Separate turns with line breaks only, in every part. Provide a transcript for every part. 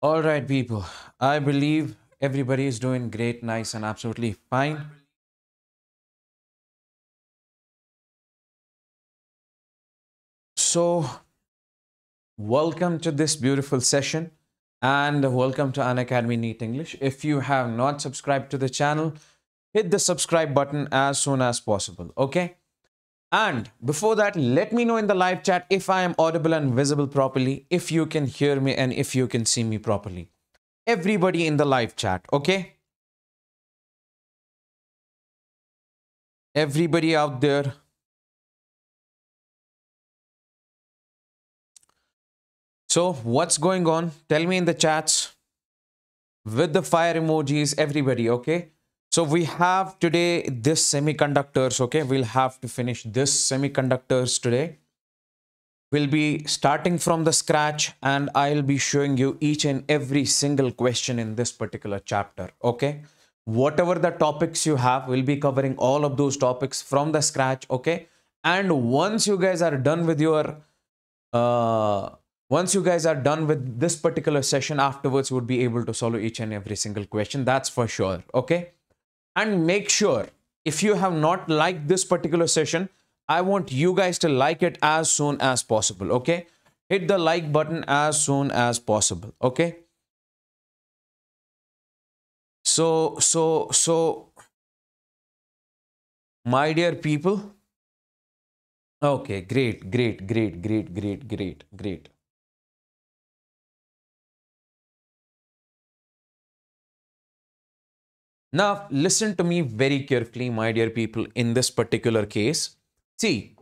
All right, people. I believe everybody is doing great, nice, and absolutely fine. So, welcome to this beautiful session and welcome to An Academy NEET English. If you have not subscribed to the channel, hit the subscribe button as soon as possible. Okay. And before that, let me know in the live chat if I am audible and visible properly, if you can hear me and if you can see me properly. Everybody in the live chat, okay? Everybody out there. So, what's going on? Tell me in the chats with the fire emojis, everybody, okay? So we have today this semiconductors, okay? We'll have to finish this semiconductors today. We'll be starting from the scratch and I'll be showing you each and every single question in this particular chapter, okay? Whatever the topics you have, we'll be covering all of those topics from the scratch, okay? And once you guys are done with your, uh, once you guys are done with this particular session, afterwards, you would be able to solve each and every single question. That's for sure, okay? And make sure if you have not liked this particular session i want you guys to like it as soon as possible okay? Hit the like button as soon as possible okay? So so so my dear people. Okay great great great great great great great Now, listen to me very carefully, my dear people, in this particular case. See,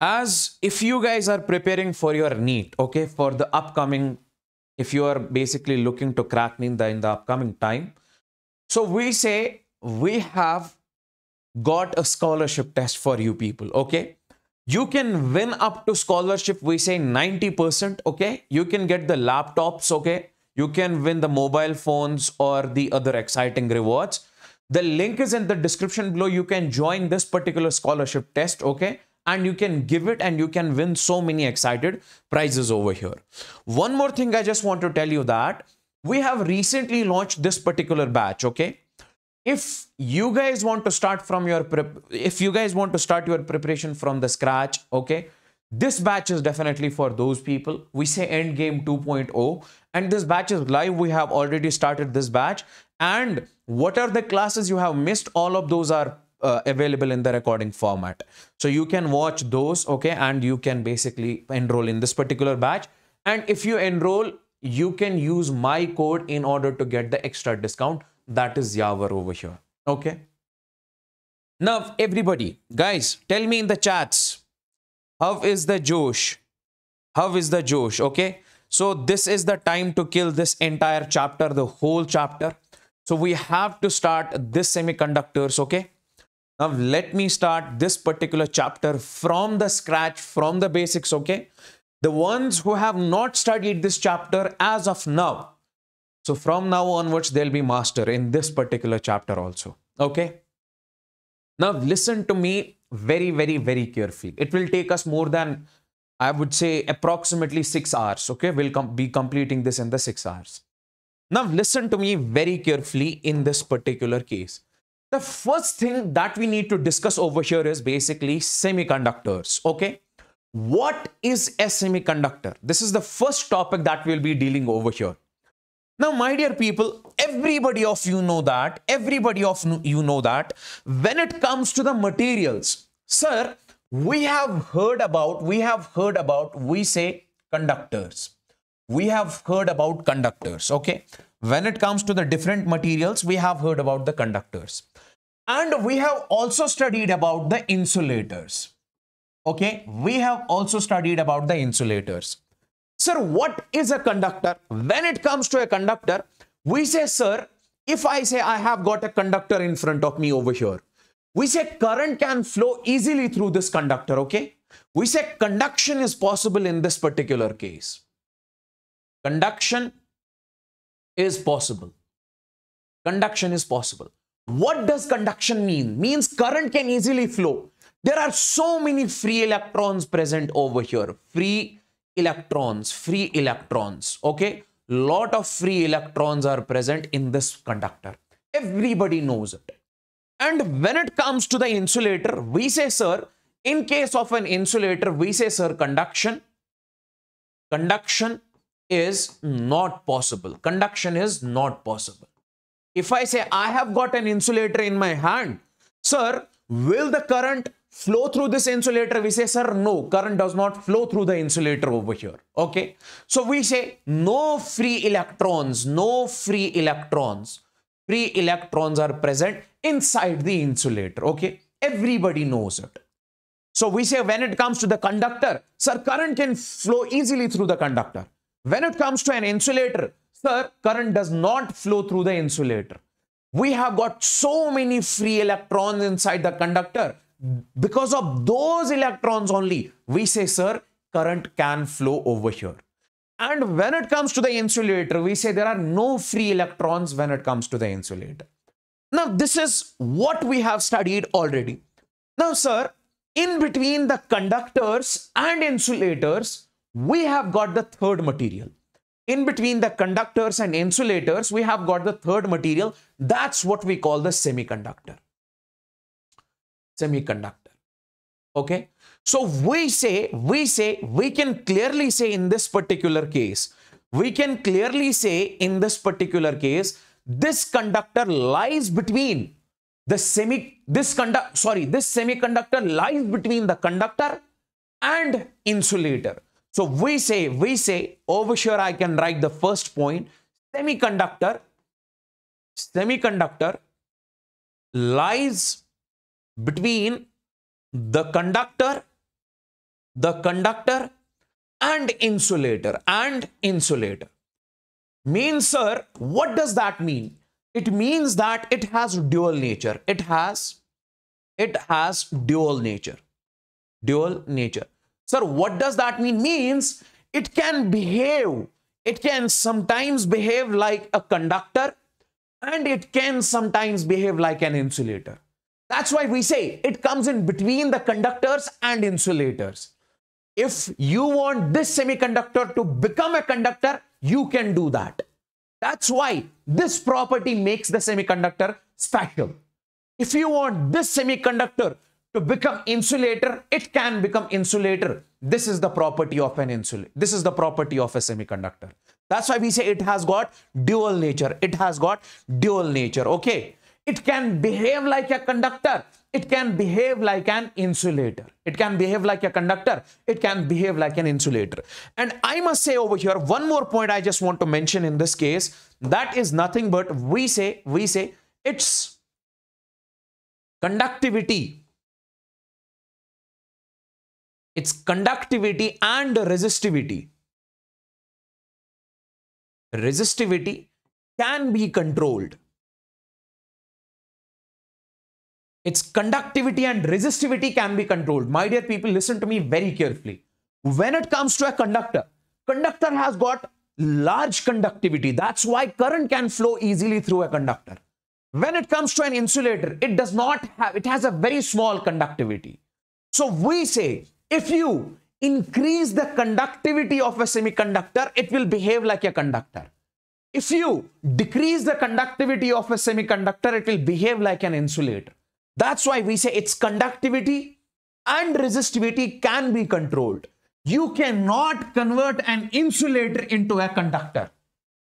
as if you guys are preparing for your NEET, okay, for the upcoming, if you are basically looking to crack NEET in the upcoming time, so we say we have got a scholarship test for you people, okay? You can win up to scholarship, we say 90%, okay? You can get the laptops, okay? You can win the mobile phones or the other exciting rewards. The link is in the description below. You can join this particular scholarship test, okay? And you can give it and you can win so many excited prizes over here. One more thing I just want to tell you that we have recently launched this particular batch, okay? If you guys want to start from your prep, if you guys want to start your preparation from the scratch, okay? This batch is definitely for those people. We say Endgame 2.0 and this batch is live. We have already started this batch and what are the classes you have missed? All of those are uh, available in the recording format. So you can watch those, okay, and you can basically enroll in this particular batch. And if you enroll, you can use my code in order to get the extra discount. That is Yawar over here, okay? Now, everybody, guys, tell me in the chats, how is the Josh? How is the Josh? Okay. So this is the time to kill this entire chapter, the whole chapter. So we have to start this semiconductors. Okay. Now let me start this particular chapter from the scratch, from the basics. Okay. The ones who have not studied this chapter as of now. So from now onwards, they'll be master in this particular chapter also. Okay. Now listen to me very, very, very carefully. It will take us more than, I would say, approximately six hours. Okay, we'll com be completing this in the six hours. Now, listen to me very carefully in this particular case. The first thing that we need to discuss over here is basically semiconductors. Okay, what is a semiconductor? This is the first topic that we'll be dealing over here. Now, my dear people, everybody of you know that, everybody of you know that when it comes to the materials, sir, we have heard about, we have heard about, we say conductors. We have heard about conductors, okay? When it comes to the different materials, we have heard about the conductors. And we have also studied about the insulators. Okay, we have also studied about the insulators. Sir, what is a conductor? When it comes to a conductor, we say, sir, if I say I have got a conductor in front of me over here, we say current can flow easily through this conductor, okay? We say conduction is possible in this particular case. Conduction is possible. Conduction is possible. What does conduction mean? Means current can easily flow. There are so many free electrons present over here. Free electrons, free electrons. Okay, lot of free electrons are present in this conductor. Everybody knows it. And when it comes to the insulator, we say, sir, in case of an insulator, we say, sir, conduction, conduction is not possible. Conduction is not possible. If I say I have got an insulator in my hand, sir, will the current flow through this insulator? We say, sir, no, current does not flow through the insulator over here. Okay. So we say no free electrons, no free electrons. Free electrons are present inside the insulator. Okay. Everybody knows it. So we say when it comes to the conductor, sir, current can flow easily through the conductor. When it comes to an insulator, sir, current does not flow through the insulator. We have got so many free electrons inside the conductor. Because of those electrons only, we say, sir, current can flow over here. And when it comes to the insulator, we say there are no free electrons when it comes to the insulator. Now, this is what we have studied already. Now, sir, in between the conductors and insulators, we have got the third material. In between the conductors and insulators, we have got the third material. That's what we call the semiconductor. Semiconductor. Okay. So we say, we say, we can clearly say in this particular case, we can clearly say in this particular case, this conductor lies between the semi this conduct sorry this semiconductor lies between the conductor and insulator so we say we say over here i can write the first point semiconductor semiconductor lies between the conductor the conductor and insulator and insulator. Means sir what does that mean? It means that it has dual nature. It has it has dual nature. Dual nature. Sir what does that mean? Means it can behave. It can sometimes behave like a conductor and it can sometimes behave like an insulator that's why we say it comes in between the conductors and insulators if you want this semiconductor to become a conductor you can do that that's why this property makes the semiconductor special. If you want this semiconductor to become insulator, it can become insulator. This is the property of an insulator. This is the property of a semiconductor. That's why we say it has got dual nature. It has got dual nature. Okay. It can behave like a conductor it can behave like an insulator. It can behave like a conductor. It can behave like an insulator. And I must say over here, one more point I just want to mention in this case, that is nothing but we say, we say its conductivity, its conductivity and resistivity. Resistivity can be controlled Its conductivity and resistivity can be controlled. My dear people, listen to me very carefully. When it comes to a conductor, conductor has got large conductivity. That's why current can flow easily through a conductor. When it comes to an insulator, it does not have, it has a very small conductivity. So we say, if you increase the conductivity of a semiconductor, it will behave like a conductor. If you decrease the conductivity of a semiconductor, it will behave like an insulator. That's why we say its conductivity and resistivity can be controlled. You cannot convert an insulator into a conductor.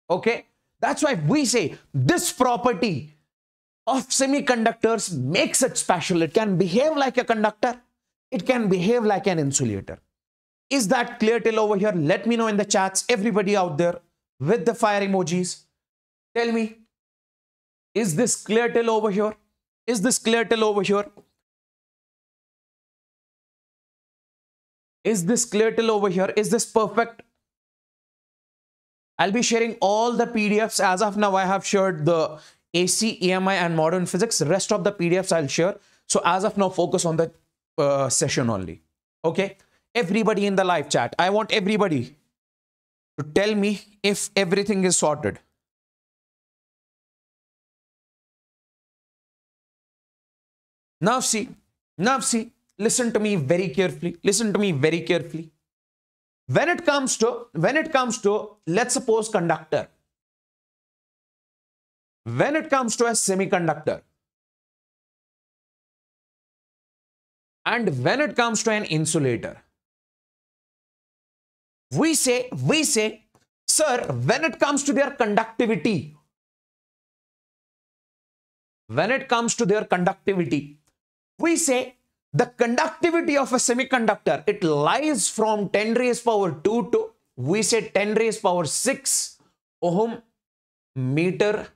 Okay? That's why we say this property of semiconductors makes it special. It can behave like a conductor. It can behave like an insulator. Is that clear till over here? Let me know in the chats, everybody out there with the fire emojis. Tell me, is this clear till over here? Is this clear till over here? Is this clear till over here? Is this perfect? I'll be sharing all the PDFs. As of now, I have shared the AC, EMI and modern physics. Rest of the PDFs I'll share. So as of now, focus on the uh, session only. Okay. Everybody in the live chat. I want everybody to tell me if everything is sorted. Now see, now see, listen to me very carefully. Listen to me very carefully. when it comes to, when it comes to, let's suppose conductor, when it comes to a semiconductor, and when it comes to an insulator, we say, we say, sir, when it comes to their conductivity, when it comes to their conductivity, we say the conductivity of a semiconductor, it lies from 10 raised power 2 to, we say 10 raised power 6 ohm meter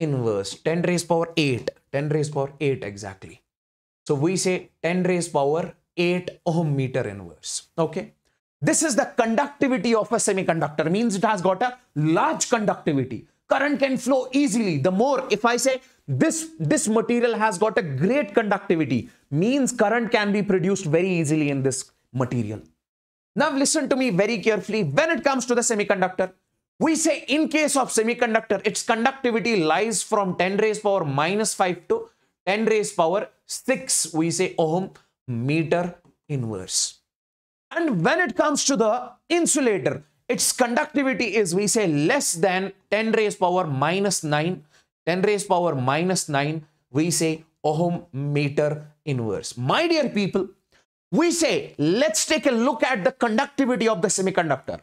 inverse, 10 raised power 8, 10 raised power 8 exactly. So we say 10 raised power 8 ohm meter inverse. Okay. This is the conductivity of a semiconductor means it has got a large conductivity. Current can flow easily. The more, if I say this, this material has got a great conductivity, means current can be produced very easily in this material. Now listen to me very carefully. When it comes to the semiconductor, we say in case of semiconductor, its conductivity lies from 10 raised power minus 5 to 10 raised power 6, we say ohm meter inverse. And when it comes to the insulator, its conductivity is, we say, less than 10 raised power minus 9. 10 raised power minus 9, we say ohm meter inverse. My dear people, we say, let's take a look at the conductivity of the semiconductor.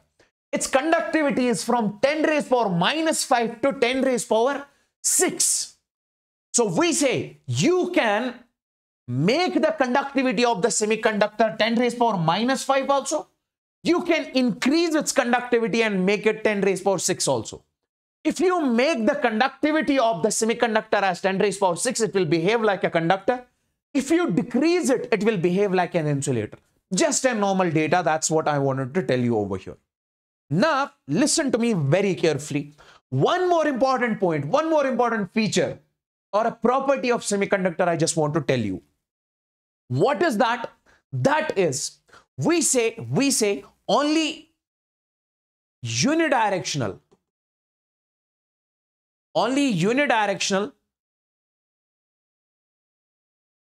Its conductivity is from 10 raised power minus 5 to 10 raised power 6. So we say you can make the conductivity of the semiconductor 10 raised power minus 5 also. You can increase its conductivity and make it 10 raised power 6 also. If you make the conductivity of the semiconductor as 10 raised power 6, it will behave like a conductor. If you decrease it, it will behave like an insulator. Just a normal data, that's what I wanted to tell you over here. Now, listen to me very carefully. One more important point, one more important feature or a property of semiconductor I just want to tell you. What is that? That is, we say, we say only unidirectional, only unidirectional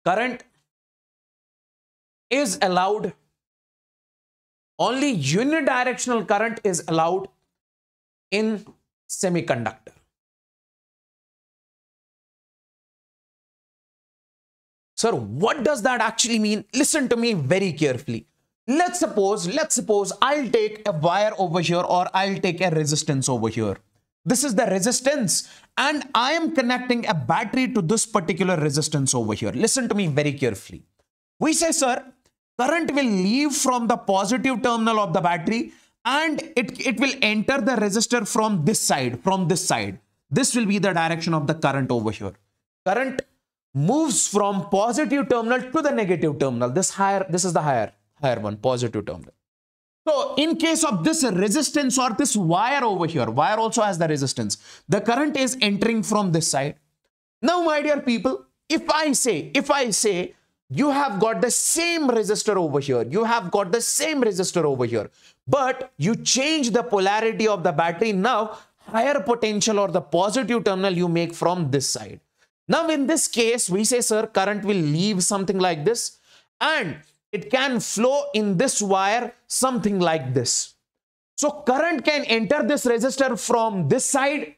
current is allowed, only unidirectional current is allowed in semiconductor. Sir, what does that actually mean? Listen to me very carefully. Let's suppose, let's suppose I'll take a wire over here or I'll take a resistance over here. This is the resistance and I am connecting a battery to this particular resistance over here. Listen to me very carefully. We say, sir, current will leave from the positive terminal of the battery and it, it will enter the resistor from this side, from this side. This will be the direction of the current over here. Current moves from positive terminal to the negative terminal. This higher, this is the higher, higher one, positive terminal. So in case of this resistance or this wire over here, wire also has the resistance. The current is entering from this side. Now, my dear people, if I say, if I say you have got the same resistor over here, you have got the same resistor over here, but you change the polarity of the battery now, higher potential or the positive terminal you make from this side. Now, in this case, we say, sir, current will leave something like this and it can flow in this wire something like this. So, current can enter this resistor from this side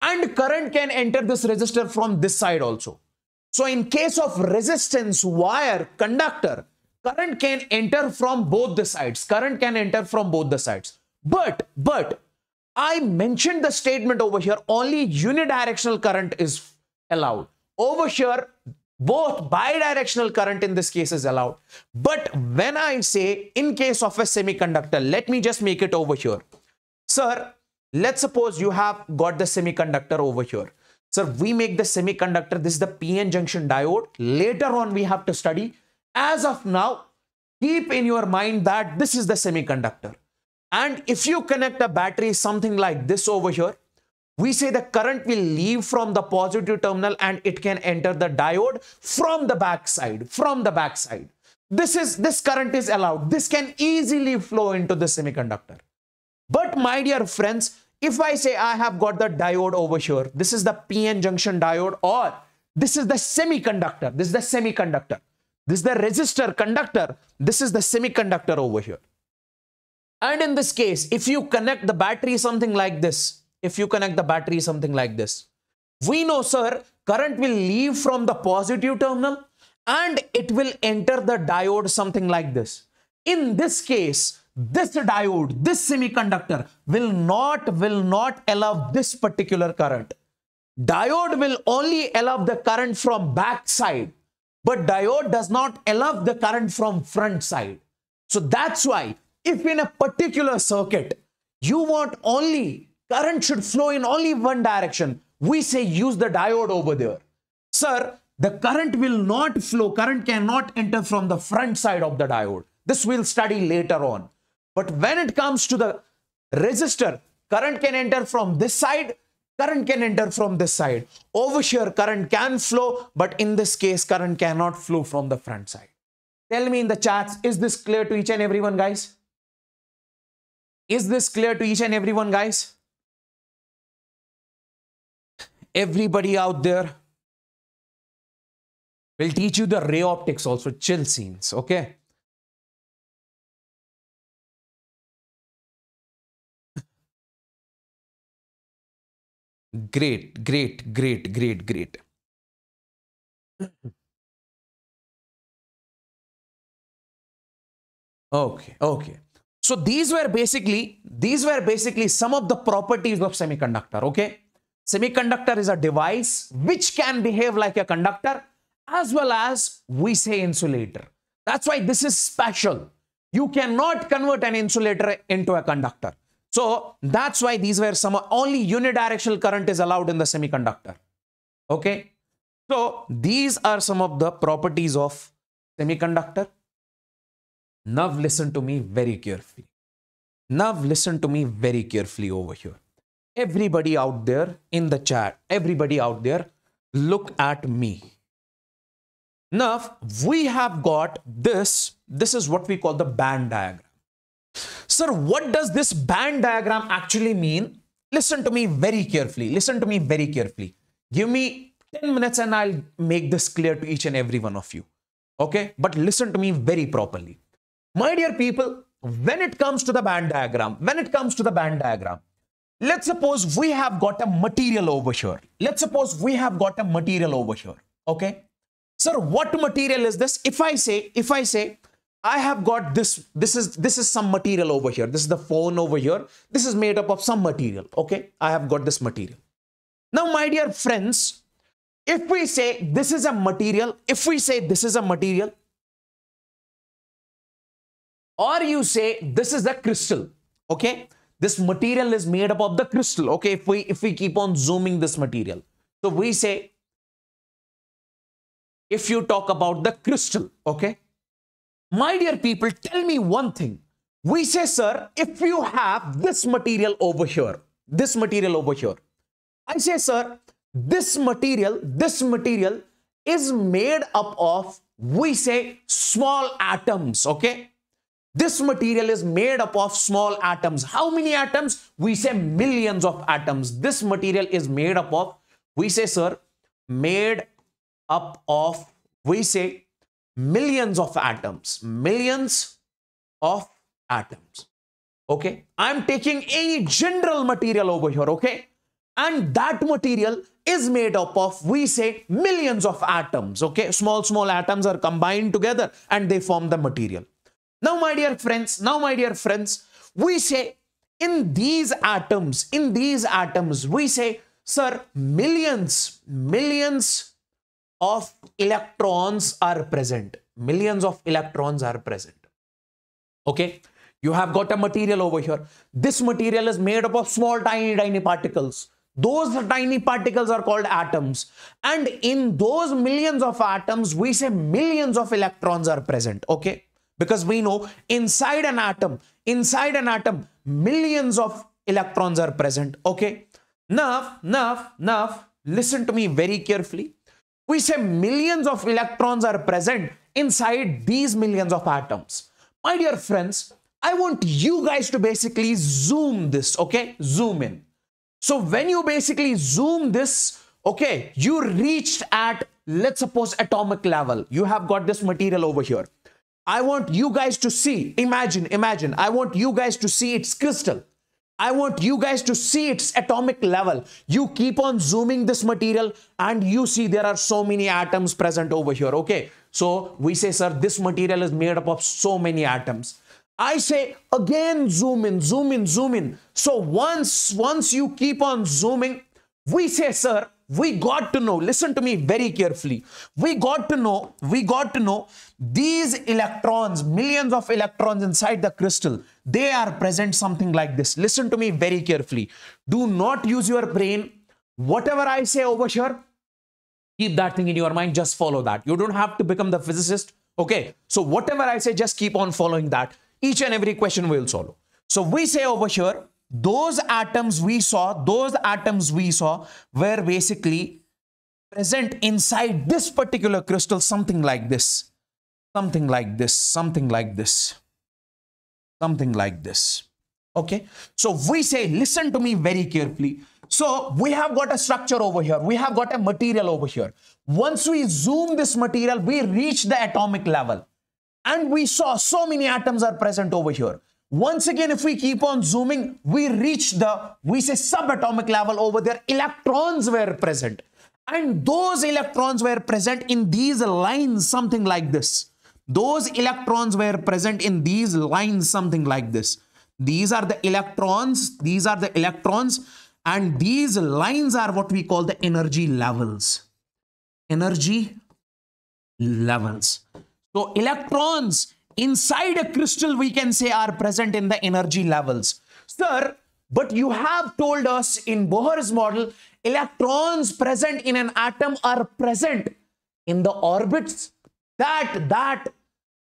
and current can enter this resistor from this side also. So, in case of resistance wire conductor, current can enter from both the sides. Current can enter from both the sides. But, but, I mentioned the statement over here, only unidirectional current is allowed. Over here, both bidirectional current in this case is allowed. But when I say in case of a semiconductor, let me just make it over here. Sir, let's suppose you have got the semiconductor over here. Sir, we make the semiconductor, this is the PN junction diode. Later on, we have to study. As of now, keep in your mind that this is the semiconductor. And if you connect a battery, something like this over here, we say the current will leave from the positive terminal and it can enter the diode from the backside, from the backside. This is, this current is allowed. This can easily flow into the semiconductor. But my dear friends, if I say I have got the diode over here, this is the PN junction diode or this is the semiconductor, this is the semiconductor, this is the resistor conductor, this is the semiconductor over here. And in this case, if you connect the battery something like this, if you connect the battery something like this, we know, sir, current will leave from the positive terminal and it will enter the diode something like this. In this case, this diode, this semiconductor will not, will not allow this particular current. Diode will only allow the current from back side, but diode does not allow the current from front side. So that's why if in a particular circuit, you want only current should flow in only one direction, we say use the diode over there. Sir, the current will not flow, current cannot enter from the front side of the diode. This we'll study later on. But when it comes to the resistor, current can enter from this side, current can enter from this side. Over here, current can flow, but in this case, current cannot flow from the front side. Tell me in the chats, is this clear to each and everyone, guys? Is this clear to each and everyone, guys? Everybody out there will teach you the ray optics also, chill scenes, okay? Great, great, great, great, great. Okay, okay. So these were basically, these were basically some of the properties of semiconductor, okay? Semiconductor is a device which can behave like a conductor as well as we say insulator. That's why this is special. You cannot convert an insulator into a conductor. So that's why these were some only unidirectional current is allowed in the semiconductor. Okay. So these are some of the properties of semiconductor. Now listen to me very carefully. Now listen to me very carefully over here. Everybody out there in the chat, everybody out there, look at me. Now we have got this. This is what we call the band diagram. Sir, what does this band diagram actually mean? Listen to me very carefully. Listen to me very carefully. Give me 10 minutes and I'll make this clear to each and every one of you. Okay? But listen to me very properly. My dear people, when it comes to the band diagram, when it comes to the band diagram, let's suppose we have got a material over here. Let's suppose we have got a material over here. Okay? Sir, what material is this? If I say, if I say, I have got this, this is, this is some material over here. This is the phone over here. This is made up of some material. Okay. I have got this material. Now, my dear friends, if we say this is a material, if we say this is a material, or you say this is a crystal, okay? This material is made up of the crystal, okay? If we, if we keep on zooming this material. So we say, if you talk about the crystal, okay? My dear people, tell me one thing. We say, sir, if you have this material over here, this material over here, I say, sir, this material, this material is made up of, we say, small atoms, okay? This material is made up of small atoms. How many atoms? We say millions of atoms. This material is made up of, we say, sir, made up of, we say, millions of atoms, millions of atoms. Okay, I'm taking any general material over here, okay? And that material is made up of, we say, millions of atoms, okay? Small, small atoms are combined together and they form the material. Now, my dear friends, now, my dear friends, we say in these atoms, in these atoms, we say, sir, millions, millions of electrons are present. Millions of electrons are present. Okay. You have got a material over here. This material is made up of small, tiny, tiny particles. Those tiny particles are called atoms. And in those millions of atoms, we say millions of electrons are present. Okay. Because we know inside an atom, inside an atom, millions of electrons are present. Okay. Now, now, now, listen to me very carefully we say millions of electrons are present inside these millions of atoms. My dear friends, I want you guys to basically zoom this, okay? Zoom in. So when you basically zoom this, okay, you reached at, let's suppose, atomic level. You have got this material over here. I want you guys to see, imagine, imagine, I want you guys to see its crystal. I want you guys to see its atomic level. You keep on zooming this material and you see there are so many atoms present over here. Okay. So we say, sir, this material is made up of so many atoms. I say again, zoom in, zoom in, zoom in. So once, once you keep on zooming, we say, sir, we got to know, listen to me very carefully. We got to know, we got to know these electrons, millions of electrons inside the crystal, they are present something like this. Listen to me very carefully. Do not use your brain. Whatever I say over here, keep that thing in your mind. Just follow that. You don't have to become the physicist. Okay. So whatever I say, just keep on following that. Each and every question we will solve. So we say over here, those atoms we saw, those atoms we saw were basically present inside this particular crystal, something like this, something like this, something like this, something like this. Okay. So we say, listen to me very carefully. So we have got a structure over here. We have got a material over here. Once we zoom this material, we reach the atomic level. And we saw so many atoms are present over here. Once again, if we keep on zooming, we reach the, we say subatomic level over there. Electrons were present. And those electrons were present in these lines, something like this. Those electrons were present in these lines, something like this. These are the electrons. These are the electrons. And these lines are what we call the energy levels. Energy levels. So electrons inside a crystal we can say are present in the energy levels. Sir, but you have told us in Bohr's model, electrons present in an atom are present in the orbits. That, that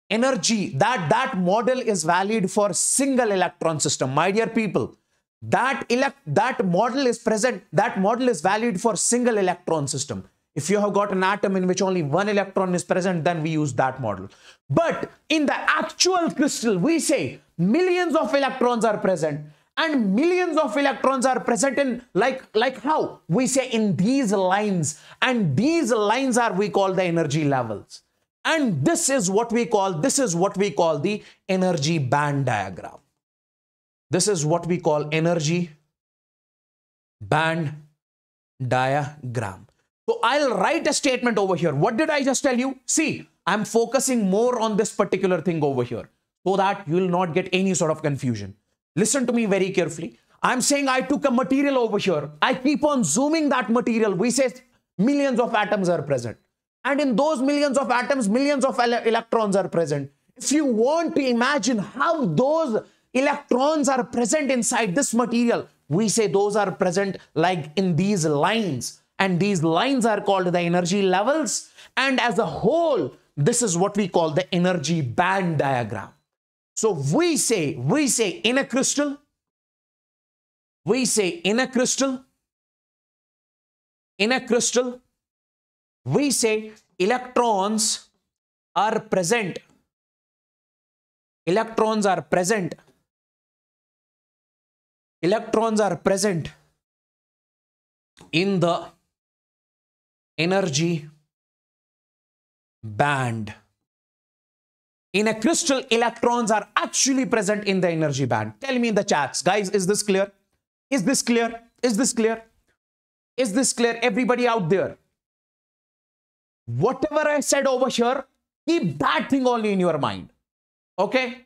energy, that, that model is valid for single electron system. My dear people, that, elect, that model is present, that model is valid for single electron system. If you have got an atom in which only one electron is present, then we use that model. But in the actual crystal, we say millions of electrons are present and millions of electrons are present in like, like how? We say in these lines and these lines are we call the energy levels. And this is what we call, this is what we call the energy band diagram. This is what we call energy band diagram. So I'll write a statement over here. What did I just tell you? See, I'm focusing more on this particular thing over here so that you will not get any sort of confusion. Listen to me very carefully. I'm saying I took a material over here. I keep on zooming that material. We say millions of atoms are present. And in those millions of atoms, millions of ele electrons are present. If you want to imagine how those electrons are present inside this material, we say those are present like in these lines and these lines are called the energy levels. And as a whole, this is what we call the energy band diagram. So we say, we say in a crystal, we say in a crystal, in a crystal, we say electrons are present. Electrons are present. Electrons are present in the energy band. In a crystal, electrons are actually present in the energy band. Tell me in the chats, guys, is this clear? Is this clear? Is this clear? Is this clear? Everybody out there. Whatever I said over here, keep that thing only in your mind. Okay?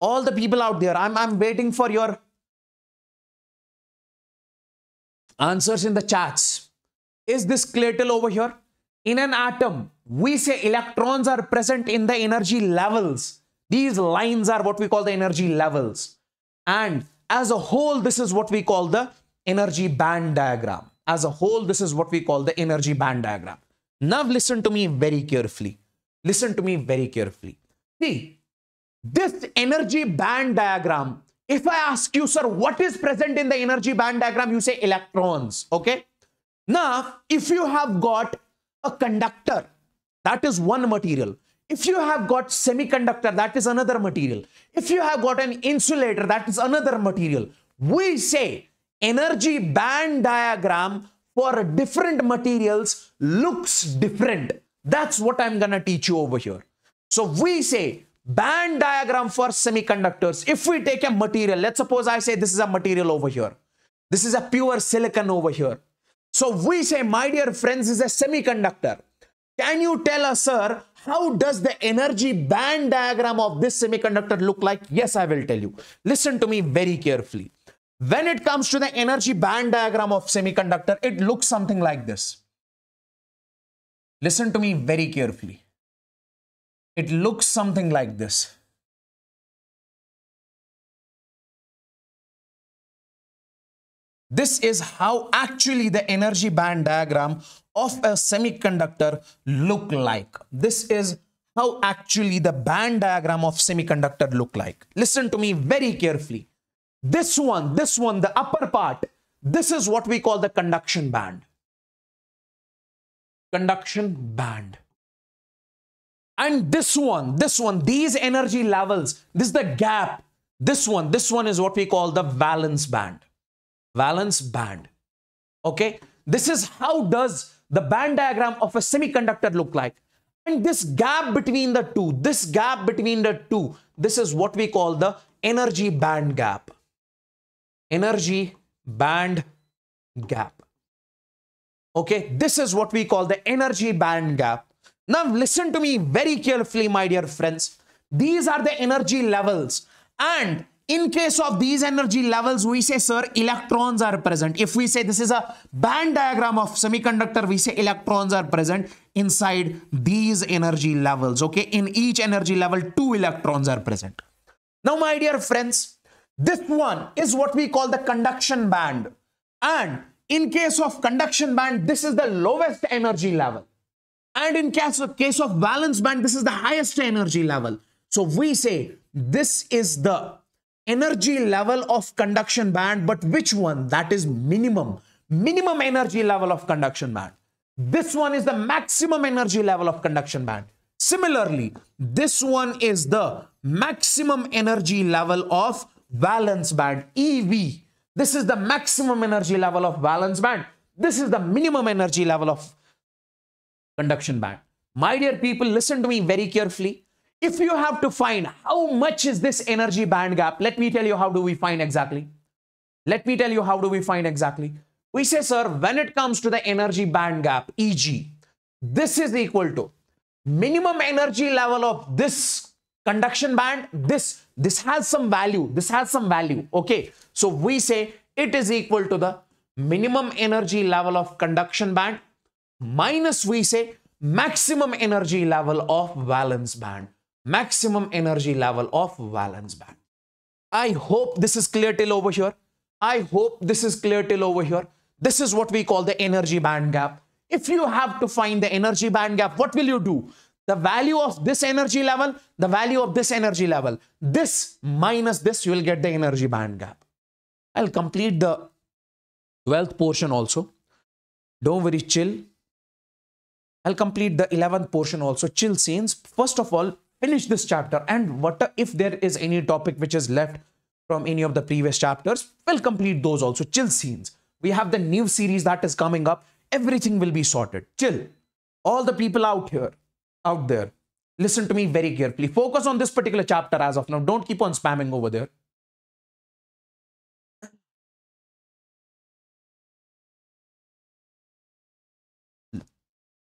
All the people out there, I'm, I'm waiting for your answers in the chats. Is this clear till over here? In an atom, we say electrons are present in the energy levels. These lines are what we call the energy levels. And as a whole, this is what we call the energy band diagram. As a whole, this is what we call the energy band diagram. Now listen to me very carefully. Listen to me very carefully. See, this energy band diagram, if I ask you, sir, what is present in the energy band diagram? You say electrons, okay? Now, if you have got a conductor, that is one material. If you have got semiconductor, that is another material. If you have got an insulator, that is another material. We say energy band diagram for different materials looks different. That's what I'm going to teach you over here. So we say band diagram for semiconductors. If we take a material, let's suppose I say this is a material over here. This is a pure silicon over here. So we say, my dear friends, is a semiconductor. Can you tell us, sir, how does the energy band diagram of this semiconductor look like? Yes, I will tell you. Listen to me very carefully. When it comes to the energy band diagram of semiconductor, it looks something like this. Listen to me very carefully. It looks something like this. This is how actually the energy band diagram of a semiconductor look like. This is how actually the band diagram of semiconductor look like. Listen to me very carefully. This one, this one, the upper part, this is what we call the conduction band. Conduction band. And this one, this one, these energy levels, this is the gap. This one, this one is what we call the valence band. Valence band. Okay. This is how does the band diagram of a semiconductor look like. And this gap between the two, this gap between the two, this is what we call the energy band gap energy band gap. Okay, this is what we call the energy band gap. Now listen to me very carefully, my dear friends. These are the energy levels and in case of these energy levels, we say, sir, electrons are present. If we say this is a band diagram of semiconductor, we say electrons are present inside these energy levels. Okay, in each energy level, two electrons are present. Now, my dear friends, this one is what we call the conduction band. And in case of conduction band, this is the lowest energy level. And in case of, case of valence band, this is the highest energy level. So we say this is the energy level of conduction band, but which one? That is minimum. Minimum energy level of conduction band. This one is the maximum energy level of conduction band. Similarly, this one is the maximum energy level of valence band EV. This is the maximum energy level of valence band. This is the minimum energy level of conduction band. My dear people, listen to me very carefully. If you have to find how much is this energy band gap, let me tell you how do we find exactly. Let me tell you how do we find exactly. We say, sir, when it comes to the energy band gap, EG, this is equal to minimum energy level of this conduction band, this this has some value this has some value okay so we say it is equal to the minimum energy level of conduction band minus we say maximum energy level of valence band maximum energy level of valence band i hope this is clear till over here i hope this is clear till over here this is what we call the energy band gap if you have to find the energy band gap what will you do the value of this energy level, the value of this energy level. This minus this, you will get the energy band gap. I'll complete the 12th portion also. Don't worry, chill. I'll complete the 11th portion also, chill scenes. First of all, finish this chapter and what if there is any topic which is left from any of the previous chapters, we'll complete those also, chill scenes. We have the new series that is coming up. Everything will be sorted. Chill. All the people out here, out there, listen to me very carefully. Focus on this particular chapter as of now. Don't keep on spamming over there.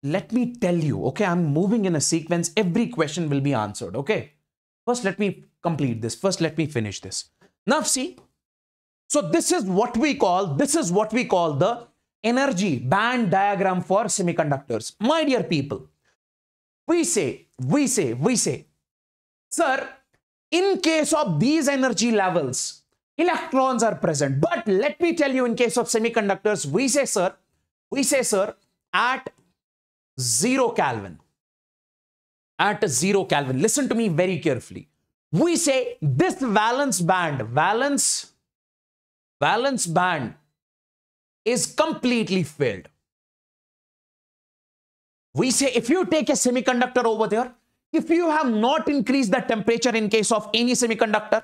Let me tell you, okay, I'm moving in a sequence. Every question will be answered, okay? First, let me complete this. First, let me finish this. Now, see, so this is what we call, this is what we call the energy band diagram for semiconductors. My dear people, we say, we say, we say, sir, in case of these energy levels, electrons are present. But let me tell you, in case of semiconductors, we say, sir, we say, sir, at zero Kelvin, at zero Kelvin, listen to me very carefully. We say this valence band, valence, valence band is completely filled. We say if you take a semiconductor over there, if you have not increased the temperature in case of any semiconductor,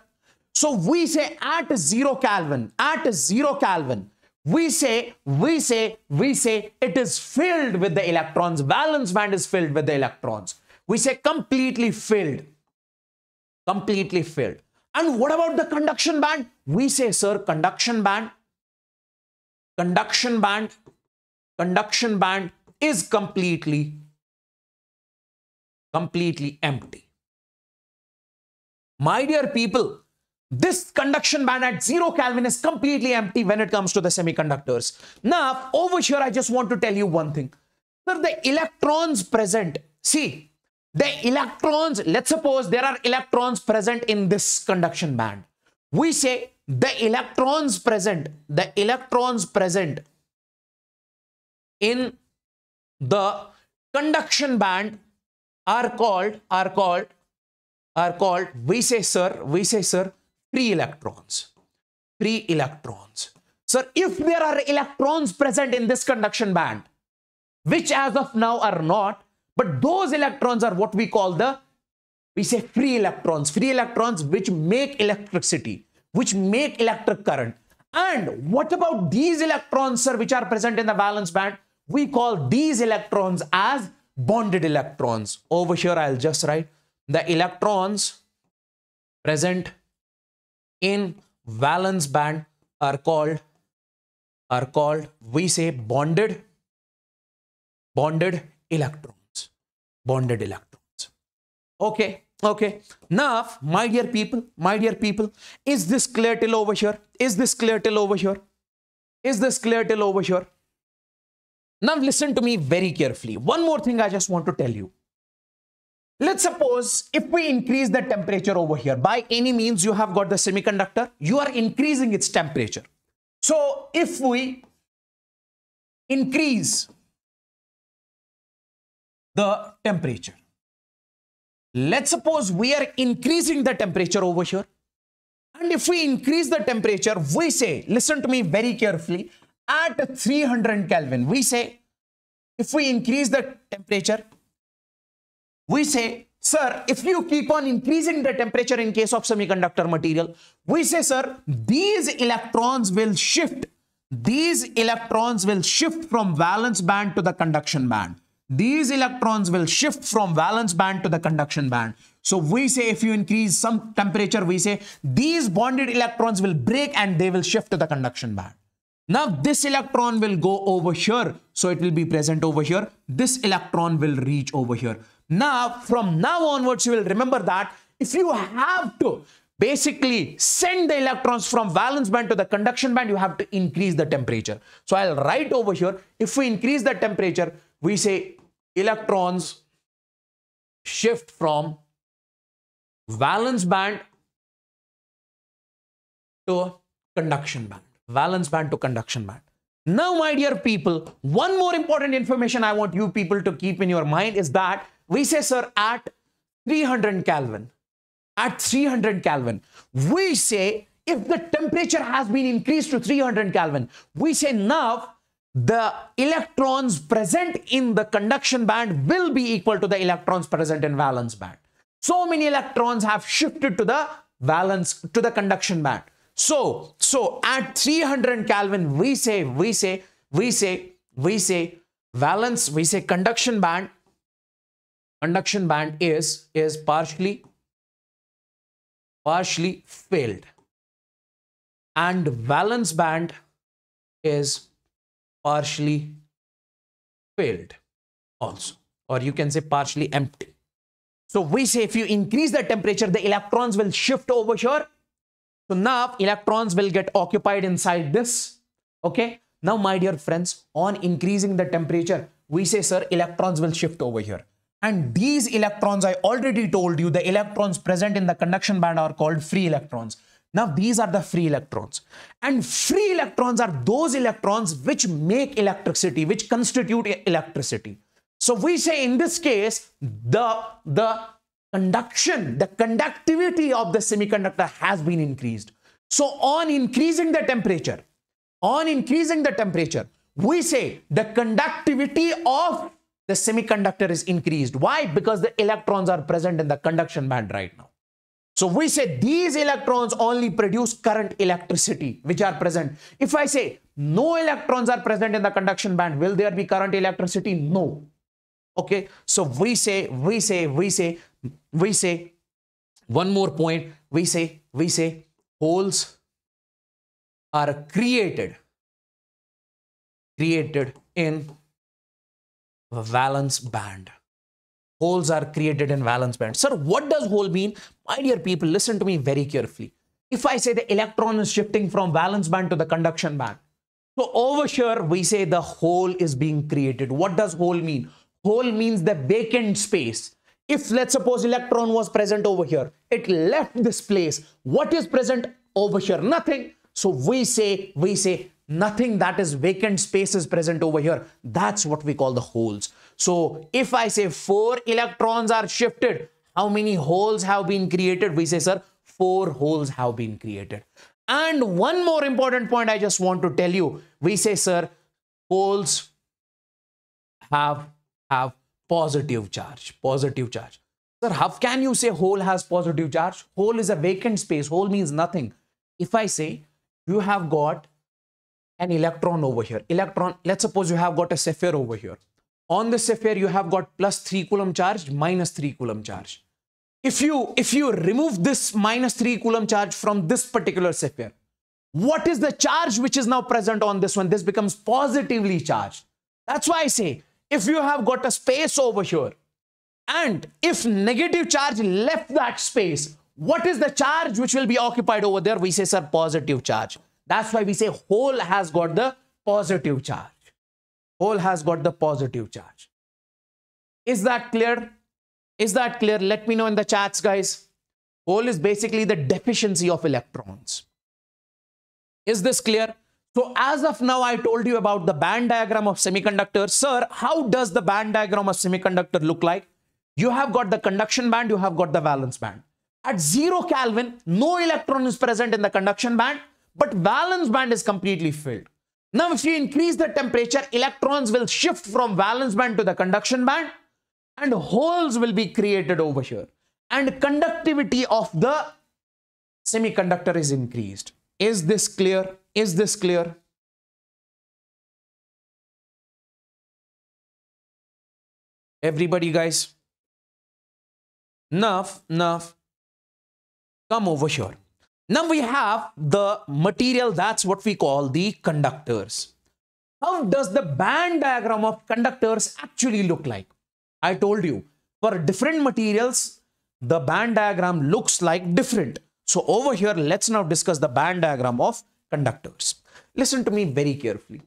so we say at zero Kelvin, at zero Kelvin, we say, we say, we say it is filled with the electrons. Valence band is filled with the electrons. We say completely filled. Completely filled. And what about the conduction band? We say, sir, conduction band, conduction band, conduction band is completely, completely empty. My dear people, this conduction band at zero Kelvin is completely empty when it comes to the semiconductors. Now, over here, I just want to tell you one thing. Sir, the electrons present, see, the electrons, let's suppose there are electrons present in this conduction band. We say the electrons present, the electrons present in the conduction band are called, are called, are called, we say, sir, we say, sir, free electrons. Free electrons. Sir, if there are electrons present in this conduction band, which as of now are not, but those electrons are what we call the, we say free electrons, free electrons which make electricity, which make electric current. And what about these electrons, sir, which are present in the valence band? We call these electrons as bonded electrons. Over here, I'll just write the electrons present in valence band are called are called we say bonded bonded electrons bonded electrons. Okay okay. Now my dear people my dear people is this clear till over here? Is this clear till over here? Is this clear till over here? Now listen to me very carefully. One more thing i just want to tell you Let's suppose if we increase the temperature over here, by any means you have got the semiconductor, you are increasing its temperature. So if we increase the temperature, let's suppose we are increasing the temperature over here. And if we increase the temperature, we say, listen to me very carefully, at 300 Kelvin, we say, if we increase the temperature we say, sir, if you keep on increasing the temperature in case of semiconductor material, we say, sir, these electrons will shift. These electrons will shift from valence band to the conduction band. These electrons will shift from valence band to the conduction band. So we say if you increase some temperature, we say these bonded electrons will break and they will shift to the conduction band. Now this electron will go over here. So it will be present over here. This electron will reach over here. Now, from now onwards, you will remember that if you have to basically send the electrons from valence band to the conduction band, you have to increase the temperature. So I'll write over here, if we increase the temperature, we say electrons shift from valence band to conduction band. Valence band to conduction band. Now, my dear people, one more important information I want you people to keep in your mind is that we say, sir, at 300 Kelvin, at 300 Kelvin, we say if the temperature has been increased to 300 Kelvin, we say now the electrons present in the conduction band will be equal to the electrons present in valence band. So many electrons have shifted to the valence, to the conduction band. So, so at 300 Kelvin, we say, we say, we say, we say valence, we say conduction band conduction band is is partially partially filled and valence band is partially filled also. Or you can say partially empty. So we say if you increase the temperature the electrons will shift over here. So now electrons will get occupied inside this. Okay? Now my dear friends on increasing the temperature we say sir electrons will shift over here and these electrons, I already told you, the electrons present in the conduction band are called free electrons. Now, these are the free electrons. And free electrons are those electrons which make electricity, which constitute electricity. So we say in this case, the, the conduction, the conductivity of the semiconductor has been increased. So on increasing the temperature, on increasing the temperature, we say the conductivity of the semiconductor is increased. Why? Because the electrons are present in the conduction band right now. So we say these electrons only produce current electricity which are present. If I say no electrons are present in the conduction band, will there be current electricity? No. Okay, so we say, we say, we say, we say, one more point, we say, we say, holes are created, created in valence band. Holes are created in valence band. Sir, what does hole mean? My dear people, listen to me very carefully. If I say the electron is shifting from valence band to the conduction band, so over here we say the hole is being created. What does hole mean? Hole means the vacant space. If let's suppose electron was present over here, it left this place. What is present over here? Nothing. So we say, we say nothing that is vacant space is present over here. That's what we call the holes. So if I say four electrons are shifted, how many holes have been created? We say, sir, four holes have been created. And one more important point I just want to tell you. We say, sir, holes have, have positive charge, positive charge. Sir, how can you say hole has positive charge? Hole is a vacant space. Hole means nothing. If I say you have got an electron over here, electron, let's suppose you have got a sapphire over here. On the sapphire, you have got plus 3 coulomb charge, minus 3 coulomb charge. If you, if you remove this minus 3 coulomb charge from this particular sapphire, what is the charge which is now present on this one? This becomes positively charged. That's why I say, if you have got a space over here, and if negative charge left that space, what is the charge which will be occupied over there? We say, sir, positive charge. That's why we say hole has got the positive charge. Hole has got the positive charge. Is that clear? Is that clear? Let me know in the chats, guys. Hole is basically the deficiency of electrons. Is this clear? So as of now, I told you about the band diagram of semiconductor. Sir, how does the band diagram of semiconductor look like? You have got the conduction band, you have got the valence band. At zero Kelvin, no electron is present in the conduction band, but valence band is completely filled. Now, if you increase the temperature, electrons will shift from valence band to the conduction band and holes will be created over here. And conductivity of the semiconductor is increased. Is this clear? Is this clear? Everybody, guys. Enough, enough. Come over here. Now we have the material, that's what we call the conductors. How does the band diagram of conductors actually look like? I told you, for different materials, the band diagram looks like different. So over here, let's now discuss the band diagram of conductors. Listen to me very carefully.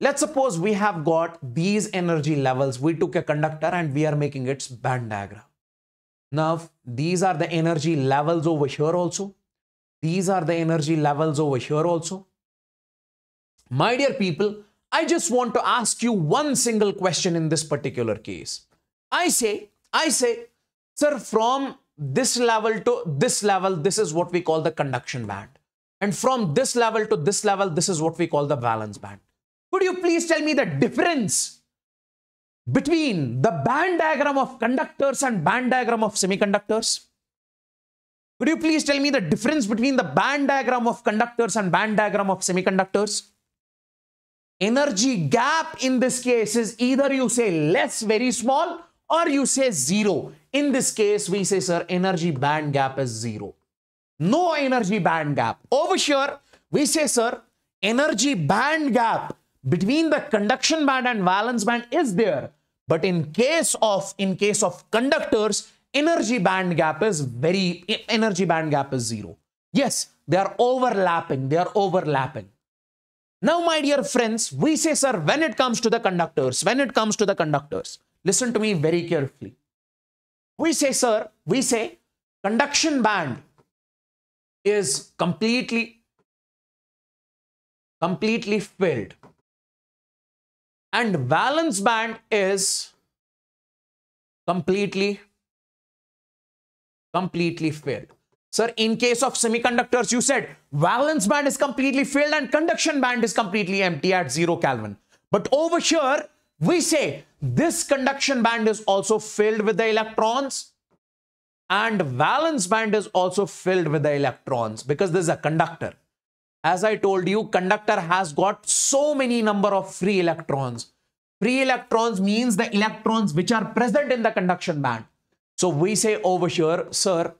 Let's suppose we have got these energy levels. We took a conductor and we are making its band diagram. Now, these are the energy levels over here also. These are the energy levels over here also. My dear people, I just want to ask you one single question in this particular case. I say, I say, sir, from this level to this level, this is what we call the conduction band. And from this level to this level, this is what we call the valence band. Could you please tell me the difference between the band diagram of conductors and band diagram of semiconductors? Could you please tell me the difference between the band diagram of conductors and band diagram of semiconductors? Energy gap in this case is either you say less, very small, or you say zero. In this case, we say, sir, energy band gap is zero. No energy band gap. Over here, we say, sir, energy band gap between the conduction band and valence band is there. But in case of, in case of conductors, energy band gap is very, energy band gap is zero. Yes, they are overlapping, they are overlapping. Now, my dear friends, we say, sir, when it comes to the conductors, when it comes to the conductors, listen to me very carefully. We say, sir, we say conduction band is completely, completely filled. And valence band is completely completely filled. Sir, in case of semiconductors, you said valence band is completely filled and conduction band is completely empty at zero Kelvin. But over here, we say this conduction band is also filled with the electrons and valence band is also filled with the electrons because this is a conductor. As I told you, conductor has got so many number of free electrons. Free electrons means the electrons which are present in the conduction band. So we say over here, sir,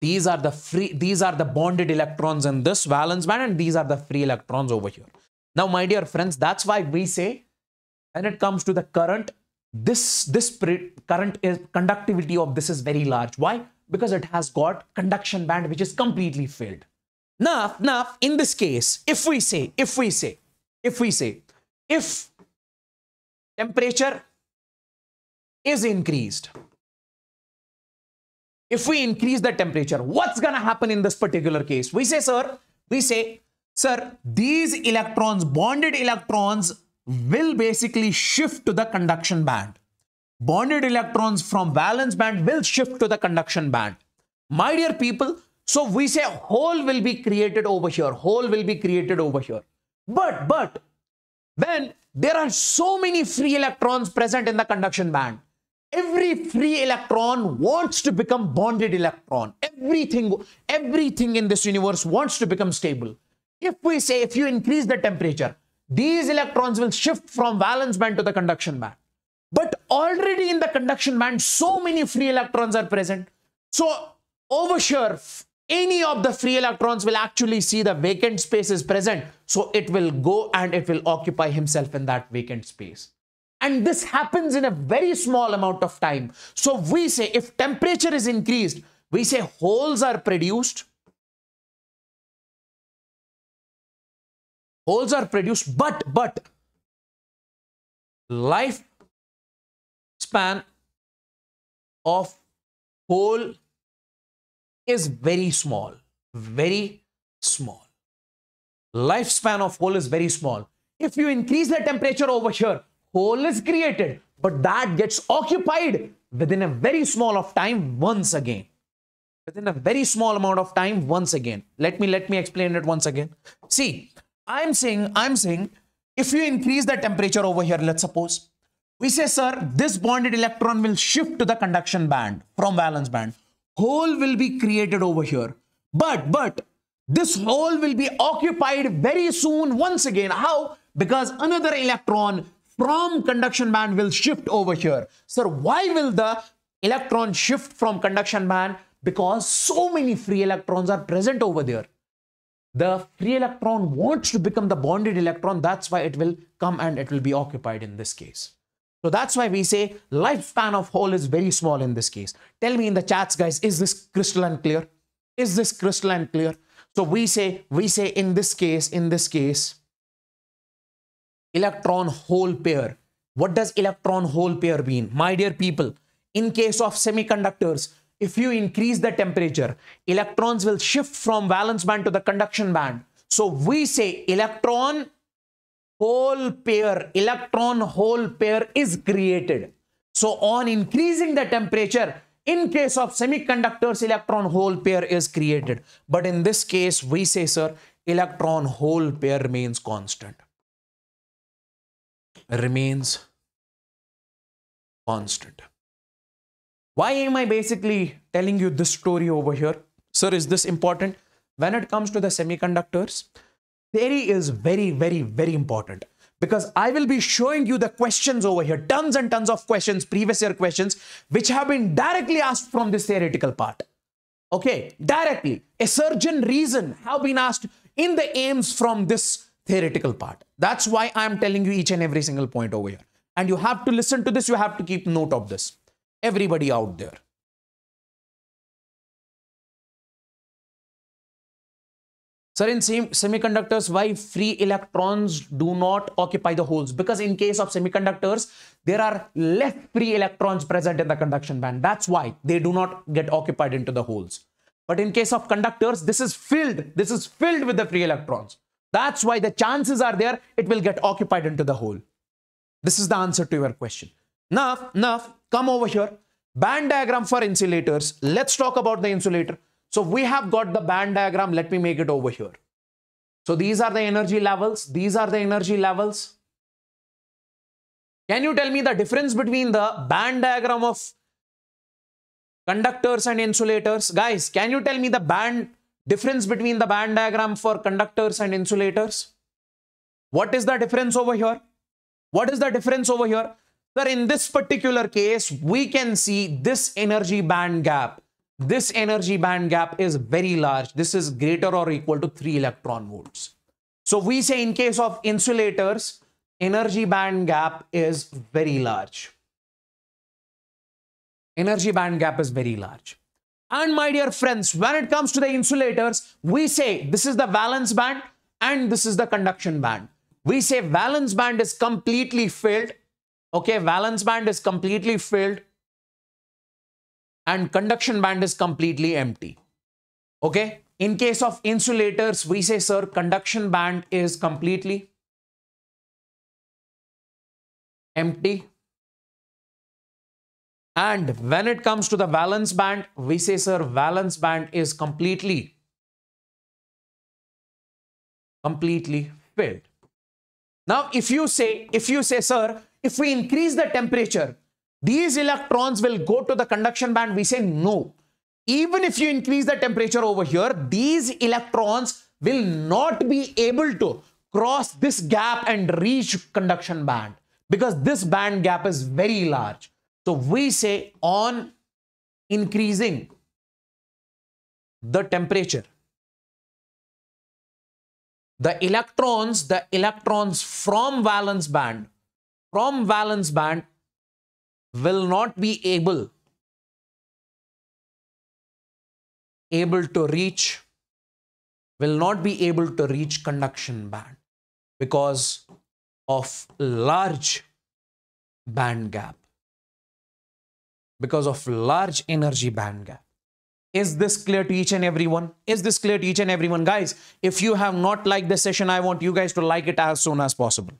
these are the free, these are the bonded electrons in this valence band and these are the free electrons over here. Now, my dear friends, that's why we say when it comes to the current, this, this current is conductivity of this is very large. Why? Because it has got conduction band which is completely filled. Now, now, in this case, if we say, if we say, if we say, if temperature is increased, if we increase the temperature, what's going to happen in this particular case? We say, sir, we say, sir, these electrons, bonded electrons will basically shift to the conduction band. Bonded electrons from valence band will shift to the conduction band. My dear people, so we say hole will be created over here. Hole will be created over here. But, but, then there are so many free electrons present in the conduction band, every free electron wants to become bonded electron. Everything, everything in this universe wants to become stable. If we say, if you increase the temperature, these electrons will shift from valence band to the conduction band. But already in the conduction band, so many free electrons are present. So over here, any of the free electrons will actually see the vacant space is present. So it will go and it will occupy himself in that vacant space. And this happens in a very small amount of time. So we say if temperature is increased, we say holes are produced. Holes are produced, but, but life span of hole is very small, very small. Lifespan of hole is very small. If you increase the temperature over here, hole is created, but that gets occupied within a very small of time once again. Within a very small amount of time once again. Let me let me explain it once again. See, I'm saying, I'm saying, if you increase the temperature over here, let's suppose, we say, sir, this bonded electron will shift to the conduction band from valence band hole will be created over here. But, but this hole will be occupied very soon once again. How? Because another electron from conduction band will shift over here. Sir, why will the electron shift from conduction band? Because so many free electrons are present over there. The free electron wants to become the bonded electron. That's why it will come and it will be occupied in this case. So that's why we say lifespan of hole is very small in this case. Tell me in the chats, guys, is this crystalline clear? Is this crystalline clear? So we say, we say in this case, in this case, electron hole pair. What does electron hole pair mean? My dear people, in case of semiconductors, if you increase the temperature, electrons will shift from valence band to the conduction band. So we say electron hole pair, electron hole pair is created. So on increasing the temperature, in case of semiconductors, electron hole pair is created. But in this case, we say, sir, electron hole pair remains constant. Remains constant. Why am I basically telling you this story over here? Sir, is this important? When it comes to the semiconductors, theory is very, very, very important because I will be showing you the questions over here, tons and tons of questions, previous year questions, which have been directly asked from this theoretical part. Okay, directly. A certain reason have been asked in the AIIMS from this theoretical part. That's why I'm telling you each and every single point over here. And you have to listen to this, you have to keep note of this. Everybody out there. Sir, in semiconductors, why free electrons do not occupy the holes? Because in case of semiconductors, there are less free electrons present in the conduction band. That's why they do not get occupied into the holes. But in case of conductors, this is filled. This is filled with the free electrons. That's why the chances are there it will get occupied into the hole. This is the answer to your question. Now, now, come over here. Band diagram for insulators. Let's talk about the insulator. So we have got the band diagram. Let me make it over here. So these are the energy levels. These are the energy levels. Can you tell me the difference between the band diagram of conductors and insulators? Guys, can you tell me the band difference between the band diagram for conductors and insulators? What is the difference over here? What is the difference over here? Sir, in this particular case, we can see this energy band gap. This energy band gap is very large. This is greater or equal to 3 electron volts. So we say in case of insulators, energy band gap is very large. Energy band gap is very large. And my dear friends, when it comes to the insulators, we say this is the valence band and this is the conduction band. We say valence band is completely filled. Okay, valence band is completely filled and conduction band is completely empty. Okay, in case of insulators, we say, sir, conduction band is completely empty. And when it comes to the valence band, we say, sir, valence band is completely, completely filled. Now, if you say, if you say, sir, if we increase the temperature, these electrons will go to the conduction band. We say no. Even if you increase the temperature over here, these electrons will not be able to cross this gap and reach conduction band because this band gap is very large. So we say on increasing the temperature, the electrons, the electrons from valence band, from valence band will not be able able to reach will not be able to reach conduction band because of large band gap because of large energy band gap. Is this clear to each and everyone? Is this clear to each and everyone? Guys, if you have not liked this session, I want you guys to like it as soon as possible.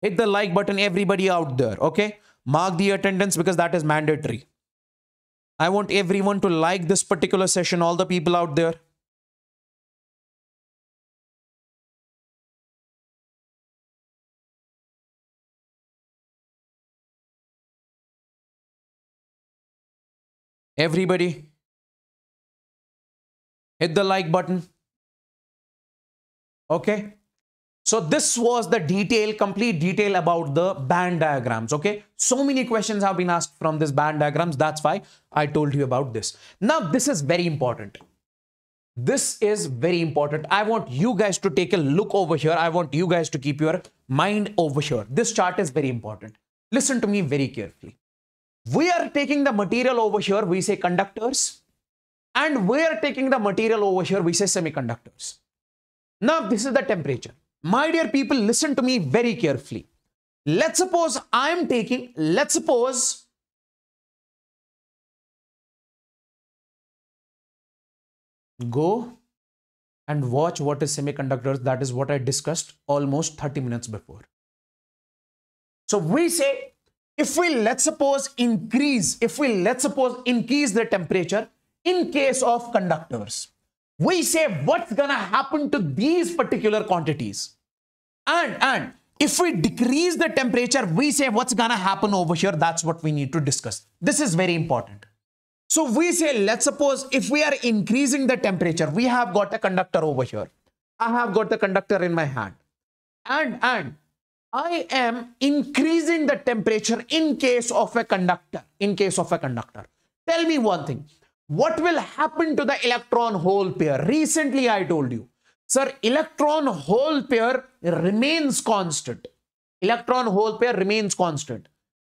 Hit the like button, everybody out there, okay? Mark the attendance because that is mandatory. I want everyone to like this particular session, all the people out there. Everybody, hit the like button. Okay. So this was the detail, complete detail about the band diagrams. Okay. So many questions have been asked from this band diagrams. That's why I told you about this. Now, this is very important. This is very important. I want you guys to take a look over here. I want you guys to keep your mind over here. This chart is very important. Listen to me very carefully. We are taking the material over here, we say conductors, and we are taking the material over here, we say semiconductors. Now, this is the temperature. My dear people, listen to me very carefully. Let's suppose I am taking, let's suppose go and watch what is semiconductors. That is what I discussed almost 30 minutes before. So we say if we let's suppose increase, if we let's suppose increase the temperature in case of conductors, we say what's gonna happen to these particular quantities. And, and if we decrease the temperature, we say what's gonna happen over here. That's what we need to discuss. This is very important. So we say, let's suppose if we are increasing the temperature, we have got a conductor over here. I have got the conductor in my hand. And, and I am increasing the temperature in case of a conductor, in case of a conductor. Tell me one thing. What will happen to the electron hole pair? Recently, I told you, sir, electron hole pair remains constant. Electron hole pair remains constant.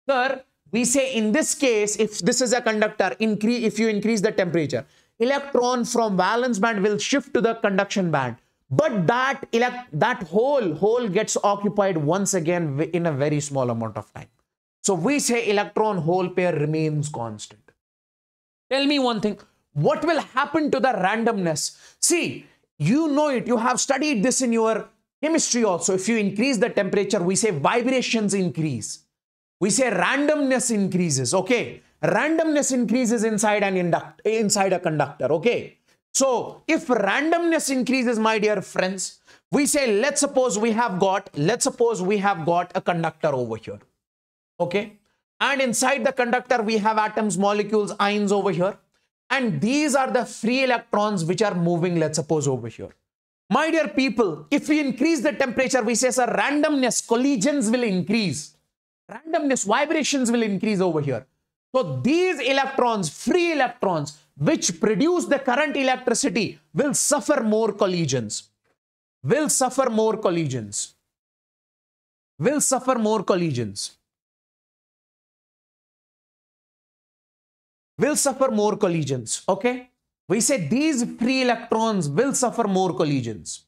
Sir, we say in this case, if this is a conductor, increase if you increase the temperature, electron from valence band will shift to the conduction band but that elect that hole hole gets occupied once again in a very small amount of time. So we say electron hole pair remains constant. Tell me one thing. What will happen to the randomness? See you know it. You have studied this in your chemistry also. If you increase the temperature we say vibrations increase. We say randomness increases okay? Randomness increases inside an induct inside a conductor okay so if randomness increases, my dear friends, we say, let's suppose we have got, let's suppose we have got a conductor over here. Okay. And inside the conductor, we have atoms, molecules, ions over here. And these are the free electrons which are moving, let's suppose over here. My dear people, if we increase the temperature, we say, sir, randomness, collisions will increase. randomness, vibrations will increase over here. So these electrons, free electrons, which produce the current electricity will suffer more collisions. Will suffer more collisions. Will suffer more collisions. Will suffer more collisions. Okay. We say these free electrons will suffer more collisions.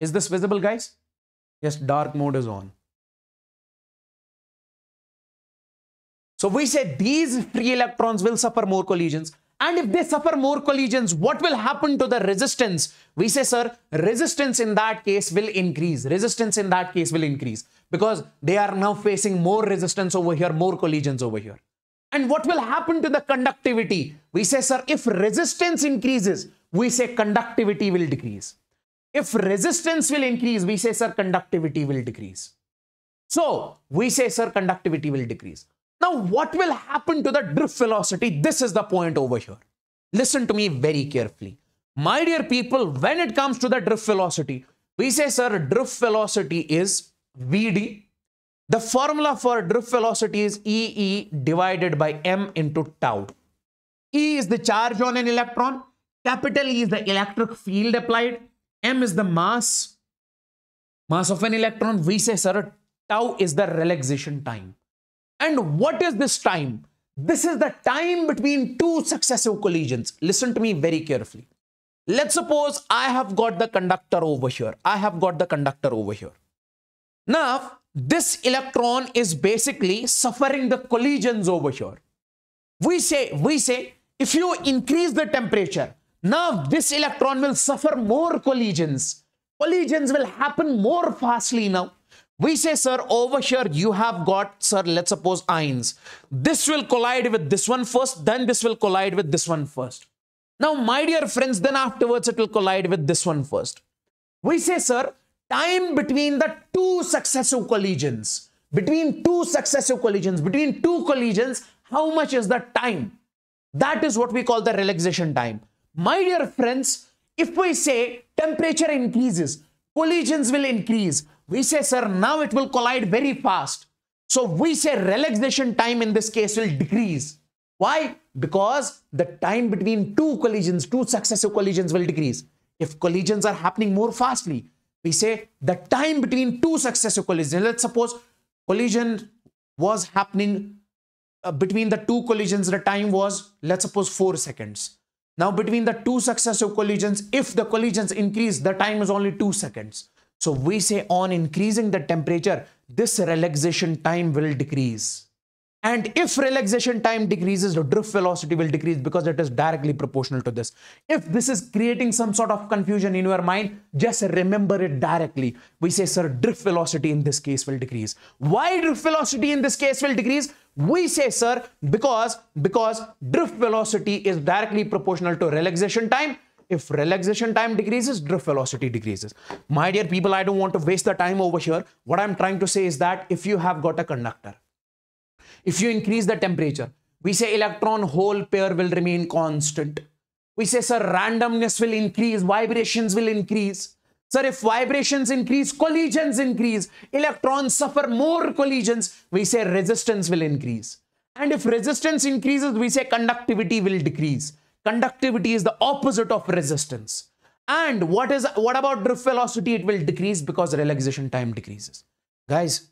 Is this visible, guys? Yes, dark mode is on. So we say these free electrons will suffer more collisions. And if they suffer more collisions, what will happen to the resistance? We say, sir, resistance in that case will increase. Resistance in that case will increase because they are now facing more resistance over here, more collisions over here. And what will happen to the conductivity? We say, sir, if resistance increases, we say conductivity will decrease. If resistance will increase, we say, sir, conductivity will decrease. So we say, sir, conductivity will decrease. Now, what will happen to the drift velocity? This is the point over here. Listen to me very carefully. My dear people, when it comes to the drift velocity, we say, sir, drift velocity is Vd. The formula for drift velocity is EE divided by m into tau. E is the charge on an electron. Capital E is the electric field applied. M is the mass. Mass of an electron. We say, sir, tau is the relaxation time. And what is this time? This is the time between two successive collisions. Listen to me very carefully. Let's suppose I have got the conductor over here. I have got the conductor over here. Now, this electron is basically suffering the collisions over here. We say, we say, if you increase the temperature, now this electron will suffer more collisions. Collisions will happen more fastly now. We say, sir, over here you have got, sir, let's suppose ions. This will collide with this one first, then this will collide with this one first. Now, my dear friends, then afterwards it will collide with this one first. We say, sir, time between the two successive collisions, between two successive collisions, between two collisions, how much is the time? That is what we call the relaxation time. My dear friends, if we say temperature increases, collisions will increase, we say, sir, now it will collide very fast. So we say relaxation time in this case will decrease. Why? Because the time between two collisions, two successive collisions will decrease. If collisions are happening more fastly, we say the time between two successive collisions. Let's suppose collision was happening uh, between the two collisions, the time was, let's suppose, four seconds. Now, between the two successive collisions, if the collisions increase, the time is only two seconds. So we say on increasing the temperature, this relaxation time will decrease. And if relaxation time decreases, the drift velocity will decrease because it is directly proportional to this. If this is creating some sort of confusion in your mind, just remember it directly. We say, sir, drift velocity in this case will decrease. Why drift velocity in this case will decrease? We say, sir, because, because drift velocity is directly proportional to relaxation time if relaxation time decreases, drift velocity decreases. My dear people, I don't want to waste the time over here. What I'm trying to say is that if you have got a conductor, if you increase the temperature, we say electron hole pair will remain constant. We say, sir, randomness will increase, vibrations will increase. Sir, if vibrations increase, collisions increase, electrons suffer more collisions, we say resistance will increase. And if resistance increases, we say conductivity will decrease. Conductivity is the opposite of resistance. And what is what about drift velocity? It will decrease because relaxation time decreases. Guys,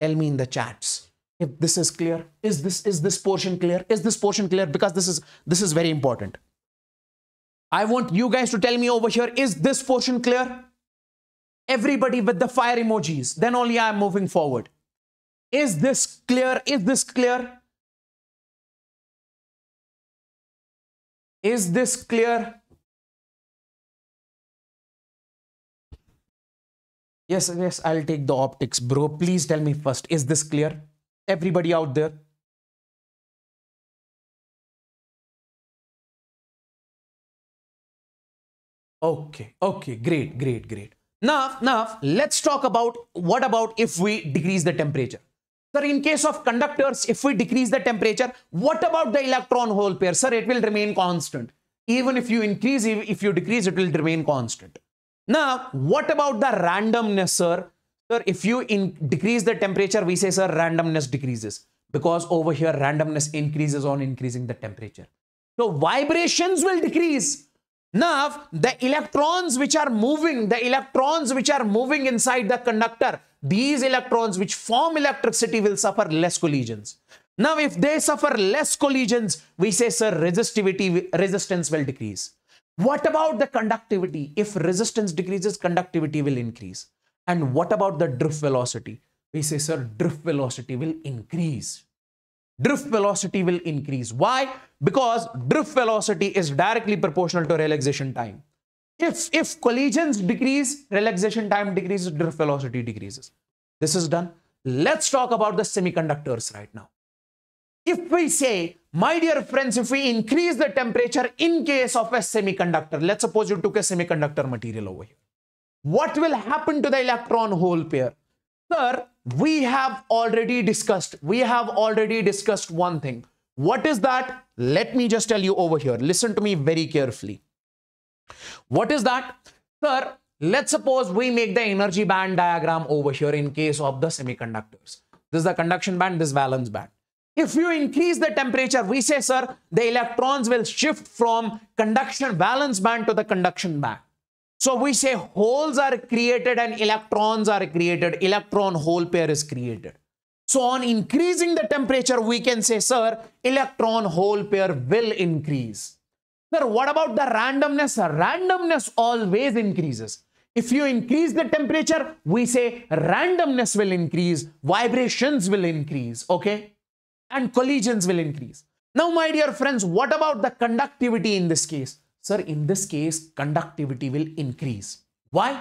tell me in the chats if this is clear. Is this is this portion clear? Is this portion clear? Because this is this is very important. I want you guys to tell me over here, is this portion clear? Everybody with the fire emojis, then only I am moving forward. Is this clear? Is this clear? Is this clear? Yes, yes, I'll take the optics, bro. Please tell me first. Is this clear? Everybody out there? Okay, okay, great, great, great. Now, now let's talk about what about if we decrease the temperature? Sir, in case of conductors, if we decrease the temperature, what about the electron hole pair? Sir, it will remain constant. Even if you increase, if you decrease, it will remain constant. Now, what about the randomness, sir? Sir, if you decrease the temperature, we say, sir, randomness decreases because over here randomness increases on increasing the temperature. So vibrations will decrease. Now, the electrons which are moving, the electrons which are moving inside the conductor, these electrons which form electricity will suffer less collisions. Now, if they suffer less collisions, we say, sir, resistivity, resistance will decrease. What about the conductivity? If resistance decreases, conductivity will increase. And what about the drift velocity? We say, sir, drift velocity will increase. Drift velocity will increase. Why? Because drift velocity is directly proportional to relaxation time. If, if collisions decrease, relaxation time decreases, drift velocity decreases. This is done. Let's talk about the semiconductors right now. If we say, my dear friends, if we increase the temperature in case of a semiconductor, let's suppose you took a semiconductor material over here. What will happen to the electron hole pair? Sir, we have already discussed, we have already discussed one thing. What is that? Let me just tell you over here. Listen to me very carefully. What is that? Sir, let's suppose we make the energy band diagram over here in case of the semiconductors. This is the conduction band, this valence band. If you increase the temperature, we say, sir, the electrons will shift from conduction valence band to the conduction band. So we say holes are created and electrons are created. Electron hole pair is created. So on increasing the temperature, we can say, sir, electron hole pair will increase. Sir, what about the randomness? Randomness always increases. If you increase the temperature, we say randomness will increase, vibrations will increase, okay? And collisions will increase. Now, my dear friends, what about the conductivity in this case? Sir, in this case, conductivity will increase. Why?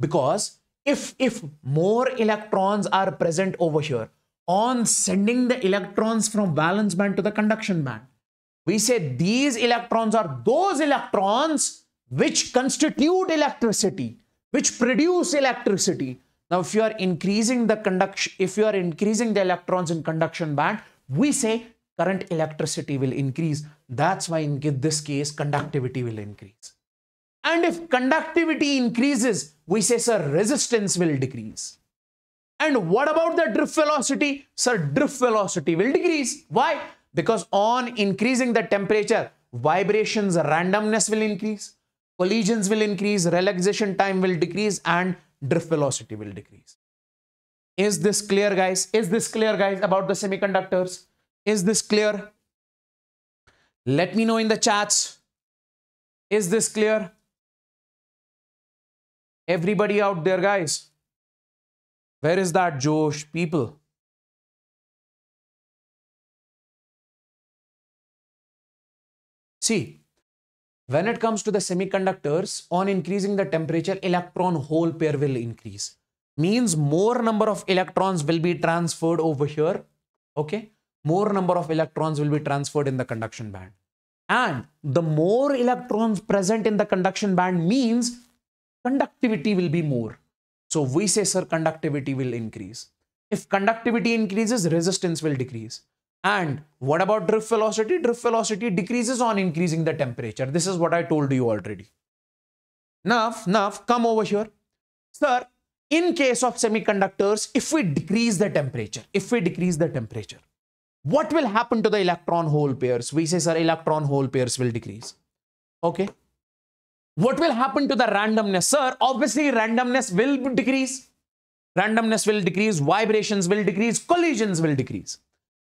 Because if, if more electrons are present over here on sending the electrons from valence band to the conduction band, we say these electrons are those electrons which constitute electricity, which produce electricity. Now, if you are increasing the conduction, if you are increasing the electrons in conduction band, we say current electricity will increase. That's why in this case, conductivity will increase. And if conductivity increases, we say, sir, resistance will decrease. And what about the drift velocity? Sir, drift velocity will decrease. Why? Because on increasing the temperature, vibrations, randomness will increase, collisions will increase, relaxation time will decrease, and drift velocity will decrease. Is this clear, guys? Is this clear, guys, about the semiconductors? Is this clear? Let me know in the chats. Is this clear? Everybody out there, guys. Where is that Josh? People. See, when it comes to the semiconductors, on increasing the temperature, electron hole pair will increase. Means more number of electrons will be transferred over here. Okay more number of electrons will be transferred in the conduction band. And the more electrons present in the conduction band means conductivity will be more. So we say, sir, conductivity will increase. If conductivity increases, resistance will decrease. And what about drift velocity? Drift velocity decreases on increasing the temperature. This is what I told you already. Now, now come over here. Sir, in case of semiconductors, if we decrease the temperature, if we decrease the temperature, what will happen to the electron hole pairs? We say, sir, electron hole pairs will decrease. Okay. What will happen to the randomness? Sir, obviously randomness will decrease. Randomness will decrease, vibrations will decrease, collisions will decrease.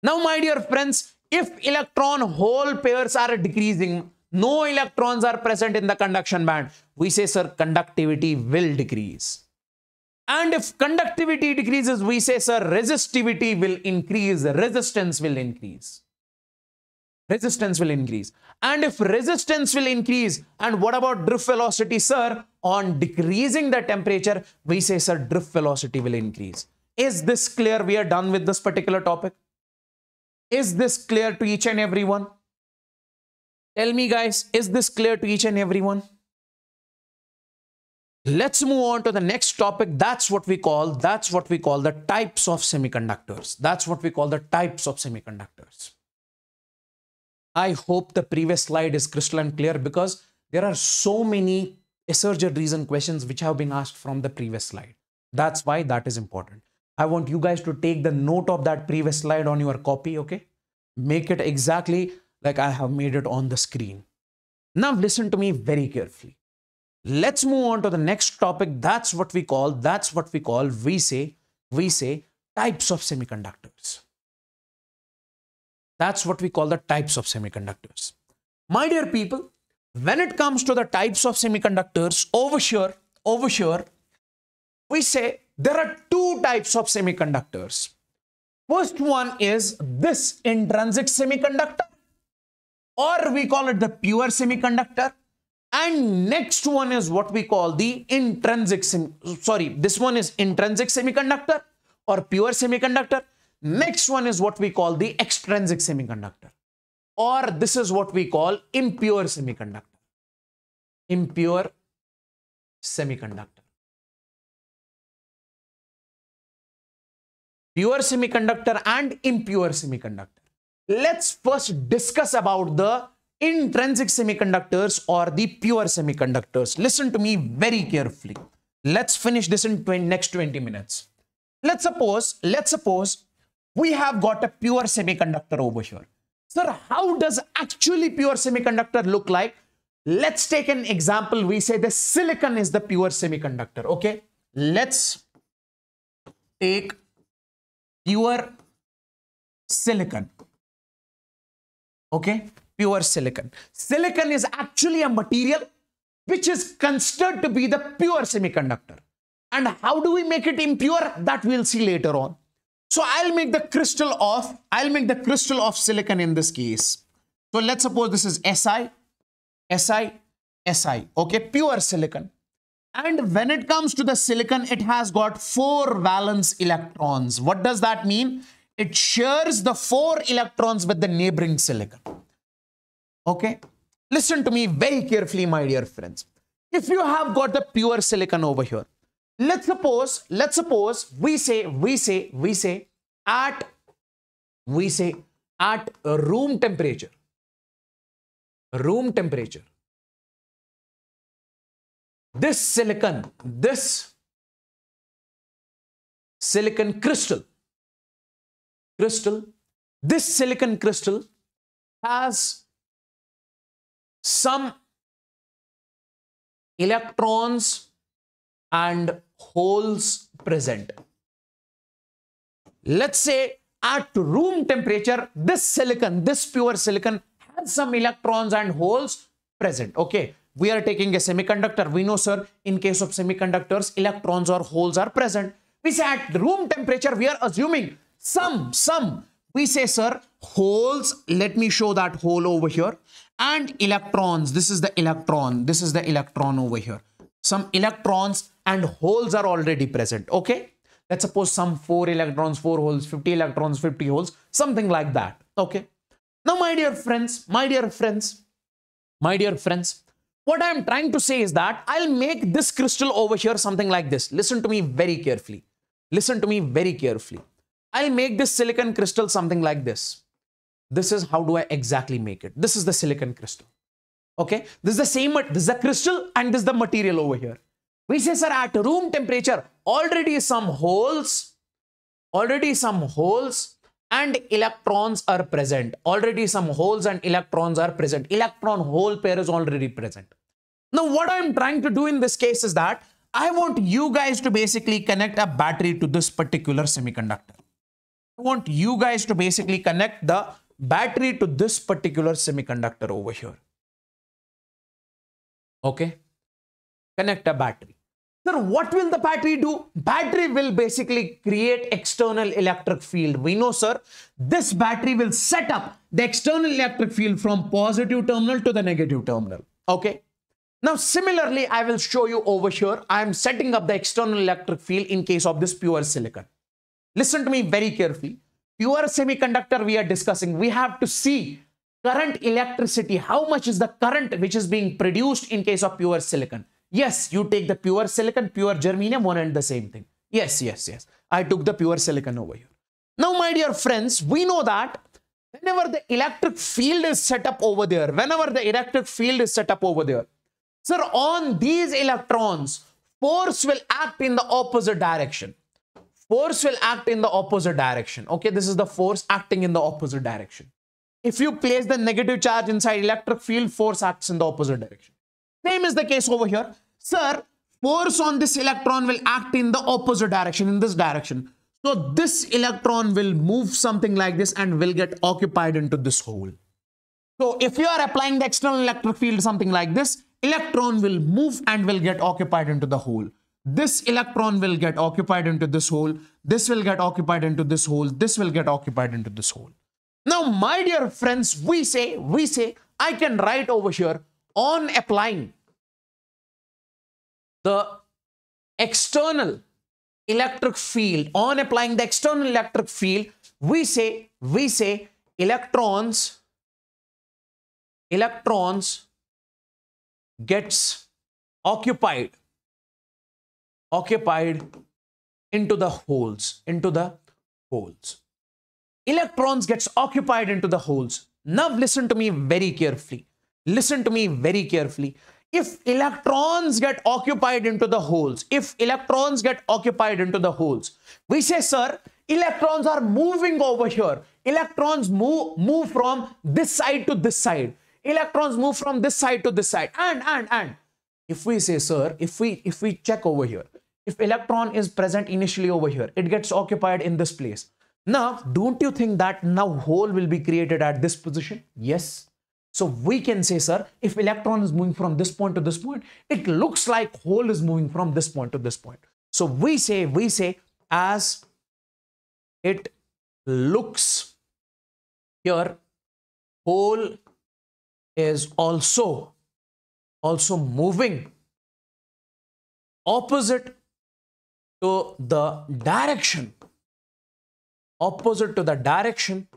Now, my dear friends, if electron hole pairs are decreasing, no electrons are present in the conduction band, we say, sir, conductivity will decrease. And if conductivity decreases, we say, sir, resistivity will increase, resistance will increase. Resistance will increase. And if resistance will increase, and what about drift velocity, sir? On decreasing the temperature, we say, sir, drift velocity will increase. Is this clear? We are done with this particular topic. Is this clear to each and everyone? Tell me, guys, is this clear to each and everyone? Let's move on to the next topic. That's what we call, that's what we call the types of semiconductors. That's what we call the types of semiconductors. I hope the previous slide is crystal and clear because there are so many asserted reason questions which have been asked from the previous slide. That's why that is important. I want you guys to take the note of that previous slide on your copy, okay? Make it exactly like I have made it on the screen. Now listen to me very carefully. Let's move on to the next topic. That's what we call, that's what we call, we say, we say types of semiconductors. That's what we call the types of semiconductors. My dear people, when it comes to the types of semiconductors, over here, over here, we say there are two types of semiconductors. First one is this intrinsic semiconductor, or we call it the pure semiconductor. And next one is what we call the intrinsic, sorry, this one is intrinsic semiconductor or pure semiconductor. Next one is what we call the extrinsic semiconductor or this is what we call impure semiconductor. Impure semiconductor. Pure semiconductor and impure semiconductor. Let's first discuss about the intrinsic semiconductors or the pure semiconductors. Listen to me very carefully. Let's finish this in 20, next 20 minutes. Let's suppose, let's suppose we have got a pure semiconductor over here. Sir, how does actually pure semiconductor look like? Let's take an example. We say the silicon is the pure semiconductor. Okay. Let's take pure silicon. Okay. Pure silicon. Silicon is actually a material which is considered to be the pure semiconductor. And how do we make it impure? That we'll see later on. So I'll make the crystal of, I'll make the crystal of silicon in this case. So let's suppose this is Si, Si, Si, okay, pure silicon. And when it comes to the silicon, it has got four valence electrons. What does that mean? It shares the four electrons with the neighboring silicon. Okay, listen to me very carefully, my dear friends. If you have got the pure silicon over here, let's suppose let's suppose we say we say we say at we say at room temperature room temperature this silicon this silicon crystal crystal this silicon crystal has some electrons and holes present. Let's say at room temperature, this silicon, this pure silicon has some electrons and holes present. Okay. We are taking a semiconductor. We know, sir, in case of semiconductors, electrons or holes are present. We say at room temperature, we are assuming some, some. We say, sir, holes. Let me show that hole over here. And electrons. This is the electron. This is the electron over here. Some electrons and holes are already present. Okay. Let's suppose some 4 electrons, 4 holes, 50 electrons, 50 holes, something like that. Okay. Now, my dear friends, my dear friends, my dear friends, what I'm trying to say is that I'll make this crystal over here something like this. Listen to me very carefully. Listen to me very carefully. I'll make this silicon crystal something like this. This is how do I exactly make it. This is the silicon crystal. Okay. This is the same, this is the crystal and this is the material over here. We say, sir, at room temperature, already some holes, already some holes and electrons are present. Already some holes and electrons are present. Electron hole pair is already present. Now, what I'm trying to do in this case is that I want you guys to basically connect a battery to this particular semiconductor. I want you guys to basically connect the battery to this particular semiconductor over here. Okay. Connect a battery. Sir, what will the battery do? Battery will basically create external electric field. We know, sir, this battery will set up the external electric field from positive terminal to the negative terminal. Okay. Now, similarly, I will show you over here. I am setting up the external electric field in case of this pure silicon. Listen to me very carefully. Pure semiconductor we are discussing. We have to see current electricity. How much is the current which is being produced in case of pure silicon? Yes, you take the pure silicon, pure germanium, one and the same thing. Yes, yes, yes. I took the pure silicon over here. Now, my dear friends, we know that whenever the electric field is set up over there, whenever the electric field is set up over there, sir, on these electrons, force will act in the opposite direction. Force will act in the opposite direction. Okay, this is the force acting in the opposite direction. If you place the negative charge inside electric field, force acts in the opposite direction. Same is the case over here. Sir, force on this electron will act in the opposite direction, in this direction. So this electron will move something like this and will get occupied into this hole. So if you are applying the external electric field something like this, electron will move and will get occupied into the hole. This electron will get occupied into this hole. This will get occupied into this hole. This will get occupied into this hole. Now, my dear friends, we say, we say, I can write over here on applying the external electric field, on applying the external electric field, we say, we say electrons, electrons gets occupied, occupied into the holes, into the holes. Electrons gets occupied into the holes. Now listen to me very carefully. Listen to me very carefully if electrons get occupied into the holes, if electrons get occupied into the holes, we say, sir, electrons are moving over here. Electrons move, move from this side to this side. Electrons move from this side to this side. And, and, and. If we say, sir, if we, if we check over here, if electron is present initially over here, it gets occupied in this place. Now, don't you think that now hole will be created at this position? Yes. So we can say, sir, if electron is moving from this point to this point, it looks like hole is moving from this point to this point. So we say, we say as it looks here, hole is also, also moving opposite to the direction, opposite to the direction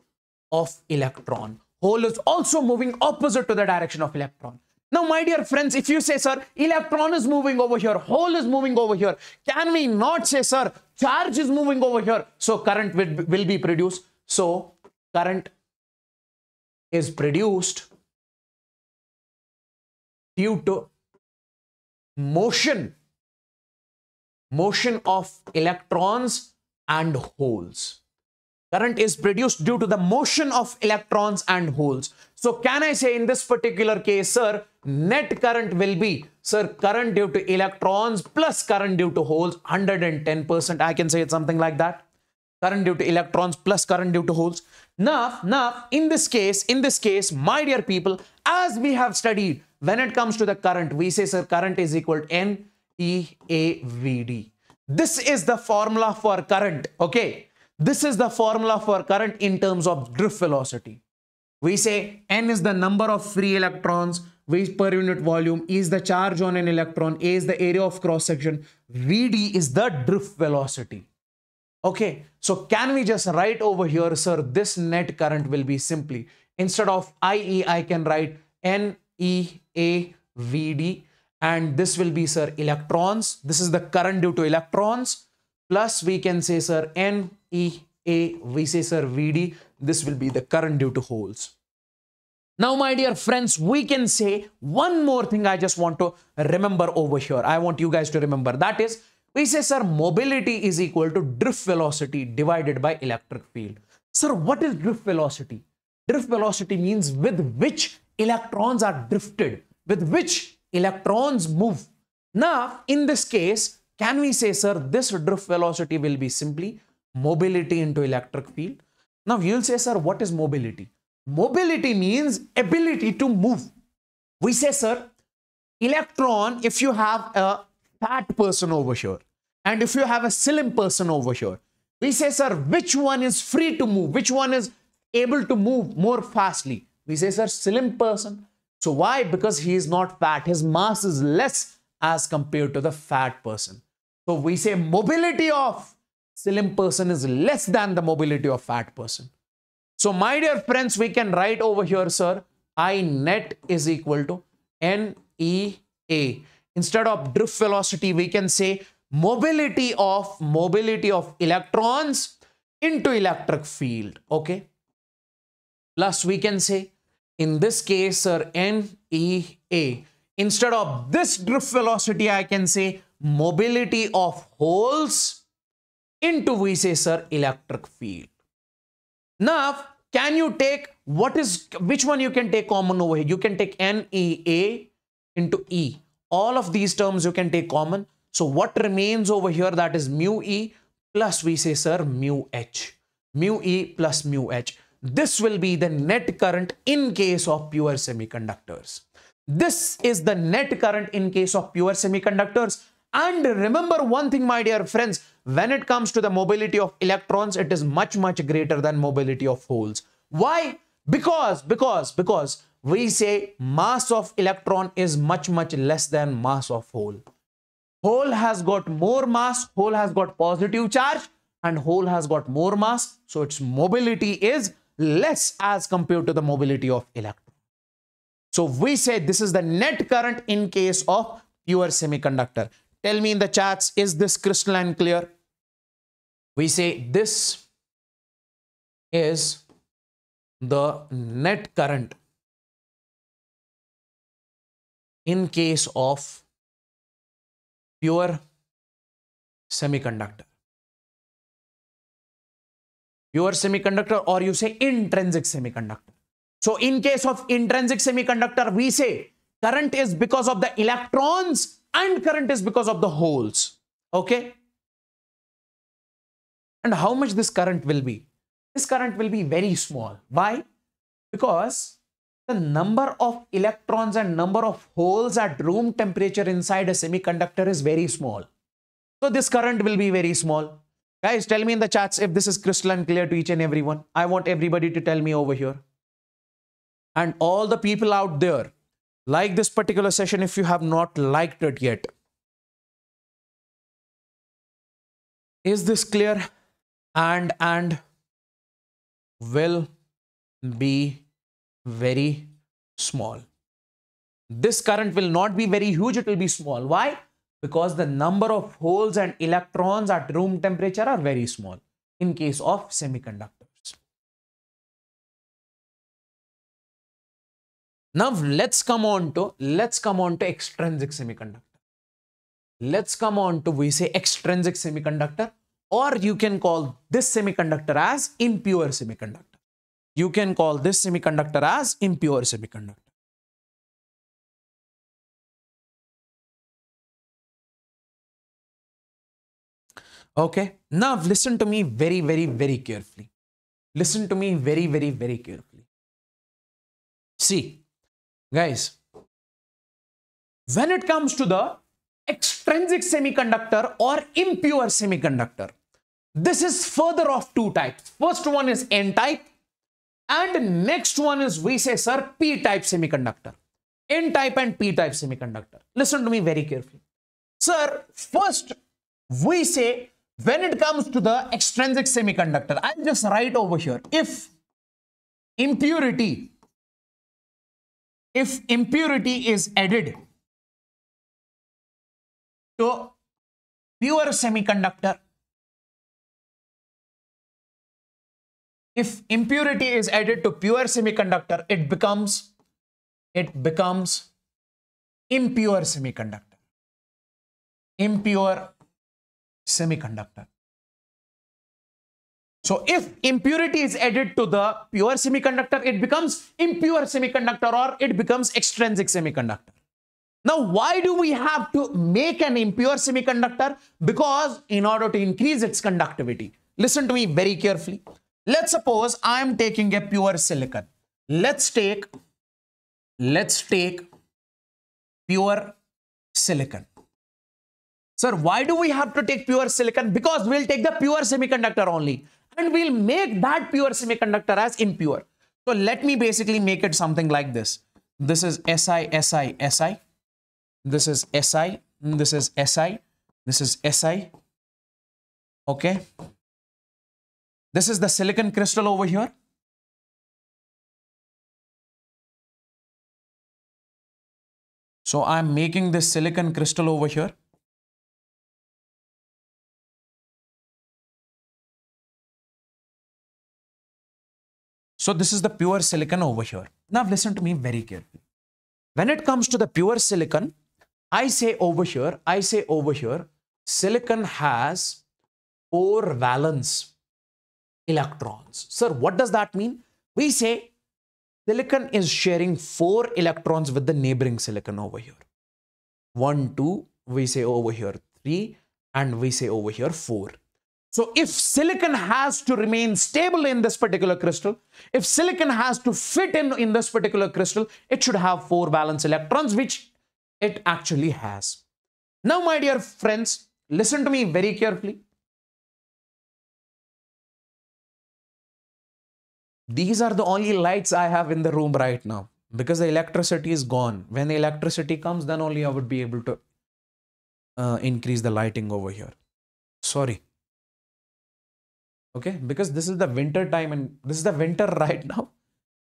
of electron hole is also moving opposite to the direction of electron. Now, my dear friends, if you say, sir, electron is moving over here, hole is moving over here, can we not say, sir, charge is moving over here, so current will, be produced. So, current is produced due to motion, motion of electrons and holes current is produced due to the motion of electrons and holes. So can I say in this particular case, sir, net current will be, sir, current due to electrons plus current due to holes, 110%. I can say it something like that. Current due to electrons plus current due to holes. Now, now, in this case, in this case, my dear people, as we have studied, when it comes to the current, we say, sir, current is equal to N E A V D. This is the formula for current, okay? This is the formula for current in terms of drift velocity. We say n is the number of free electrons V per unit volume, is the charge on an electron, A is the area of cross section, Vd is the drift velocity. Okay, so can we just write over here, sir, this net current will be simply, instead of IE, I can write NEAVD and this will be, sir, electrons. This is the current due to electrons plus we can say, sir, N E A, we sir VD, this will be the current due to holes. Now, my dear friends, we can say one more thing I just want to remember over here. I want you guys to remember that is, we say, sir, mobility is equal to drift velocity divided by electric field. Sir, what is drift velocity? Drift velocity means with which electrons are drifted, with which electrons move. Now, in this case, can we say, sir, this drift velocity will be simply mobility into electric field. Now you'll say, sir, what is mobility? Mobility means ability to move. We say, sir, electron, if you have a fat person over here, and if you have a slim person over here, we say, sir, which one is free to move? Which one is able to move more fastly? We say, sir, slim person. So why? Because he is not fat. His mass is less as compared to the fat person. So we say mobility of slim person is less than the mobility of fat person. So my dear friends, we can write over here, sir, I net is equal to NEA. Instead of drift velocity, we can say mobility of mobility of electrons into electric field. Okay. Plus we can say in this case, sir, NEA. Instead of this drift velocity, I can say mobility of holes into, we sir, electric field. Now, can you take what is, which one you can take common over here? You can take NEA into E. All of these terms you can take common. So what remains over here that is mu E plus we sir mu H. Mu E plus mu H. This will be the net current in case of pure semiconductors. This is the net current in case of pure semiconductors. And remember one thing, my dear friends, when it comes to the mobility of electrons, it is much, much greater than mobility of holes. Why? Because, because, because we say mass of electron is much, much less than mass of hole. Hole has got more mass, hole has got positive charge, and hole has got more mass. So its mobility is less as compared to the mobility of electron. So we say this is the net current in case of pure semiconductor. Tell me in the chats, is this crystalline clear? We say this is the net current in case of pure semiconductor pure semiconductor or you say intrinsic semiconductor. So in case of intrinsic semiconductor, we say current is because of the electrons and current is because of the holes. Okay. And how much this current will be? This current will be very small. Why? Because the number of electrons and number of holes at room temperature inside a semiconductor is very small. So this current will be very small. Guys, tell me in the chats if this is crystalline clear to each and everyone. I want everybody to tell me over here. And all the people out there, like this particular session if you have not liked it yet. Is this clear? And, and will be very small. This current will not be very huge, it will be small. Why? because the number of holes and electrons at room temperature are very small in case of semiconductors. Now let's come on to let's come on to extrinsic semiconductor. Let's come on to we say extrinsic semiconductor or you can call this semiconductor as impure semiconductor. You can call this semiconductor as impure semiconductor. Okay. Now listen to me very, very, very carefully. Listen to me very, very, very carefully. See, guys, when it comes to the extrinsic semiconductor or impure semiconductor, this is further of two types. First one is N-type and next one is, we say, sir, P-type semiconductor. N-type and P-type semiconductor. Listen to me very carefully. Sir, first we say when it comes to the extrinsic semiconductor, I'll just write over here. If impurity, if impurity is added to pure semiconductor, if impurity is added to pure semiconductor, it becomes, it becomes impure semiconductor. Impure semiconductor. So if impurity is added to the pure semiconductor, it becomes impure semiconductor or it becomes extrinsic semiconductor. Now, why do we have to make an impure semiconductor? Because in order to increase its conductivity. Listen to me very carefully. Let's suppose I am taking a pure silicon. Let's take, let's take pure silicon. Sir, why do we have to take pure silicon? Because we'll take the pure semiconductor only and we'll make that pure semiconductor as impure. So let me basically make it something like this. This is Si, Si, Si. This is Si, this is Si, this is Si. Okay. This is the silicon crystal over here. So I'm making this silicon crystal over here. So this is the pure silicon over here. Now listen to me very carefully. When it comes to the pure silicon, I say over here, I say over here, silicon has four valence electrons. Sir, what does that mean? We say silicon is sharing four electrons with the neighboring silicon over here. One, two, we say over here three, and we say over here four. So if silicon has to remain stable in this particular crystal, if silicon has to fit in in this particular crystal, it should have four valence electrons, which it actually has. Now, my dear friends, listen to me very carefully. These are the only lights I have in the room right now because the electricity is gone. When the electricity comes, then only I would be able to uh, increase the lighting over here. Sorry. Okay, because this is the winter time and this is the winter right now.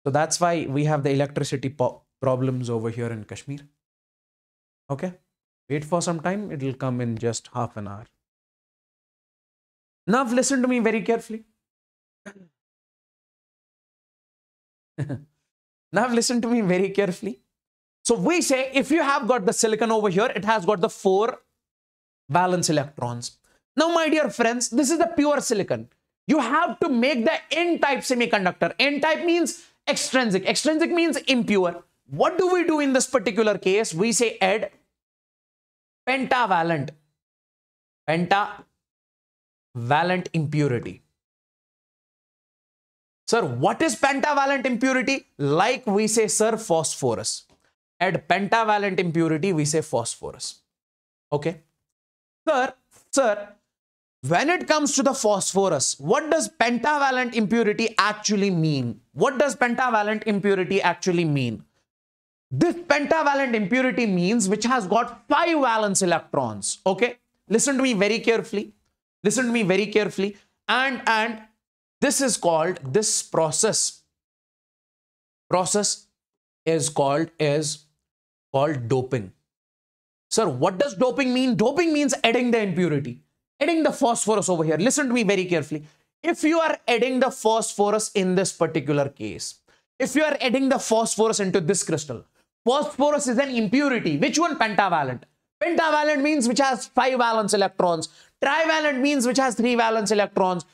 So that's why we have the electricity problems over here in Kashmir. Okay, wait for some time. It will come in just half an hour. Now listen to me very carefully. now listen to me very carefully. So we say if you have got the silicon over here, it has got the four valence electrons. Now, my dear friends, this is the pure silicon. You have to make the N-type semiconductor. N-type means extrinsic. Extrinsic means impure. What do we do in this particular case? We say add pentavalent. Pentavalent impurity. Sir, what is pentavalent impurity? Like we say, sir, phosphorus. Add pentavalent impurity, we say phosphorus. Okay. Sir, sir, when it comes to the phosphorus, what does pentavalent impurity actually mean? What does pentavalent impurity actually mean? This pentavalent impurity means which has got five valence electrons. Okay, listen to me very carefully. Listen to me very carefully. And and this is called this process. Process is called is called doping. Sir, what does doping mean? Doping means adding the impurity, adding the phosphorus over here. Listen to me very carefully. If you are adding the phosphorus in this particular case, if you are adding the phosphorus into this crystal, phosphorus is an impurity. Which one? Pentavalent. Pentavalent means which has five valence electrons. Trivalent means which has three valence electrons.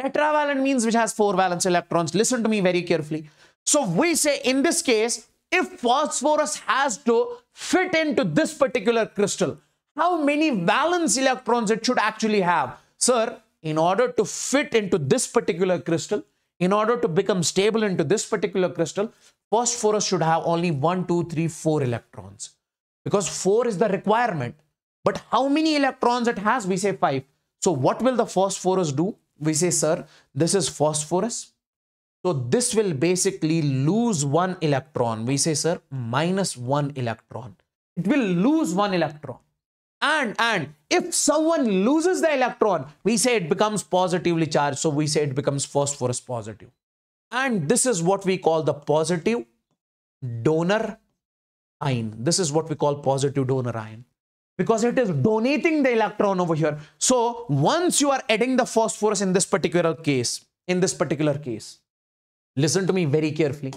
Tetravalent means which has four valence electrons. Listen to me very carefully. So we say in this case, if phosphorus has to fit into this particular crystal, how many valence electrons it should actually have? Sir, in order to fit into this particular crystal, in order to become stable into this particular crystal, phosphorus should have only 1, 2, 3, 4 electrons. Because 4 is the requirement. But how many electrons it has? We say 5. So what will the phosphorus do? We say, sir, this is phosphorus. So this will basically lose one electron. We say, sir, minus one electron. It will lose one electron. And, and if someone loses the electron, we say it becomes positively charged. So we say it becomes phosphorus positive. And this is what we call the positive donor ion. This is what we call positive donor ion because it is donating the electron over here. So once you are adding the phosphorus in this particular case, in this particular case, Listen to me very carefully.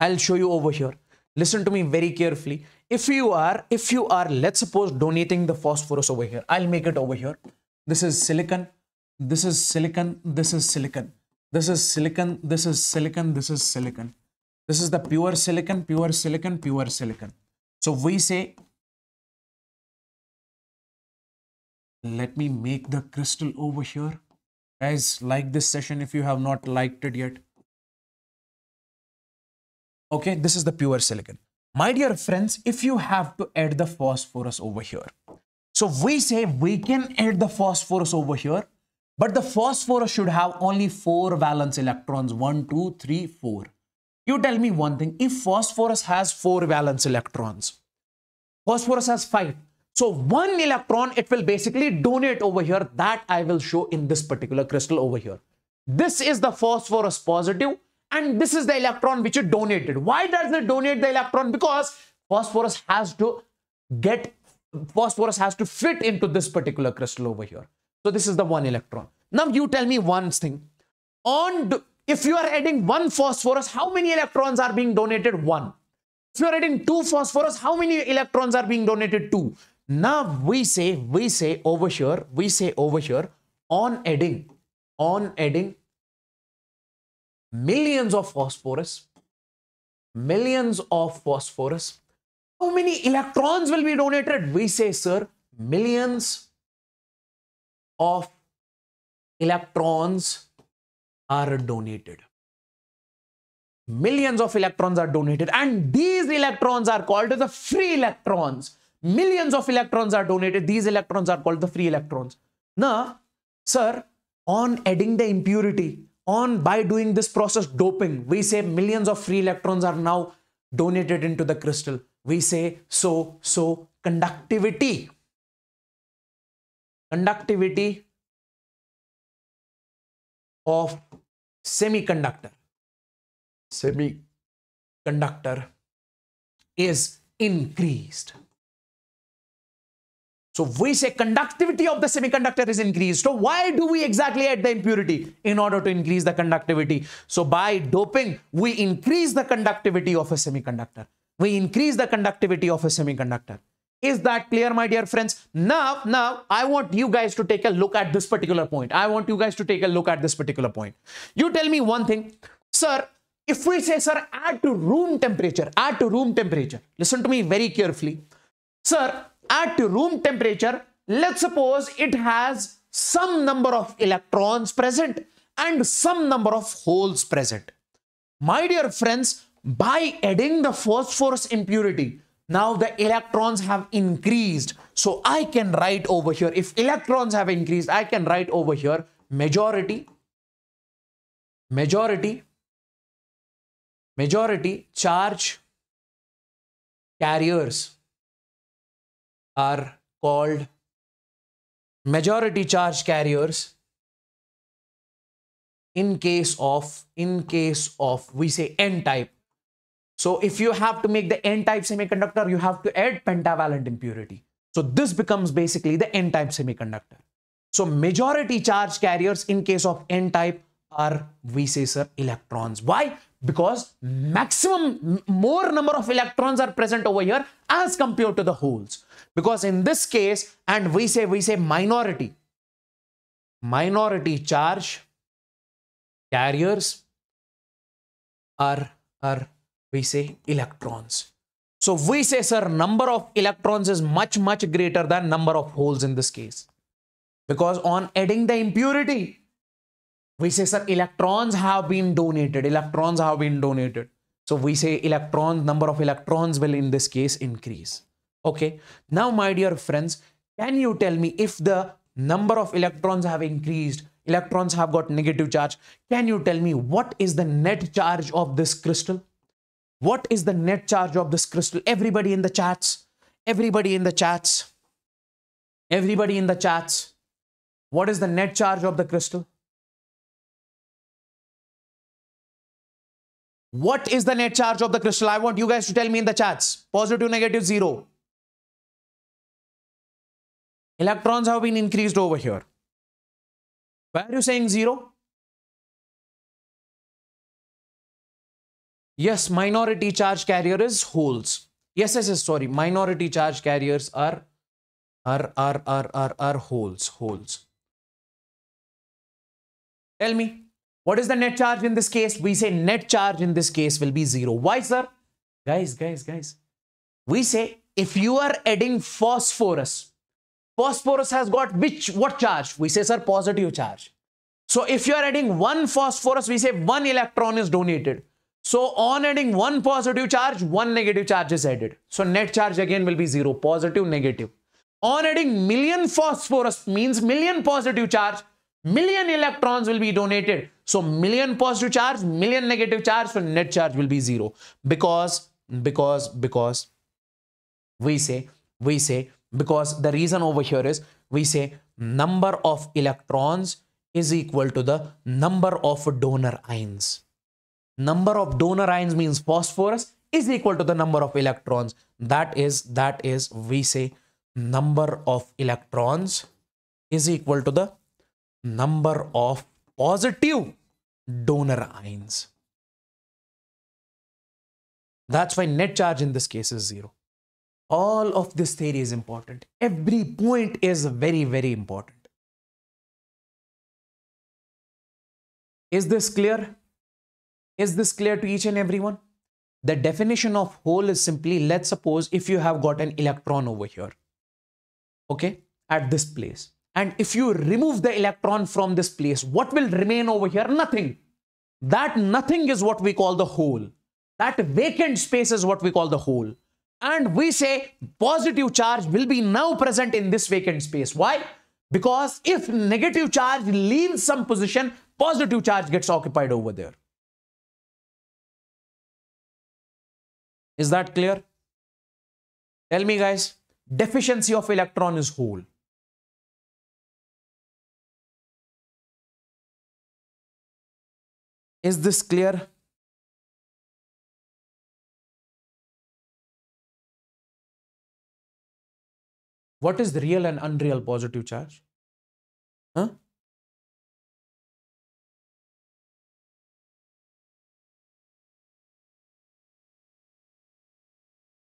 I'll show you over here. Listen to me very carefully. If you are, if you are, let's suppose donating the phosphorus over here. I'll make it over here. This is silicon. This is silicon. This is silicon. This is silicon. This is silicon. This is silicon. This is the pure silicon, pure silicon, pure silicon. So we say, let me make the crystal over here. Guys, like this session if you have not liked it yet. Okay, this is the pure silicon. My dear friends, if you have to add the phosphorus over here, so we say we can add the phosphorus over here, but the phosphorus should have only four valence electrons, one, two, three, four. You tell me one thing, if phosphorus has four valence electrons, phosphorus has five. So one electron, it will basically donate over here that I will show in this particular crystal over here. This is the phosphorus positive and this is the electron which it donated. Why does it donate the electron? Because phosphorus has to get, phosphorus has to fit into this particular crystal over here. So this is the one electron. Now you tell me one thing. On if you are adding one phosphorus, how many electrons are being donated? One. If you are adding two phosphorus, how many electrons are being donated? Two. Now we say, we say over here, we say over here on adding, on adding millions of phosphorus, millions of phosphorus. How many electrons will be donated? We say, sir, millions of electrons are donated. Millions of electrons are donated, and these electrons are called the free electrons. Millions of electrons are donated. These electrons are called the free electrons. Now, sir, on adding the impurity, on by doing this process doping, we say millions of free electrons are now donated into the crystal. We say so, so conductivity. Conductivity of semiconductor semiconductor is increased. So we say conductivity of the semiconductor is increased. So why do we exactly add the impurity? In order to increase the conductivity. So by doping, we increase the conductivity of a semiconductor. We increase the conductivity of a semiconductor. Is that clear, my dear friends? Now, now, I want you guys to take a look at this particular point. I want you guys to take a look at this particular point. You tell me one thing. Sir, if we say, sir, add to room temperature, add to room temperature. Listen to me very carefully. Sir, to room temperature, let's suppose it has some number of electrons present and some number of holes present. My dear friends, by adding the phosphorus impurity, now the electrons have increased. So I can write over here, if electrons have increased, I can write over here majority, majority, majority charge carriers are called majority charge carriers in case of in case of we say n type. So if you have to make the n type semiconductor you have to add pentavalent impurity. So this becomes basically the n type semiconductor. So majority charge carriers in case of n type are we say sir electrons. Why? Because maximum more number of electrons are present over here as compared to the holes because in this case and we say we say minority minority charge carriers are are we say electrons so we say sir number of electrons is much much greater than number of holes in this case because on adding the impurity we say, sir, electrons have been donated. Electrons have been donated. So we say electrons, number of electrons will in this case increase. Okay. Now, my dear friends, can you tell me if the number of electrons have increased, electrons have got negative charge, can you tell me what is the net charge of this crystal? What is the net charge of this crystal? Everybody in the chats, everybody in the chats, everybody in the chats. What is the net charge of the crystal? What is the net charge of the crystal? I want you guys to tell me in the chats. Positive, negative, zero. Electrons have been increased over here. Why are you saying zero? Yes, minority charge carrier is holes. Yes, yes, yes, sorry. Minority charge carriers are, are, are, are, are, are holes, holes. Tell me. What is the net charge in this case? We say net charge in this case will be zero. Why, sir? Guys, guys, guys. We say if you are adding phosphorus, phosphorus has got which, what charge? We say, sir, positive charge. So if you are adding one phosphorus, we say one electron is donated. So on adding one positive charge, one negative charge is added. So net charge again will be zero, positive, negative. On adding million phosphorus means million positive charge, million electrons will be donated. So million positive charge, million negative charge, so net charge will be zero. Because, because, because we say, we say, because the reason over here is we say number of electrons is equal to the number of donor ions. Number of donor ions means phosphorus is equal to the number of electrons. That is, that is, we say number of electrons is equal to the number of positive donor ions. That's why net charge in this case is zero. All of this theory is important. Every point is very, very important. Is this clear? Is this clear to each and everyone? The definition of hole is simply, let's suppose if you have got an electron over here, okay, at this place. And if you remove the electron from this place, what will remain over here? Nothing. That nothing is what we call the hole. That vacant space is what we call the hole. And we say positive charge will be now present in this vacant space. Why? Because if negative charge leaves some position, positive charge gets occupied over there. Is that clear? Tell me guys, deficiency of electron is hole. Is this clear? What is the real and unreal positive charge? Huh?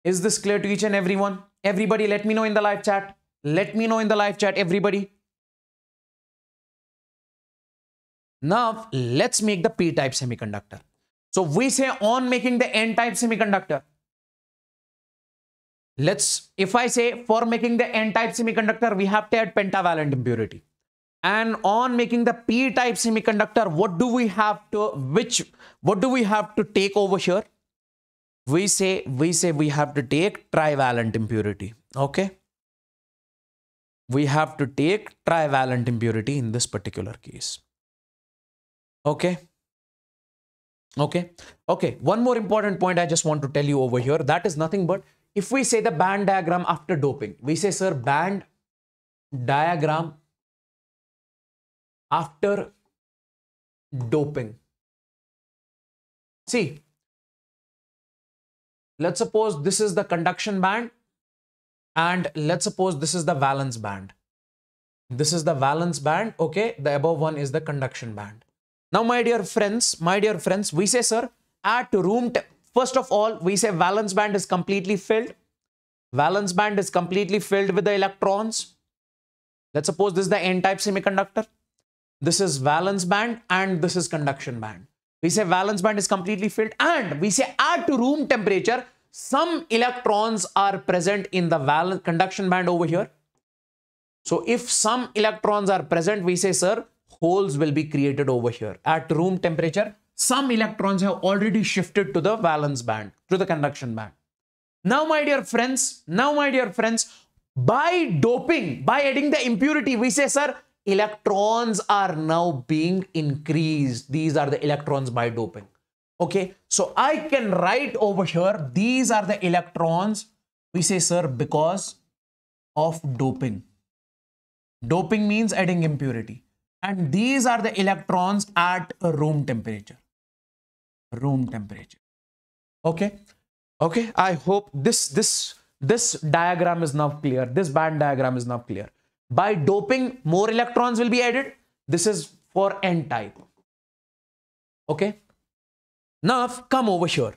Is this clear to each and everyone? Everybody, let me know in the live chat. Let me know in the live chat, everybody. Now, let's make the p-type semiconductor. So we say on making the n-type semiconductor. Let's, if I say for making the n-type semiconductor, we have to add pentavalent impurity. And on making the p-type semiconductor, what do we have to, which, what do we have to take over here? we say we say we have to take trivalent impurity okay we have to take trivalent impurity in this particular case okay okay okay one more important point i just want to tell you over here that is nothing but if we say the band diagram after doping we say sir band diagram after doping see let's suppose this is the conduction band and let's suppose this is the valence band. This is the valence band. Okay. The above one is the conduction band. Now, my dear friends, my dear friends, we say, sir, at room, first of all, we say valence band is completely filled. Valence band is completely filled with the electrons. Let's suppose this is the n-type semiconductor. This is valence band and this is conduction band. We say valence band is completely filled and we say at room temperature, some electrons are present in the valence conduction band over here. So if some electrons are present, we say, sir, holes will be created over here. At room temperature, some electrons have already shifted to the valence band, to the conduction band. Now, my dear friends, now, my dear friends, by doping, by adding the impurity, we say, sir, electrons are now being increased. These are the electrons by doping. Okay, so I can write over here, these are the electrons. We say, sir, because of doping. Doping means adding impurity. And these are the electrons at room temperature. Room temperature. Okay. Okay. I hope this, this, this diagram is now clear. This band diagram is now clear. By doping, more electrons will be added. This is for n-type. Okay. Now come over here.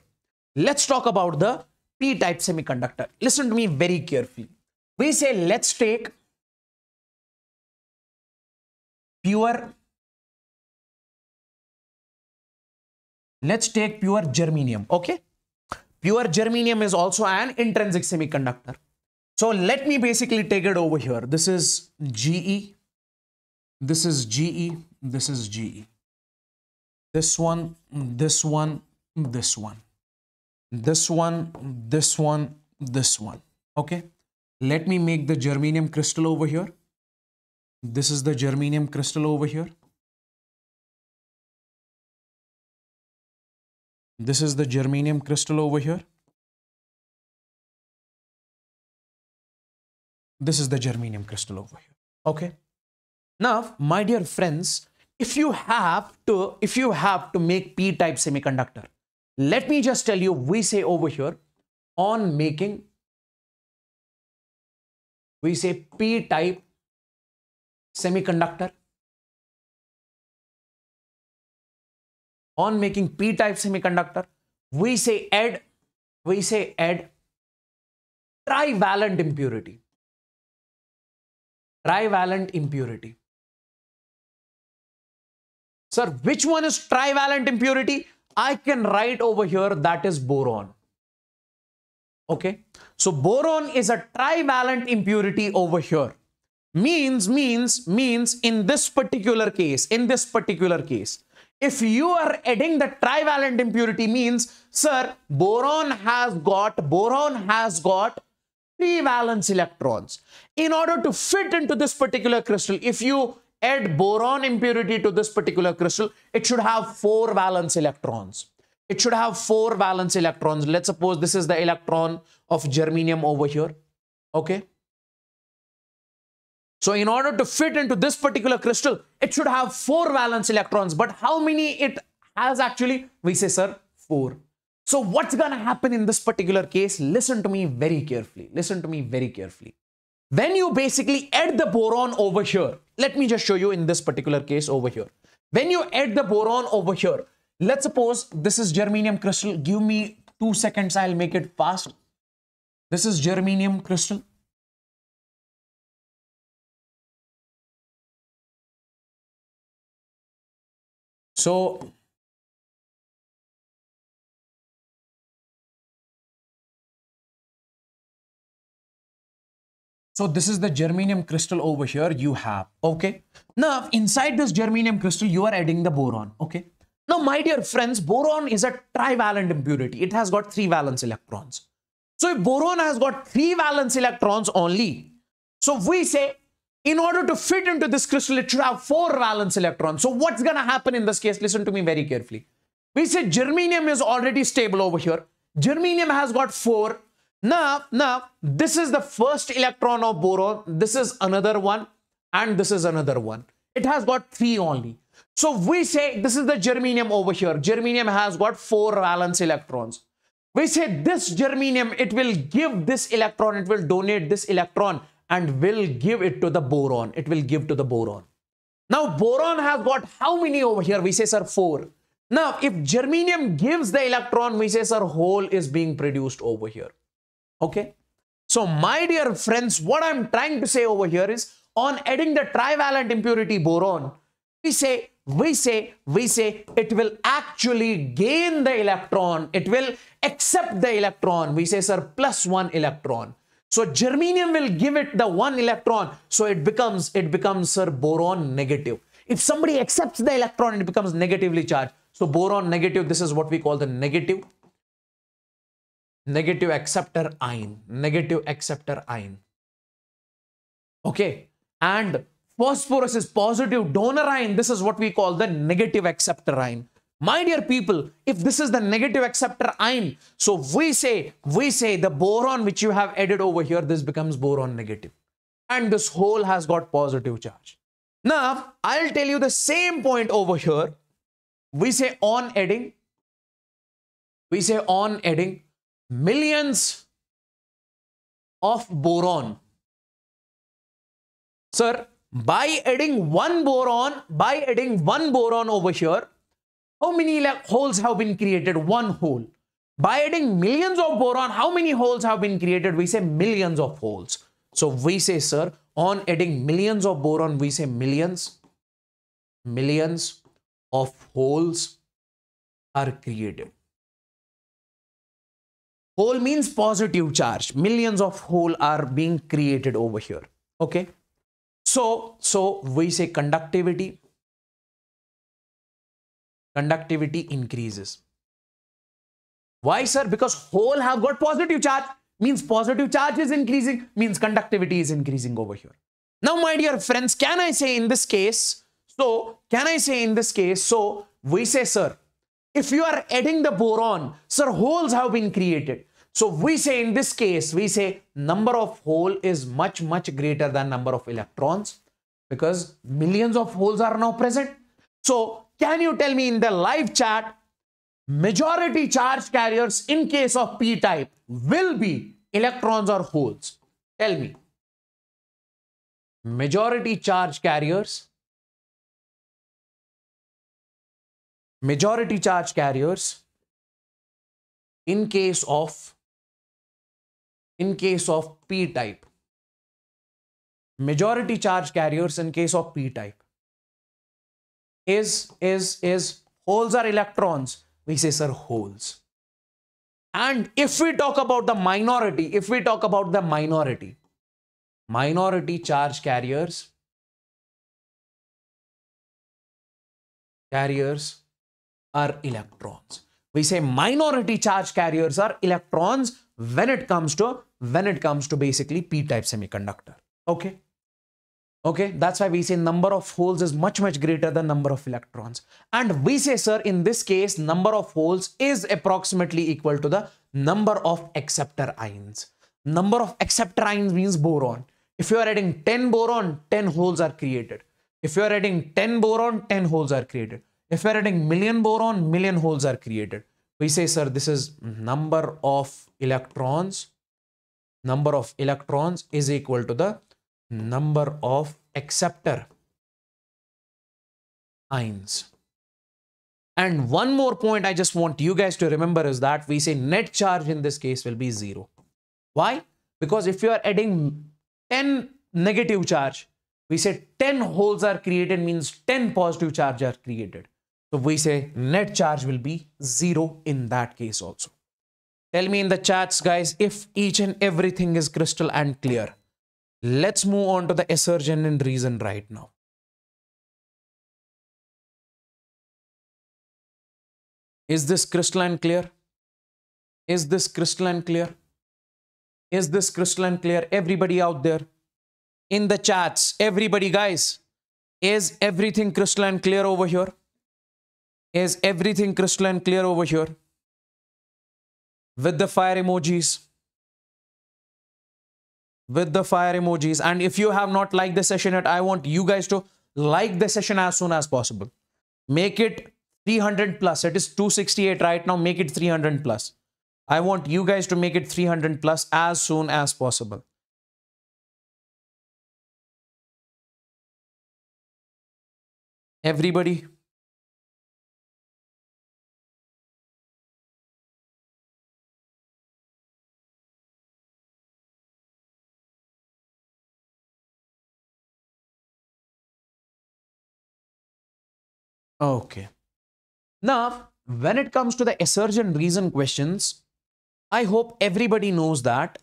Let's talk about the p-type semiconductor. Listen to me very carefully. We say let's take pure let's take pure germanium okay pure germanium is also an intrinsic semiconductor so let me basically take it over here. This is GE. This is GE. This is GE. This one, this one, this one. This one, this one, this one. Okay. Let me make the germanium crystal over here. This is the germanium crystal over here. This is the germanium crystal over here. This is the germanium crystal over here. Okay. Now, my dear friends, if you have to, if you have to make p-type semiconductor, let me just tell you, we say over here on making, we say p-type semiconductor. On making p-type semiconductor, we say add, we say add trivalent impurity. Trivalent impurity. Sir, which one is trivalent impurity? I can write over here that is boron. Okay. So boron is a trivalent impurity over here. Means, means, means in this particular case, in this particular case, if you are adding the trivalent impurity means, sir, boron has got, boron has got three valence electrons. In order to fit into this particular crystal, if you add boron impurity to this particular crystal, it should have four valence electrons. It should have four valence electrons. Let's suppose this is the electron of germanium over here. Okay. So in order to fit into this particular crystal, it should have four valence electrons. But how many it has actually? We say, sir, four. So what's going to happen in this particular case? Listen to me very carefully. Listen to me very carefully. When you basically add the boron over here, let me just show you in this particular case over here. When you add the boron over here, let's suppose this is germanium crystal. Give me two seconds. I'll make it fast. This is germanium crystal. So So this is the germanium crystal over here you have. Okay. Now inside this germanium crystal, you are adding the boron. Okay. Now, my dear friends, boron is a trivalent impurity. It has got three valence electrons. So if boron has got three valence electrons only, so we say in order to fit into this crystal, it should have four valence electrons. So what's going to happen in this case? Listen to me very carefully. We say germanium is already stable over here. Germanium has got four now, now, this is the first electron of boron. This is another one and this is another one. It has got three only. So we say this is the germanium over here. Germanium has got four valence electrons. We say this germanium, it will give this electron, it will donate this electron and will give it to the boron. It will give to the boron. Now boron has got how many over here? We say sir four. Now if germanium gives the electron, we say sir hole is being produced over here. Okay. So my dear friends, what I'm trying to say over here is on adding the trivalent impurity boron, we say, we say, we say it will actually gain the electron. It will accept the electron. We say, sir, plus one electron. So germanium will give it the one electron. So it becomes, it becomes, sir, boron negative. If somebody accepts the electron, it becomes negatively charged. So boron negative, this is what we call the negative negative acceptor ion, negative acceptor ion. Okay. And phosphorus is positive donor ion. This is what we call the negative acceptor ion. My dear people, if this is the negative acceptor ion, so we say, we say the boron which you have added over here, this becomes boron negative. And this hole has got positive charge. Now, I'll tell you the same point over here. We say on adding, we say on adding, millions of boron. Sir, by adding one boron, by adding one boron over here, how many holes have been created? One hole. By adding millions of boron, how many holes have been created? We say millions of holes. So we say, sir, on adding millions of boron, we say millions, millions of holes are created. Hole means positive charge. Millions of hole are being created over here. Okay. So, so we say conductivity. Conductivity increases. Why, sir? Because hole have got positive charge. Means positive charge is increasing. Means conductivity is increasing over here. Now, my dear friends, can I say in this case? So, can I say in this case? So, we say, sir, if you are adding the boron, sir, holes have been created. So we say in this case, we say number of hole is much, much greater than number of electrons because millions of holes are now present. So can you tell me in the live chat, majority charge carriers in case of p-type will be electrons or holes? Tell me. Majority charge carriers majority charge carriers in case of in case of p-type majority charge carriers in case of p-type is is is holes are electrons. We say sir holes. And if we talk about the minority if we talk about the minority minority charge carriers carriers are electrons. We say minority charge carriers are electrons when it comes to when it comes to basically p-type semiconductor. Okay Okay, that's why we say number of holes is much, much greater than number of electrons. And we say, sir, in this case, number of holes is approximately equal to the number of acceptor ions. Number of acceptor ions means boron. If you are adding 10 boron, 10 holes are created. If you are adding 10 boron, 10 holes are created. If you are adding million boron, million holes are created. We say, sir, this is number of electrons. Number of electrons is equal to the number of acceptor ions. And one more point I just want you guys to remember is that we say net charge in this case will be zero. Why? Because if you are adding 10 negative charge, we say 10 holes are created means 10 positive charge are created. So we say net charge will be zero in that case also. Tell me in the chats guys if each and everything is crystal and clear. Let's move on to the assertion and reason right now. Is this crystalline clear? Is this crystalline clear? Is this crystalline clear? Everybody out there in the chats, everybody guys, is everything crystalline clear over here? Is everything crystalline clear over here? With the fire emojis with the fire emojis. And if you have not liked the session yet, I want you guys to like the session as soon as possible. Make it 300 plus. It is 268 right now. Make it 300 plus. I want you guys to make it 300 plus as soon as possible. Everybody, Okay. Now, when it comes to the assertion reason questions, I hope everybody knows that,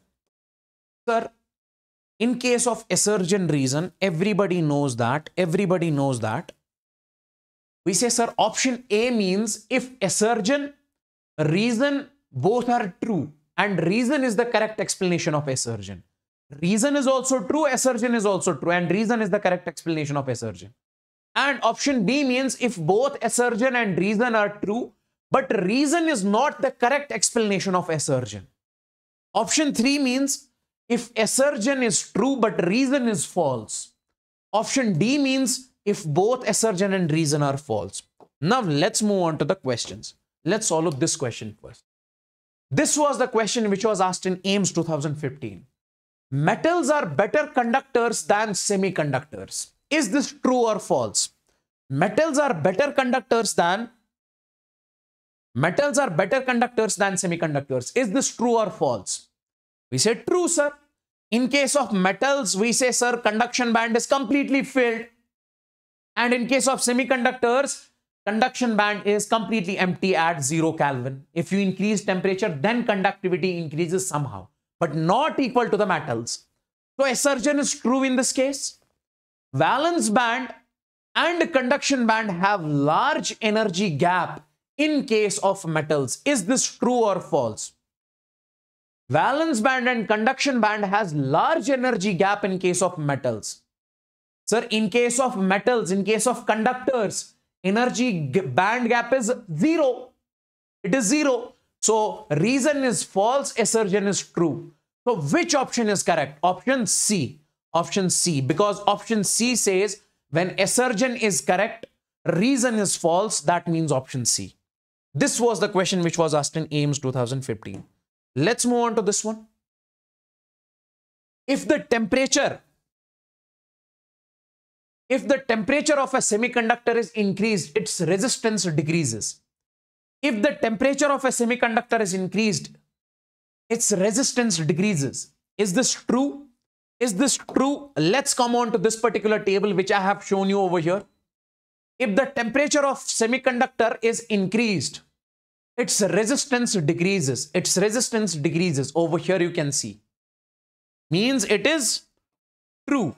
sir, in case of assertion reason, everybody knows that, everybody knows that. We say, sir, option A means if assertion, reason, both are true and reason is the correct explanation of assertion. Reason is also true, assertion is also true and reason is the correct explanation of assertion. And option B means if both assertion and reason are true, but reason is not the correct explanation of assertion. Option 3 means if assertion is true but reason is false. Option D means if both assertion and reason are false. Now let's move on to the questions. Let's solve this question first. This was the question which was asked in AIIMS 2015. Metals are better conductors than semiconductors. Is this true or false? Metals are better conductors than metals are better conductors than semiconductors. Is this true or false? We say true, sir. In case of metals, we say, sir, conduction band is completely filled. And in case of semiconductors, conduction band is completely empty at zero Kelvin. If you increase temperature, then conductivity increases somehow, but not equal to the metals. So assertion is true in this case. Valence band and conduction band have large energy gap in case of metals. Is this true or false? Valence band and conduction band has large energy gap in case of metals. Sir, in case of metals, in case of conductors, energy band gap is zero. It is zero. So reason is false, assertion is true. So which option is correct? Option C option C because option C says when assertion is correct, reason is false, that means option C. This was the question which was asked in AIIMS 2015. Let's move on to this one. If the temperature, if the temperature of a semiconductor is increased, its resistance decreases. If the temperature of a semiconductor is increased, its resistance decreases. Is this true? Is this true? Let's come on to this particular table which I have shown you over here. If the temperature of semiconductor is increased, its resistance decreases. Its resistance decreases. Over here you can see. Means it is true.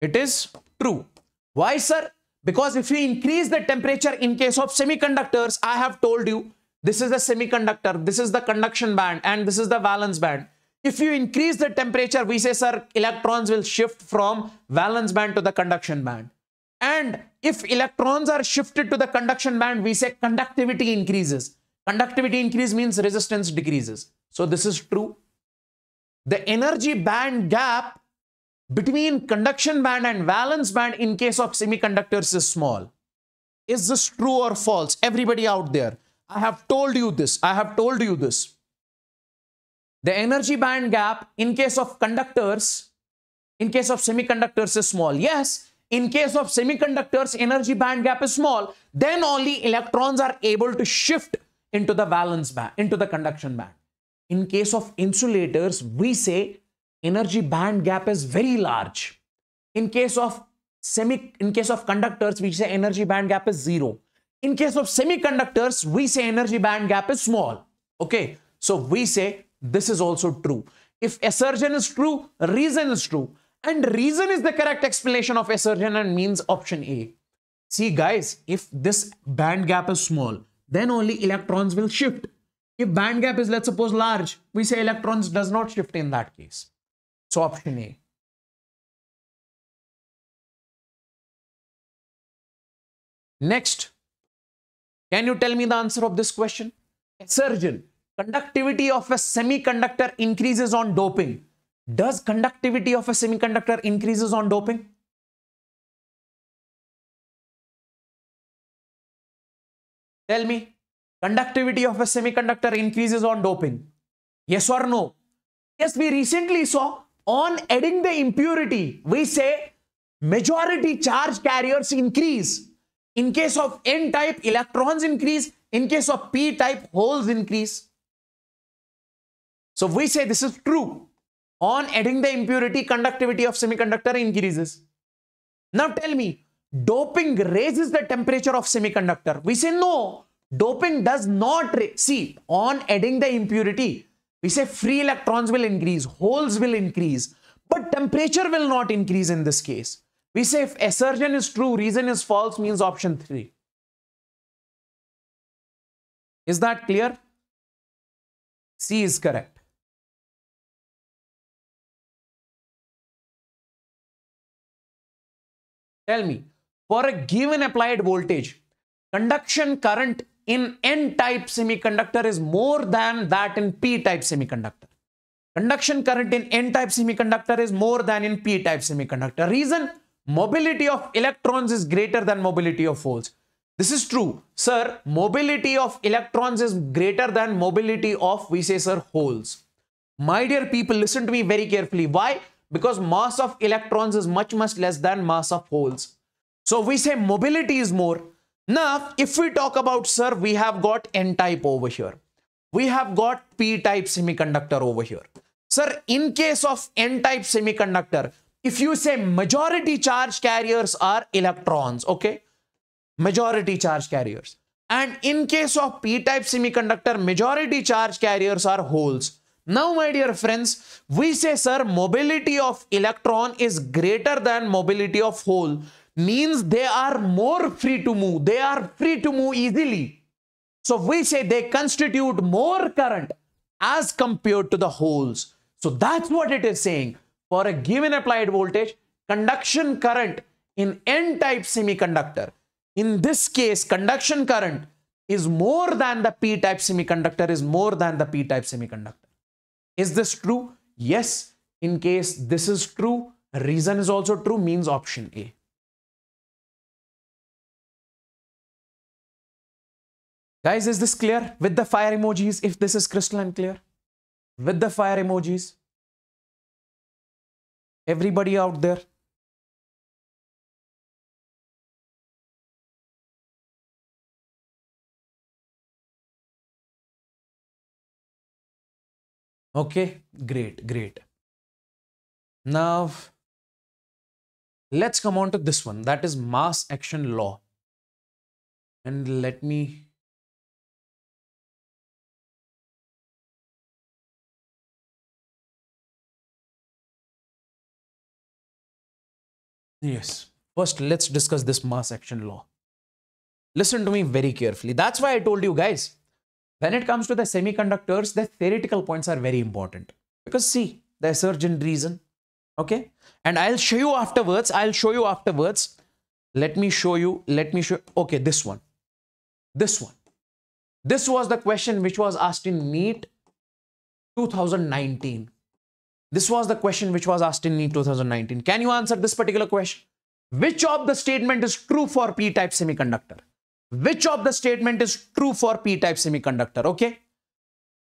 It is true. Why, sir? Because if you increase the temperature in case of semiconductors, I have told you this is a semiconductor, this is the conduction band, and this is the valence band. If you increase the temperature, we say, sir, electrons will shift from valence band to the conduction band. And if electrons are shifted to the conduction band, we say conductivity increases. Conductivity increase means resistance decreases. So this is true. The energy band gap between conduction band and valence band in case of semiconductors is small. Is this true or false? Everybody out there, I have told you this. I have told you this. The energy band gap in case of conductors, in case of semiconductors is small. Yes, in case of semiconductors, energy band gap is small. Then only electrons are able to shift into the valence band, into the conduction band. In case of insulators, we say energy band gap is very large. In case of semi, in case of conductors, we say energy band gap is zero. In case of semiconductors, we say energy band gap is small. Okay, so we say this is also true. If assertion is true, reason is true. And reason is the correct explanation of assertion and means option A. See guys, if this band gap is small, then only electrons will shift. If band gap is let's suppose large, we say electrons does not shift in that case. So option A. Next, can you tell me the answer of this question? Surgeon, conductivity of a semiconductor increases on doping. Does conductivity of a semiconductor increases on doping? Tell me, conductivity of a semiconductor increases on doping. Yes or no? Yes, we recently saw on adding the impurity, we say majority charge carriers increase. In case of N-type, electrons increase. In case of P-type, holes increase. So we say this is true. On adding the impurity, conductivity of semiconductor increases. Now tell me, doping raises the temperature of semiconductor. We say no, doping does not. See, on adding the impurity, we say free electrons will increase, holes will increase, but temperature will not increase in this case. We say if assertion is true, reason is false means option 3. Is that clear? C is correct. Tell me, for a given applied voltage, conduction current in N-type semiconductor is more than that in P-type semiconductor. Conduction current in N-type semiconductor is more than in P-type semiconductor. Reason? Mobility of electrons is greater than mobility of holes. This is true. Sir, mobility of electrons is greater than mobility of, we say, sir, holes. My dear people, listen to me very carefully. Why? Because mass of electrons is much, much less than mass of holes. So we say mobility is more. Now, if we talk about, sir, we have got N-type over here. We have got P-type semiconductor over here. Sir, in case of N-type semiconductor, if you say majority charge carriers are electrons, okay? Majority charge carriers. And in case of P-type semiconductor, majority charge carriers are holes. Now, my dear friends, we say, sir, mobility of electron is greater than mobility of hole means they are more free to move. They are free to move easily. So we say they constitute more current as compared to the holes. So that's what it is saying. For a given applied voltage, conduction current in N-type semiconductor, in this case, conduction current is more than the P-type semiconductor is more than the P-type semiconductor. Is this true? Yes. In case this is true, reason is also true means option A. Guys, is this clear? With the fire emojis, if this is crystalline clear? With the fire emojis? Everybody out there? Okay, great, great. Now, let's come on to this one. That is mass action law. And let me Yes. First, let's discuss this mass action law. Listen to me very carefully. That's why I told you guys, when it comes to the semiconductors, the theoretical points are very important. Because see, there's certain reason. Okay. And I'll show you afterwards. I'll show you afterwards. Let me show you. Let me show. Okay, this one. This one. This was the question which was asked in NEET 2019. This was the question which was asked in NEET 2019. Can you answer this particular question? Which of the statement is true for p-type semiconductor? Which of the statement is true for p-type semiconductor? Okay.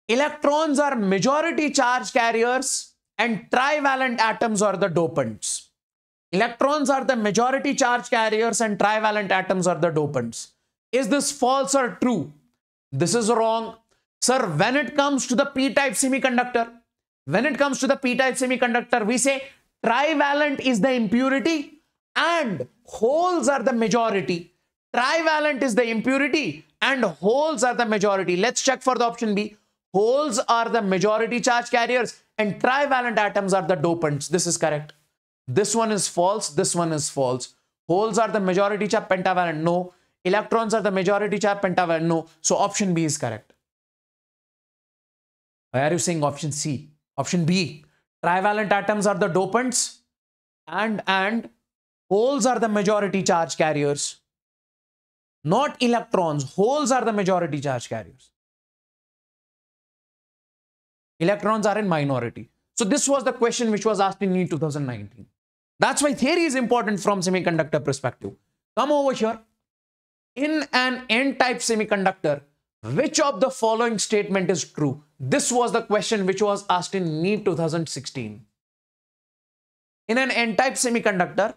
Electrons are majority charge carriers and trivalent atoms are the dopants. Electrons are the majority charge carriers and trivalent atoms are the dopants. Is this false or true? This is wrong. Sir, when it comes to the p-type semiconductor, when it comes to the p-type semiconductor, we say trivalent is the impurity and holes are the majority. Trivalent is the impurity and holes are the majority. Let's check for the option B. Holes are the majority charge carriers and trivalent atoms are the dopants. This is correct. This one is false. This one is false. Holes are the majority charge pentavalent. No. Electrons are the majority charge pentavalent. No. So option B is correct. Why are you saying option C? Option B, trivalent atoms are the dopants and, and holes are the majority charge carriers. Not electrons, holes are the majority charge carriers. Electrons are in minority. So this was the question which was asked in NEET 2019. That's why theory is important from semiconductor perspective. Come over here. In an N-type semiconductor, which of the following statement is true? This was the question which was asked in NEET 2016. In an N-type semiconductor,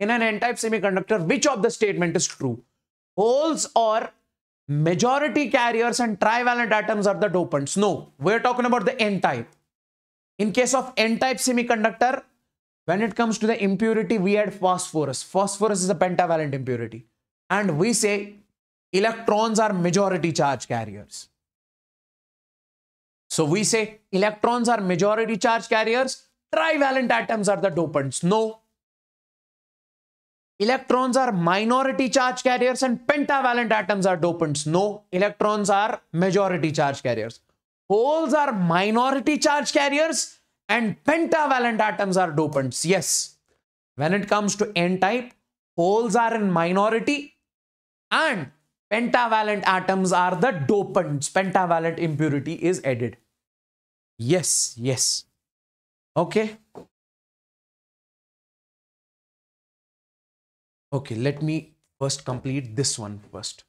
in an N-type semiconductor, which of the statement is true? Holes or majority carriers and trivalent atoms are the dopants. No, we're talking about the N-type. In case of N-type semiconductor, when it comes to the impurity, we add phosphorus. Phosphorus is a pentavalent impurity. And we say electrons are majority charge carriers. So we say electrons are majority charge carriers, trivalent atoms are the dopants. No. Electrons are minority charge carriers and pentavalent atoms are dopants. No. Electrons are majority charge carriers. Holes are minority charge carriers and pentavalent atoms are dopants. Yes. When it comes to N-type, holes are in minority and pentavalent atoms are the dopants. Pentavalent impurity is added. Yes, yes. Okay. Okay, let me first complete this one first.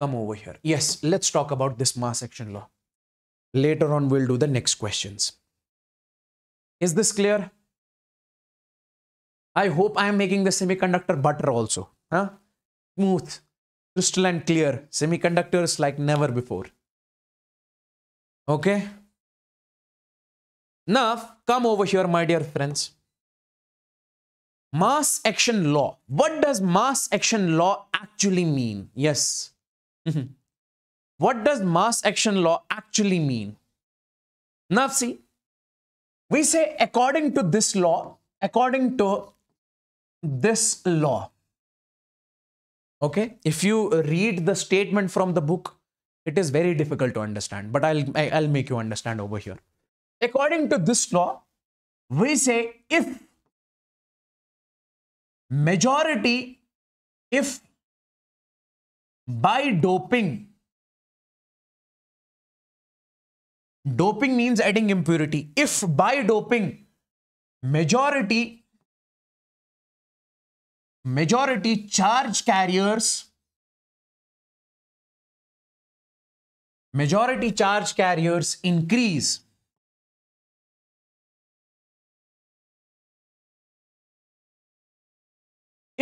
Come over here. Yes, let's talk about this mass action law. Later on, we'll do the next questions. Is this clear? I hope I am making the semiconductor butter also. Huh? Smooth crystalline clear semiconductors like never before. Okay. Now, come over here, my dear friends. Mass action law. What does mass action law actually mean? Yes. Mm-hmm. what does mass action law actually mean? Now, see, we say according to this law, according to this law, okay if you read the statement from the book it is very difficult to understand but i'll i'll make you understand over here according to this law we say if majority if by doping doping means adding impurity. If by doping majority majority charge carriers majority charge carriers increase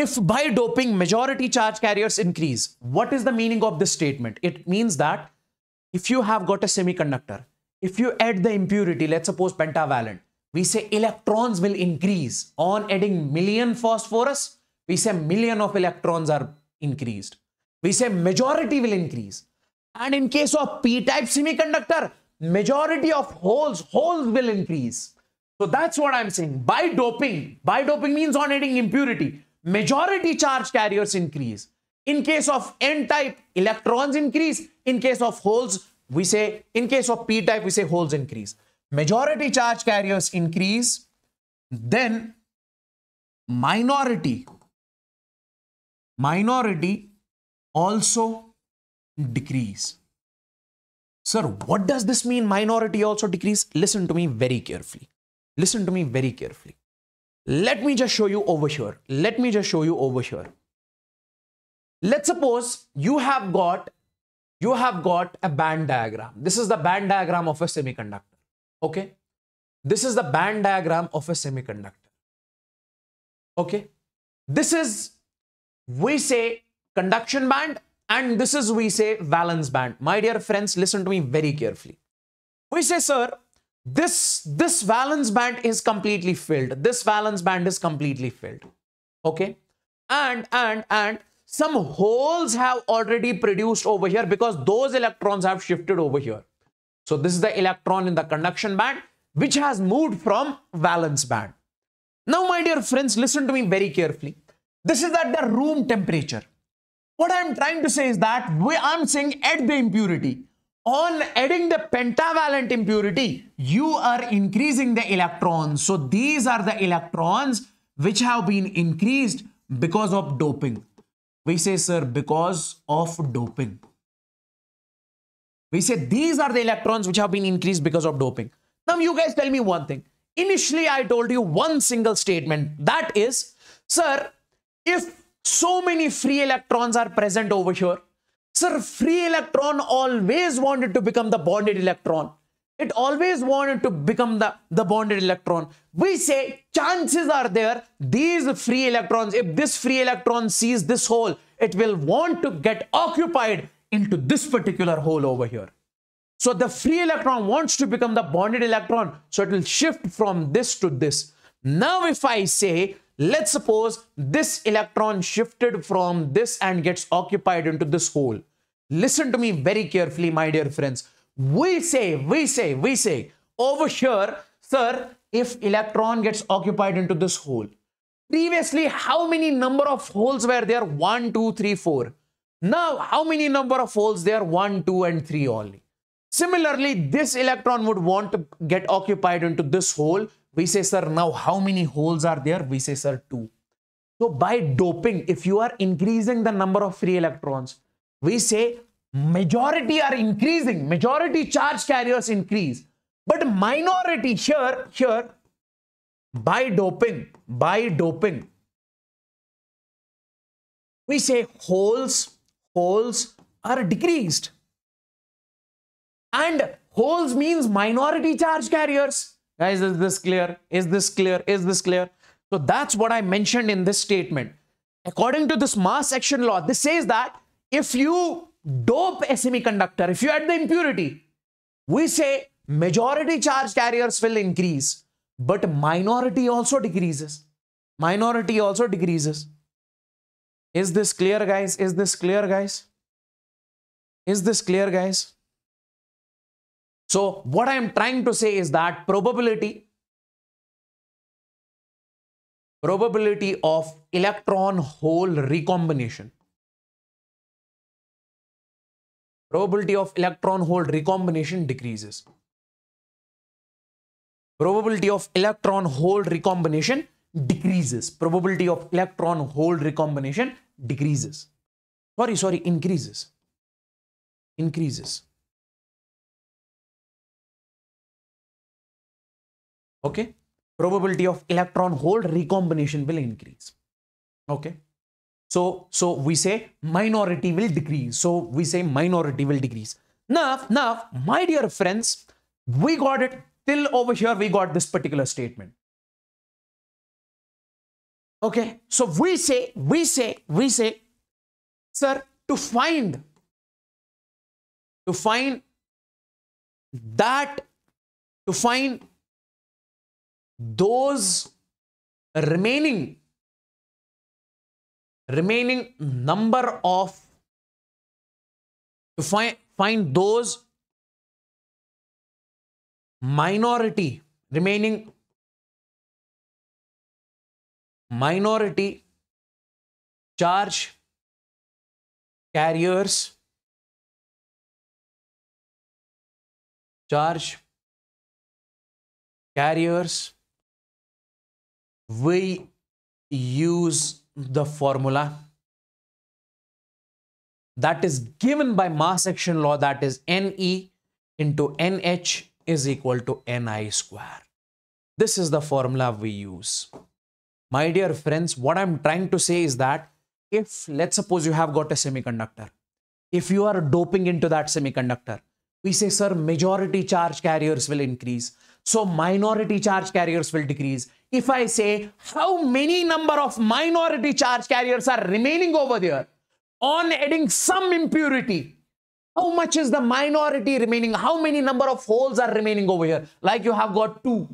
if by doping majority charge carriers increase what is the meaning of this statement it means that if you have got a semiconductor if you add the impurity, let's suppose pentavalent, we say electrons will increase. On adding million phosphorus, we say million of electrons are increased. We say majority will increase. And in case of p-type semiconductor, majority of holes, holes will increase. So that's what I'm saying. By doping, by doping means on adding impurity, majority charge carriers increase. In case of n-type, electrons increase. In case of holes, we say, in case of p-type, we say holes increase. Majority charge carriers increase, then minority, minority also decrease. Sir, what does this mean minority also decrease? Listen to me very carefully. Listen to me very carefully. Let me just show you over here. Let me just show you over here. Let's suppose you have got you have got a band diagram. This is the band diagram of a semiconductor. Okay. This is the band diagram of a semiconductor. Okay. This is, we say conduction band and this is, we say valence band. My dear friends, listen to me very carefully. We say, sir, this, this valence band is completely filled. This valence band is completely filled. Okay. And, and, and some holes have already produced over here because those electrons have shifted over here. So this is the electron in the conduction band which has moved from valence band. Now my dear friends listen to me very carefully. This is at the room temperature. What I'm trying to say is that we, I'm saying at the impurity. On adding the pentavalent impurity, you are increasing the electrons. So these are the electrons which have been increased because of doping. We say, sir, because of doping. We say these are the electrons which have been increased because of doping. Now, you guys tell me one thing. Initially, I told you one single statement. That is, sir, if so many free electrons are present over here, sir, free electron always wanted to become the bonded electron it always wanted to become the, the bonded electron. We say chances are there, these free electrons, if this free electron sees this hole, it will want to get occupied into this particular hole over here. So the free electron wants to become the bonded electron, so it will shift from this to this. Now if I say, let's suppose this electron shifted from this and gets occupied into this hole. Listen to me very carefully, my dear friends we say, we say, we say, over here, sir, if electron gets occupied into this hole, previously, how many number of holes were there? One, two, three, four. Now, how many number of holes there? One, two, and three only. Similarly, this electron would want to get occupied into this hole. We say, sir, now how many holes are there? We say, sir, two. So by doping, if you are increasing the number of free electrons, we say majority are increasing majority charge carriers increase. But minority here here by doping by doping. We say holes holes are decreased. And holes means minority charge carriers. Guys is this clear? Is this clear? Is this clear? So that's what i mentioned in this statement. According to this mass action law this says that if you dope a semiconductor, if you add the impurity, we say majority charge carriers will increase, but minority also decreases. Minority also decreases. Is this clear, guys? Is this clear, guys? Is this clear, guys? So what I am trying to say is that probability probability of electron hole recombination probability of electron hole recombination decreases. Probability of electron hole recombination decreases. Probability of electron hole recombination decreases. Sorry, sorry, increases. Increases. Okay. Probability of electron hole recombination will increase. Okay. So, so we say minority will decrease. So we say minority will decrease. Now, now, my dear friends, we got it till over here. We got this particular statement. Okay. So we say, we say, we say, sir, to find, to find that to find those remaining remaining number of to find find those minority remaining minority charge carriers charge carriers we use the formula that is given by mass action law that is Ne into NH is equal to Ni square. This is the formula we use. My dear friends, what I'm trying to say is that if let's suppose you have got a semiconductor, if you are doping into that semiconductor, we say, sir, majority charge carriers will increase. So minority charge carriers will decrease. If I say how many number of minority charge carriers are remaining over there on adding some impurity, how much is the minority remaining? How many number of holes are remaining over here? Like you have got two.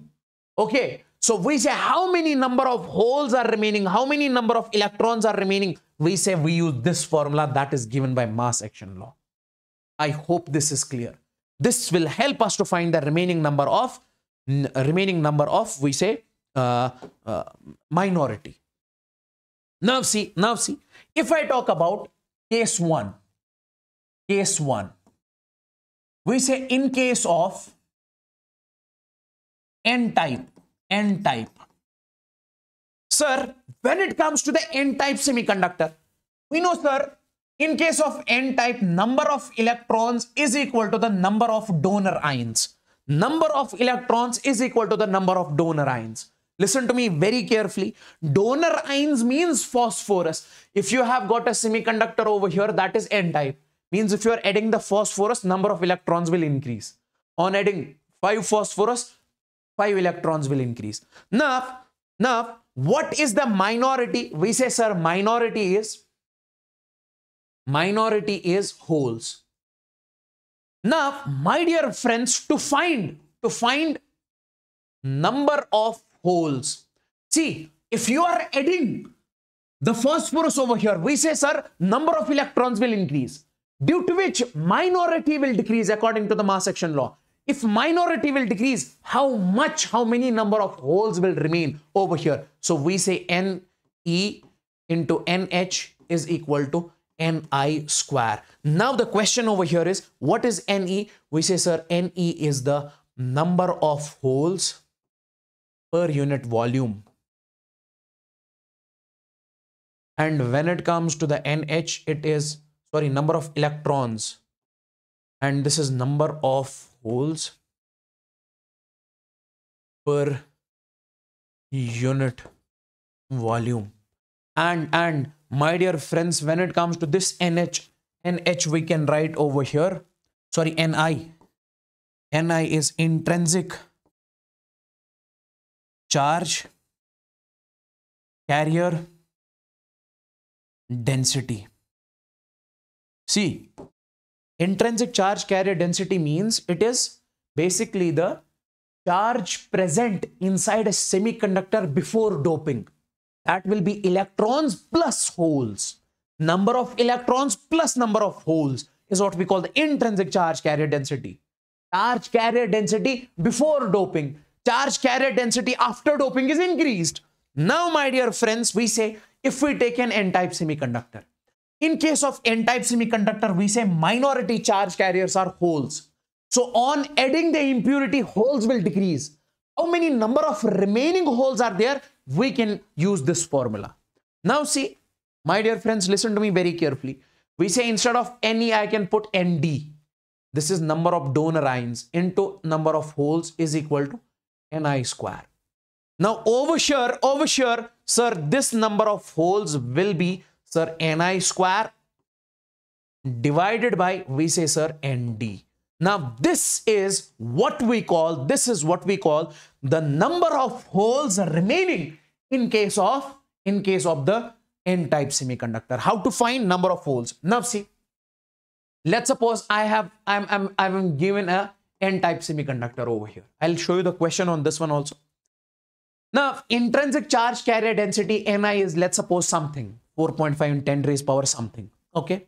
Okay. So we say how many number of holes are remaining? How many number of electrons are remaining? We say we use this formula that is given by mass action law. I hope this is clear. This will help us to find the remaining number of remaining number of we say uh, uh, minority. Now see, now see, if I talk about case one, case one, we say in case of n-type, n-type. Sir, when it comes to the n-type semiconductor, we know, sir, in case of n-type, number of electrons is equal to the number of donor ions. Number of electrons is equal to the number of donor ions. Listen to me very carefully. Donor ions means phosphorus. If you have got a semiconductor over here, that is n-type. Means if you are adding the phosphorus, number of electrons will increase. On adding 5 phosphorus, 5 electrons will increase. Now, now, what is the minority? We say, sir, minority is minority is holes. Now, my dear friends, to find, to find number of holes. See, if you are adding the phosphorus over here, we say, sir, number of electrons will increase, due to which minority will decrease according to the mass action law. If minority will decrease, how much, how many number of holes will remain over here? So we say Ne into NH is equal to Ni square. Now the question over here is, what is Ne? We say, sir, Ne is the number of holes per unit volume. And when it comes to the NH, it is, sorry, number of electrons. And this is number of holes per unit volume. And, and my dear friends, when it comes to this NH, NH we can write over here, sorry, NI. NI is intrinsic charge carrier density. See, intrinsic charge carrier density means it is basically the charge present inside a semiconductor before doping that will be electrons plus holes. Number of electrons plus number of holes is what we call the intrinsic charge carrier density. Charge carrier density before doping. Charge carrier density after doping is increased. Now, my dear friends, we say if we take an n-type semiconductor, in case of n-type semiconductor, we say minority charge carriers are holes. So on adding the impurity, holes will decrease. How many number of remaining holes are there? we can use this formula. Now see, my dear friends, listen to me very carefully. We say instead of Ne, I can put Nd. This is number of donor ions into number of holes is equal to Ni square. Now over here, over here, sir, this number of holes will be, sir, Ni square divided by, we say, sir, Nd. Now this is what we call, this is what we call the number of holes remaining in case of, in case of the n-type semiconductor. How to find number of holes? Now see, let's suppose I have, I'm, I'm, I'm given a n-type semiconductor over here. I'll show you the question on this one also. Now, intrinsic charge carrier density Ni is, let's suppose something, 4.5 in 10 raised power something, okay?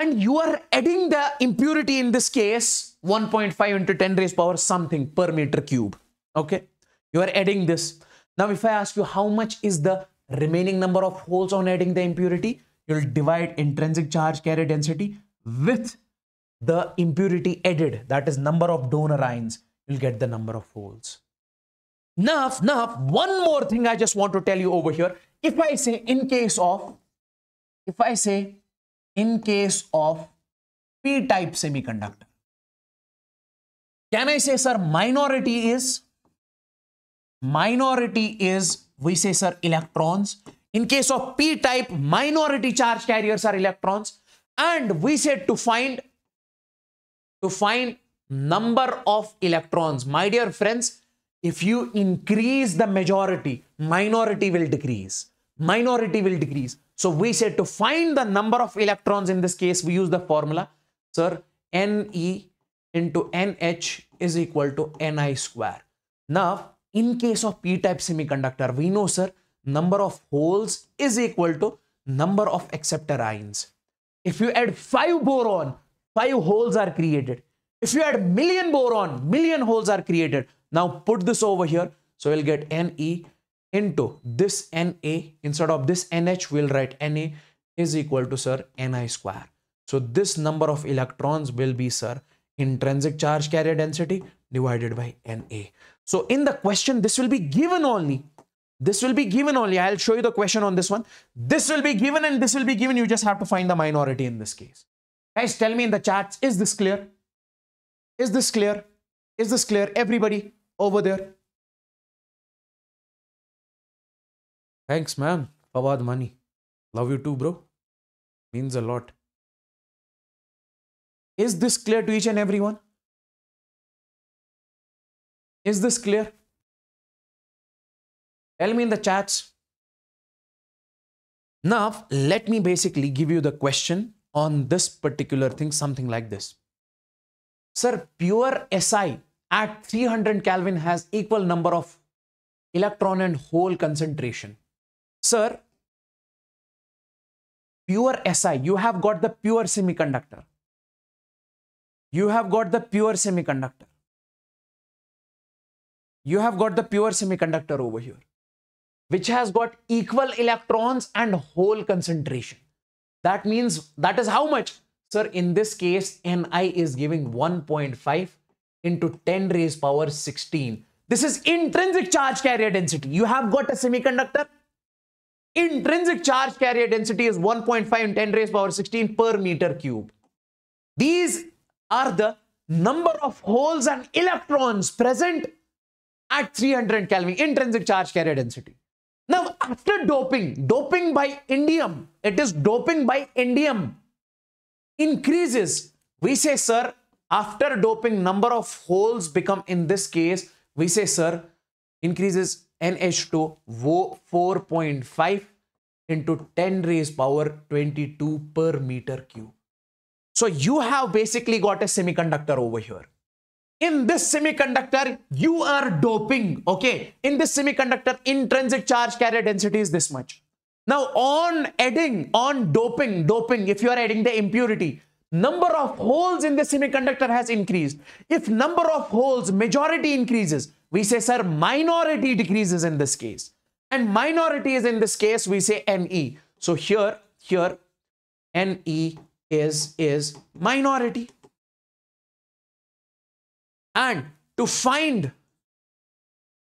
And you are adding the impurity in this case, 1.5 into 10 raised power something per meter cube, okay? You are adding this. Now, if I ask you how much is the remaining number of holes on adding the impurity, you'll divide intrinsic charge carrier density with the impurity added, that is number of donor ions, you'll get the number of holes. Now, now, one more thing I just want to tell you over here. If I say in case of, if I say in case of p-type semiconductor, can I say, sir, minority is, minority is, we say, sir, electrons. In case of p-type, minority charge carriers are electrons. And we said to find to find number of electrons. My dear friends, if you increase the majority, minority will decrease. Minority will decrease. So we said to find the number of electrons in this case, we use the formula. Sir, Ne into NH is equal to Ni square. Now, in case of p-type semiconductor, we know, sir, number of holes is equal to number of acceptor ions. If you add 5 boron, 5 holes are created. If you add million boron, million holes are created. Now put this over here. So we'll get Ne into this Na. Instead of this NH, we'll write Na is equal to, sir, Ni square. So this number of electrons will be, sir, intrinsic charge carrier density divided by Na. So in the question, this will be given only. This will be given only. I'll show you the question on this one. This will be given and this will be given. You just have to find the minority in this case. Guys, tell me in the chats, is this clear? Is this clear? Is this clear? Everybody over there. Thanks, man. Fawad Money. Love you too, bro. Means a lot. Is this clear to each and everyone? Is this clear? Tell me in the chats. Now, let me basically give you the question on this particular thing, something like this. Sir, pure Si at 300 Kelvin has equal number of electron and hole concentration. Sir, pure Si, you have got the pure semiconductor. You have got the pure semiconductor. You have got the pure semiconductor over here which has got equal electrons and hole concentration. That means that is how much? Sir, in this case, Ni is giving 1.5 into 10 raised power 16. This is intrinsic charge carrier density. You have got a semiconductor. Intrinsic charge carrier density is 1.5 in 10 raised power 16 per meter cube. These are the number of holes and electrons present at 300 Kelvin, intrinsic charge carrier density. After doping, doping by indium, it is doping by indium increases. We say, sir, after doping, number of holes become, in this case, we say, sir, increases NH2 4.5 into 10 raised power 22 per meter cube. So you have basically got a semiconductor over here in this semiconductor, you are doping, okay? In this semiconductor, intrinsic charge carrier density is this much. Now, on adding, on doping, doping, if you are adding the impurity, number of holes in the semiconductor has increased. If number of holes, majority increases, we say, sir, minority decreases in this case. And minority is in this case, we say Ne. So here, here, Ne is, is minority. And to find,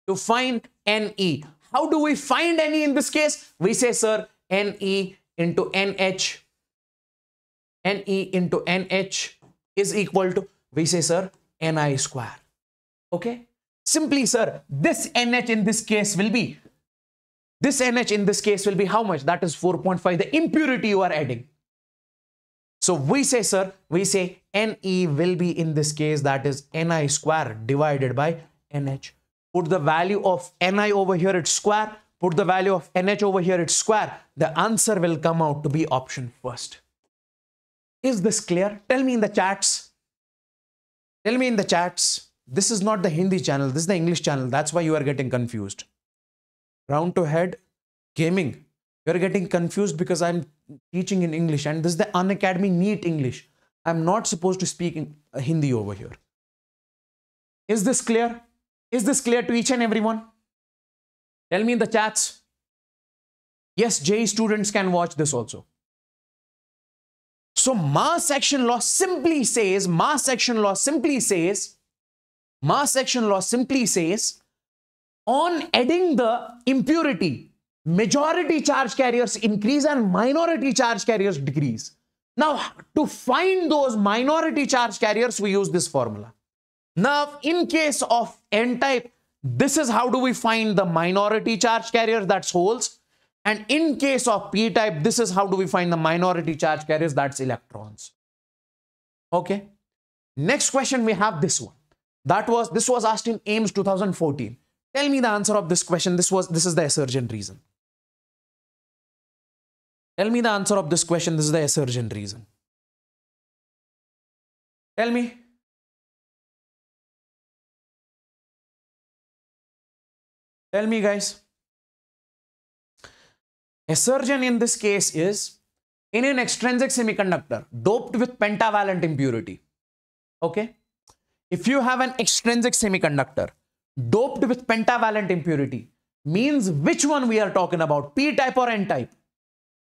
to find Ne, how do we find Ne in this case? We say, sir, Ne into NH, Ne into NH is equal to, we say, sir, Ni square. Okay? Simply, sir, this NH in this case will be, this NH in this case will be how much? That is 4.5, the impurity you are adding. So we say, sir, we say Ne will be in this case, that is Ni square divided by NH. Put the value of Ni over here, it's square. Put the value of NH over here, it's square. The answer will come out to be option first. Is this clear? Tell me in the chats. Tell me in the chats. This is not the Hindi channel. This is the English channel. That's why you are getting confused. Round to head gaming. You're getting confused because I'm teaching in English and this is the Unacademy NEET English. I'm not supposed to speak in uh, Hindi over here. Is this clear? Is this clear to each and everyone? Tell me in the chats. Yes, JEE students can watch this also. So mass action law simply says, mass action law simply says, mass action law simply says, on adding the impurity, majority charge carriers increase and minority charge carriers decrease. Now, to find those minority charge carriers, we use this formula. Now, in case of n-type, this is how do we find the minority charge carrier, that's holes. And in case of p-type, this is how do we find the minority charge carriers, that's electrons. Okay. Next question, we have this one. That was, this was asked in AIIMS 2014. Tell me the answer of this question. This was, this is the assertion reason. Tell me the answer of this question. This is the assertion reason. Tell me. Tell me, guys. Assertion in this case is in an extrinsic semiconductor doped with pentavalent impurity. Okay. If you have an extrinsic semiconductor doped with pentavalent impurity, means which one we are talking about, p-type or n-type?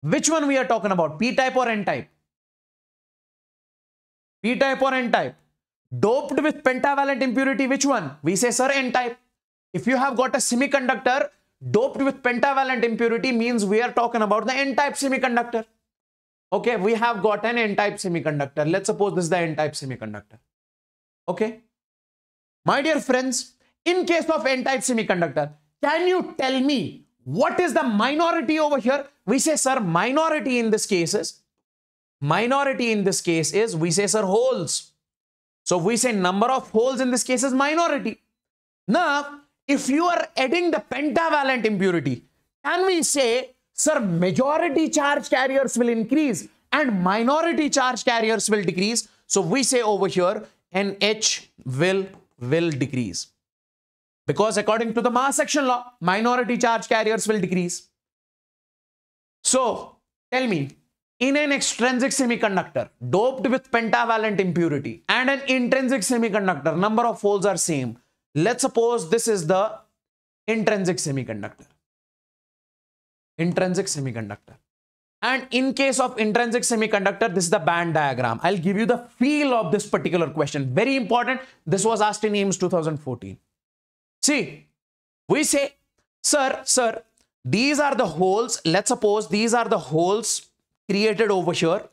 Which one we are talking about, p-type or n-type? p-type or n-type? Doped with pentavalent impurity, which one? We say, sir, n-type. If you have got a semiconductor doped with pentavalent impurity means we are talking about the n-type semiconductor. Okay, we have got an n-type semiconductor. Let's suppose this is the n-type semiconductor. Okay. My dear friends, in case of n-type semiconductor, can you tell me what is the minority over here? We say, sir, minority in this case is, minority in this case is, we say, sir, holes. So we say number of holes in this case is minority. Now, if you are adding the pentavalent impurity, can we say, sir, majority charge carriers will increase and minority charge carriers will decrease? So we say over here, NH will, will decrease. Because according to the mass action law, minority charge carriers will decrease. So tell me, in an extrinsic semiconductor doped with pentavalent impurity and an intrinsic semiconductor, number of holes are same. Let's suppose this is the intrinsic semiconductor. Intrinsic semiconductor. And in case of intrinsic semiconductor, this is the band diagram. I'll give you the feel of this particular question. Very important. This was asked in AIIMS 2014. See, we say, sir, sir, these are the holes. Let's suppose these are the holes created over here.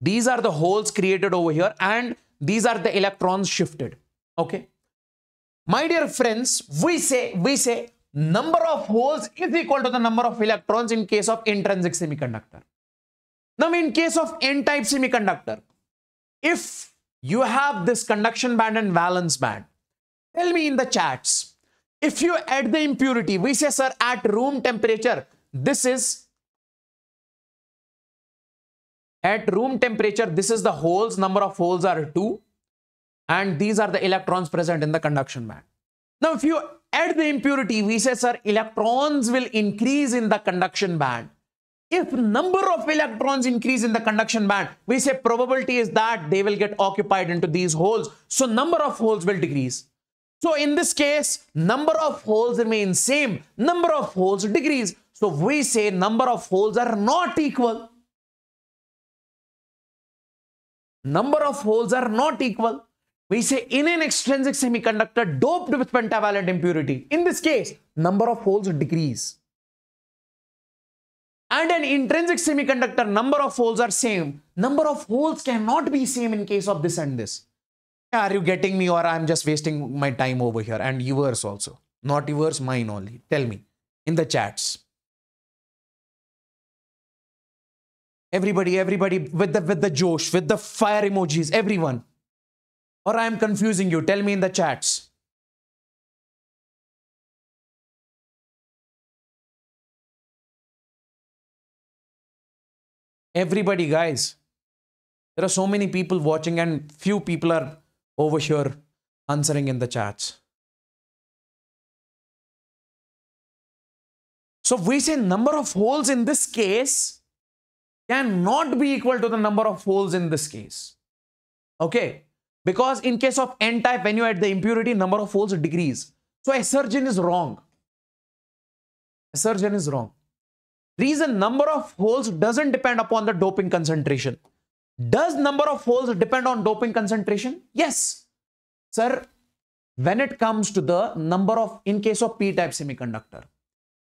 These are the holes created over here and these are the electrons shifted. Okay. My dear friends, we say, we say number of holes is equal to the number of electrons in case of intrinsic semiconductor. Now, in case of n-type semiconductor, if you have this conduction band and valence band, tell me in the chats, if you add the impurity, we say, sir, at room temperature, this is at room temperature, this is the holes, number of holes are 2 and these are the electrons present in the conduction band. Now, if you add the impurity, we say, sir, electrons will increase in the conduction band. If number of electrons increase in the conduction band, we say probability is that they will get occupied into these holes. So number of holes will decrease. So in this case, number of holes remain same, number of holes decrease. So we say number of holes are not equal. Number of holes are not equal we say in an extrinsic semiconductor doped with pentavalent impurity, in this case, number of holes decrease. And an intrinsic semiconductor, number of holes are same. Number of holes cannot be same in case of this and this. Are you getting me or I'm just wasting my time over here? And yours also. Not yours, mine only. Tell me in the chats. Everybody, everybody with the with the Josh, with the fire emojis, everyone. Or I am confusing you. Tell me in the chats. Everybody, guys. There are so many people watching and few people are over here answering in the chats. So we say number of holes in this case cannot be equal to the number of holes in this case. Okay. Because in case of n-type, when you add the impurity, number of holes decrease. So assertion is wrong. Assertion is wrong. Reason number of holes doesn't depend upon the doping concentration. Does number of holes depend on doping concentration? Yes. Sir, when it comes to the number of, in case of p-type semiconductor,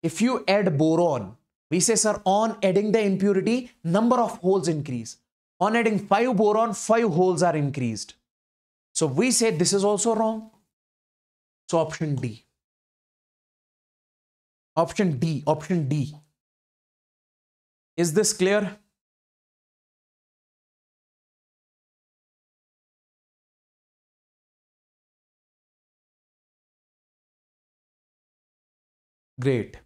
if you add boron, we say, sir, on adding the impurity, number of holes increase. On adding 5 boron, 5 holes are increased. So we say this is also wrong. So option D. Option D, option D. Is this clear? Great.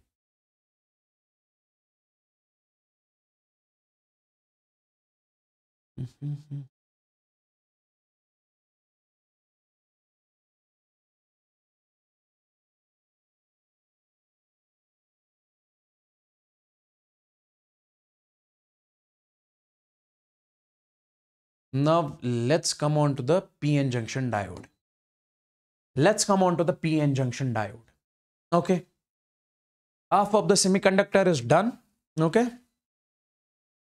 Now let's come on to the PN junction diode. Let's come on to the PN junction diode. Okay. Half of the semiconductor is done. Okay.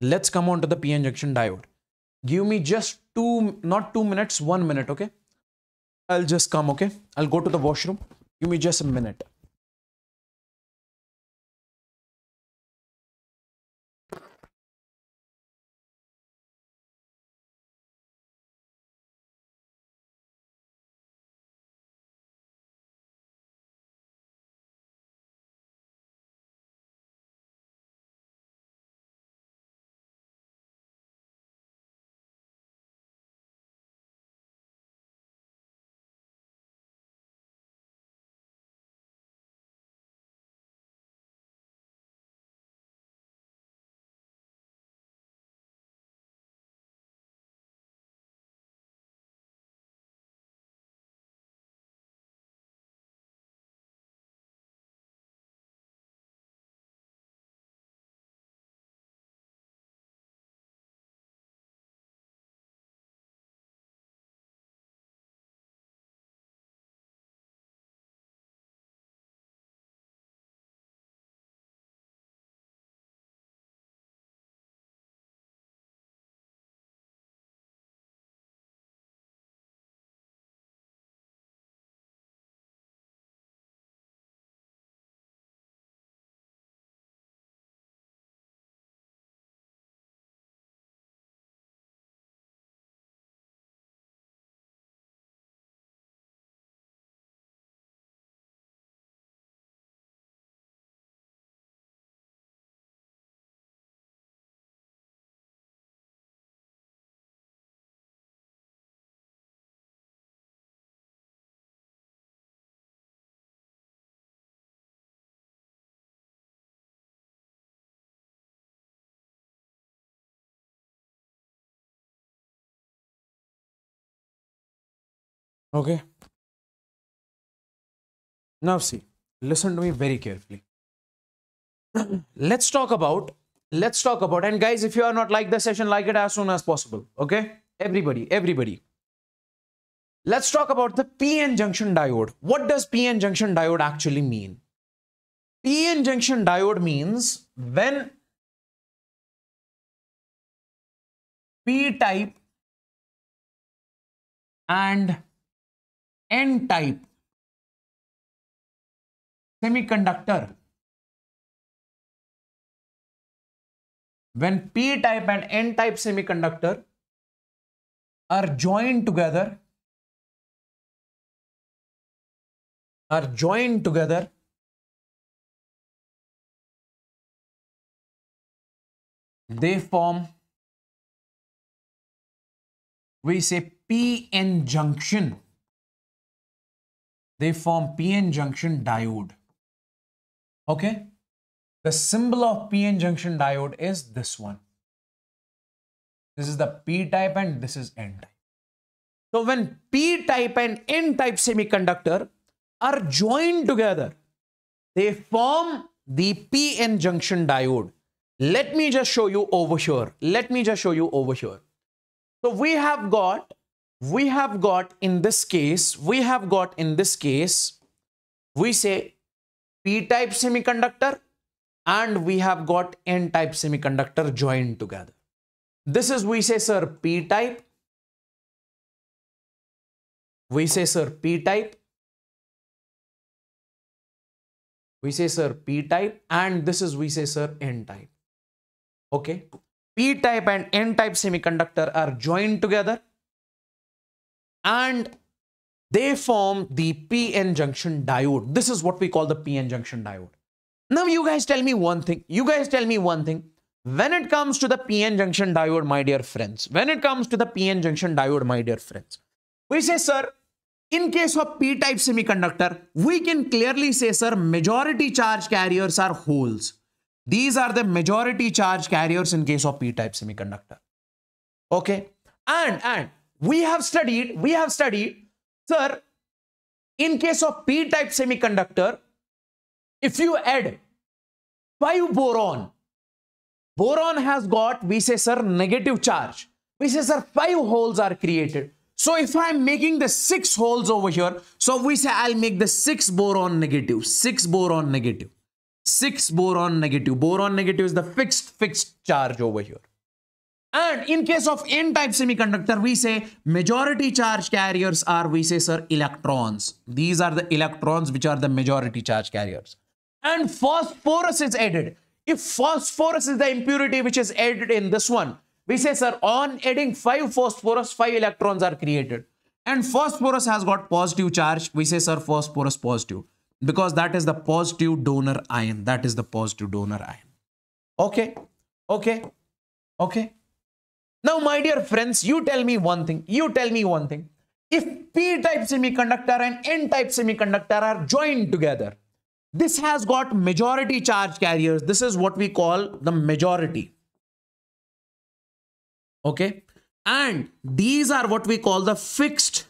Let's come on to the PN junction diode. Give me just two, not two minutes, one minute. Okay. I'll just come. Okay. I'll go to the washroom. Give me just a minute. Okay. Now see, listen to me very carefully. let's talk about, let's talk about, and guys, if you are not like the session, like it as soon as possible. Okay. Everybody, everybody. Let's talk about the PN junction diode. What does PN junction diode actually mean? PN junction diode means when P type and N-type semiconductor. When P-type and N-type semiconductor are joined together, are joined together, they form, we say PN junction they form PN junction diode. Okay. The symbol of PN junction diode is this one. This is the P type and this is N type. So when p-type and n-type semiconductor are joined together, they form the p-n junction diode. Let me just show you over here. Let me just show you over here. So we have got, we have got in this case, we have got in this case, we say p-type semiconductor and we have got n-type semiconductor joined together. This is, we say, sir, p-type. We say, sir, p-type. We say, sir, p-type. And this is, we say, sir, n-type. Okay. P-type and n-type semiconductor are joined together. And they form the PN junction diode. This is what we call the PN junction diode. Now you guys tell me one thing. You guys tell me one thing. When it comes to the PN junction diode, my dear friends, when it comes to the PN junction diode, my dear friends, we say, sir, in case of p-type semiconductor, we can clearly say, sir, majority charge carriers are holes. These are the majority charge carriers in case of p-type semiconductor. Okay. And, and we have studied, we have studied, sir, in case of p-type semiconductor, if you add 5 boron, boron has got, we say, sir, negative charge. We say, sir, 5 holes are created. So if I'm making the 6 holes over here, so we say I'll make the 6 boron negative, 6 boron negative, 6 boron negative. Boron negative is the fixed, fixed charge over here. And in case of n-type semiconductor, we say majority charge carriers are, we say, sir, electrons. These are the electrons which are the majority charge carriers and phosphorus is added. If phosphorus is the impurity which is added in this one, we say, sir, on adding 5 phosphorus, 5 electrons are created. And phosphorus has got positive charge. We say, sir, phosphorus positive. Because that is the positive donor ion. That is the positive donor ion. Okay. Okay. Okay. Now, my dear friends, you tell me one thing. You tell me one thing. If p-type semiconductor and n-type semiconductor are joined together, this has got majority charge carriers. This is what we call the majority. Okay. And these are what we call the fixed,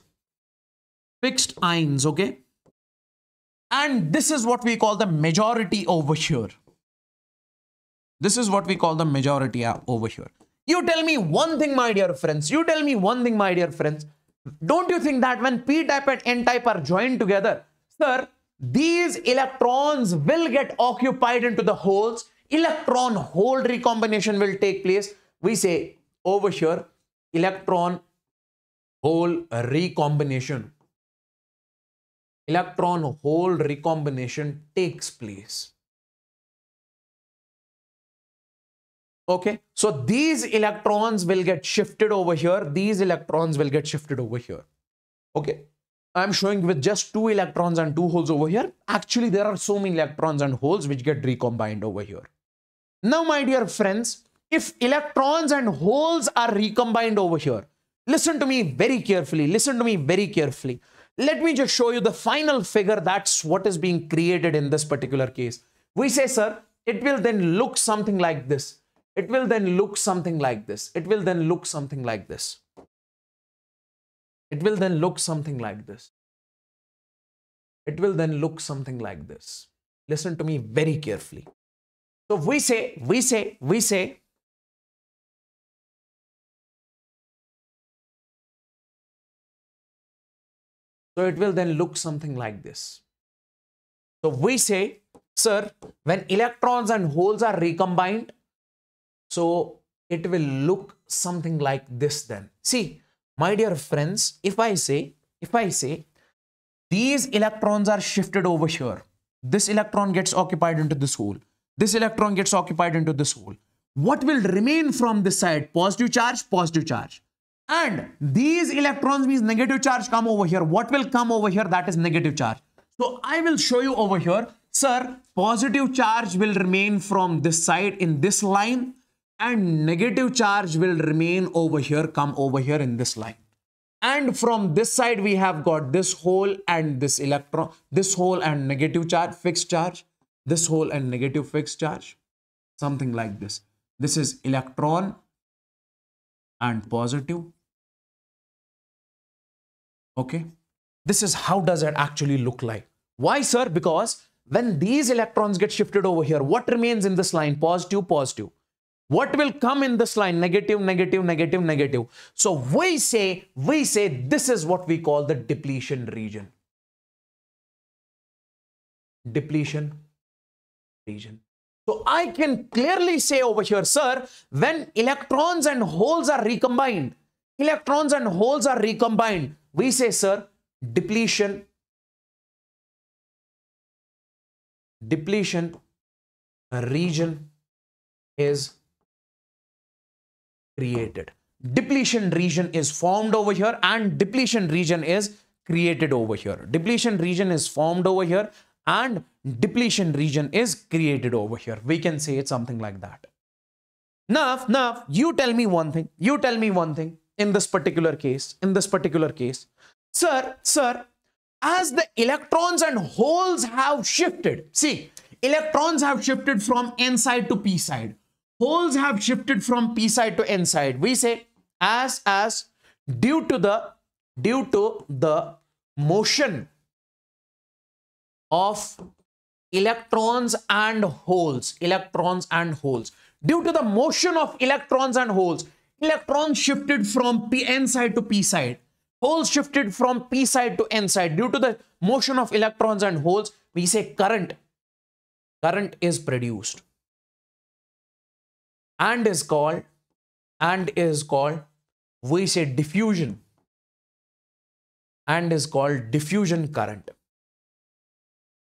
fixed ions. Okay. And this is what we call the majority over here. This is what we call the majority over here. You tell me one thing, my dear friends. You tell me one thing, my dear friends. Don't you think that when p-type and n-type are joined together, sir, these electrons will get occupied into the holes electron hole recombination will take place we say over here electron hole recombination electron hole recombination takes place okay so these electrons will get shifted over here these electrons will get shifted over here okay I'm showing with just two electrons and two holes over here. Actually, there are so many electrons and holes which get recombined over here. Now, my dear friends, if electrons and holes are recombined over here, listen to me very carefully. Listen to me very carefully. Let me just show you the final figure. That's what is being created in this particular case. We say, sir, it will then look something like this. It will then look something like this. It will then look something like this. It will then look something like this. It will then look something like this. Listen to me very carefully. So we say, we say, we say, So it will then look something like this. So we say, sir, when electrons and holes are recombined, so it will look something like this then. See, my dear friends, if I say, if I say, these electrons are shifted over here. This electron gets occupied into this hole. This electron gets occupied into this hole. What will remain from this side? Positive charge, positive charge. And these electrons means negative charge come over here. What will come over here? That is negative charge. So I will show you over here. Sir, positive charge will remain from this side in this line and negative charge will remain over here, come over here in this line. And from this side, we have got this hole and this electron, this hole and negative charge, fixed charge, this hole and negative fixed charge, something like this. This is electron and positive Okay. This is how does it actually look like. Why, sir? Because when these electrons get shifted over here, what remains in this line? Positive, positive. What will come in this line? Negative, negative, negative, negative. So we say, we say this is what we call the depletion region. Depletion region. So I can clearly say over here, sir, when electrons and holes are recombined, electrons and holes are recombined, we say, sir, depletion, depletion region is created. Depletion region is formed over here and depletion region is created over here. Depletion region is formed over here and depletion region is created over here. We can say it something like that. Now, now, you tell me one thing. You tell me one thing in this particular case. In this particular case. Sir, sir, as the electrons and holes have shifted. See, electrons have shifted from n side to p side. Holes have shifted from p side to n side. We say as, as due to the, due to the motion of electrons and holes, electrons and holes. Due to the motion of electrons and holes, electrons shifted from p n side to p side. Holes shifted from p side to n side. Due to the motion of electrons and holes, we say current. Current is produced and is called and is called we say diffusion and is called diffusion current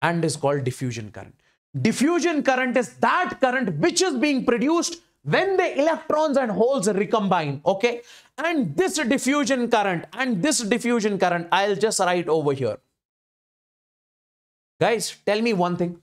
and is called diffusion current. Diffusion current is that current which is being produced when the electrons and holes recombine, okay? And this diffusion current and this diffusion current, I'll just write over here. Guys, tell me one thing.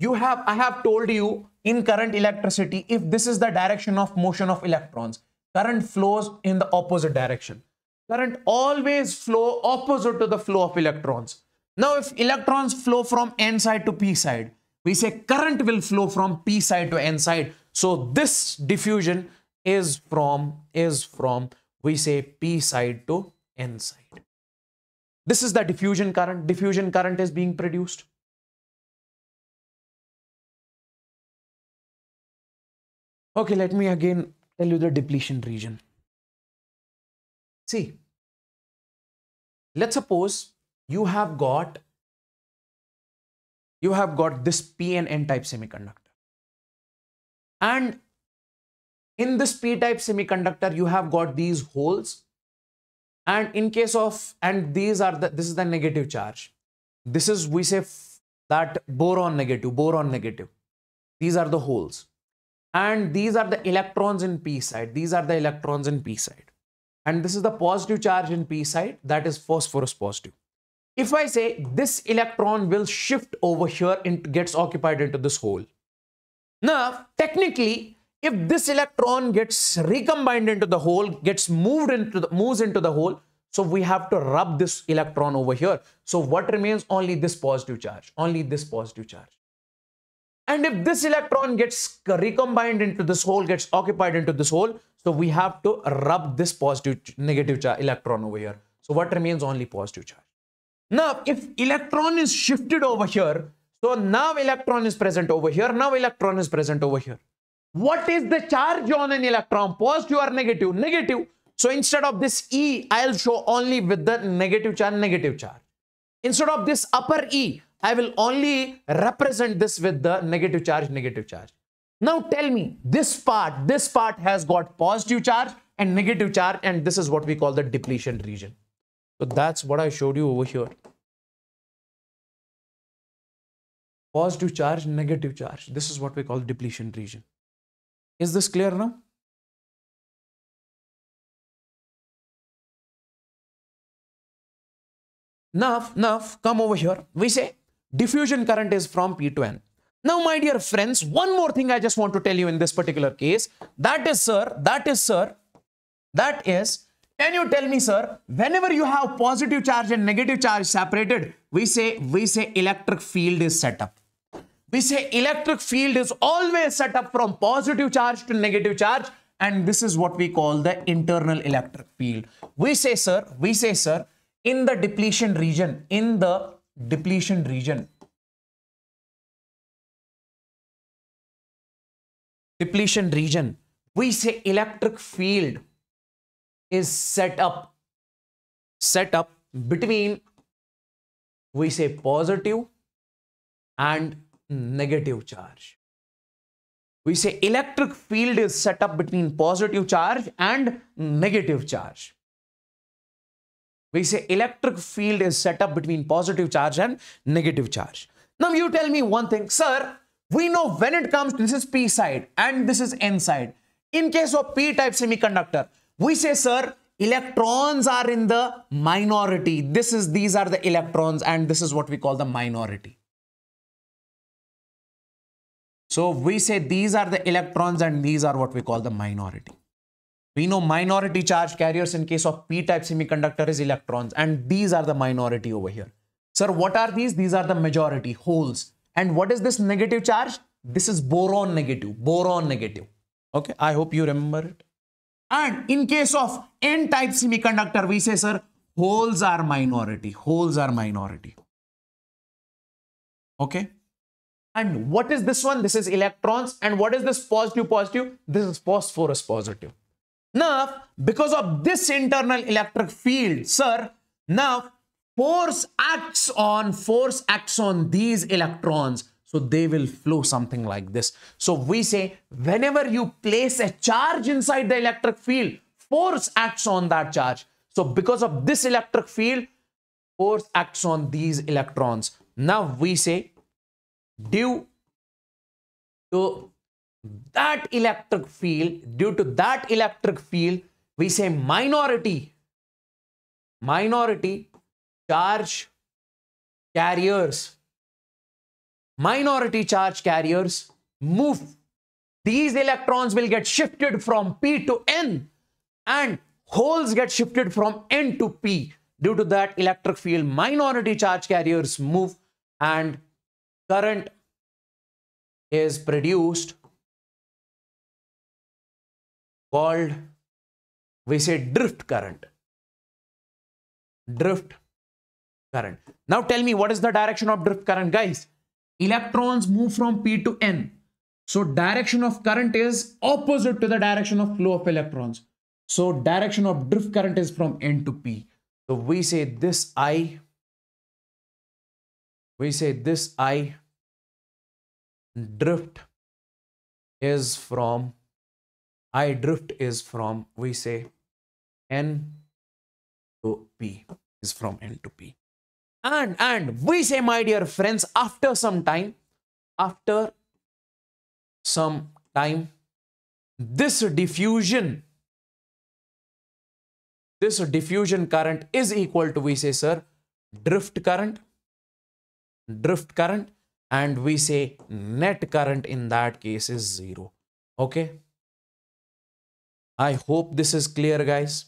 You have, I have told you in current electricity, if this is the direction of motion of electrons, current flows in the opposite direction. Current always flow opposite to the flow of electrons. Now, if electrons flow from n side to p side, we say current will flow from p side to n side. So this diffusion is from, is from, we say p side to n side. This is the diffusion current. Diffusion current is being produced. Okay, let me again tell you the depletion region. See, let's suppose you have got you have got this p and n type semiconductor. And in this p type semiconductor you have got these holes. And in case of and these are the this is the negative charge. This is we say that boron negative boron negative. These are the holes and these are the electrons in p side these are the electrons in p side and this is the positive charge in p side that is phosphorus positive if I say this electron will shift over here and gets occupied into this hole. Now, technically, if this electron gets recombined into the hole, gets moved into the, moves into the hole, so we have to rub this electron over here. So what remains? Only this positive charge, only this positive charge. And if this electron gets recombined into this hole, gets occupied into this hole, so we have to rub this positive negative charge electron over here. So what remains? Only positive charge. Now, if electron is shifted over here, so now electron is present over here, now electron is present over here. What is the charge on an electron? Positive or negative? Negative. So instead of this E, I'll show only with the negative charge, negative charge. Instead of this upper E, I will only represent this with the negative charge, negative charge. Now tell me, this part, this part has got positive charge and negative charge and this is what we call the depletion region. So that's what I showed you over here. Positive charge, negative charge. This is what we call depletion region. Is this clear now? Now, now, come over here. We say diffusion current is from P to N. Now, my dear friends, one more thing I just want to tell you in this particular case. That is, sir, that is, sir, that is can you tell me, sir, whenever you have positive charge and negative charge separated, we say, we say electric field is set up. We say electric field is always set up from positive charge to negative charge. And this is what we call the internal electric field. We say, sir, we say, sir, in the depletion region, in the depletion region depletion region we say electric field is set up set up between we say positive and negative charge we say electric field is set up between positive charge and negative charge We say electric field is set up between positive charge and negative charge. Now you tell me one thing, sir, we know when it comes, to this is P side and this is N side. In case of P type semiconductor, we say, sir, electrons are in the minority. This is, these are the electrons and this is what we call the minority. So we say these are the electrons and these are what we call the minority. We know minority charge carriers in case of p-type semiconductor is electrons and these are the minority over here. Sir, what are these? These are the majority, holes. And what is this negative charge? This is boron negative, boron negative. Okay, I hope you remember it. And in case of n-type semiconductor, we say, sir, holes are minority, holes are minority. Okay. And what is this one? This is electrons. And what is this positive positive? This is phosphorus positive. Now, because of this internal electric field, sir, now force acts on, force acts on these electrons. So they will flow something like this. So we say whenever you place a charge inside the electric field, force acts on that charge. So because of this electric field, force acts on these electrons. Now we say due to that electric field, due to that electric field, we say minority, minority charge carriers, minority charge carriers move. These electrons will get shifted from P to N and holes get shifted from N to P. Due to that electric field, minority charge carriers move and current is produced called we say drift current. Drift current. Now tell me what is the direction of drift current guys? Electrons move from p to n. So direction of current is opposite to the direction of flow of electrons. So direction of drift current is from n to p. So we say this i we say this i drift is from I drift is from we say N to P is from N to P. And and we say, my dear friends, after some time, after some time, this diffusion, this diffusion current is equal to we say, sir, drift current, drift current and we say net current in that case is zero. Okay. I hope this is clear, guys.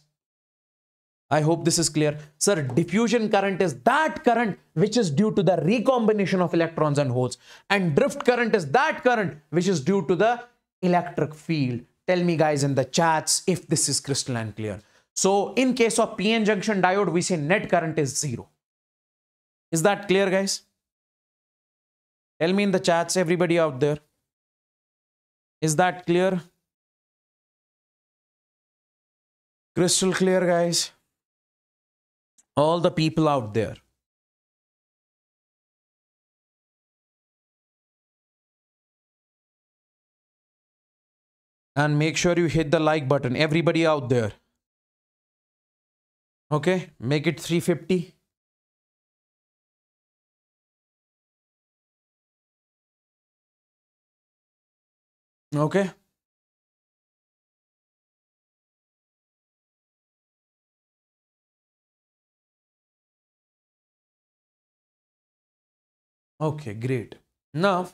I hope this is clear. Sir, diffusion current is that current which is due to the recombination of electrons and holes. And drift current is that current which is due to the electric field. Tell me guys in the chats if this is crystalline clear. So in case of PN junction diode, we say net current is zero. Is that clear guys? Tell me in the chats, everybody out there. Is that clear? Crystal clear, guys? All the people out there. And make sure you hit the like button. Everybody out there. Okay, make it 350. Okay. Okay, great. Now,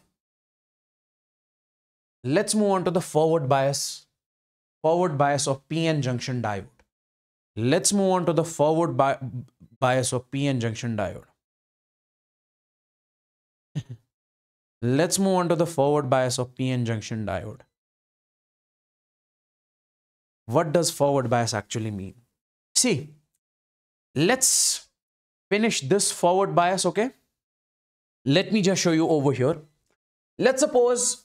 let's move on to the forward bias, forward bias of PN junction diode. Let's move on to the forward bi bias of PN junction diode. Let's move on to the forward bias of PN junction diode. What does forward bias actually mean? See, let's finish this forward bias, okay? Let me just show you over here. Let's suppose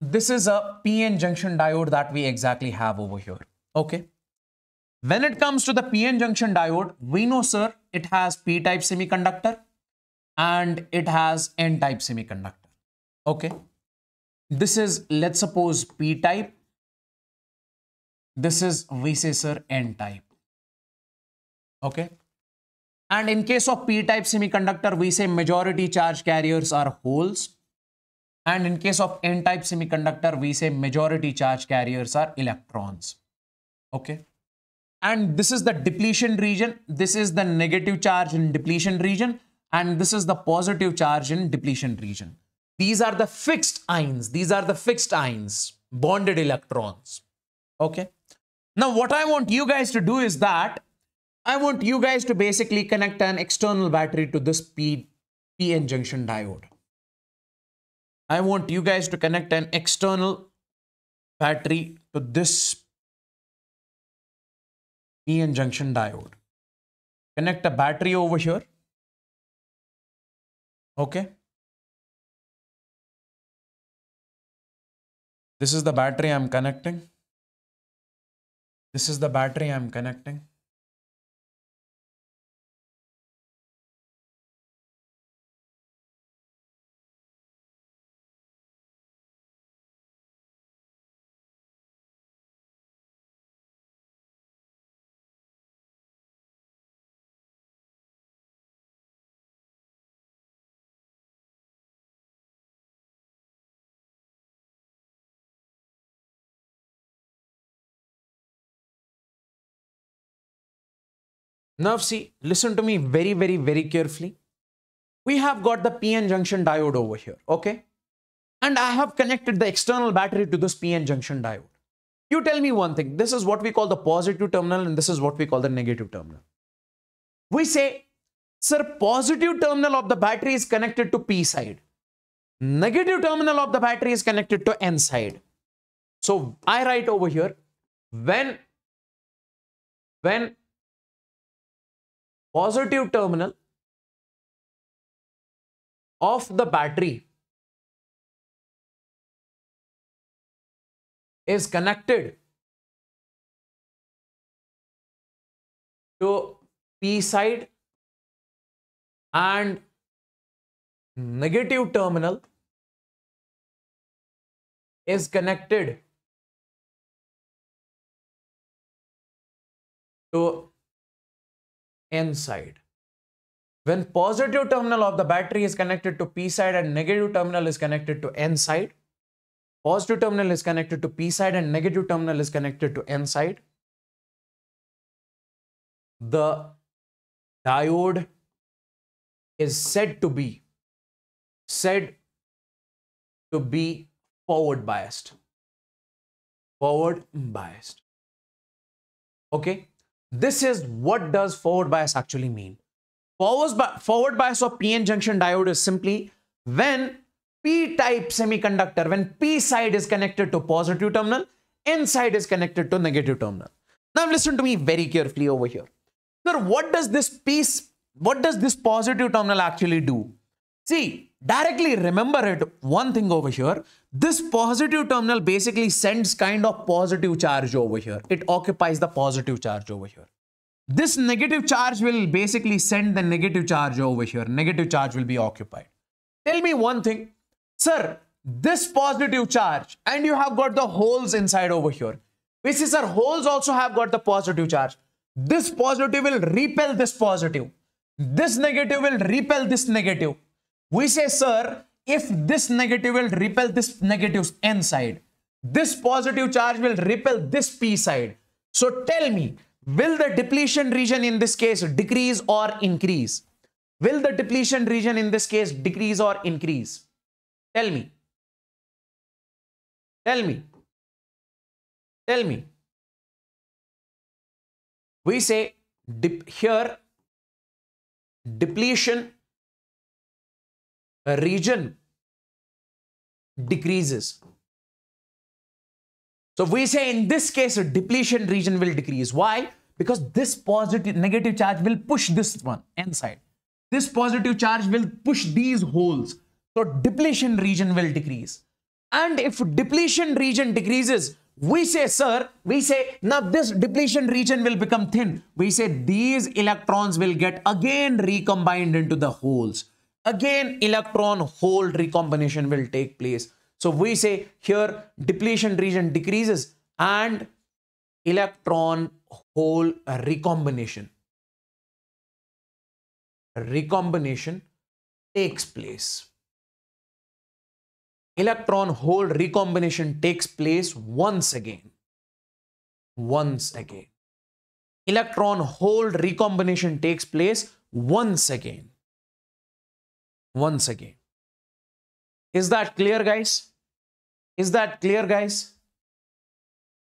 this is a PN junction diode that we exactly have over here, okay? When it comes to the PN junction diode, we know, sir, it has P-type semiconductor and it has N-type semiconductor, okay? This is, let's suppose, P-type. This is, we say, sir, N-type, okay? And in case of p-type semiconductor, we say majority charge carriers are holes. And in case of n-type semiconductor, we say majority charge carriers are electrons. Okay. And this is the depletion region. This is the negative charge in depletion region. And this is the positive charge in depletion region. These are the fixed ions. These are the fixed ions, bonded electrons. Okay. Now, what I want you guys to do is that I want you guys to basically connect an external battery to this P, PN junction diode. I want you guys to connect an external battery to this PN junction diode. Connect a battery over here. Okay. This is the battery I'm connecting. This is the battery I'm connecting. Now see, listen to me very, very, very carefully. We have got the PN junction diode over here, okay? And I have connected the external battery to this PN junction diode. You tell me one thing, this is what we call the positive terminal and this is what we call the negative terminal. We say, sir, positive terminal of the battery is connected to P side. Negative terminal of the battery is connected to N side. So I write over here, when, when positive terminal of the battery is connected to P side and negative terminal is connected to N side. When positive terminal of the battery is connected to P side and negative terminal is connected to N side, positive terminal is connected to P side and negative terminal is connected to N side, the diode is said to be said to be forward biased. Forward biased. Okay this is what does forward bias actually mean. Forward bias of PN junction diode is simply when P-type semiconductor, when P side is connected to positive terminal, N side is connected to negative terminal. Now listen to me very carefully over here. Sir, what does this piece, what does this positive terminal actually do? See, directly remember it, one thing over here, this positive terminal basically sends kind of positive charge over here. It occupies the positive charge over here. This negative charge will basically send the negative charge over here. Negative charge will be occupied. Tell me one thing, sir, this positive charge and you have got the holes inside over here. Which is, sir, holes also have got the positive charge. This positive will repel this positive. This negative will repel this negative we say, sir, if this negative will repel this negative's n side, this positive charge will repel this p side. So tell me, will the depletion region in this case decrease or increase? Will the depletion region in this case decrease or increase? Tell me. Tell me. Tell me. We say dip here depletion region decreases. So we say in this case, a depletion region will decrease. Why? Because this positive negative charge will push this one inside. This positive charge will push these holes. So depletion region will decrease. And if depletion region decreases, we say, sir, we say, now this depletion region will become thin. We say these electrons will get again recombined into the holes. Again, electron hole recombination will take place. So we say here depletion region decreases and electron hole recombination recombination takes place. Electron hole recombination takes place once again once again. Electron hole recombination takes place once again once again is that clear guys is that clear guys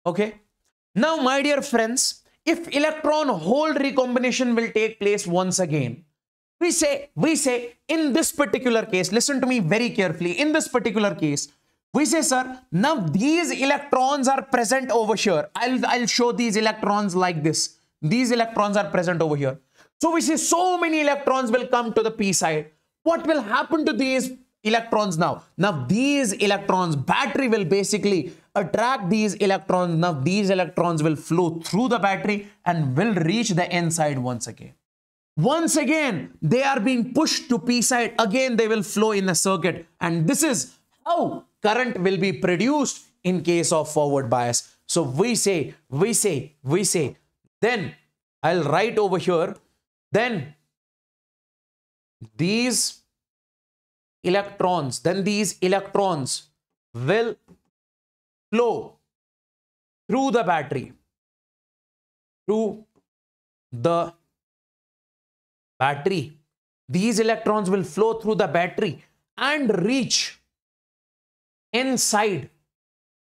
okay now my dear friends if electron hole recombination will take place once again we say, we say in this particular case, listen to me very carefully. In this particular case, we say, sir, now these electrons are present over here. I'll, I'll show these electrons like this. These electrons are present over here. So we say so many electrons will come to the p side. What will happen to these electrons now? Now these electrons, battery will basically attract these electrons. Now these electrons will flow through the battery and will reach the n side once again. Once again, they are being pushed to P side. Again, they will flow in the circuit. And this is how current will be produced in case of forward bias. So we say, we say, we say, then I'll write over here, then these electrons, then these electrons will flow through the battery, through the battery. These electrons will flow through the battery and reach inside,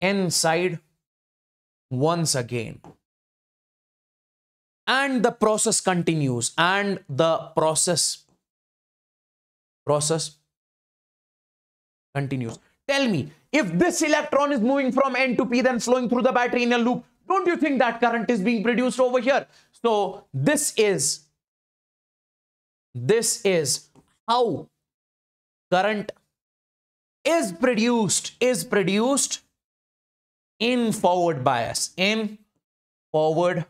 inside once again. And the process continues and the process, process continues. Tell me, if this electron is moving from N to P, then flowing through the battery in a loop, don't you think that current is being produced over here? So this is this is how current is produced, is produced in forward bias, in forward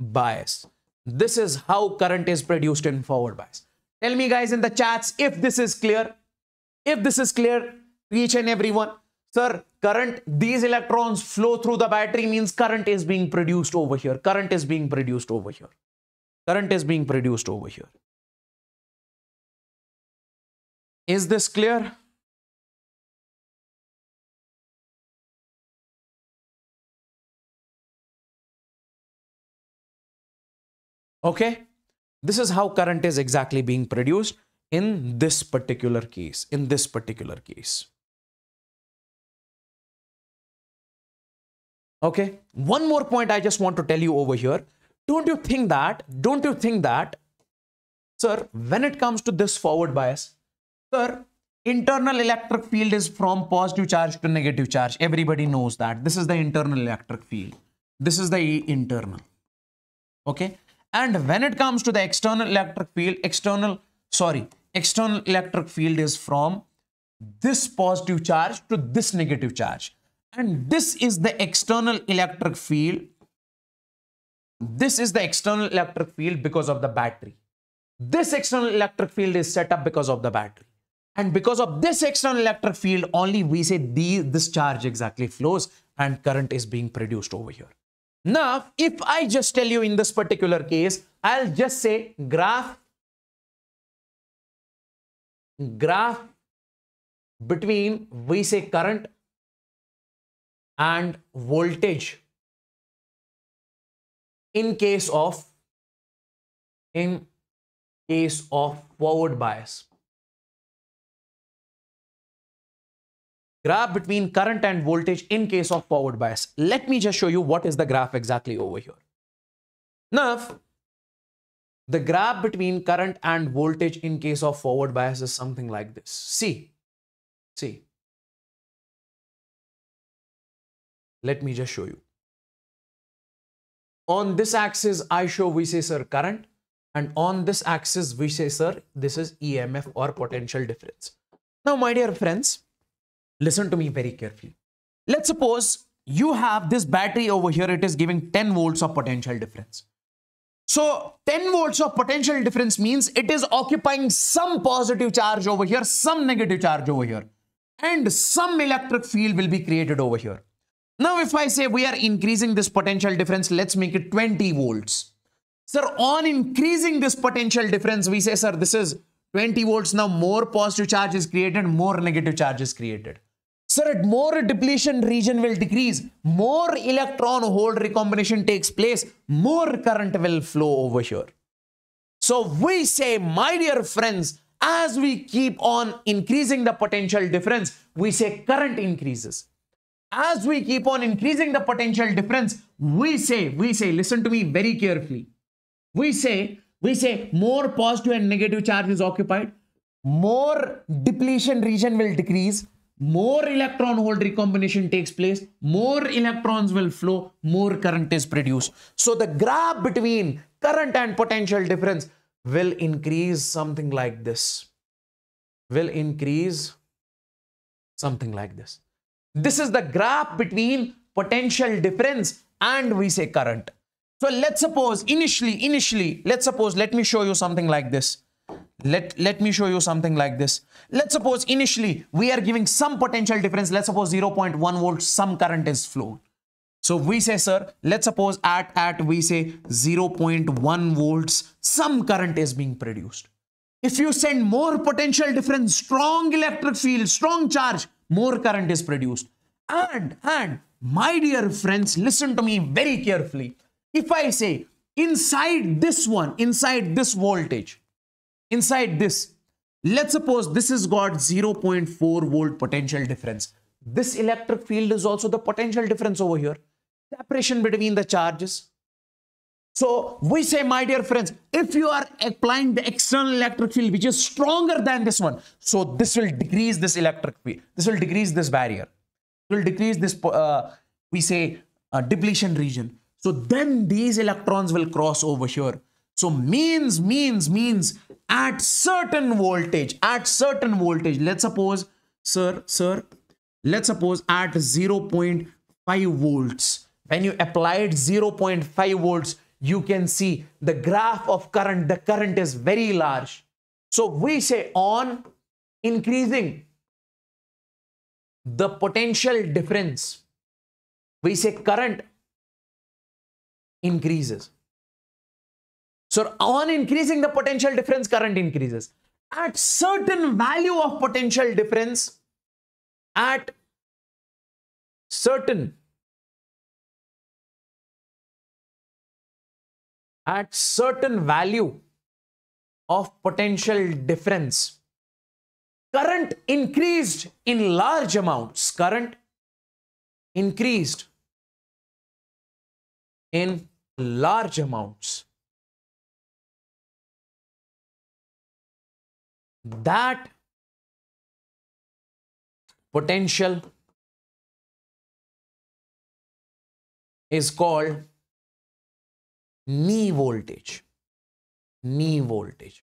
bias. This is how current is produced in forward bias. Tell me guys in the chats if this is clear. If this is clear each and everyone. Sir, current, these electrons flow through the battery means current is being produced over here. Current is being produced over here. Current is being produced over here. Is this clear? Okay, this is how current is exactly being produced in this particular case, in this particular case. Okay, one more point I just want to tell you over here. Don't you think that, don't you think that, sir, when it comes to this forward bias, Sir, internal electric field is from positive charge to negative charge. Everybody knows that. This is the internal electric field. This is the internal. Okay. And when it comes to the external electric field, external, sorry, external electric field is from this positive charge to this negative charge. And this is the external electric field. This is the external electric field because of the battery. This external electric field is set up because of the battery. And because of this external electric field, only we say the, this charge exactly flows and current is being produced over here. Now, if I just tell you in this particular case, I'll just say graph, graph between, we say current and voltage in case of, in case of forward bias. Graph between current and voltage in case of forward bias. Let me just show you what is the graph exactly over here. Now, the graph between current and voltage in case of forward bias is something like this. See, see. Let me just show you. On this axis, I show, we say, sir, current. And on this axis, we say, sir, this is EMF or potential difference. Now, my dear friends, listen to me very carefully. Let's suppose you have this battery over here. It is giving 10 volts of potential difference. So 10 volts of potential difference means it is occupying some positive charge over here, some negative charge over here. And some electric field will be created over here. Now, if I say we are increasing this potential difference, let's make it 20 volts. Sir, on increasing this potential difference, we say, sir, this is 20 volts. Now, more positive charge is created, more negative charge is created. Sir, more depletion region will decrease, more electron hole recombination takes place, more current will flow over here. So we say, my dear friends, as we keep on increasing the potential difference, we say current increases. As we keep on increasing the potential difference, we say, we say, listen to me very carefully. We say, we say more positive and negative charge is occupied, more depletion region will decrease, more electron hole recombination takes place, more electrons will flow, more current is produced. So the graph between current and potential difference will increase something like this. Will increase something like this. This is the graph between potential difference and we say current. So let's suppose initially, initially, let's suppose, let me show you something like this. Let, let me show you something like this. Let's suppose initially we are giving some potential difference. Let's suppose 0.1 volts, some current is flowed. So we say, sir, let's suppose at, at we say 0.1 volts, some current is being produced. If you send more potential difference, strong electric field, strong charge, more current is produced. And, and, my dear friends, listen to me very carefully. If I say inside this one, inside this voltage, inside this, let's suppose this has got 0.4 volt potential difference. This electric field is also the potential difference over here. Separation between the charges. So we say, my dear friends, if you are applying the external electric field, which is stronger than this one, so this will decrease this electric field. This will decrease this barrier. It will decrease this, uh, we say, uh, depletion region. So then these electrons will cross over here. So means, means, means at certain voltage, at certain voltage, let's suppose, sir, sir, let's suppose at 0.5 volts, when you applied 0.5 volts, you can see the graph of current, the current is very large. So we say on increasing the potential difference, we say current increases. So on increasing the potential difference, current increases. At certain value of potential difference, at certain at certain value of potential difference, current increased in large amounts. Current increased in large amounts. That potential is called knee voltage. Knee voltage.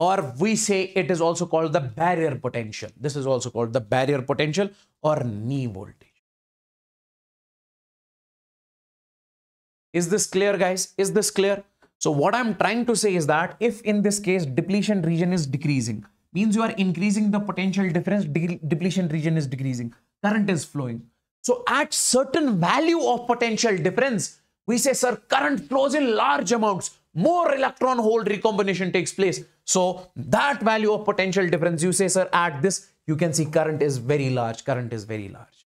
Or we say it is also called the barrier potential. This is also called the barrier potential or knee voltage. Is this clear, guys? Is this clear? So what I'm trying to say is that if in this case depletion region is decreasing, means you are increasing the potential difference, de depletion region is decreasing, current is flowing. So at certain value of potential difference, we say, sir, current flows in large amounts. More electron hole recombination takes place. So that value of potential difference, you say, sir, at this, you can see current is very large. Current is very large.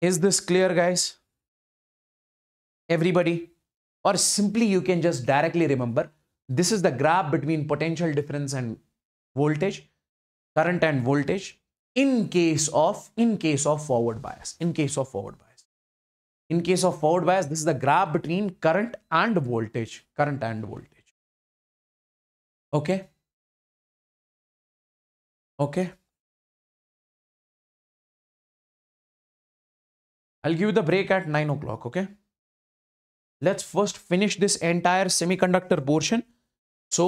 Is this clear, guys? Everybody? Or simply you can just directly remember, this is the graph between potential difference and voltage, current and voltage in case of, in case of forward bias, in case of forward bias. In case of forward bias, this is the graph between current and voltage, current and voltage. Okay. Okay. I'll give you the break at 9 o'clock, okay? Let's first finish this entire semiconductor portion. So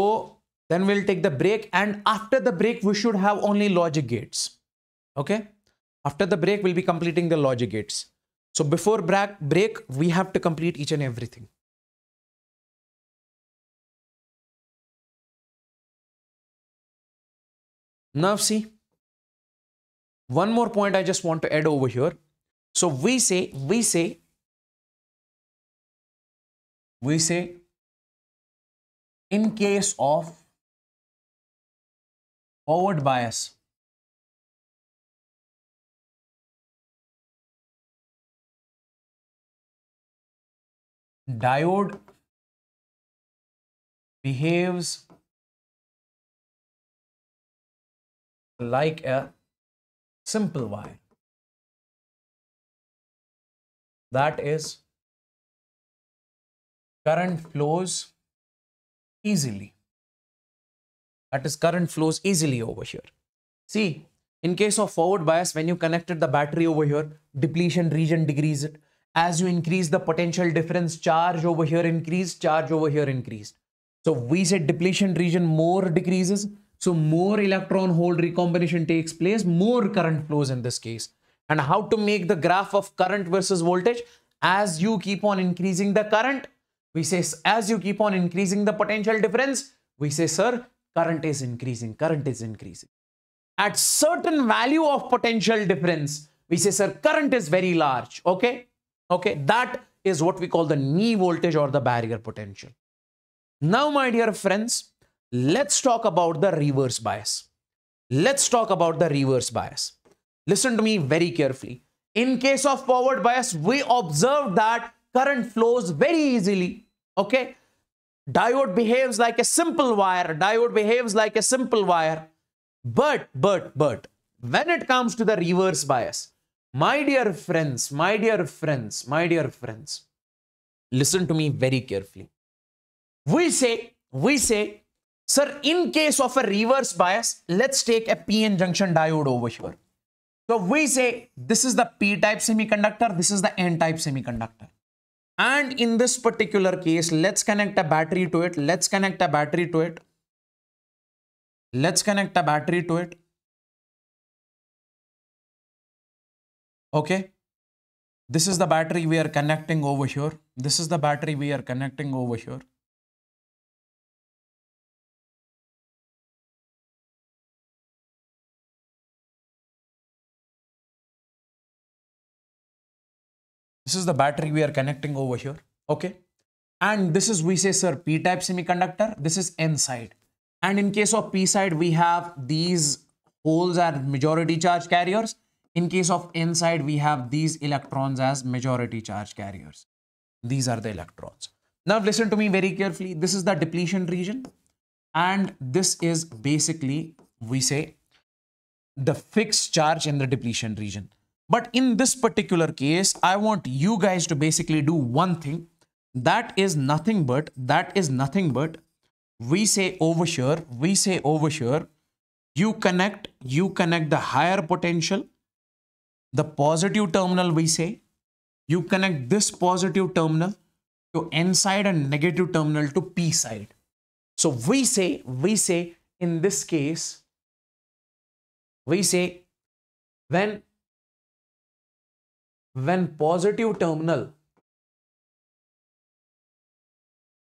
then we'll take the break and after the break, we should have only logic gates, okay? After the break, we'll be completing the logic gates. So before break, we have to complete each and everything. Now see, one more point I just want to add over here. So we say, we say, we say, in case of forward bias, diode behaves like a simple wire. That is, current flows easily. That is, current flows easily over here. See, in case of forward bias, when you connected the battery over here, depletion region decreased. As you increase the potential difference, charge over here increased, charge over here increased. So we said depletion region more decreases, so more electron hole recombination takes place, more current flows in this case. And how to make the graph of current versus voltage? As you keep on increasing the current, we say as you keep on increasing the potential difference, we say, sir, current is increasing, current is increasing. At certain value of potential difference, we say, sir, current is very large. Okay. Okay. That is what we call the knee voltage or the barrier potential. Now, my dear friends, let's talk about the reverse bias. Let's talk about the reverse bias. Listen to me very carefully. In case of forward bias, we observe that current flows very easily. Okay. Diode behaves like a simple wire. Diode behaves like a simple wire. But, but, but, when it comes to the reverse bias, my dear friends, my dear friends, my dear friends, listen to me very carefully. We say, we say Sir, in case of a reverse bias, let's take a PN junction diode over here. So we say this is the P-type semiconductor, this is the N-type semiconductor. And in this particular case, let's connect a battery to it. Let's connect a battery to it. Let's connect a battery to it. Okay. This is the battery we are connecting over here. This is the battery we are connecting over here. This is the battery we are connecting over here. Okay. And this is, we say, sir, P-type semiconductor. This is N side. And in case of P side, we have these holes are majority charge carriers. In case of N side, we have these electrons as majority charge carriers. These are the electrons. Now listen to me very carefully. This is the depletion region. And this is basically, we say, the fixed charge in the depletion region. But in this particular case, I want you guys to basically do one thing. That is nothing but, that is nothing but, we say over here, we say over here, you connect, you connect the higher potential, the positive terminal we say, you connect this positive terminal to N side and negative terminal to P side. So we say, we say in this case, we say when when positive terminal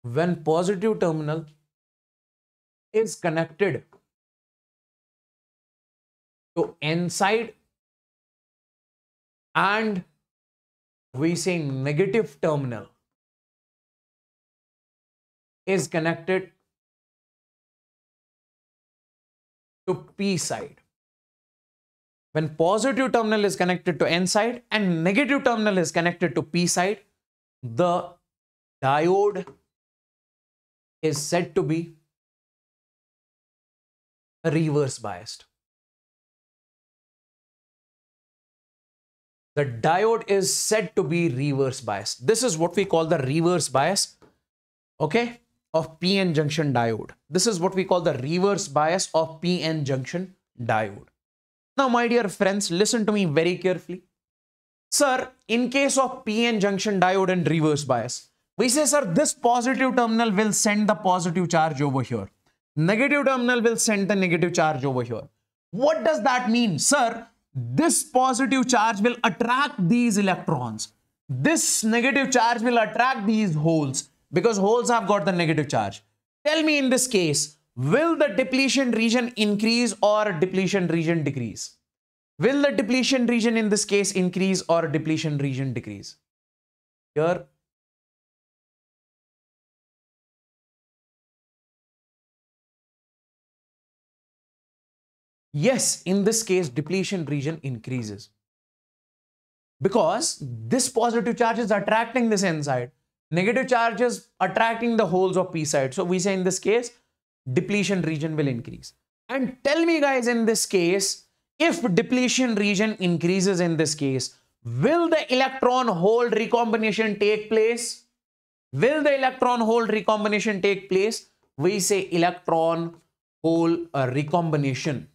when positive terminal is connected to n side and we say negative terminal is connected to p side when positive terminal is connected to N side and negative terminal is connected to P side, the diode is said to be reverse biased. The diode is said to be reverse biased. This is what we call the reverse bias, okay, of PN junction diode. This is what we call the reverse bias of PN junction diode. Now, my dear friends, listen to me very carefully. sir, in case of PN junction diode and reverse bias, we say, sir, this positive terminal will send the positive charge over here. Negative terminal will send the negative charge over here. What does that mean? Sir, this positive charge will attract these electrons. This negative charge will attract these holes because holes have got the negative charge. Tell me in this case, will the depletion region increase or depletion region decrease? Will the depletion region in this case increase or depletion region decrease? Here, yes, in this case, depletion region increases because this positive charge is attracting this n side negative charge is attracting the holes of p side so we say in this case depletion region will increase and tell me guys in this case if depletion region increases in this case will the electron hole recombination take place will the electron hole recombination take place we say electron hole recombination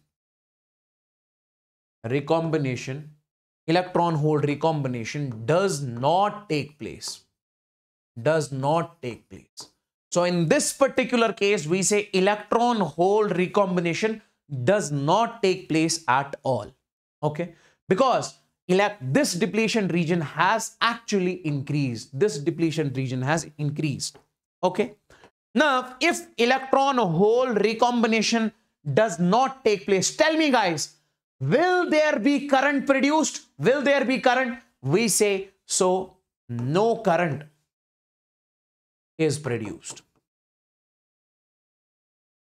recombination electron hole recombination does not take place. Does not take place. So in this particular case, we say electron hole recombination does not take place at all. Okay. Because this depletion region has actually increased. This depletion region has increased. Okay. Now, if electron hole recombination does not take place, tell me guys, Will there be current produced? Will there be current? We say so no current is produced.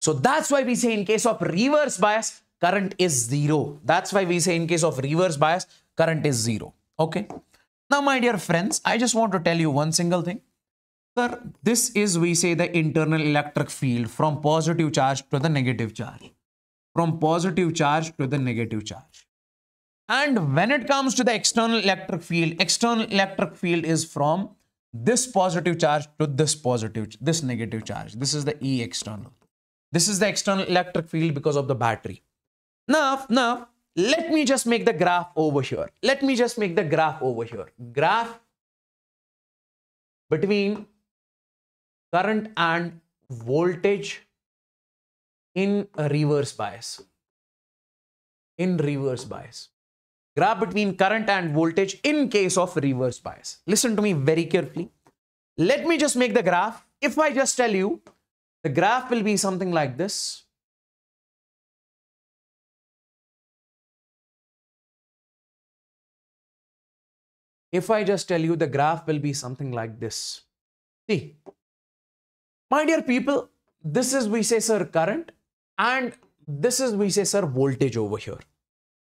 So that's why we say in case of reverse bias, current is zero. That's why we say in case of reverse bias, current is zero. Okay. Now, my dear friends, I just want to tell you one single thing. Sir, this is, we say, the internal electric field from positive charge to the negative charge from positive charge to the negative charge. And when it comes to the external electric field, external electric field is from this positive charge to this positive, this negative charge. This is the E external. This is the external electric field because of the battery. Now, now, let me just make the graph over here. Let me just make the graph over here. Graph between current and voltage in a reverse bias. In reverse bias. Graph between current and voltage in case of reverse bias. Listen to me very carefully. Let me just make the graph. If I just tell you, the graph will be something like this. If I just tell you the graph will be something like this. See, my dear people, this is we say sir current and this is, we say, sir, voltage over here.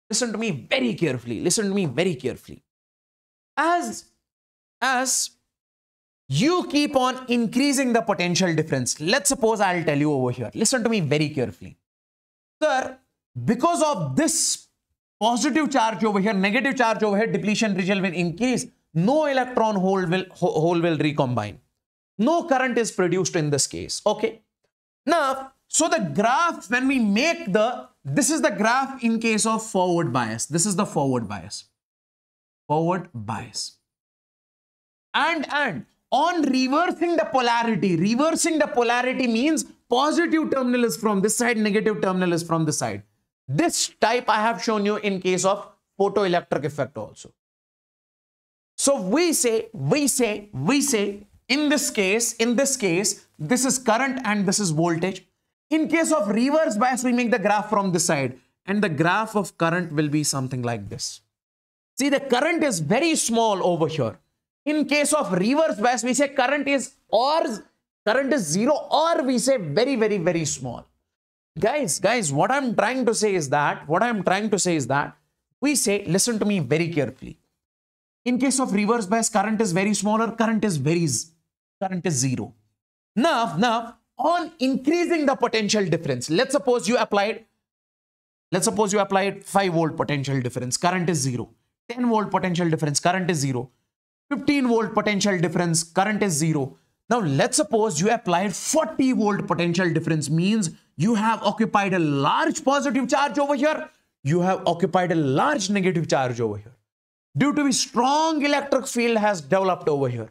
Listen to me very carefully. Listen to me very carefully. As, as you keep on increasing the potential difference, let's suppose I'll tell you over here. Listen to me very carefully. Sir, because of this positive charge over here, negative charge over here, depletion region will increase. No electron hole will, hole will recombine. No current is produced in this case. Okay. Now, so the graph, when we make the, this is the graph in case of forward bias. This is the forward bias. Forward bias. And, and on reversing the polarity, reversing the polarity means positive terminal is from this side, negative terminal is from this side. This type I have shown you in case of photoelectric effect also. So we say, we say, we say, in this case, in this case, this is current and this is voltage. In case of reverse bias, we make the graph from this side and the graph of current will be something like this. See, the current is very small over here. In case of reverse bias, we say current is or current is zero or we say very, very, very small. Guys, guys, what I'm trying to say is that, what I'm trying to say is that we say, listen to me very carefully. In case of reverse bias, current is very small or current is very, current is zero. Now, now, on increasing the potential difference. Let's suppose you applied, let's suppose you applied 5 volt potential difference, current is 0. 10 volt potential difference, current is 0. 15 volt potential difference, current is 0. Now let's suppose you applied 40 volt potential difference means you have occupied a large positive charge over here. You have occupied a large negative charge over here. due to a strong electric field has developed over here.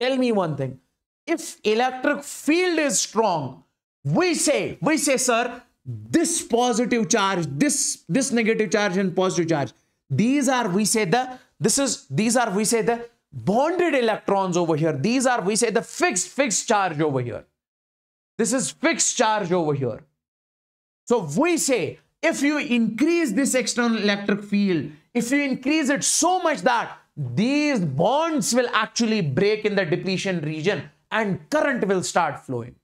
Tell me one thing. If electric field is strong, we say, we say, sir, this positive charge, this, this negative charge and positive charge, these are, we say the, this is, these are, we say the bonded electrons over here. These are, we say the fixed, fixed charge over here. This is fixed charge over here. So we say, if you increase this external electric field, if you increase it so much that these bonds will actually break in the depletion region and current will start flowing.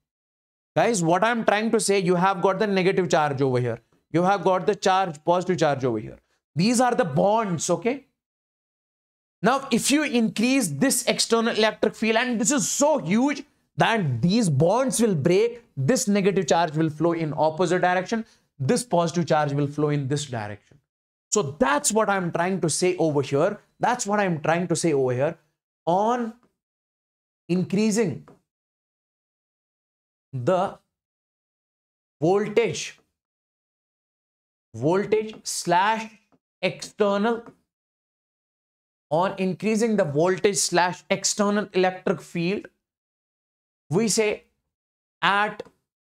Guys, what I'm trying to say, you have got the negative charge over here. You have got the charge, positive charge over here. These are the bonds, okay? Now, if you increase this external electric field, and this is so huge that these bonds will break, this negative charge will flow in opposite direction, this positive charge will flow in this direction. So that's what I'm trying to say over here. That's what I'm trying to say over here on increasing the voltage voltage slash external on increasing the voltage slash external electric field we say at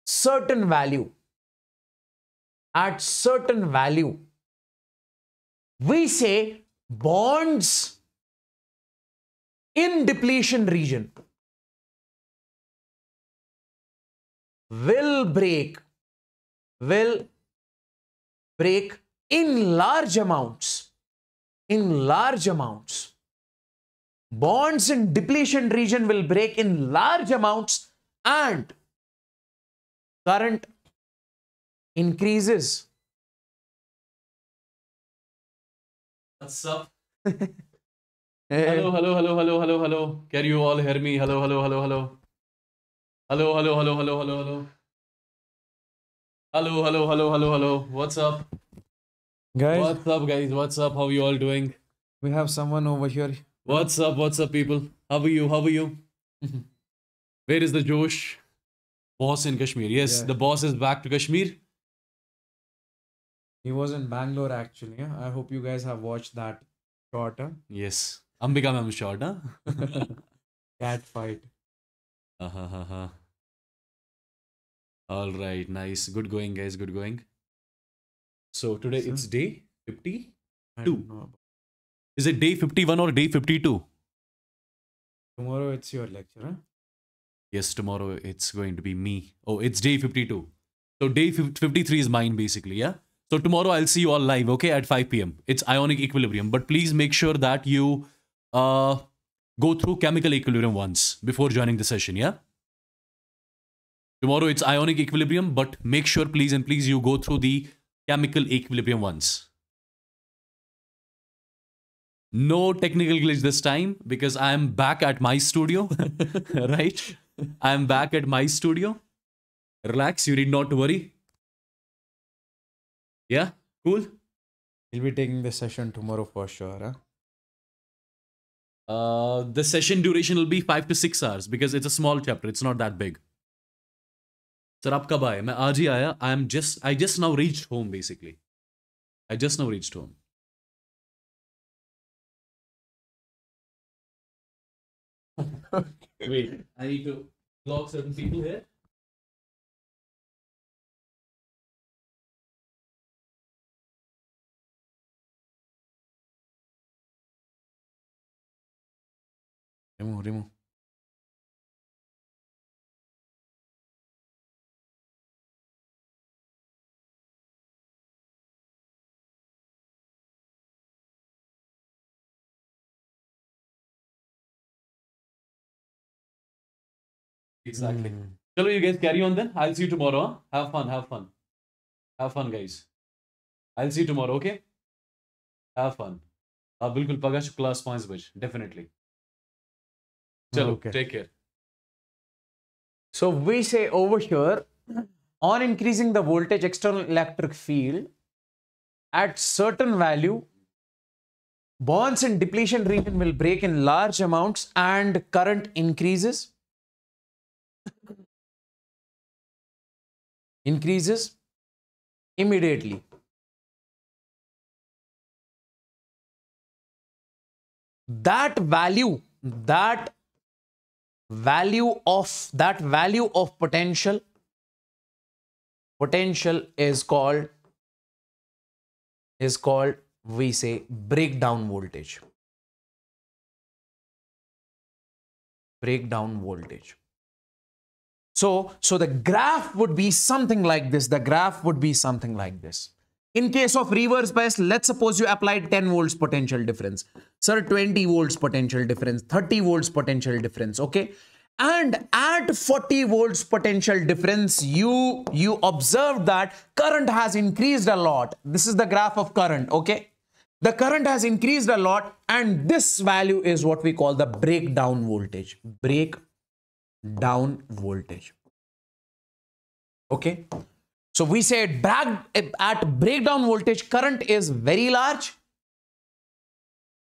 certain value at certain value we say bonds in depletion region will break will break in large amounts in large amounts bonds in depletion region will break in large amounts and current increases
What's up? hello, hello, hello, hello, hello, hello. Can you all hear me? Hello, hello, hello, hello. Hello, hello, hello, hello, hello, hello. Hello, hello, hello, hello, hello. What's up?
guys
What's up, guys? What's up? How are you all doing?
we have someone over here
What's up? What's up, people? How are you? How are you? Where is the Josh? Boss in Kashmir. Yes,
Yeah.
the boss is back to Kashmir.
he was in bangalore actually i hope you guys have watched that short huh?
Yes. Ambika ma'am short, huh?
cat fight
Uh-huh. All right, nice. Good going, guys. Good going. So today
So-
it's day 50.
I
Two.
don't know about-
Is it day 51 or day 52?
tomorrow it's your lecture huh?
Yes, tomorrow it's going to be me. Oh, it's day 52. So day 53 is mine basically, yeah? So tomorrow I'll see you all live, okay, at 5 p.m. It's ionic equilibrium. But please make sure that you uh, go through chemical equilibrium once before joining the session, yeah? Tomorrow it's ionic equilibrium, but make sure, please and please, you go through the chemical equilibrium once. No technical glitch this time because I'm back at my studio, right? I'm back at my studio. Relax, you need not to worry. Yeah, cool.
He'll be taking the session tomorrow for sure. Huh?
Uh, the session duration will be five to six hours because it's a small chapter. It's not that big. Sir आप कब आए मैं आज ही आया I am just I just now reached home basically I just now reached home wait i need to block certain people here
Remove, remove.
exactly
Hmm.
Chalo, you guys carry on then. I'll see you tomorrow. Huh? Have fun, have fun. Have fun, guys. I'll see you tomorrow, okay? Have fun. आप बिल्कुल पगह class पाँच बज
definitely
Take care.
So we say over here, on increasing the voltage external electric field at certain value, bonds in depletion region will break in large amounts and current increases. increases immediately. That value, that value of that value of potential potential is called is called we say breakdown voltage. Breakdown voltage. So so the graph would be something like this the graph would be something like this in case of reverse bias let's suppose you applied 10 volts potential difference. Sir 20 volts potential difference 30 volts potential difference okay? And at 40 volts potential difference you you observe that current has increased a lot. This is the graph of current okay? The current has increased a lot and this value is what we call the breakdown voltage. Breakdown voltage. Okay so we say at breakdown voltage current is very large.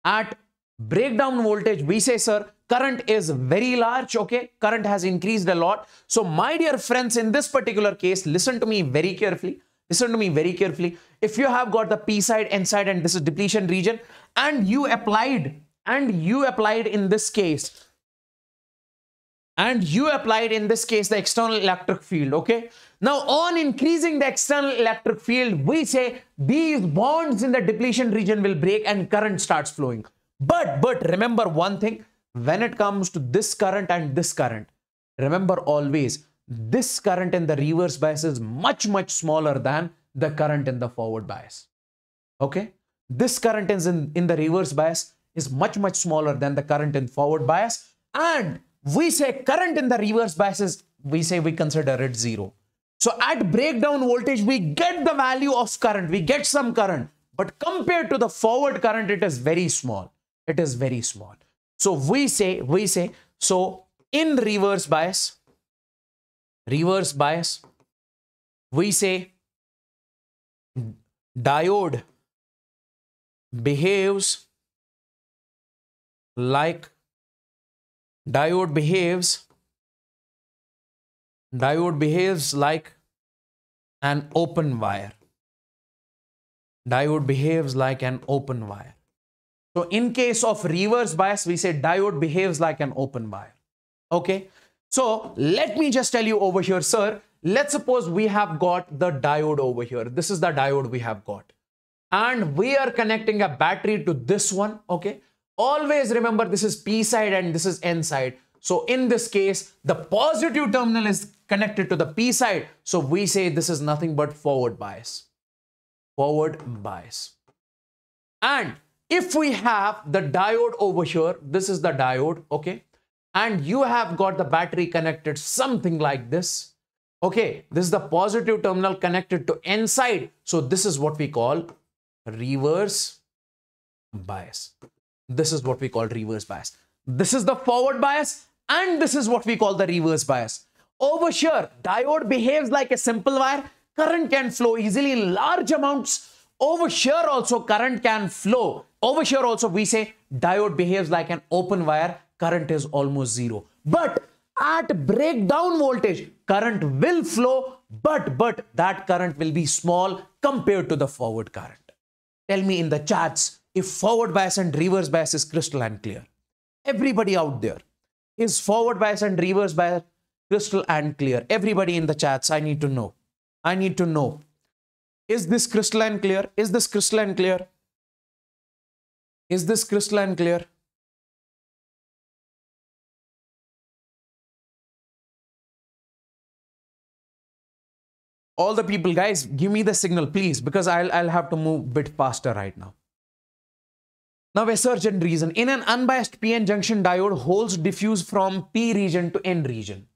At breakdown voltage we say sir current is very large okay? Current has increased a lot. So my dear friends in this particular case listen to me very carefully. Listen to me very carefully. If you have got the p side n side and this is depletion region and you applied and you applied in this case and you applied in this case the external electric field okay now on increasing the external electric field we say these bonds in the depletion region will break and current starts flowing but but remember one thing when it comes to this current and this current, remember always this current in the reverse bias is much, much smaller than the current in the forward bias. Okay. This current is in, in the reverse bias is much, much smaller than the current in forward bias. And we say current in the reverse bias is, we say we consider it zero. So at breakdown voltage, we get the value of current, we get some current, but compared to the forward current, it is very small. It is very small. So we say, we say, so in reverse bias, reverse bias, we say diode behaves like diode behaves diode behaves like an open wire diode behaves like an open wire so in case of reverse bias, we say diode behaves like an open wire. Okay. So let me just tell you over here, sir. Let's suppose we have got the diode over here. This is the diode we have got. And we are connecting a battery to this one. Okay. Always remember this is P side and this is N side. So in this case, the positive terminal is connected to the P side. So we say this is nothing but forward bias. Forward bias. And if we have the diode over here, this is the diode, okay? And you have got the battery connected something like this. Okay, this is the positive terminal connected to N side. So this is what we call reverse bias. This is what we call reverse bias. This is the forward bias and this is what we call the reverse bias. Over here, diode behaves like a simple wire. Current can flow easily in large amounts over here also current can flow. Over here also we say diode behaves like an open wire. Current is almost zero. But at breakdown voltage, current will flow, but, but that current will be small compared to the forward current. Tell me in the chats if forward bias and reverse bias is crystal and clear. Everybody out there, is forward bias and reverse bias crystal and clear? Everybody in the chats, I need to know. I need to know. Is this crystalline clear? Is this crystalline clear? Is this crystalline clear? All the people, guys, give me the signal, please, because I'll, I'll have to move a bit faster right now. Now, assertion reason. In an unbiased PN junction diode, holes diffuse from P region to N region.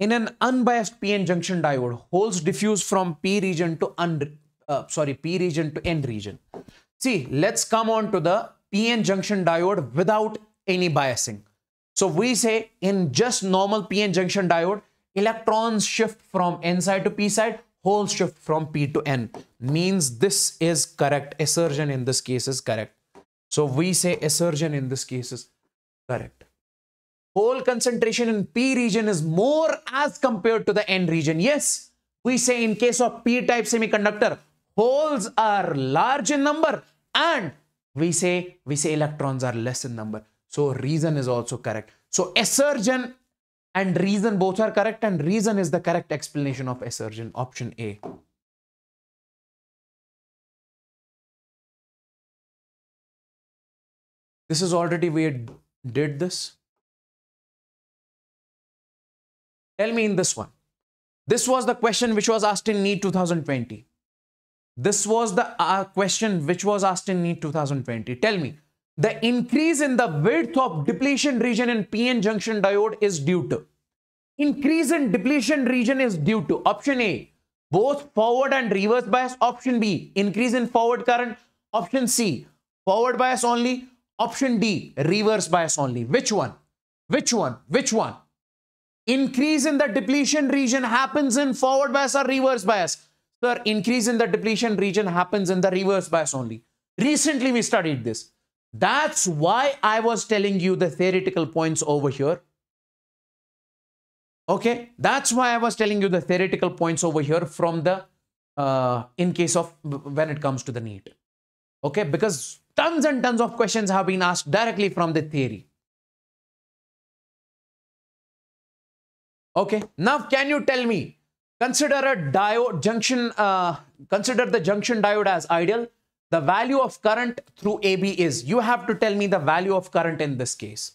In an unbiased PN junction diode, holes diffuse from P region to un, uh, sorry, P region to N region. See, let's come on to the PN junction diode without any biasing. So we say in just normal PN junction diode, electrons shift from N side to P side, holes shift from P to N. Means this is correct. Assertion in this case is correct. So we say assertion in this case is correct hole concentration in P region is more as compared to the N region. Yes, we say in case of P-type semiconductor, holes are large in number and we say we say electrons are less in number. So reason is also correct. So assertion and reason both are correct and reason is the correct explanation of assertion option a. This is already we did this tell me in this one. This was the question which was asked in NEET 2020 this was the uh, question which was asked in NEET 2020 tell me the increase in the width of depletion region in PN junction diode is due to? Increase in depletion region is due to option A both forward and reverse bias. Option B increase in forward current. Option C forward bias only. Option D reverse bias only. Which one? Which one? Which one increase in the depletion region happens in forward bias or reverse bias sir increase in the depletion region happens in the reverse bias only recently we studied this that's why I was telling you the theoretical points over here. Okay, that's why I was telling you the theoretical points over here from the, uh, in case of when it comes to the NEET. Okay, because tons and tons of questions have been asked directly from the theory. Okay, now can you tell me, consider a diode junction, uh, consider the junction diode as ideal the value of current through AB is, you have to tell me the value of current in this case.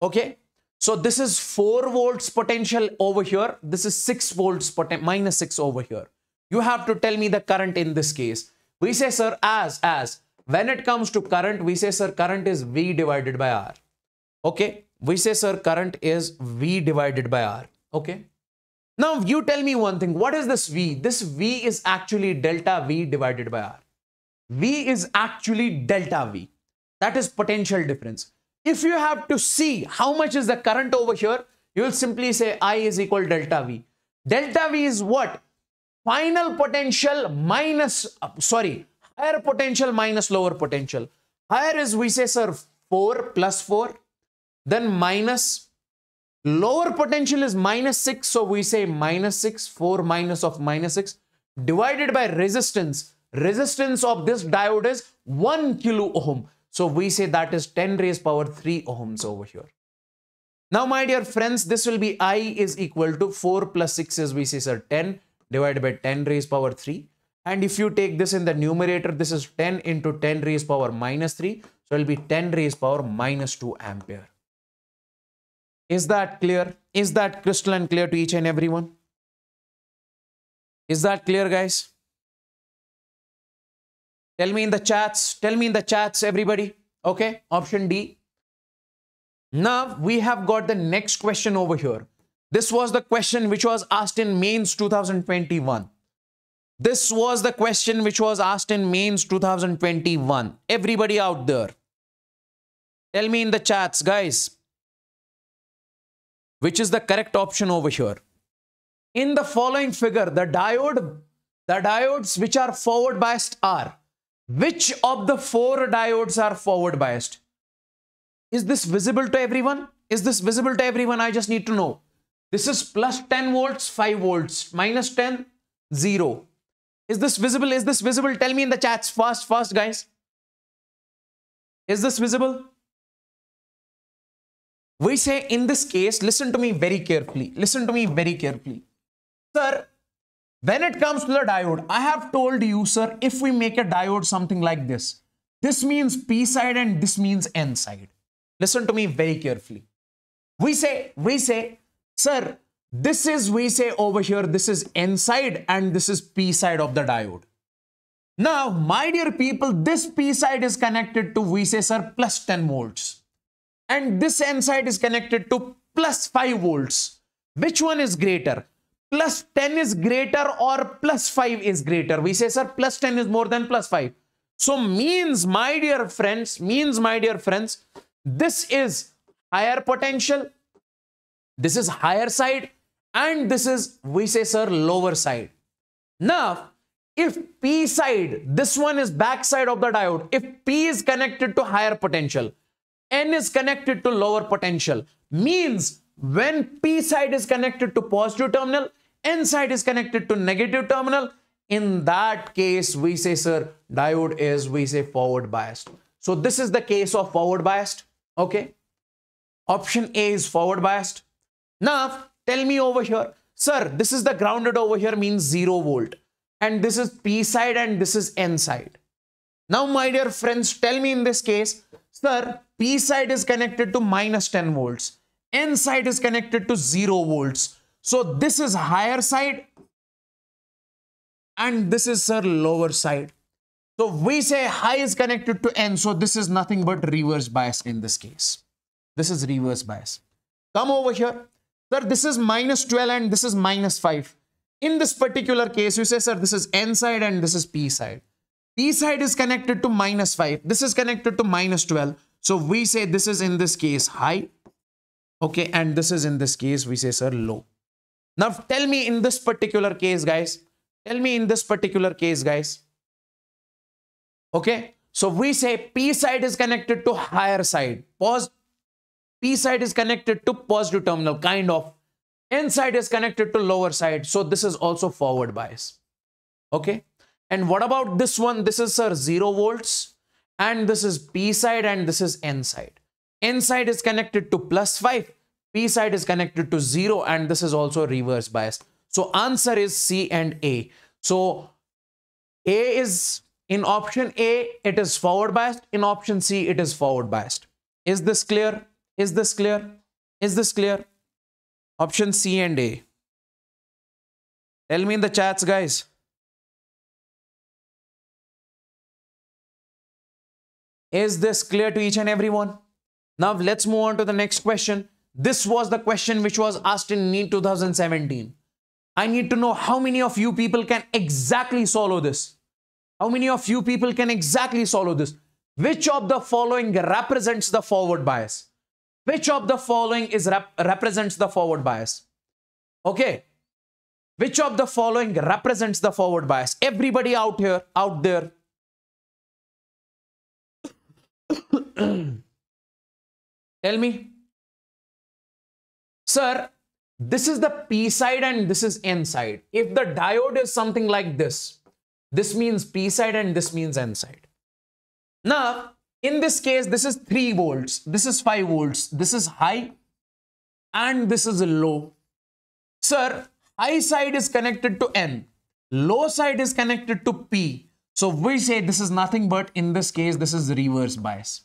Okay. So this is 4 volts potential over here. This is 6 volts minus 6 over here. You have to tell me the current in this case. We say, sir, as, as. When it comes to current, we say, sir, current is V divided by R. Okay. We say, sir, current is V divided by R. Okay. Now you tell me one thing. What is this V? This V is actually delta V divided by R. V is actually delta V. That is potential difference. If you have to see how much is the current over here, you will simply say I is equal delta V. Delta V is what? Final potential minus, uh, sorry, higher potential minus lower potential. Higher is we say, sir, 4 plus 4. Then minus, lower potential is minus 6. So we say minus 6, 4 minus of minus 6 divided by resistance resistance of this diode is 1 kilo ohm. So we say that is 10 raised power 3 ohms over here. Now, my dear friends, this will be I is equal to 4 plus 6 is we say sir 10 divided by 10 raised power 3. And if you take this in the numerator, this is 10 into 10 raised power minus 3. So it will be 10 raised power minus 2 ampere. Is that clear? Is that crystal and clear to each and everyone? Is that clear, guys? Tell me in the chats. Tell me in the chats, everybody. Okay, option D. Now we have got the next question over here. This was the question which was asked in mains 2021. This was the question which was asked in mains 2021. Everybody out there. Tell me in the chats, guys. Which is the correct option over here? In the following figure, the diode, the diodes which are forward biased are which of the four diodes are forward biased? Is this visible to everyone? Is this visible to everyone? I just need to know. This is plus 10 volts, 5 volts, minus 10, 0. Is this visible? Is this visible? Tell me in the chats fast, fast, guys. Is this visible? We say in this case, listen to me very carefully. Listen to me very carefully. Sir, when it comes to the diode, I have told you, sir, if we make a diode something like this, this means P side and this means N side. Listen to me very carefully. We say, we say, sir, this is, we say over here, this is N side and this is P side of the diode. Now, my dear people, this P side is connected to, we say, sir, plus 10 volts. And this N side is connected to plus 5 volts. Which one is greater? plus 10 is greater or plus 5 is greater. We say, sir, plus 10 is more than plus 5. So means, my dear friends, means, my dear friends, this is higher potential, this is higher side, and this is, we say, sir, lower side. Now, if P side, this one is back side of the diode, if P is connected to higher potential, N is connected to lower potential, means when P side is connected to positive terminal, N side is connected to negative terminal. In that case, we say, sir, diode is, we say, forward biased. So this is the case of forward biased. Okay. Option A is forward biased. Now tell me over here, sir, this is the grounded over here means zero volt. And this is P side and this is N side. Now, my dear friends, tell me in this case, sir, P side is connected to minus 10 volts. N side is connected to 0 volts. So this is higher side and this is sir lower side. So we say high is connected to N. So this is nothing but reverse bias in this case. This is reverse bias. Come over here. Sir, this is minus 12 and this is minus 5. In this particular case, you say, sir, this is N side and this is P side. P side is connected to minus 5. This is connected to minus 12. So we say this is in this case high. Okay, and this is in this case, we say, sir, low. Now tell me in this particular case, guys. Tell me in this particular case, guys. Okay, so we say P side is connected to higher side. Pause. P side is connected to positive terminal, kind of. N side is connected to lower side. So this is also forward bias. Okay. And what about this one? This is sir 0 volts and this is P side and this is N side. N side is connected to plus 5. P side is connected to 0 and this is also reverse bias. So answer is C and A. So A is in option A, it is forward biased. In option C, it is forward biased. Is this clear? Is this clear? Is this clear? Option C and A. Tell me in the chats, guys. Is this clear to each and everyone? Now let's move on to the next question. This was the question which was asked in NEET 2017. I need to know how many of you people can exactly solve this. How many of you people can exactly solve this? Which of the following represents the forward bias? Which of the following is rep represents the forward bias? Okay. Which of the following represents the forward bias? Everybody out here, out there, Tell me. Sir, this is the P side and this is N side. If the diode is something like this, this means P side and this means N side. Now, in this case, this is 3 volts, this is 5 volts, this is high and this is low. Sir, high side is connected to N, low side is connected to P. So we say this is nothing but in this case, this is reverse bias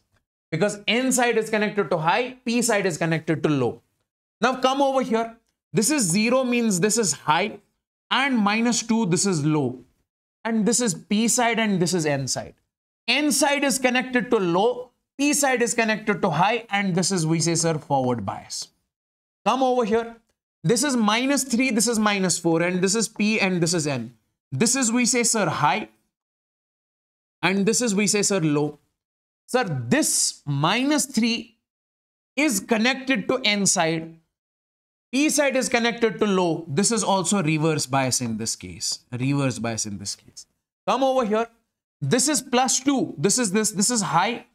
because N side is connected to high, P side is connected to low. Now come over here. This is 0 means this is high and minus 2 this is low. And this is P side and this is N side. N side is connected to low, P side is connected to high and this is we say sir forward bias. Come over here. This is minus 3, this is minus 4 and this is P and this is N. This is we say sir high and this is we say sir low Sir, this minus 3 is connected to N side. P side is connected to low. This is also reverse bias in this case. Reverse bias in this case. Come over here. This is plus 2. This is this. This is high.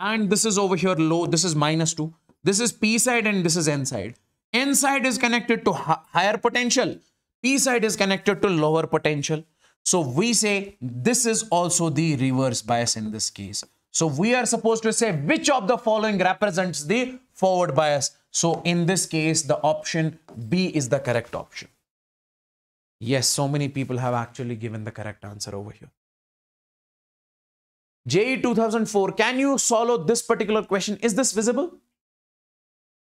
And this is over here low. This is minus 2. This is P side and this is N side. N side is connected to higher potential. P side is connected to lower potential. So we say this is also the reverse bias in this case. So we are supposed to say which of the following represents the forward bias. So in this case, the option B is the correct option. Yes, so many people have actually given the correct answer over here. JEE 2004, can you solve this particular question? Is this visible?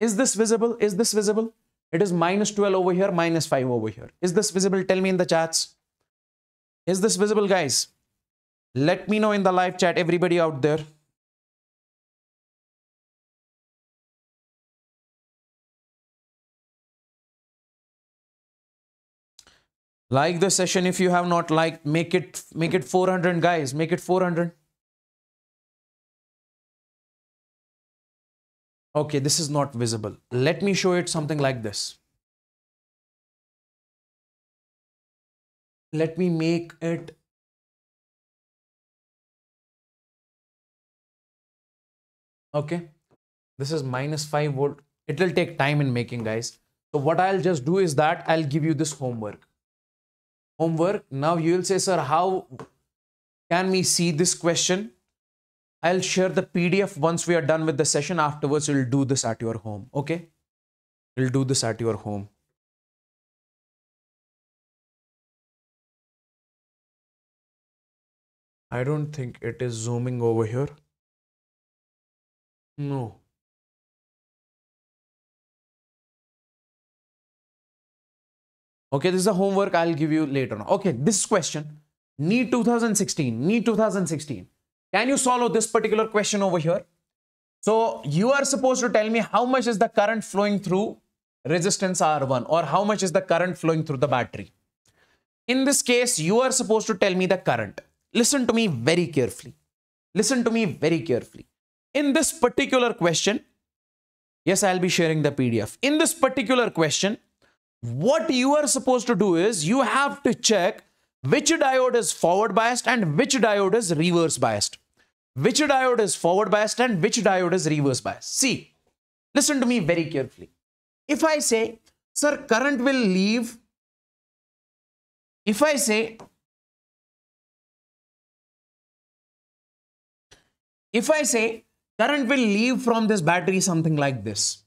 Is this visible? Is this visible? It is minus 12 over here, minus 5 over here. Is this visible? Tell me in the chats. Is this visible, guys? Let me know in the live chat, everybody out there. Like the session if you have not liked, make it make it 400 guys, make it 400. Okay, this is not visible. Let me show it something like this. Let me make it okay this is minus 5 volt it will take time in making guys so what i'll just do is that i'll give you this homework homework now you will say sir how can we see this question I'll share the PDF once we are done with the session. Afterwards, we'll do this at your home. Okay? We'll do this at your home. I don't think it is zooming over here. No. Okay, this is a homework I'll give you later on. Okay, this question. NEET 2016. NEET 2016. Can you solve this particular question over here? So you are supposed to tell me how much is the current flowing through resistance R1 or how much is the current flowing through the battery. In this case, you are supposed to tell me the current. Listen to me very carefully. Listen to me very carefully. In this particular question, yes, I'll be sharing the PDF. In this particular question, what you are supposed to do is you have to check which diode is forward biased and which diode is reverse biased. Which diode is forward biased and which diode is reverse biased. See, listen to me very carefully. If I say, sir, current will leave. If I say, if I say current will leave from this battery something like this,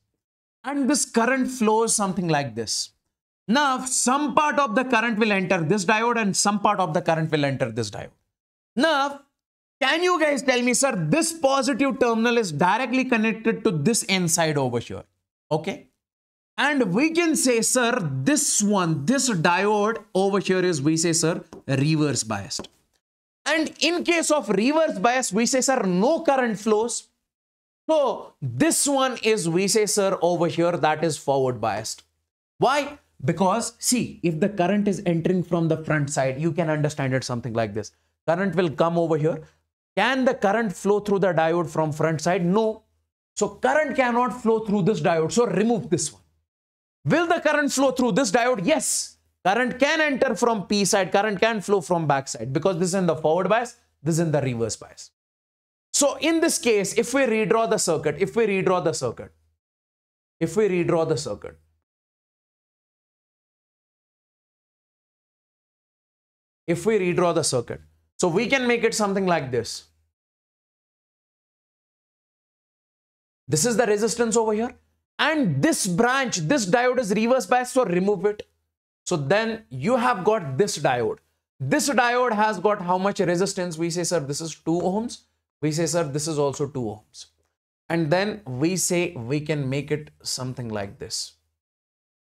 and this current flows something like this, now, some part of the current will enter this diode and some part of the current will enter this diode. Now, can you guys tell me, sir, this positive terminal is directly connected to this N side over here. Okay. And we can say, sir, this one, this diode over here is, we say, sir, reverse biased. And in case of reverse bias, we say, sir, no current flows. So this one is, we say, sir, over here, that is forward biased. Why? Because see, if the current is entering from the front side, you can understand it something like this. Current will come over here. Can the current flow through the diode from front side? No. So current cannot flow through this diode. So remove this one. Will the current flow through this diode? Yes. Current can enter from P side. Current can flow from back side because this is in the forward bias. This is in the reverse bias. So in this case, if we redraw the circuit, if we redraw the circuit, if we redraw the circuit, if we redraw the circuit. So we can make it something like this. This is the resistance over here. And this branch, this diode is reverse biased, so remove it. So then you have got this diode. This diode has got how much resistance? We say, sir, this is 2 ohms. We say, sir, this is also 2 ohms. And then we say we can make it something like this.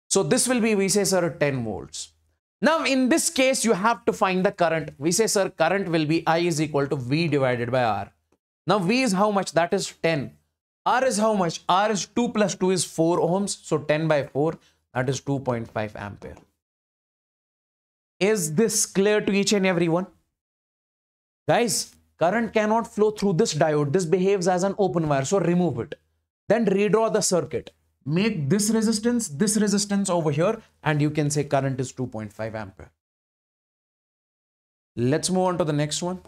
So this will be, we say, sir, 10 volts. Now, in this case, you have to find the current. We say, sir, current will be I is equal to V divided by R. Now, V is how much? That is 10. R is how much? R is 2 plus 2 is 4 ohms. So, 10 by 4, that is 2.5 ampere. Is this clear to each and everyone? Guys, current cannot flow through this diode. This behaves as an open wire. So, remove it. Then redraw the circuit make this resistance, this resistance over here, and you can say current is 2.5 ampere. Let's move on to the next one.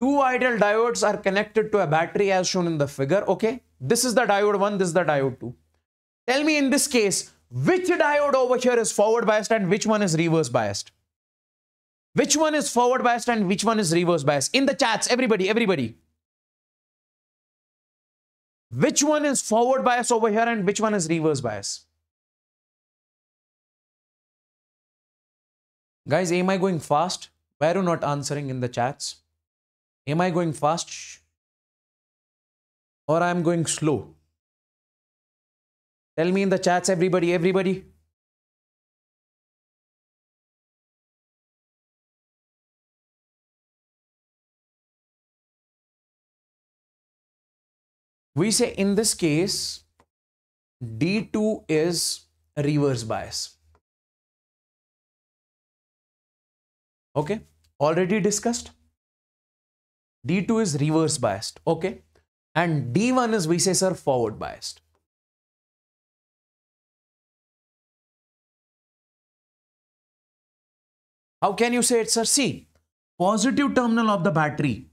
Two ideal diodes are connected to a battery as shown in the figure. Okay, this is the diode 1, this is the diode 2. Tell me in this case, which diode over here is forward biased and which one is reverse biased? Which one is forward biased and which one is reverse biased? In the chats, everybody, everybody. Which one is forward bias over here and which one is reverse bias? Guys, am I going fast? Why are you not answering in the chats? Am I going fast? Or I am going slow? Tell me in the chats, everybody, everybody. we say in this case D2 is reverse bias. Okay, already discussed. D2 is reverse biased. Okay, and D1 is we say sir forward biased. How can you say it, sir? See, positive terminal of the battery.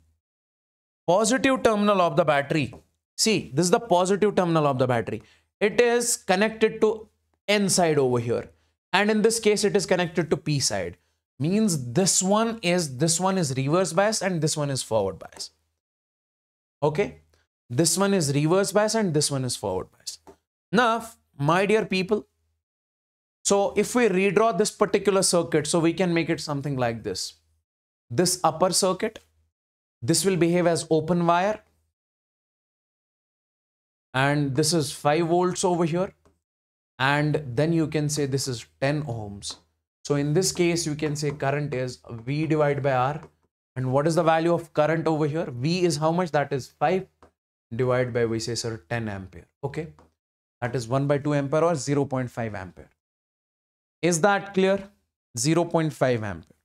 Positive terminal of the battery See, this is the positive terminal of the battery. It is connected to N side over here. And in this case, it is connected to P side. Means this one is, this one is reverse bias and this one is forward bias. Okay. This one is reverse bias and this one is forward bias. Now, my dear people, so if we redraw this particular circuit, so we can make it something like this. This upper circuit, this will behave as open wire. And this is 5 volts over here. And then you can say this is 10 ohms. So in this case, you can say current is V divided by R. And what is the value of current over here? V is how much? That is 5 divided by, we say, sir, 10 ampere. Okay. That is 1 by 2 ampere or 0.5 ampere. Is that clear? 0.5 ampere.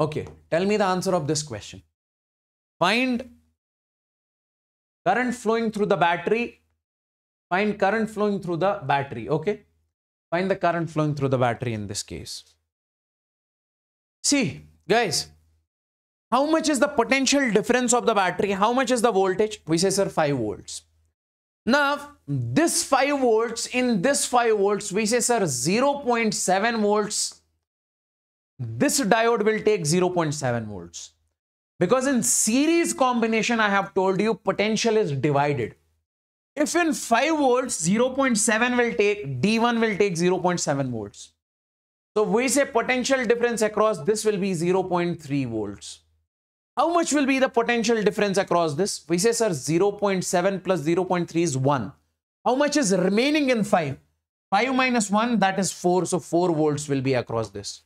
Okay, tell me the answer of this question. Find current flowing through the battery. Find current flowing through the battery. Okay, find the current flowing through the battery in this case. See, guys, how much is the potential difference of the battery? How much is the voltage? We say, sir, 5 volts. Now, this 5 volts, in this 5 volts, we say, sir, 0.7 volts. This diode will take 0.7 volts. Because in series combination, I have told you potential is divided. If in 5 volts, 0.7 will take, D1 will take 0.7 volts. So we say potential difference across this will be 0.3 volts. How much will be the potential difference across this? We say, sir, 0.7 plus 0.3 is 1. How much is remaining in 5? 5 minus 1, that is 4. So 4 volts will be across this.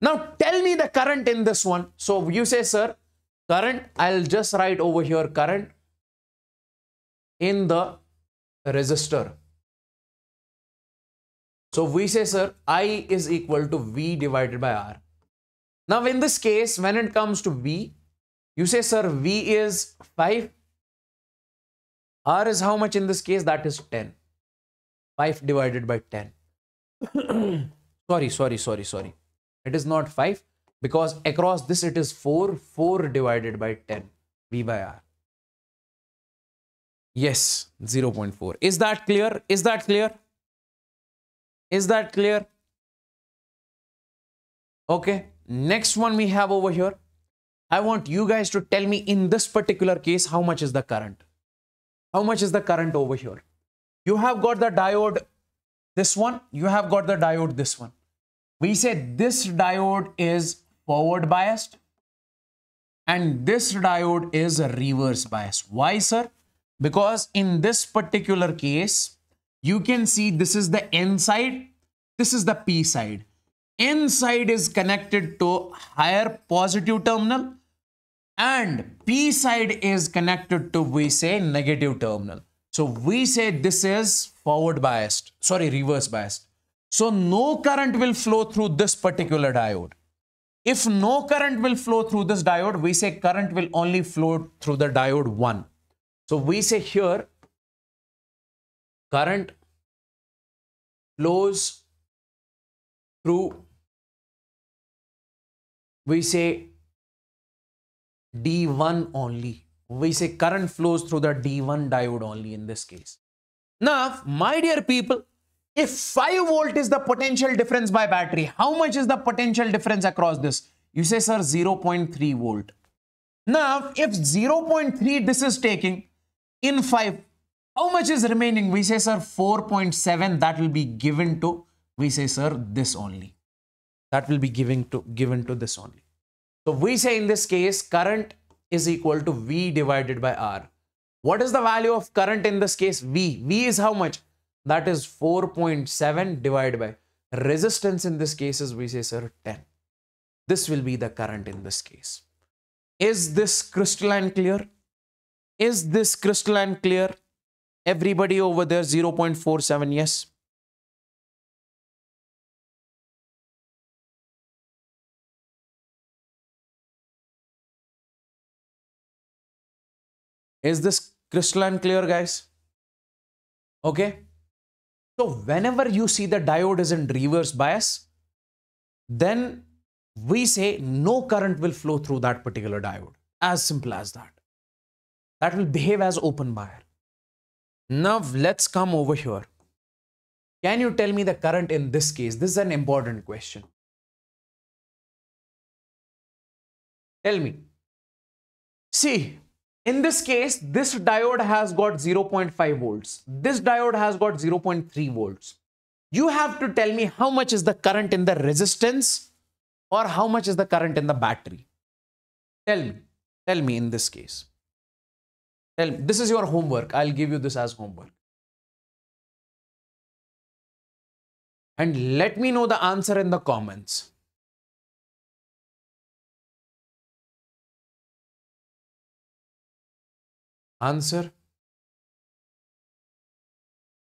Now tell me the current in this one. So you say, sir, current, I'll just write over here current in the resistor. So we say, sir, I is equal to V divided by R. Now, in this case, when it comes to V, you say, sir, V is 5. R is how much in this case? That is 10. 5 divided by 10. sorry, sorry, sorry, sorry. It is not 5 because across this it is 4. 4 divided by 10. V by R. Yes, 0.4. Is that clear? Is that clear? Is that clear? Okay. Next one we have over here. I want you guys to tell me in this particular case how much is the current. How much is the current over here? You have got the diode this one. You have got the diode this one. We say this diode is forward biased and this diode is reverse biased. Why sir? Because in this particular case, you can see this is the N side, this is the P side N side is connected to higher positive terminal and P side is connected to we say negative terminal. So we say this is forward biased, sorry, reverse biased. So no current will flow through this particular diode. If no current will flow through this diode, we say current will only flow through the diode 1. So we say here current flows through we say D1 only. We say current flows through the D1 diode only in this case. Now, my dear people, if 5 volt is the potential difference by battery, how much is the potential difference across this? You say, sir, 0.3 volt. Now, if 0.3 this is taking in 5, how much is remaining? We say, sir, 4.7 that will be given to, we say, sir, this only that will be given to given to this only. So we say in this case current is equal to V divided by R. What is the value of current in this case? V. V is how much? That is 4.7 divided by resistance in this case is we say sir 10. This will be the current in this case. Is this crystalline clear? Is this crystalline clear? Everybody over there 0.47 yes. Is this crystalline clear, guys? Okay. So whenever you see the diode is in reverse bias, then we say no current will flow through that particular diode. As simple as that. That will behave as open wire. Now let's come over here. Can you tell me the current in this case? This is an important question. Tell me. See, in this case, this diode has got 0.5 volts. This diode has got 0.3 volts. You have to tell me how much is the current in the resistance or how much is the current in the battery. Tell me. Tell me in this case. Tell me. This is your homework. I'll give you this as homework. And let me know the answer in the comments. Answer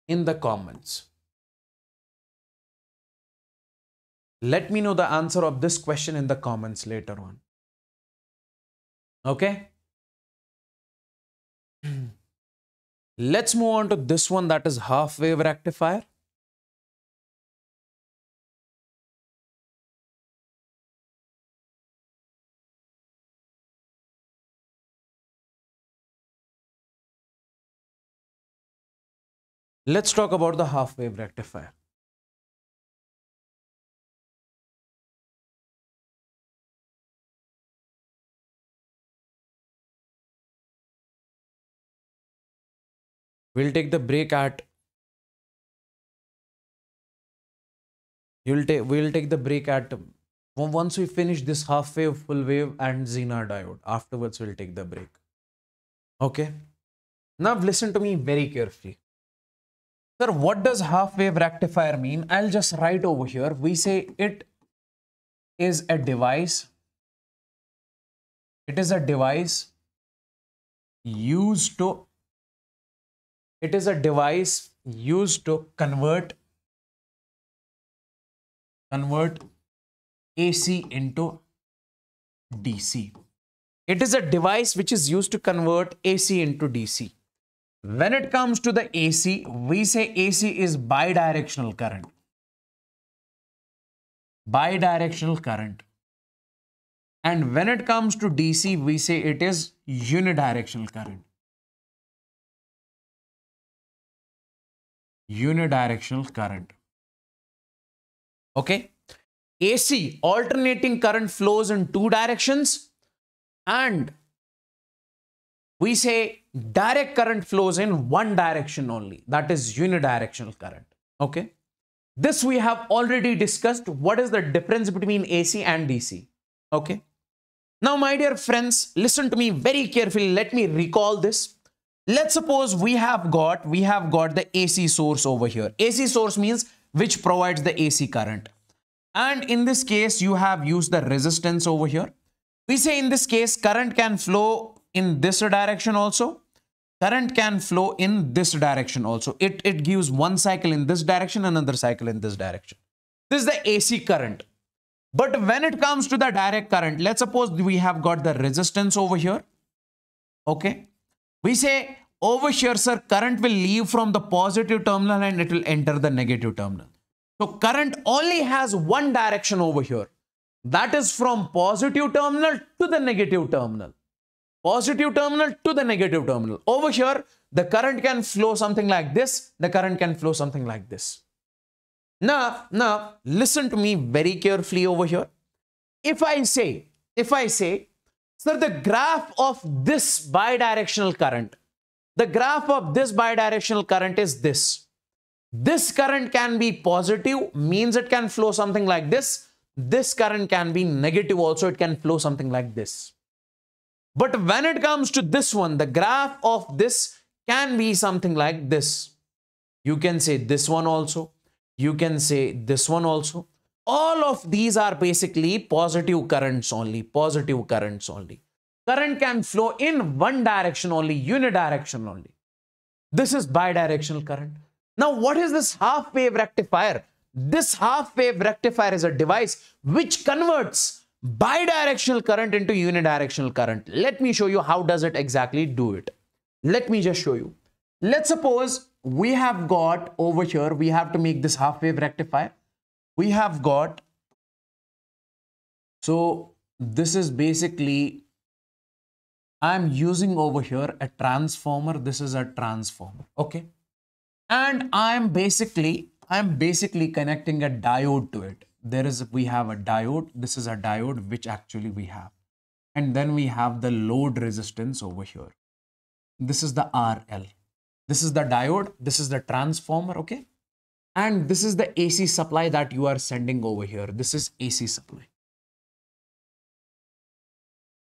in the comments. Let me know the answer of this question in the comments later on. Okay? Let's move on to this one that is half wave rectifier. Let's talk about the half wave rectifier. We'll take the break at you'll take we'll take the break at once we finish this half wave, full wave, and Zener diode. Afterwards, we'll take the break. Okay. Now listen to me very carefully. Sir, what does half wave rectifier mean? I'll just write over here. We say it is a device. It is a device used to it is a device used to convert convert AC into DC. It is a device which is used to convert AC into DC. When it comes to the AC, we say AC is bidirectional current. Bidirectional current. And when it comes to DC, we say it is unidirectional current. Unidirectional current. Okay. AC, alternating current flows in two directions and we say direct current flows in one direction only. That is unidirectional current. Okay. This we have already discussed. What is the difference between AC and DC? Okay. Now, my dear friends, listen to me very carefully. Let me recall this. Let's suppose we have got, we have got the AC source over here. AC source means which provides the AC current. And in this case, you have used the resistance over here. We say in this case, current can flow in this direction also current can flow in this direction also. It, it gives one cycle in this direction, another cycle in this direction. This is the AC current. But when it comes to the direct current, let's suppose we have got the resistance over here. Okay. We say over here, sir, current will leave from the positive terminal and it will enter the negative terminal. So current only has one direction over here. That is from positive terminal to the negative terminal positive terminal to the negative terminal. Over here, the current can flow something like this. The current can flow something like this. Now, now, listen to me very carefully over here. If I say, if I say, sir, the graph of this bidirectional current, the graph of this bidirectional current is this. This current can be positive, means it can flow something like this. This current can be negative also, it can flow something like this. But when it comes to this one, the graph of this can be something like this. You can say this one also. You can say this one also. All of these are basically positive currents only, positive currents only. Current can flow in one direction only, unidirectional only. This is bidirectional current. Now, what is this half wave rectifier? This half wave rectifier is a device which converts bidirectional current into unidirectional current. Let me show you how does it exactly do it. Let me just show you. Let's suppose we have got over here, we have to make this half wave rectifier. We have got, so this is basically, I'm using over here a transformer. This is a transformer, okay? And I'm basically, I'm basically connecting a diode to it there is we have a diode this is a diode which actually we have and then we have the load resistance over here. This is the RL. This is the diode. This is the transformer, okay? And this is the AC supply that you are sending over here. This is AC supply.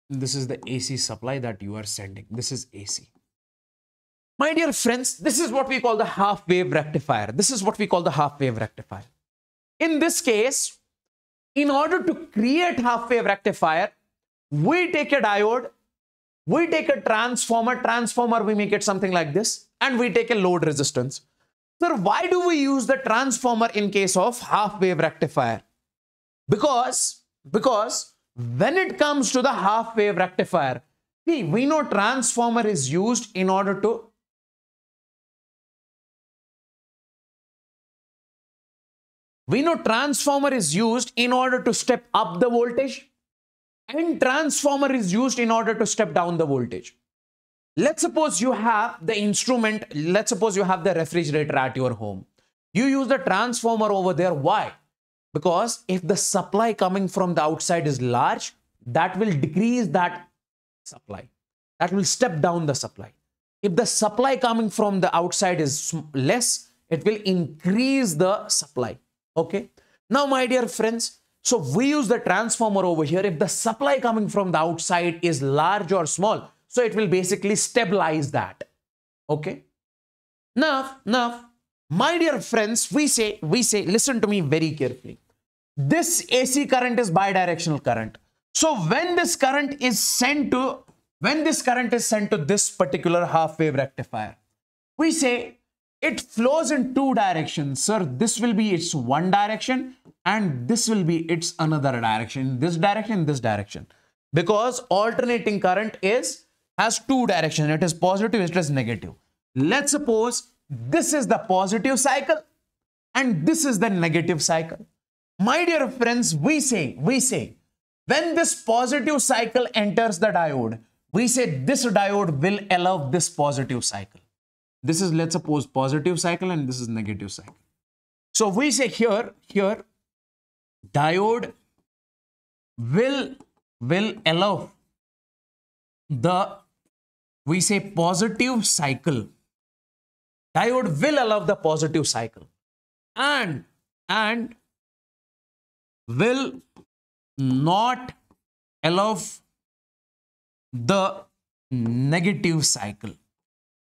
This is the AC supply that you are sending. This is AC. My dear friends, this is what we call the half wave rectifier. This is what we call the half wave rectifier. In this case, in order to create half wave rectifier, we take a diode, we take a transformer, transformer, we make it something like this, and we take a load resistance. Sir, why do we use the transformer in case of half wave rectifier? Because, because when it comes to the half wave rectifier, see, we know transformer is used in order to we know transformer is used in order to step up the voltage and transformer is used in order to step down the voltage. Let's suppose you have the instrument, let's suppose you have the refrigerator at your home. You use the transformer over there. Why? Because if the supply coming from the outside is large, that will decrease that supply. That will step down the supply. If the supply coming from the outside is less, it will increase the supply. Okay. Now, my dear friends, so we use the transformer over here. If the supply coming from the outside is large or small, so it will basically stabilize that. Okay. Now, now, my dear friends, we say, we say, listen to me very carefully. This AC current is bidirectional current. So when this current is sent to, when this current is sent to this particular half wave rectifier, we say it flows in two directions. Sir, this will be its one direction and this will be its another direction. This direction, this direction. Because alternating current is has two directions. It is positive, it is negative. Let's suppose this is the positive cycle and this is the negative cycle. My dear friends, we say, we say, when this positive cycle enters the diode, we say this diode will allow this positive cycle. This is, let's suppose, positive cycle and this is negative cycle. So we say here, here, diode will, will allow the, we say positive cycle. Diode will allow the positive cycle and, and will not allow the negative cycle.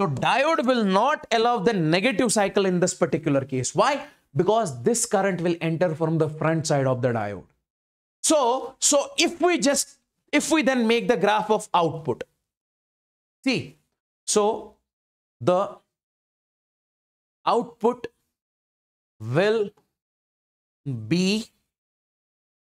So diode will not allow the negative cycle in this particular case. Why? Because this current will enter from the front side of the diode. So, so if we just, if we then make the graph of output, see, so the output will be,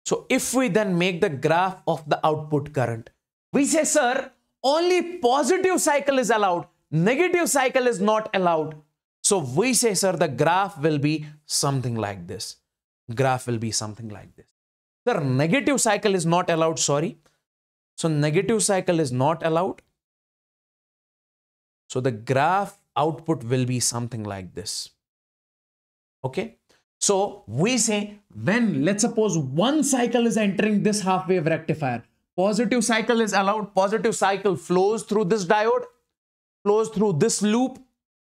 so if we then make the graph of the output current, we say, sir, only positive cycle is allowed Negative cycle is not allowed. So we say, sir, the graph will be something like this. Graph will be something like this. Sir, negative cycle is not allowed, sorry. So negative cycle is not allowed. So the graph output will be something like this. Okay. So we say when, let's suppose one cycle is entering this half wave rectifier, positive cycle is allowed, positive cycle flows through this diode flows through this loop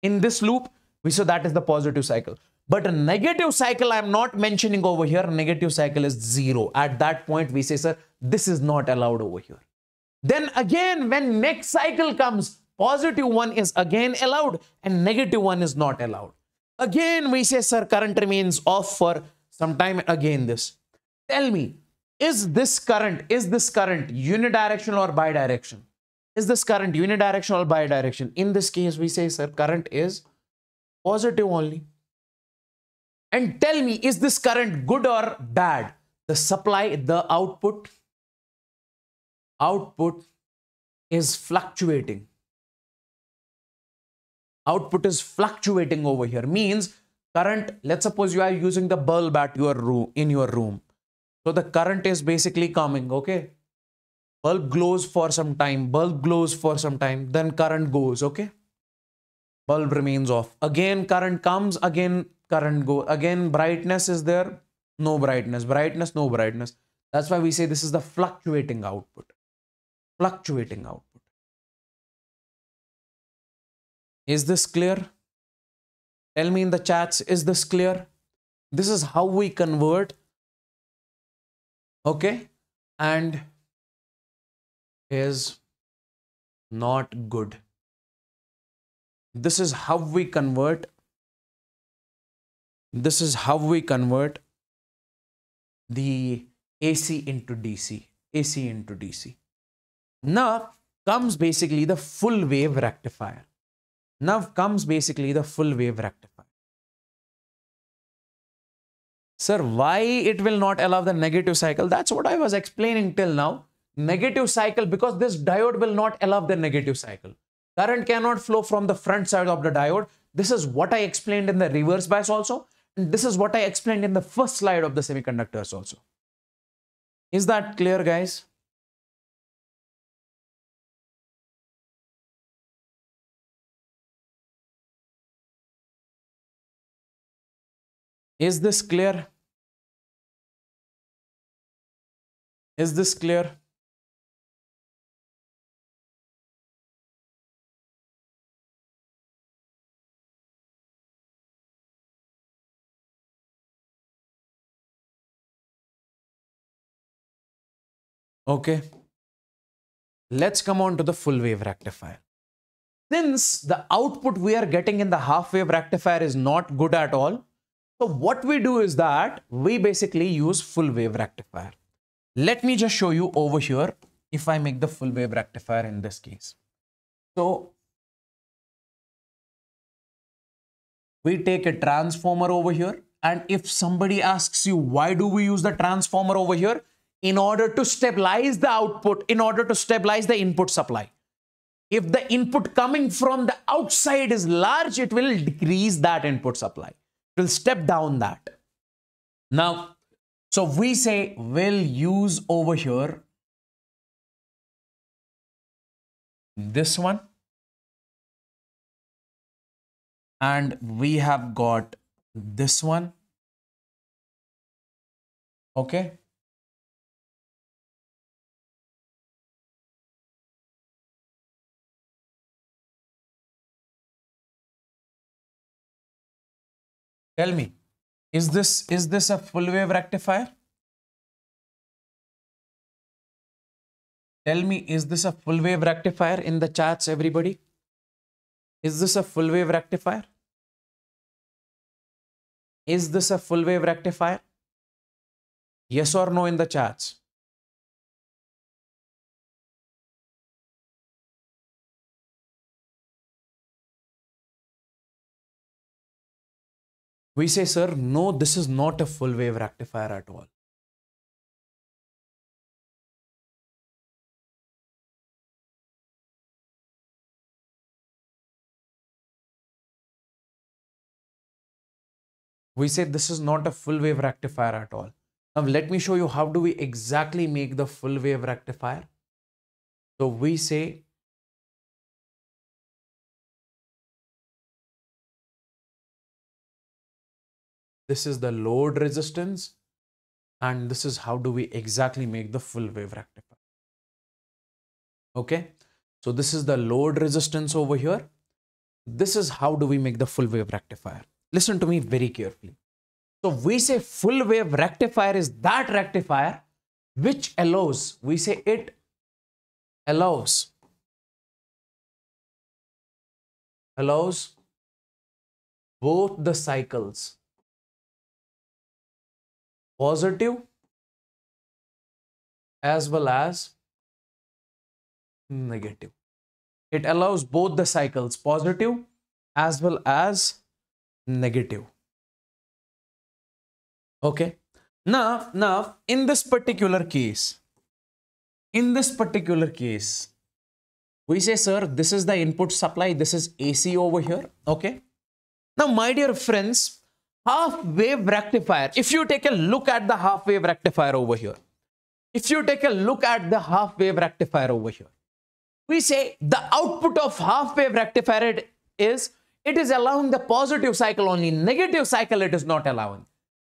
in this loop we say that is the positive cycle. But a negative cycle i'm not mentioning over here negative cycle is zero. At that point we say sir this is not allowed over here. Then again when next cycle comes positive one is again allowed and negative one is not allowed. Again we say sir current remains off for some time again this. Tell me is this current is this current unidirectional or bidirectional is this current unidirectional or bidirectional? In this case, we say, sir, current is positive only. And tell me, is this current good or bad? The supply, the output, output is fluctuating. Output is fluctuating over here. Means current, let's suppose you are using the bulb at your room, in your room. So the current is basically coming, okay? Bulb glows for some time bulb glows for some time then current goes okay bulb remains off again current comes again current go again brightness is there no brightness brightness no brightness that's why we say this is the fluctuating output fluctuating output. Is this clear? Tell me in the chats, is this clear? This is how we convert. Okay. And is not good. This is how we convert. This is how we convert the AC into DC. AC into DC. Now comes basically the full wave rectifier. Now comes basically the full wave rectifier. Sir, why it will not allow the negative cycle? That's what I was explaining till now. Negative cycle because this diode will not allow the negative cycle. Current cannot flow from the front side of the diode. This is what I explained in the reverse bias also. And this is what I explained in the first slide of the semiconductors also. Is that clear, guys? Is this clear? Is this clear? Okay. Let's come on to the full wave rectifier. Since the output we are getting in the half wave rectifier is not good at all, so what we do is that we basically use full wave rectifier. Let me just show you over here if I make the full wave rectifier in this case. So we take a transformer over here and if somebody asks you why do we use the transformer over here in order to stabilize the output in order to stabilize the input supply. If the input coming from the outside is large it will decrease that input supply. It will step down that. Now so we say we'll use over here this one and we have got this one. Okay tell me is this is this a full wave rectifier? Tell me is this a full wave rectifier in the chats everybody? Is this a full wave rectifier? Is this a full wave rectifier? Yes or no in the chats We say, sir, no, this is not a full wave rectifier at all. We say this is not a full wave rectifier at all. Now let me show you how do we exactly make the full wave rectifier. So we say this is the load resistance and this is how do we exactly make the full wave rectifier. Okay? So this is the load resistance over here. This is how do we make the full wave rectifier. Listen to me very carefully. So we say full wave rectifier is that rectifier which allows we say it allows allows both the cycles positive as well as negative. It allows both the cycles positive as well as negative. Okay. Now, now in this particular case, in this particular case, we say, sir, this is the input supply. This is AC over here. Okay. Now, my dear friends, half wave rectifier, if you take a look at the half wave rectifier over here, if you take a look at the half wave rectifier over here, we say the output of half wave rectifier is it is allowing the positive cycle only, negative cycle it is not allowing.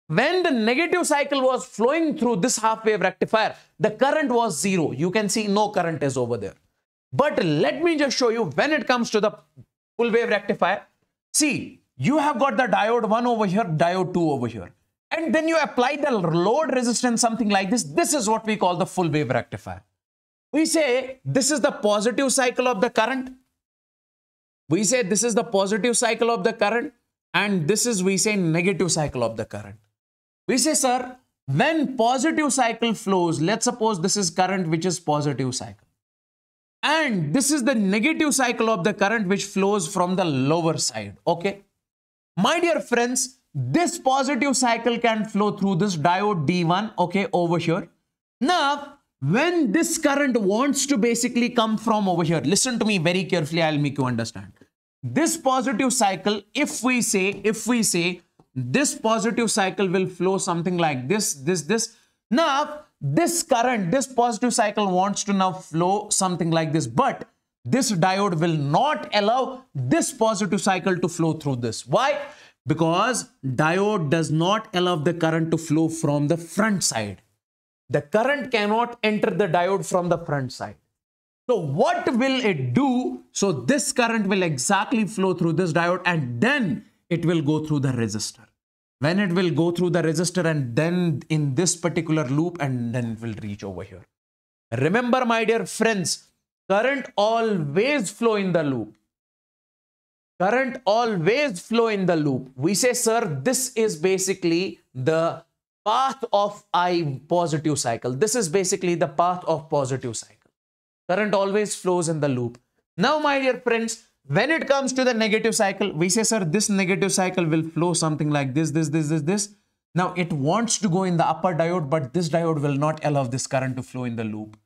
when the negative cycle was flowing through this half wave rectifier, the current was zero. You can see no current is over there. But let me just show you when it comes to the full wave rectifier. See, you have got the diode 1 over here, diode 2 over here. And then you apply the load resistance, something like this. This is what we call the full wave rectifier. We say this is the positive cycle of the current. We say this is the positive cycle of the current. And this is, we say, negative cycle of the current. We say, sir, when positive cycle flows, let's suppose this is current which is positive cycle. And this is the negative cycle of the current which flows from the lower side. Okay. My dear friends, this positive cycle can flow through this diode D1, okay, over here. Now, when this current wants to basically come from over here, listen to me very carefully, I'll make you understand. This positive cycle, if we say, if we say this positive cycle will flow something like this, this, this. Now, this current, this positive cycle wants to now flow something like this, but this diode will not allow this positive cycle to flow through this. Why? Because diode does not allow the current to flow from the front side. The current cannot enter the diode from the front side. So what will it do? So this current will exactly flow through this diode and then it will go through the resistor. When it will go through the resistor and then in this particular loop and then it will reach over here. Remember my dear friends, current always flow in the loop. Current always flow in the loop. We say, sir, this is basically the path of I positive cycle. This is basically the path of positive cycle. Current always flows in the loop. Now, my dear friends, when it comes to the negative cycle, we say, sir, this negative cycle will flow something like this, this, this, this, this. Now, it wants to go in the upper diode, but this diode will not allow this current to flow in the loop.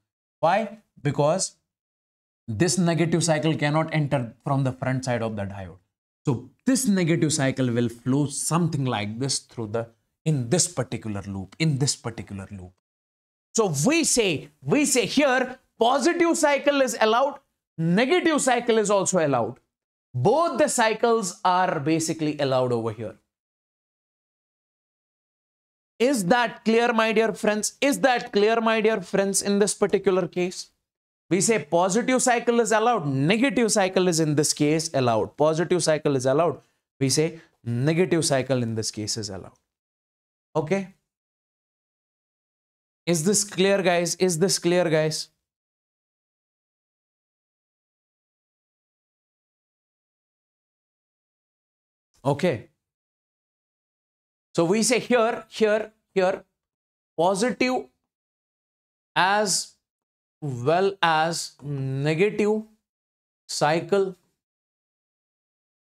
Why? Because this negative cycle cannot enter from the front side of the diode. So this negative cycle will flow something like this through the, in this particular loop, in this particular loop. So we say, we say here, positive cycle is allowed, Negative cycle is also allowed. Both the cycles are basically allowed over here. Is that clear, my dear friends? Is that clear, my dear friends, in this particular case? We say positive cycle is allowed, negative cycle is in this case allowed. Positive cycle is allowed. We say negative cycle in this case is allowed. Okay? Is this clear, guys? Is this clear, guys? Okay. So we say here, here, here, positive as well as negative cycle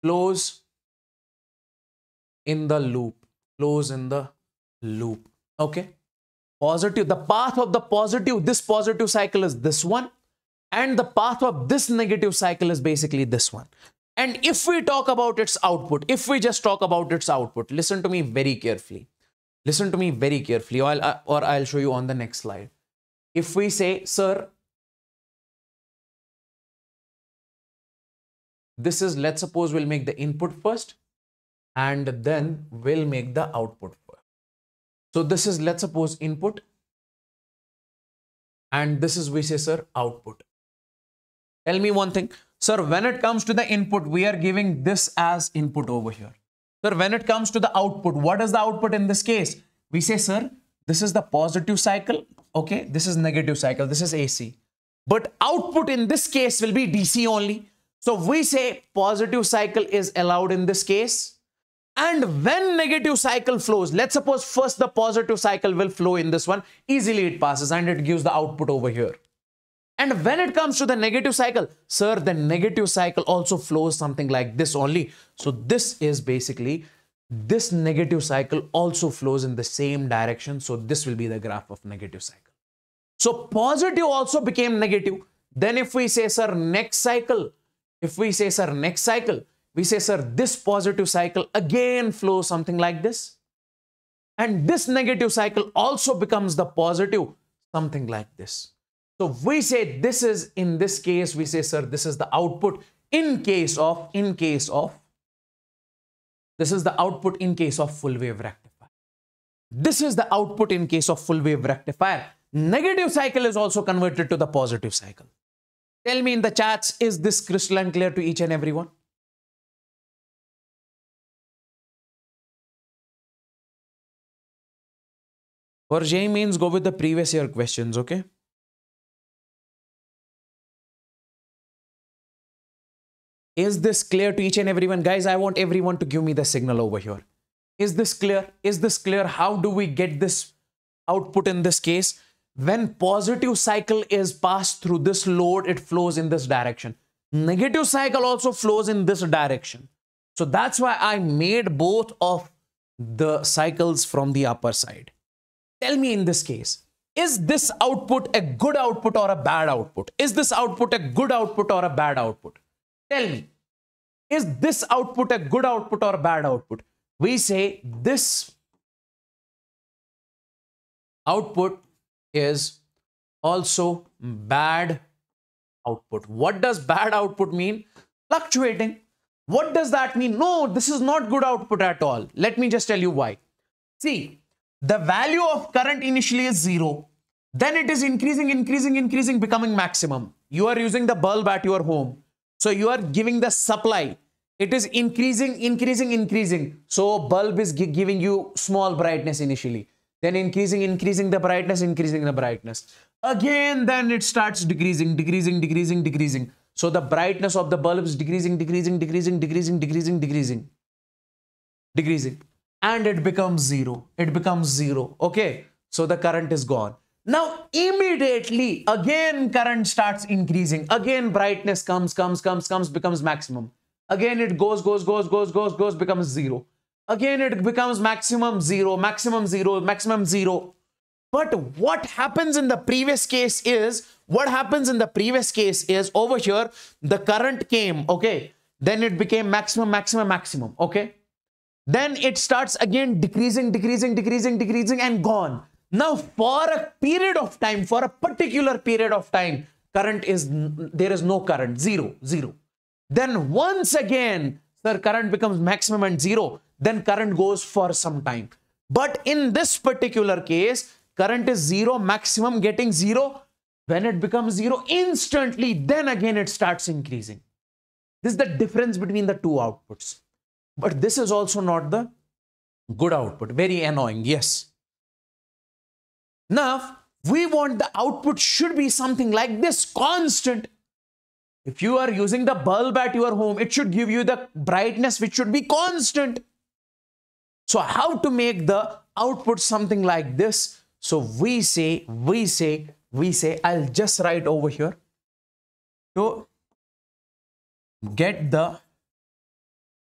flows in the loop, flows in the loop. Okay. Positive, the path of the positive, this positive cycle is this one. And the path of this negative cycle is basically this one. And if we talk about its output, if we just talk about its output, listen to me very carefully. Listen to me very carefully, or I'll, uh, or I'll show you on the next slide. If we say, sir, this is, let's suppose we'll make the input first, and then we'll make the output first. So this is, let's suppose, input, and this is, we say, sir, output. Tell me one thing. Sir, when it comes to the input, we are giving this as input over here. Sir, when it comes to the output, what is the output in this case? We say, sir, this is the positive cycle. Okay, this is negative cycle. This is AC. But output in this case will be DC only. So we say positive cycle is allowed in this case. And when negative cycle flows, let's suppose first the positive cycle will flow in this one. Easily it passes and it gives the output over here. And when it comes to the negative cycle, sir, the negative cycle also flows something like this only. So this is basically, this negative cycle also flows in the same direction. So this will be the graph of negative cycle. So positive also became negative. Then if we say, sir, next cycle, if we say, sir, next cycle, we say, sir, this positive cycle again flows something like this. And this negative cycle also becomes the positive, something like this. So we say this is, in this case, we say, sir, this is the output in case of, in case of, this is the output in case of full wave rectifier. This is the output in case of full wave rectifier. Negative cycle is also converted to the positive cycle. Tell me in the chats, is this crystalline clear to each and everyone? For JEE Mains, go with the previous year questions, okay? Is this clear to each and everyone? Guys, I want everyone to give me the signal over here. Is this clear? Is this clear? How do we get this output in this case? When positive cycle is passed through this load, it flows in this direction. Negative cycle also flows in this direction. So that's why I made both of the cycles from the upper side. Tell me in this case, is this output a good output or a bad output? Is this output a good output or a bad output? Tell me, is this output a good output or bad output? We say this output is also bad output. What does bad output mean? Fluctuating. What does that mean? No, this is not good output at all. Let me just tell you why. See, the value of current initially is zero. Then it is increasing, increasing, increasing, becoming maximum. You are using the bulb at your home. So you are giving the supply. It is increasing, increasing, increasing. So bulb is giving you small brightness initially. Then increasing, increasing the brightness, increasing the brightness. Again, then it starts decreasing, decreasing, decreasing, decreasing. So the brightness of the bulb is decreasing, decreasing, decreasing, decreasing, decreasing, decreasing, decreasing. And it becomes zero. It becomes zero. Okay. So the current is gone. Now, immediately, again, current starts increasing. Again, brightness comes, comes, comes, comes, becomes maximum. Again, it goes, goes, goes, goes, goes, goes, becomes zero. Again, it becomes maximum zero, maximum zero, maximum zero. But what happens in the previous case is, what happens in the previous case is over here, the current came, okay? Then it became maximum, maximum, maximum, okay? Then it starts again decreasing, decreasing, decreasing, decreasing, and gone. Now, for a period of time, for a particular period of time, current is, there is no current, zero, zero. Then once again, sir, current becomes maximum and zero, then current goes for some time. But in this particular case, current is zero, maximum getting zero. When it becomes zero, instantly, then again it starts increasing. This is the difference between the two outputs. But this is also not the good output. Very annoying, yes. Now, we want the output should be something like this, constant. If you are using the bulb at your home, it should give you the brightness which should be constant. So how to make the output something like this? So we say, we say, we say, I'll just write over here. To get the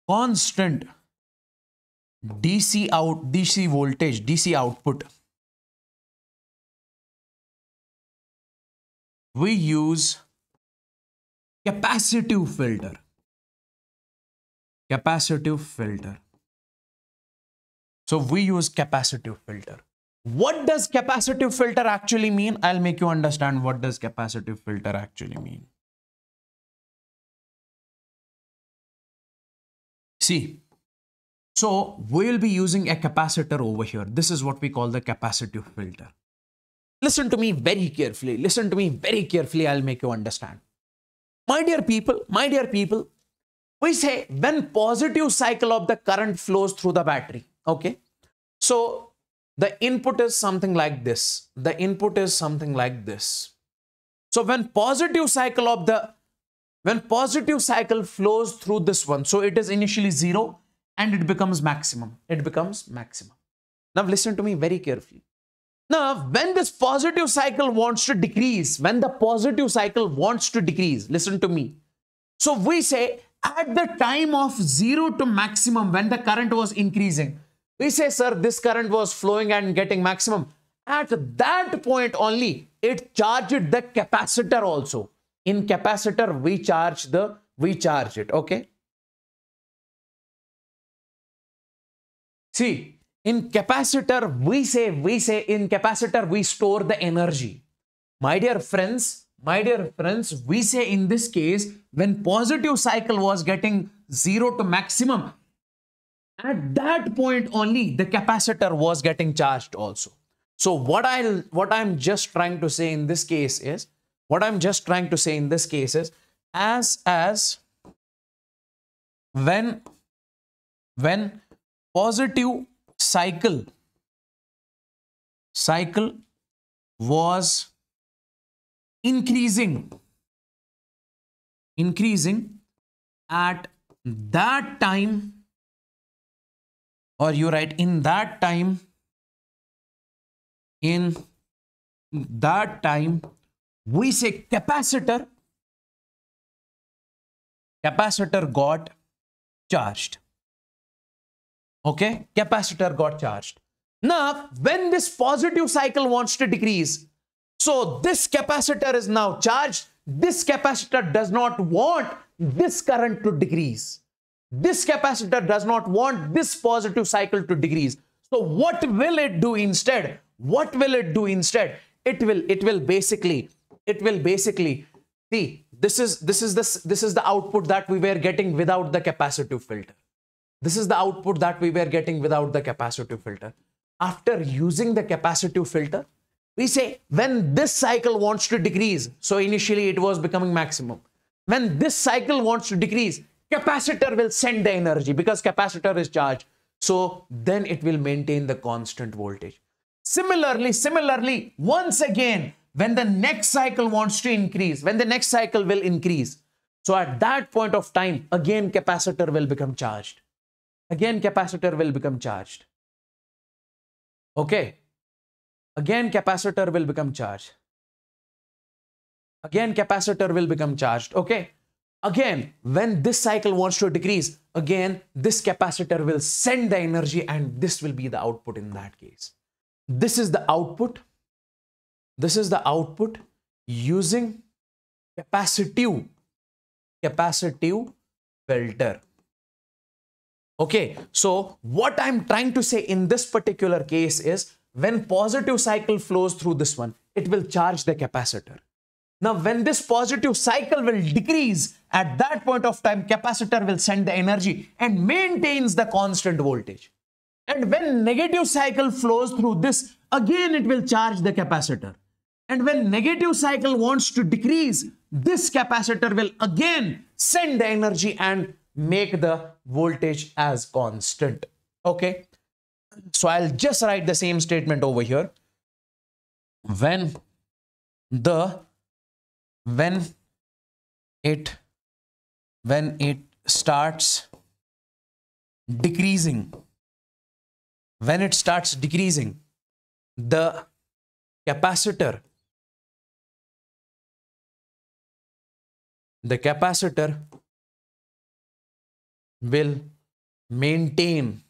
constant DC out, DC voltage, DC output we use capacitive filter. Capacitive filter. So we use capacitive filter. What does capacitive filter actually mean? I'll make you understand what does capacitive filter actually mean. See, so we'll be using a capacitor over here. This is what we call the capacitive filter. Listen to me very carefully. Listen to me very carefully. I'll make you understand. My dear people, my dear people, we say when positive cycle of the current flows through the battery. Okay. So the input is something like this. The input is something like this. So when positive cycle of the when positive cycle flows through this one, so it is initially zero and it becomes maximum. It becomes maximum. Now listen to me very carefully. Now, when this positive cycle wants to decrease, when the positive cycle wants to decrease, listen to me. So we say at the time of zero to maximum, when the current was increasing, we say, sir, this current was flowing and getting maximum. At that point only, it charged the capacitor also. In capacitor, we charge the, we charge it, okay? See, in capacitor, we say, we say in capacitor, we store the energy. My dear friends, my dear friends, we say in this case, when positive cycle was getting zero to maximum, at that point only the capacitor was getting charged also. So what I'll what I'm just trying to say in this case is what I'm just trying to say in this case is as as when when positive cycle. Cycle was increasing. Increasing at that time or you write in that time in that time we say capacitor capacitor got charged okay? Capacitor got charged. Now when this positive cycle wants to decrease so this capacitor is now charged. This capacitor does not want this current to decrease. This capacitor does not want this positive cycle to decrease. So what will it do instead? What will it do instead? It will it will basically it will basically see this is this is this this is the output that we were getting without the capacitive filter this is the output that we were getting without the capacitive filter. After using the capacitive filter we say when this cycle wants to decrease so initially it was becoming maximum. When this cycle wants to decrease capacitor will send the energy because capacitor is charged. So then it will maintain the constant voltage. Similarly, similarly, once again, when the next cycle wants to increase, when the next cycle will increase, so at that point of time, again capacitor will become charged. Again capacitor will become charged. Okay. Again capacitor will become charged. Again capacitor will become charged. Okay. Again, when this cycle wants to decrease, again this capacitor will send the energy and this will be the output in that case this is the output this is the output using capacitive capacitive filter okay so what i'm trying to say in this particular case is when positive cycle flows through this one it will charge the capacitor now when this positive cycle will decrease at that point of time capacitor will send the energy and maintains the constant voltage and when negative cycle flows through this, again it will charge the capacitor. And when negative cycle wants to decrease, this capacitor will again send the energy and make the voltage as constant. Okay. So I'll just write the same statement over here. When the when it when it starts decreasing when it starts decreasing, the capacitor, the capacitor will maintain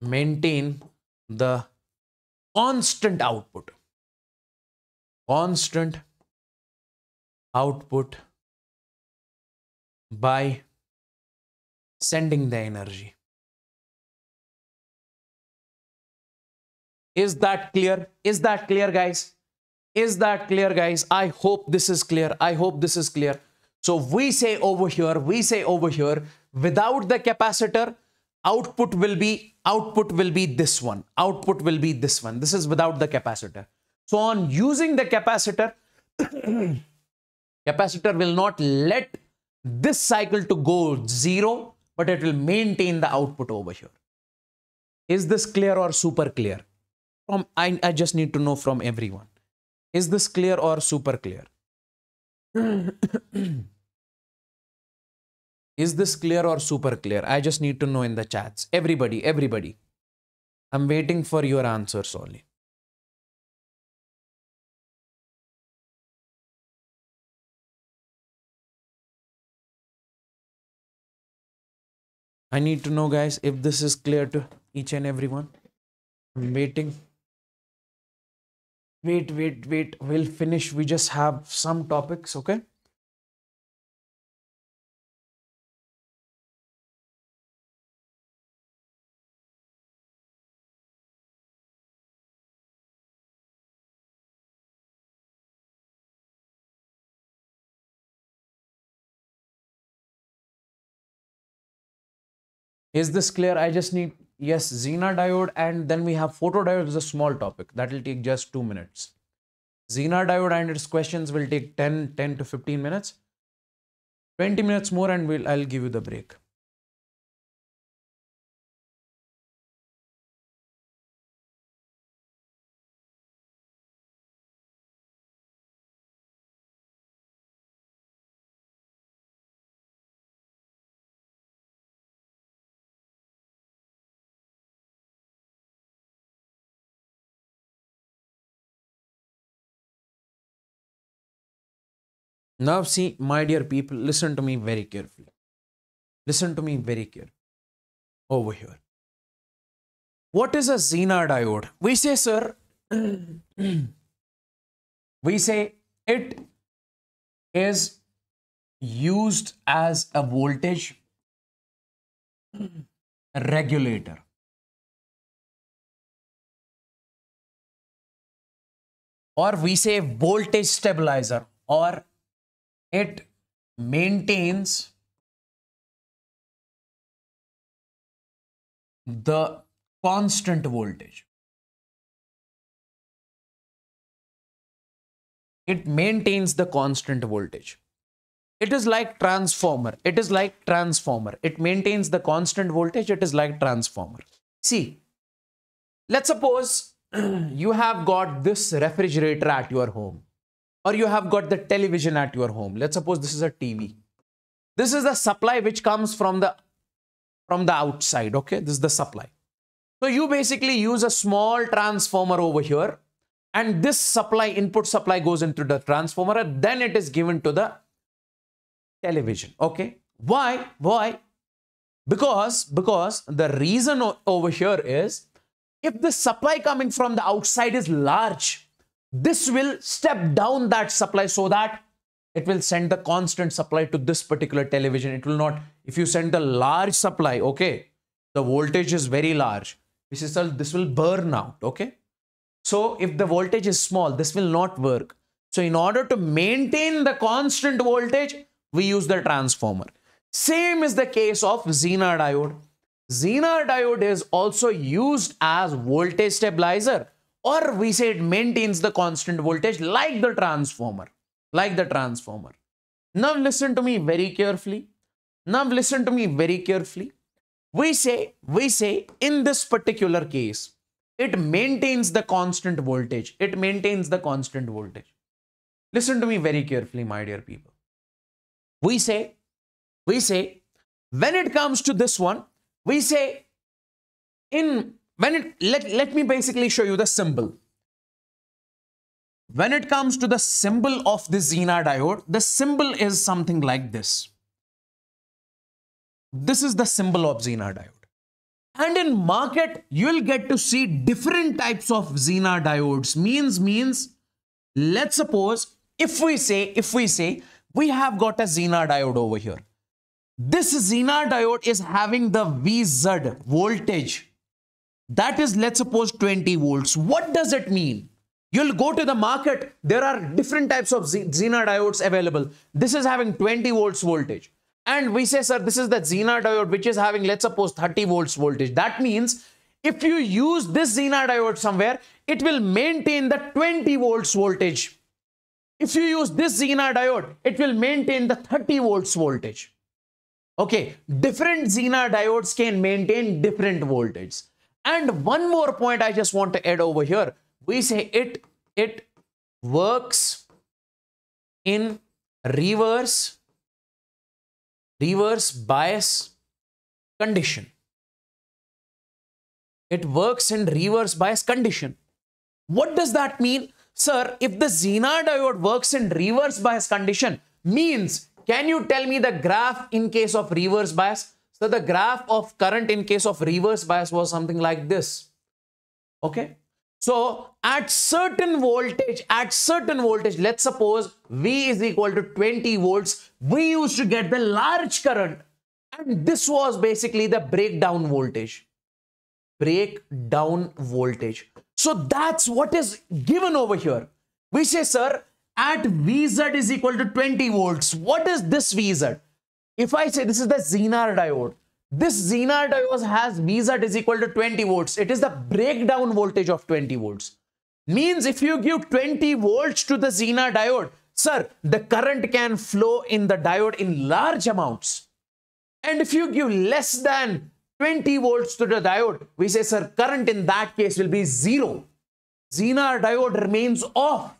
maintain the constant output constant output by sending the energy Is that clear? Is that clear, guys? Is that clear, guys? I hope this is clear. I hope this is clear. So we say over here, we say over here, without the capacitor, output will be, output will be this one. Output will be this one. This is without the capacitor. So on using the capacitor, capacitor will not let this cycle to go zero, but it will maintain the output over here. Is this clear or super clear? from I, I just need to know from everyone is this clear or super clear is this clear or super clear? I just need to know in the chats. Everybody everybody. I'm waiting for your answers only. I need to know guys if this is clear to each and everyone i'm waiting. Wait wait wait. We'll finish. We just have some topics okay Is this clear? I just need, yes, Zener diode and then we have photodiode is a small topic. That will take just two minutes. Zener diode and its questions will take 10, 10 to 15 minutes. 20 minutes more and we'll, I'll give you the break. Now, see, my dear people, listen to me very carefully. Listen to me very carefully. Over here. What is a Zener diode? We say, sir, we say it is used as a voltage regulator. Or we say voltage stabilizer or it maintains the constant voltage. It maintains the constant voltage. It is like transformer. It is like transformer. It maintains the constant voltage. It is like transformer. See, let's suppose you have got this refrigerator at your home or you have got the television at your home. Let's suppose this is a tv this is the supply which comes from the from the outside okay? This is the supply. So you basically use a small transformer over here and this supply input supply goes into the transformer and then it is given to the television okay? Why? Why? Because because the reason over here is if the supply coming from the outside is large this will step down that supply so that it will send the constant supply to this particular television. It will not, if you send the large supply, okay, the voltage is very large. This is this will burn out, okay? So if the voltage is small, this will not work. So in order to maintain the constant voltage, we use the transformer. Same is the case of Zener diode. Zener diode is also used as voltage stabilizer or we say it maintains the constant voltage like the transformer like the transformer. Now listen to me very carefully. Now listen to me very carefully. We say we say in this particular case it maintains the constant voltage. It maintains the constant voltage. Listen to me very carefully my dear people. We say we say when it comes to this one we say in when it let, let me basically show you the symbol. When it comes to the symbol of the Zener diode the symbol is something like this. This is the symbol of Zener diode. And in market you will get to see different types of Zener diodes. Means means let's suppose if we say if we say we have got a Zener diode over here. This Zener diode is having the VZ voltage that is, let's suppose 20 volts. What does it mean? You'll go to the market. There are different types of Zener diodes available. This is having 20 volts voltage. And we say, sir, this is the Zener diode, which is having, let's suppose 30 volts voltage. That means if you use this Zener diode somewhere, it will maintain the 20 volts voltage. If you use this Zener diode, it will maintain the 30 volts voltage. Okay, different Zener diodes can maintain different voltages. And one more point I just want to add over here. We say it, it works in reverse, reverse bias condition. It works in reverse bias condition. What does that mean? Sir, if the Zener diode works in reverse bias condition, means, can you tell me the graph in case of reverse bias? So the graph of current in case of reverse bias was something like this. Okay. So at certain voltage, at certain voltage, let's suppose V is equal to 20 volts, we used to get the large current. And this was basically the breakdown voltage. Breakdown voltage. So that's what is given over here. We say, sir, at VZ is equal to 20 volts. What is this VZ? If I say this is the Zener diode, this Zener diode has VZ is equal to 20 volts. It is the breakdown voltage of 20 volts. Means if you give 20 volts to the Zener diode, sir, the current can flow in the diode in large amounts. And if you give less than 20 volts to the diode, we say, sir, current in that case will be zero. Zener diode remains off.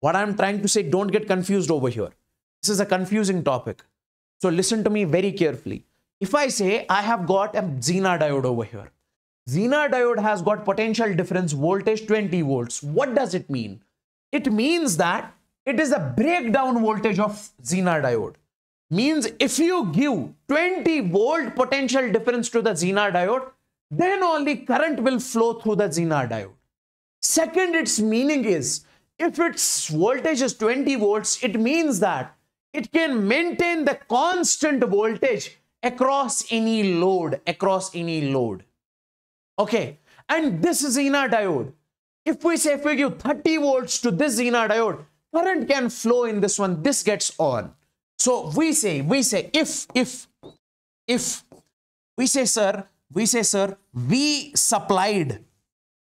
What I'm trying to say, don't get confused over here. This is a confusing topic. So listen to me very carefully. If I say I have got a Zener diode over here, Zener diode has got potential difference voltage 20 volts. What does it mean? It means that it is a breakdown voltage of Zener diode. Means if you give 20 volt potential difference to the Zener diode, then only current will flow through the Zener diode. Second, its meaning is if its voltage is 20 volts, it means that it can maintain the constant voltage across any load, across any load. Okay, and this is Zener diode. If we say if we give 30 volts to this Zener diode, current can flow in this one, this gets on. So we say, we say, if, if, if, we say, sir, we say, sir, V supplied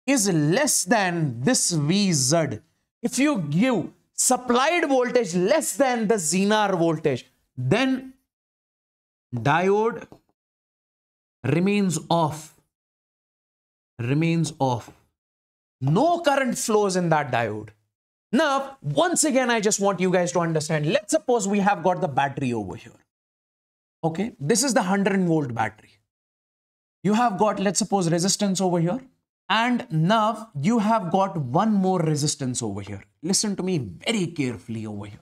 is less than this VZ. If you give supplied voltage less than the Zener voltage, then diode remains off. Remains off. No current flows in that diode. Now, once again, I just want you guys to understand. Let's suppose we have got the battery over here. Okay, this is the 100 volt battery. You have got, let's suppose, resistance over here. And now you have got one more resistance over here. Listen to me very carefully over here.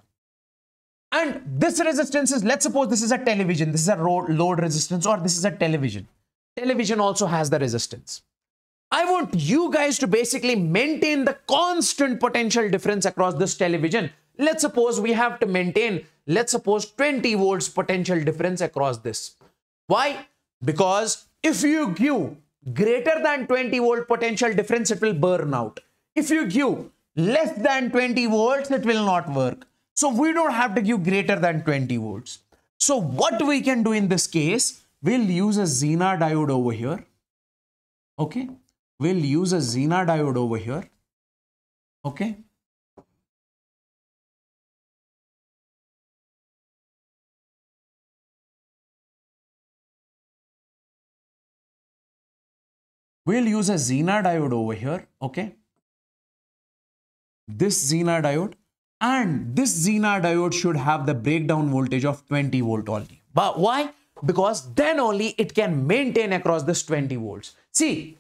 And this resistance is, let's suppose this is a television, this is a load resistance, or this is a television. Television also has the resistance. I want you guys to basically maintain the constant potential difference across this television. Let's suppose we have to maintain, let's suppose 20 volts potential difference across this. Why? Because if you give greater than 20 volt potential difference, it will burn out. If you give less than 20 volts, it will not work. So we don't have to give greater than 20 volts. So what we can do in this case, we'll use a Zener diode over here. Okay we'll use a Zener diode over here. Okay. We'll use a Zener diode over here. Okay. This Zener diode and this Zener diode should have the breakdown voltage of 20 volt only. But why? Because then only it can maintain across this 20 volts. See,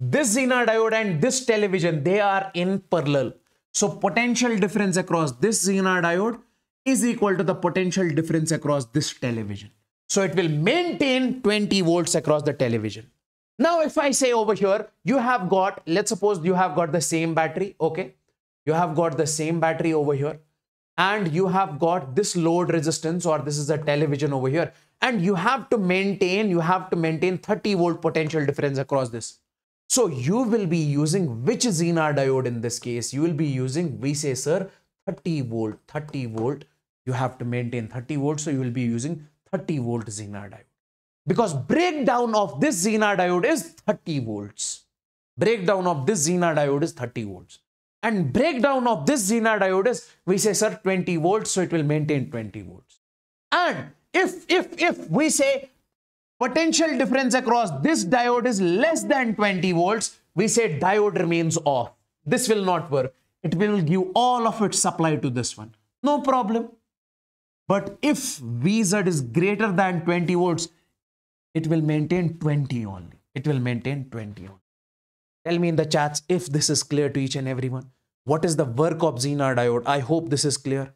this Zener diode and this television, they are in parallel. So potential difference across this Zener diode is equal to the potential difference across this television. So it will maintain 20 volts across the television. Now, if I say over here, you have got, let's suppose you have got the same battery, okay? You have got the same battery over here and you have got this load resistance or this is a television over here and you have to maintain, you have to maintain 30 volt potential difference across this. So you will be using which Zener diode in this case? You will be using, we say, sir, 30 volt, 30 volt. You have to maintain 30 volts. So you will be using 30 volt Zener diode. Because breakdown of this Zener diode is 30 volts. Breakdown of this Zener diode is 30 volts. And breakdown of this Zener diode is, we say, sir, 20 volts. So it will maintain 20 volts. And if, if, if we say potential difference across this diode is less than 20 volts, we say diode remains off. This will not work. It will give all of its supply to this one. No problem. But if VZ is greater than 20 volts, it will maintain 20 only. It will maintain 20 only. Tell me in the chats if this is clear to each and everyone. What is the work of Zener diode? I hope this is clear.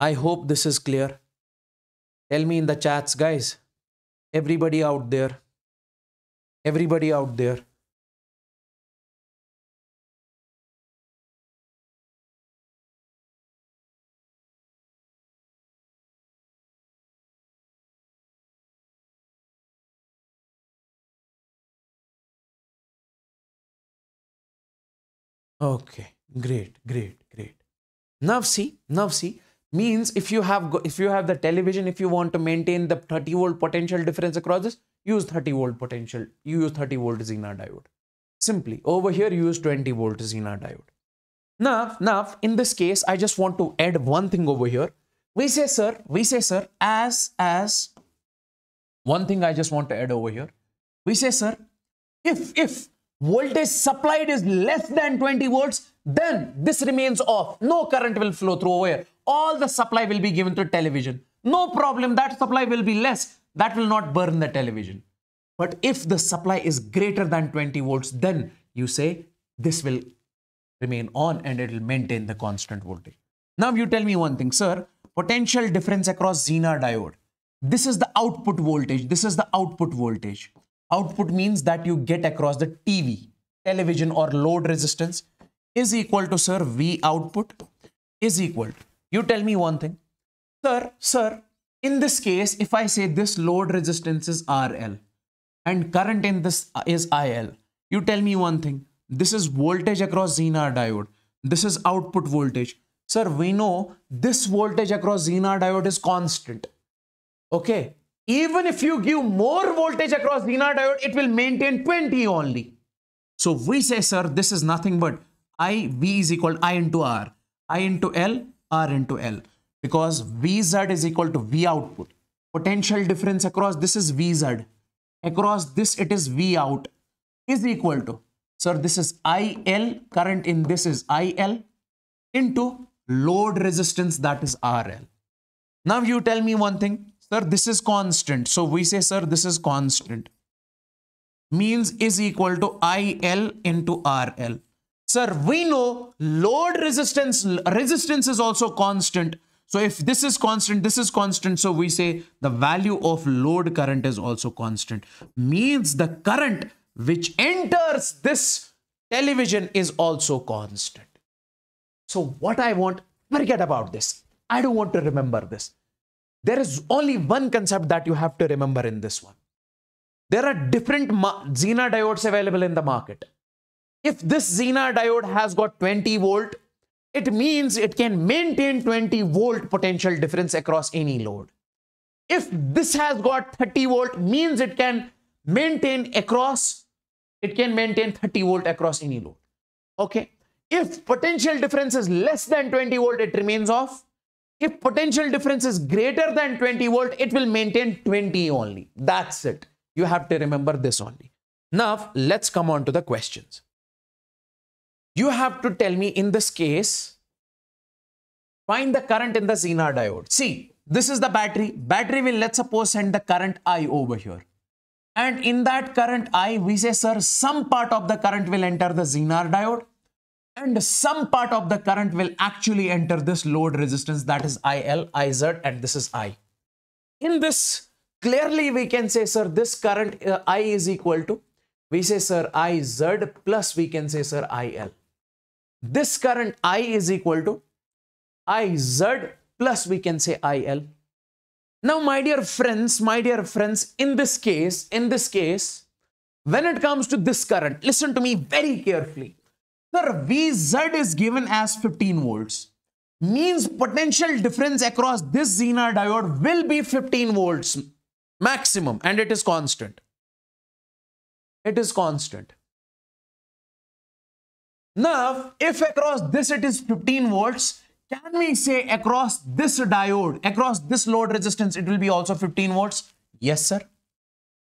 I hope this is clear. Tell me in the chats, guys. Everybody out there. Everybody out there. Okay, great, great, great. Now see, now see, means if you have if you have the television if you want to maintain the 30 volt potential difference across this use 30 volt potential you use 30 volt zener diode. Simply over here use 20 volt zener diode. Now now in this case i just want to add one thing over here. We say sir we say sir as as one thing i just want to add over here. We say sir if if voltage supplied is less than 20 volts then this remains off no current will flow through over here all the supply will be given to television. No problem, that supply will be less. That will not burn the television. But if the supply is greater than 20 volts, then you say this will remain on and it will maintain the constant voltage. Now you tell me one thing, sir, potential difference across Zener diode. This is the output voltage. This is the output voltage. Output means that you get across the TV, television or load resistance is equal to, sir, V output is equal you tell me one thing. Sir, sir, in this case, if I say this load resistance is RL and current in this is IL, you tell me one thing. This is voltage across Zener diode. This is output voltage. Sir, we know this voltage across Zener diode is constant. Okay. Even if you give more voltage across Zener diode, it will maintain 20 only. So we say, sir, this is nothing but I, V is equal to I into R. I into L R into L because VZ is equal to V output. Potential difference across this is VZ. Across this it is V out is equal to. Sir, this is IL. Current in this is IL into load resistance that is RL. Now you tell me one thing. Sir, this is constant. So we say, sir, this is constant. Means is equal to IL into RL. Sir, we know load resistance, resistance is also constant. So if this is constant, this is constant. So we say the value of load current is also constant. Means the current which enters this television is also constant. So what I want, forget about this. I don't want to remember this. There is only one concept that you have to remember in this one. There are different Zener diodes available in the market. If this Zener diode has got 20 volt, it means it can maintain 20 volt potential difference across any load. If this has got 30 volt, means it can maintain across, it can maintain 30 volt across any load. Okay. If potential difference is less than 20 volt, it remains off. If potential difference is greater than 20 volt, it will maintain 20 only. That's it. You have to remember this only. Now, let's come on to the questions you have to tell me in this case, find the current in the Zener diode. See, this is the battery. Battery will, let's suppose, send the current I over here. And in that current I, we say, sir, some part of the current will enter the Zener diode and some part of the current will actually enter this load resistance that is IL, IZ and this is I. In this, clearly we can say, sir, this current uh, I is equal to, we say, sir, IZ plus we can say, sir, IL. This current I is equal to IZ plus we can say IL. Now, my dear friends, my dear friends, in this case, in this case, when it comes to this current, listen to me very carefully. Sir, VZ is given as 15 volts. Means potential difference across this Zener diode will be 15 volts maximum and it is constant. It is constant. Now, if across this it is 15 volts, can we say across this diode, across this load resistance, it will be also 15 volts? Yes, sir.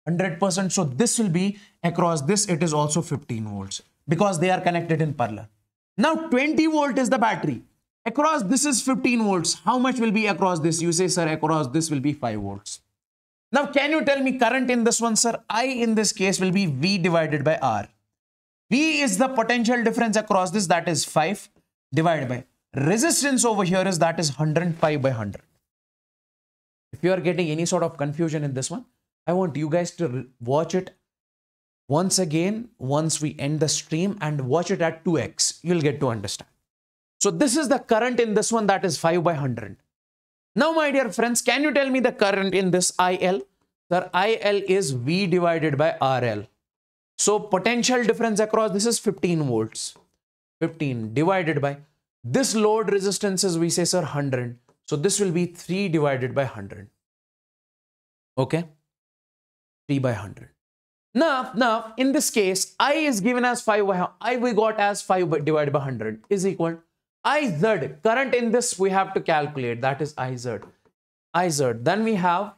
100%. So this will be across this, it is also 15 volts because they are connected in parallel. Now 20 volt is the battery. Across this is 15 volts. How much will be across this? You say, sir, across this will be 5 volts. Now, can you tell me current in this one, sir? I in this case will be V divided by R. V is the potential difference across this that is 5 divided by resistance over here is that is 105 by 100. If you are getting any sort of confusion in this one, I want you guys to watch it once again once we end the stream and watch it at 2x. You'll get to understand. So this is the current in this one that is 5 by 100. Now, my dear friends, can you tell me the current in this IL? Sir, IL is V divided by RL. So potential difference across this is 15 volts. 15 divided by this load resistance is we say sir 100. So this will be 3 divided by 100. Okay? 3 by 100. Now, now in this case, I is given as 5 by I we got as 5 divided by 100 is equal IZ. Current in this we have to calculate. That is IZ. IZ. Then we have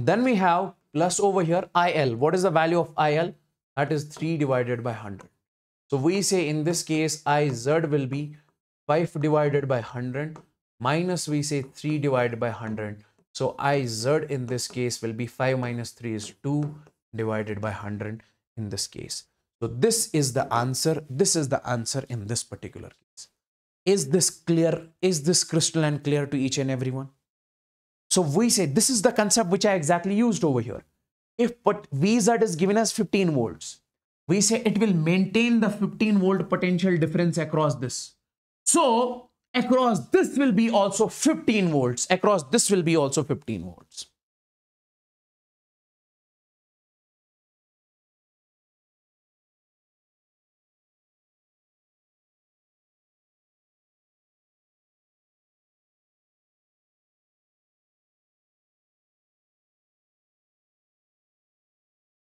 Then we have plus over here IL. What is the value of IL? That is 3 divided by 100. So we say in this case IZ will be 5 divided by 100 minus we say 3 divided by 100. So IZ in this case will be 5 minus 3 is 2 divided by 100 in this case. So this is the answer. This is the answer in this particular case. Is this clear? Is this crystal and clear to each and everyone? So we say this is the concept which I exactly used over here. If but VZ is given as 15 volts, we say it will maintain the 15 volt potential difference across this. So across this will be also 15 volts. Across this will be also 15 volts.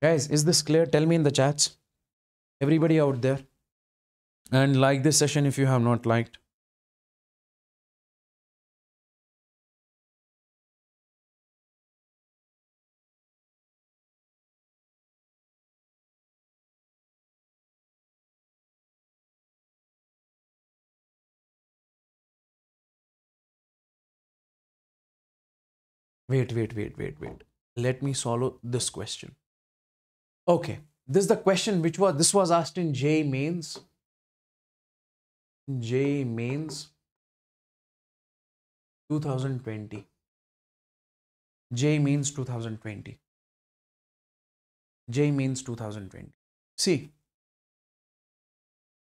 Guys, is this clear? Tell me in the chats. Everybody out there. And like this session if you have not liked. Wait, wait, wait, wait, wait. Let me solve this question. Okay, this is the question which was this was asked in JEE mains. JEE mains 2020. JEE mains 2020. JEE mains 2020. See,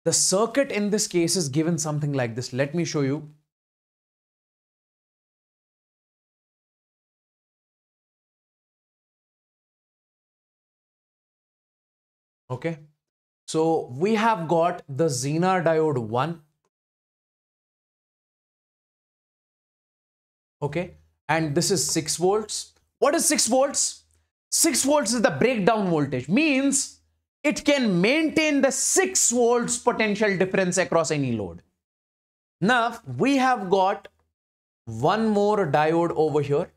the circuit in this case is given something like this. Let me show you. Okay. So we have got the Zener diode 1. Okay. And this is 6 volts. What is 6 volts? 6 volts is the breakdown voltage. Means it can maintain the 6 volts potential difference across any load. Now we have got one more diode over here.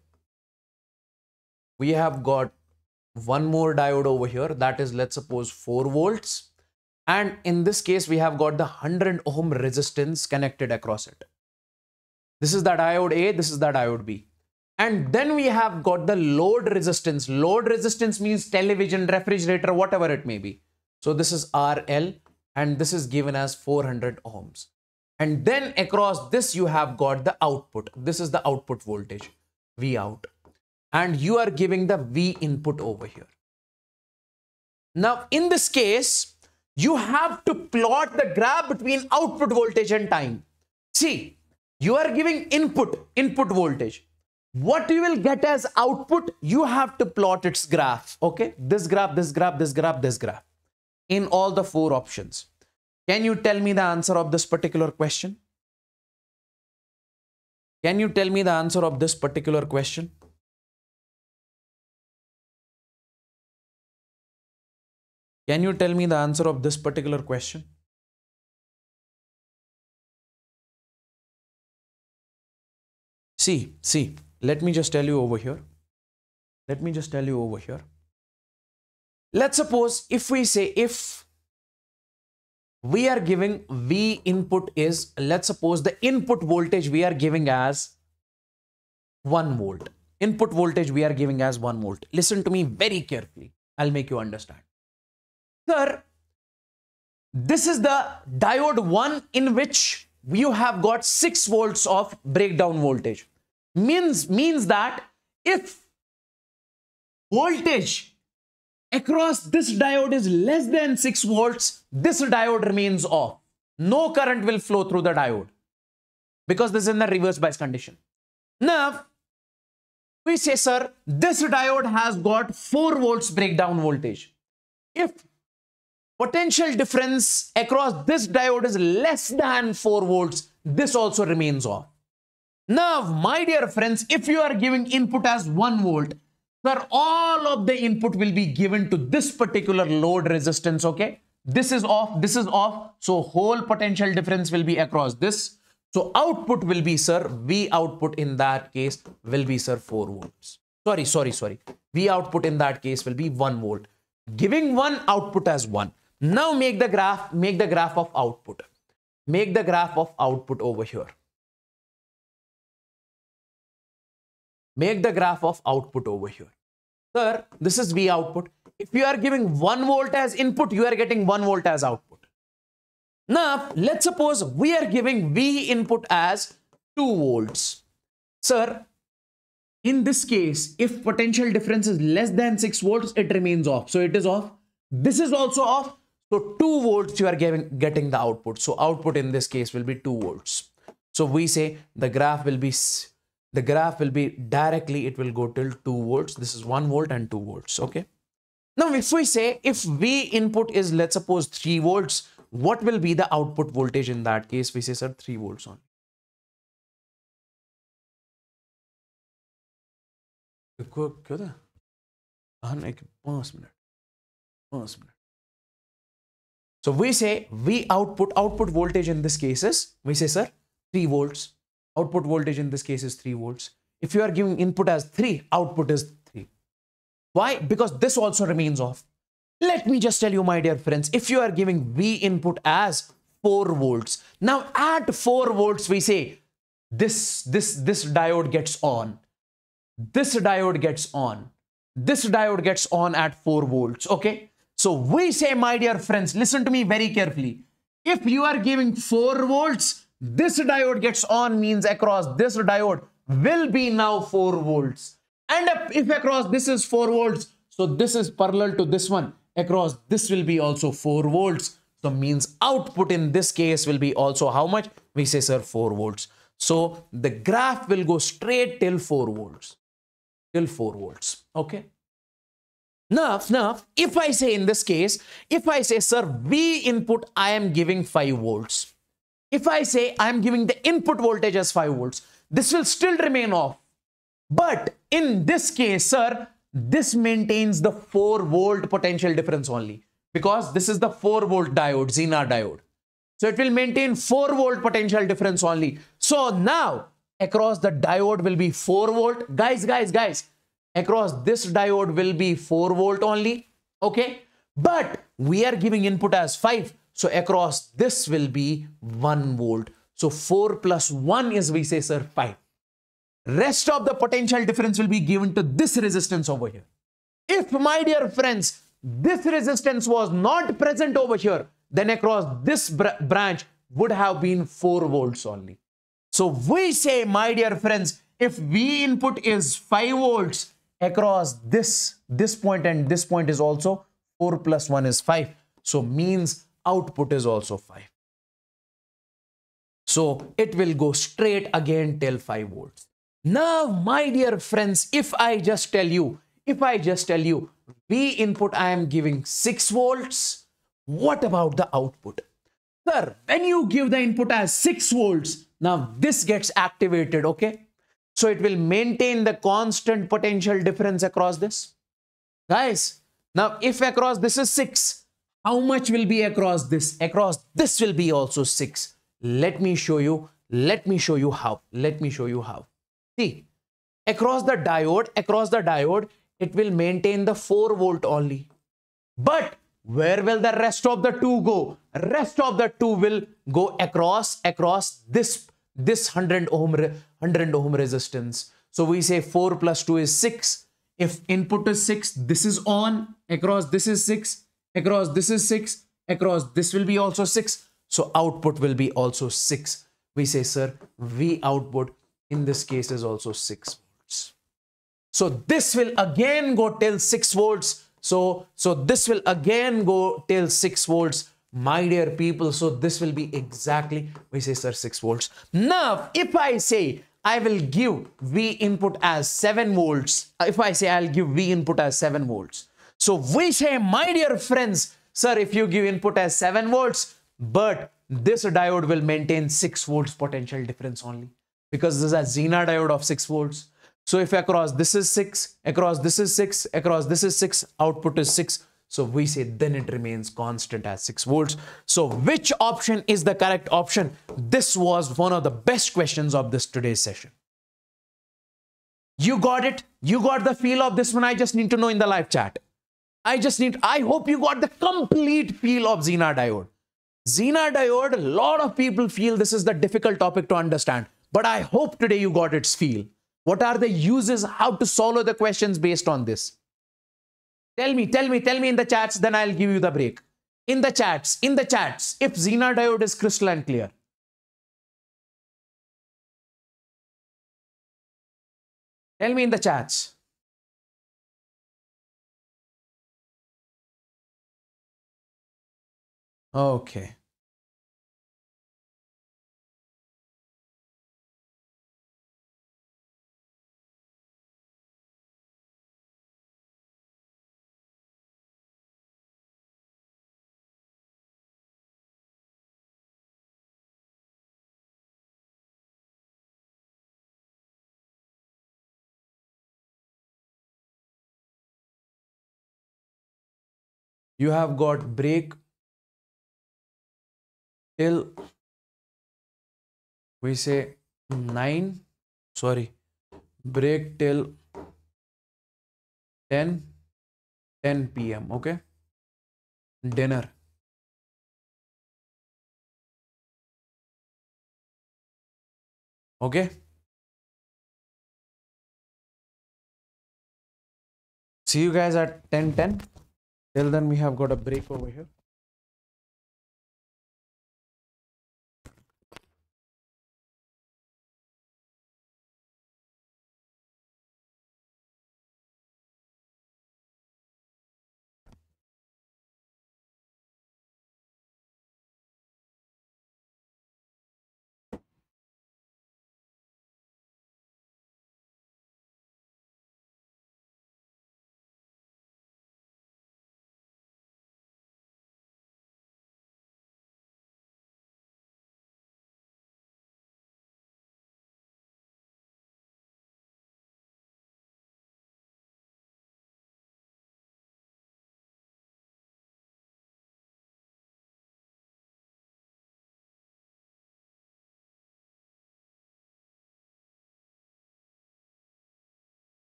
We have got one more diode over here. That is let's suppose 4 volts. And in this case we have got the 100 ohm resistance connected across it. This is the diode a this is the diode b. And then we have got the load resistance. Load resistance means television refrigerator whatever it may be. So this is rl and this is given as 400 ohms. And then across this you have got the output. This is the output voltage. V out and you are giving the V input over here. Now, in this case, you have to plot the graph between output voltage and time. See, you are giving input, input voltage. What you will get as output, you have to plot its graph. Okay, this graph, this graph, this graph, this graph in all the four options. Can you tell me the answer of this particular question? Can you tell me the answer of this particular question? Can you tell me the answer of this particular question? See, see, let me just tell you over here. Let me just tell you over here. Let's suppose if we say if we are giving V input is, let's suppose the input voltage we are giving as 1 volt. Input voltage we are giving as 1 volt. Listen to me very carefully. I'll make you understand. Sir, this is the diode 1 in which you have got 6 volts of breakdown voltage. Means, means that if voltage across this diode is less than 6 volts, this diode remains off. No current will flow through the diode because this is in the reverse bias condition. Now, we say, sir, this diode has got 4 volts breakdown voltage. If potential difference across this diode is less than 4 volts, this also remains off. Now, my dear friends, if you are giving input as 1 volt, sir, all of the input will be given to this particular load resistance, okay? This is off, this is off. So, whole potential difference will be across this. So, output will be, sir, V output in that case will be, sir, 4 volts. Sorry, sorry, sorry. V output in that case will be 1 volt. Giving 1 output as 1. Now make the graph, make the graph of output. Make the graph of output over here. Make the graph of output over here. Sir, this is V output. If you are giving 1 volt as input, you are getting 1 volt as output. Now, let's suppose we are giving V input as 2 volts. Sir, in this case, if potential difference is less than 6 volts, it remains off. So it is off. This is also off. So 2 volts you are getting, getting the output. So output in this case will be 2 volts. So we say the graph will be the graph will be directly it will go till 2 volts. This is 1 volt and 2 volts. Okay. Now if we say if V input is let's suppose 3 volts, what will be the output voltage in that case? We say sir 3 volts on. So we say V output, output voltage in this case is, we say, sir, 3 volts. Output voltage in this case is 3 volts. If you are giving input as 3, output is 3. Why? Because this also remains off. Let me just tell you, my dear friends, if you are giving V input as 4 volts, now at 4 volts, we say this, this, this diode gets on. This diode gets on. This diode gets on at 4 volts. Okay. So we say, my dear friends, listen to me very carefully. If you are giving 4 volts, this diode gets on means across this diode will be now 4 volts. And if across this is 4 volts, so this is parallel to this one. Across this will be also 4 volts. So means output in this case will be also how much? We say, sir, 4 volts. So the graph will go straight till 4 volts. Till 4 volts. Okay. Now, now, if I say in this case, if I say, sir, V input, I am giving 5 volts. If I say I am giving the input voltage as 5 volts, this will still remain off. But in this case, sir, this maintains the 4 volt potential difference only because this is the 4 volt diode, Zener diode. So it will maintain 4 volt potential difference only. So now across the diode will be 4 volt. Guys, guys, guys, across this diode will be 4 volt only. Okay. But we are giving input as 5. So across this will be 1 volt. So 4 plus 1 is we say sir 5. Rest of the potential difference will be given to this resistance over here. If my dear friends, this resistance was not present over here, then across this br branch would have been 4 volts only. So we say, my dear friends, if V input is 5 volts, across this, this point and this point is also 4 plus 1 is 5. So means output is also 5. So it will go straight again till 5 volts. Now, my dear friends, if I just tell you, if I just tell you V input, I am giving 6 volts. What about the output? Sir, when you give the input as 6 volts, now this gets activated, okay? So it will maintain the constant potential difference across this. Guys, now if across this is 6, how much will be across this? Across this will be also 6. Let me show you. Let me show you how. Let me show you how. See, across the diode, across the diode, it will maintain the 4 volt only. But where will the rest of the two go? Rest of the two will go across, across this this 100 ohm 100 ohm resistance. So we say 4 plus 2 is 6 if input is 6 this is on. Across this is 6 across this is 6 across this will be also 6 so output will be also 6 we say sir v output in this case is also 6 volts. So this will again go till 6 volts. So so this will again go till 6 volts my dear people so this will be exactly we say sir 6 volts now if i say i will give v input as 7 volts uh, if i say i'll give v input as 7 volts so we say my dear friends Sir, if you give input as 7 volts, but this diode will maintain 6 volts potential difference only because this is a Zener diode of 6 volts. So if across this is 6, across this is 6, across this is 6, output is 6. So we say then it remains constant as 6 volts. So which option is the correct option? This was one of the best questions of this today's session. You got it? You got the feel of this one? I just need to know in the live chat. I just need, I hope you got the complete feel of Zener diode. Zener diode, a lot of people feel this is the difficult topic to understand, but I hope today you got its feel. What are the uses? How to solve the questions based on this? Tell me, tell me, tell me in the chats, then I'll give you the break. In the chats, in the chats, if Zener diode is crystalline clear. Tell me in the chats. Okay. You have got break till we say 9 sorry break till 10 10 p.m okay? Dinner. Okay? See you guys at 10 10 till then we have got a break over here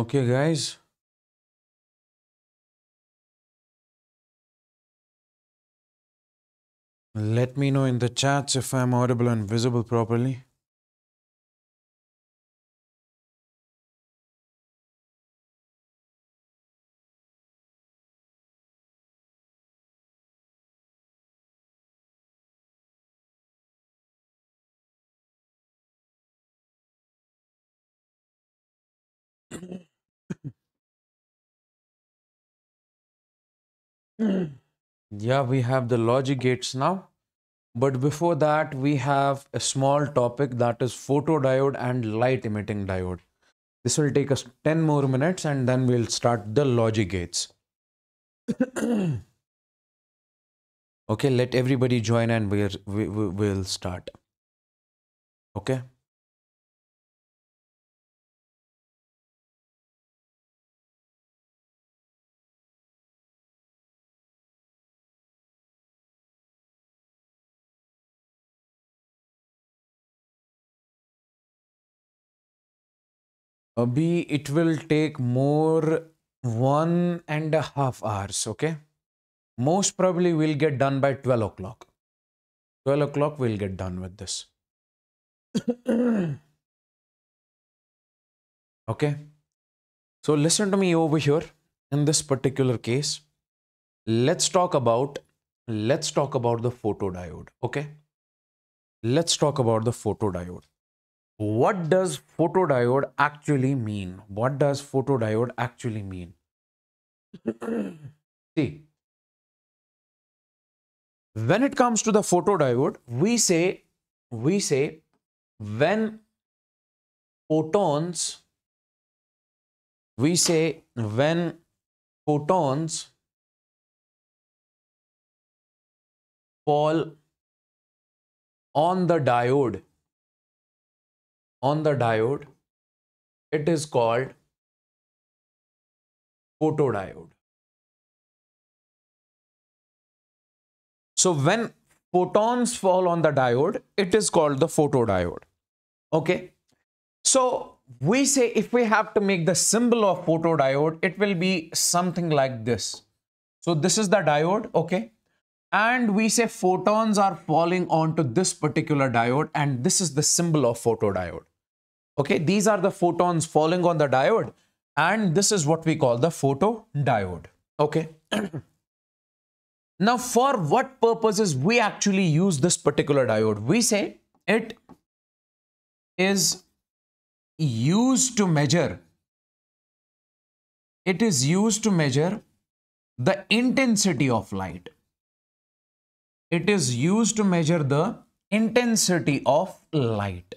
Okay, guys. Let me know in the chats if I'm audible and visible properly. Yeah, we have the logic gates now. But before that, we have a small topic that is photodiode and light emitting diode. This will take us 10 more minutes and then we'll start the logic gates. okay, let everybody join and we're, we, we, we'll start. Okay. Uh, Abhi, it will take more one and a half hours, okay? Most probably we'll get done by 12 o'clock. 12 o'clock we'll get done with this. okay? So listen to me over here in this particular case. Let's talk about let's talk about the photodiode, okay? Let's talk about the photodiode what does photodiode actually mean? What does photodiode actually mean? See, when it comes to the photodiode, we say, we say when photons, we say when photons fall on the diode on the diode, it is called photodiode. So when photons fall on the diode, it is called the photodiode. Okay. So we say if we have to make the symbol of photodiode, it will be something like this. So this is the diode. Okay and we say photons are falling onto this particular diode and this is the symbol of photodiode. Okay, these are the photons falling on the diode and this is what we call the photodiode. Okay. now for what purposes we actually use this particular diode? We say it is used to measure it is used to measure the intensity of light it is used to measure the intensity of light.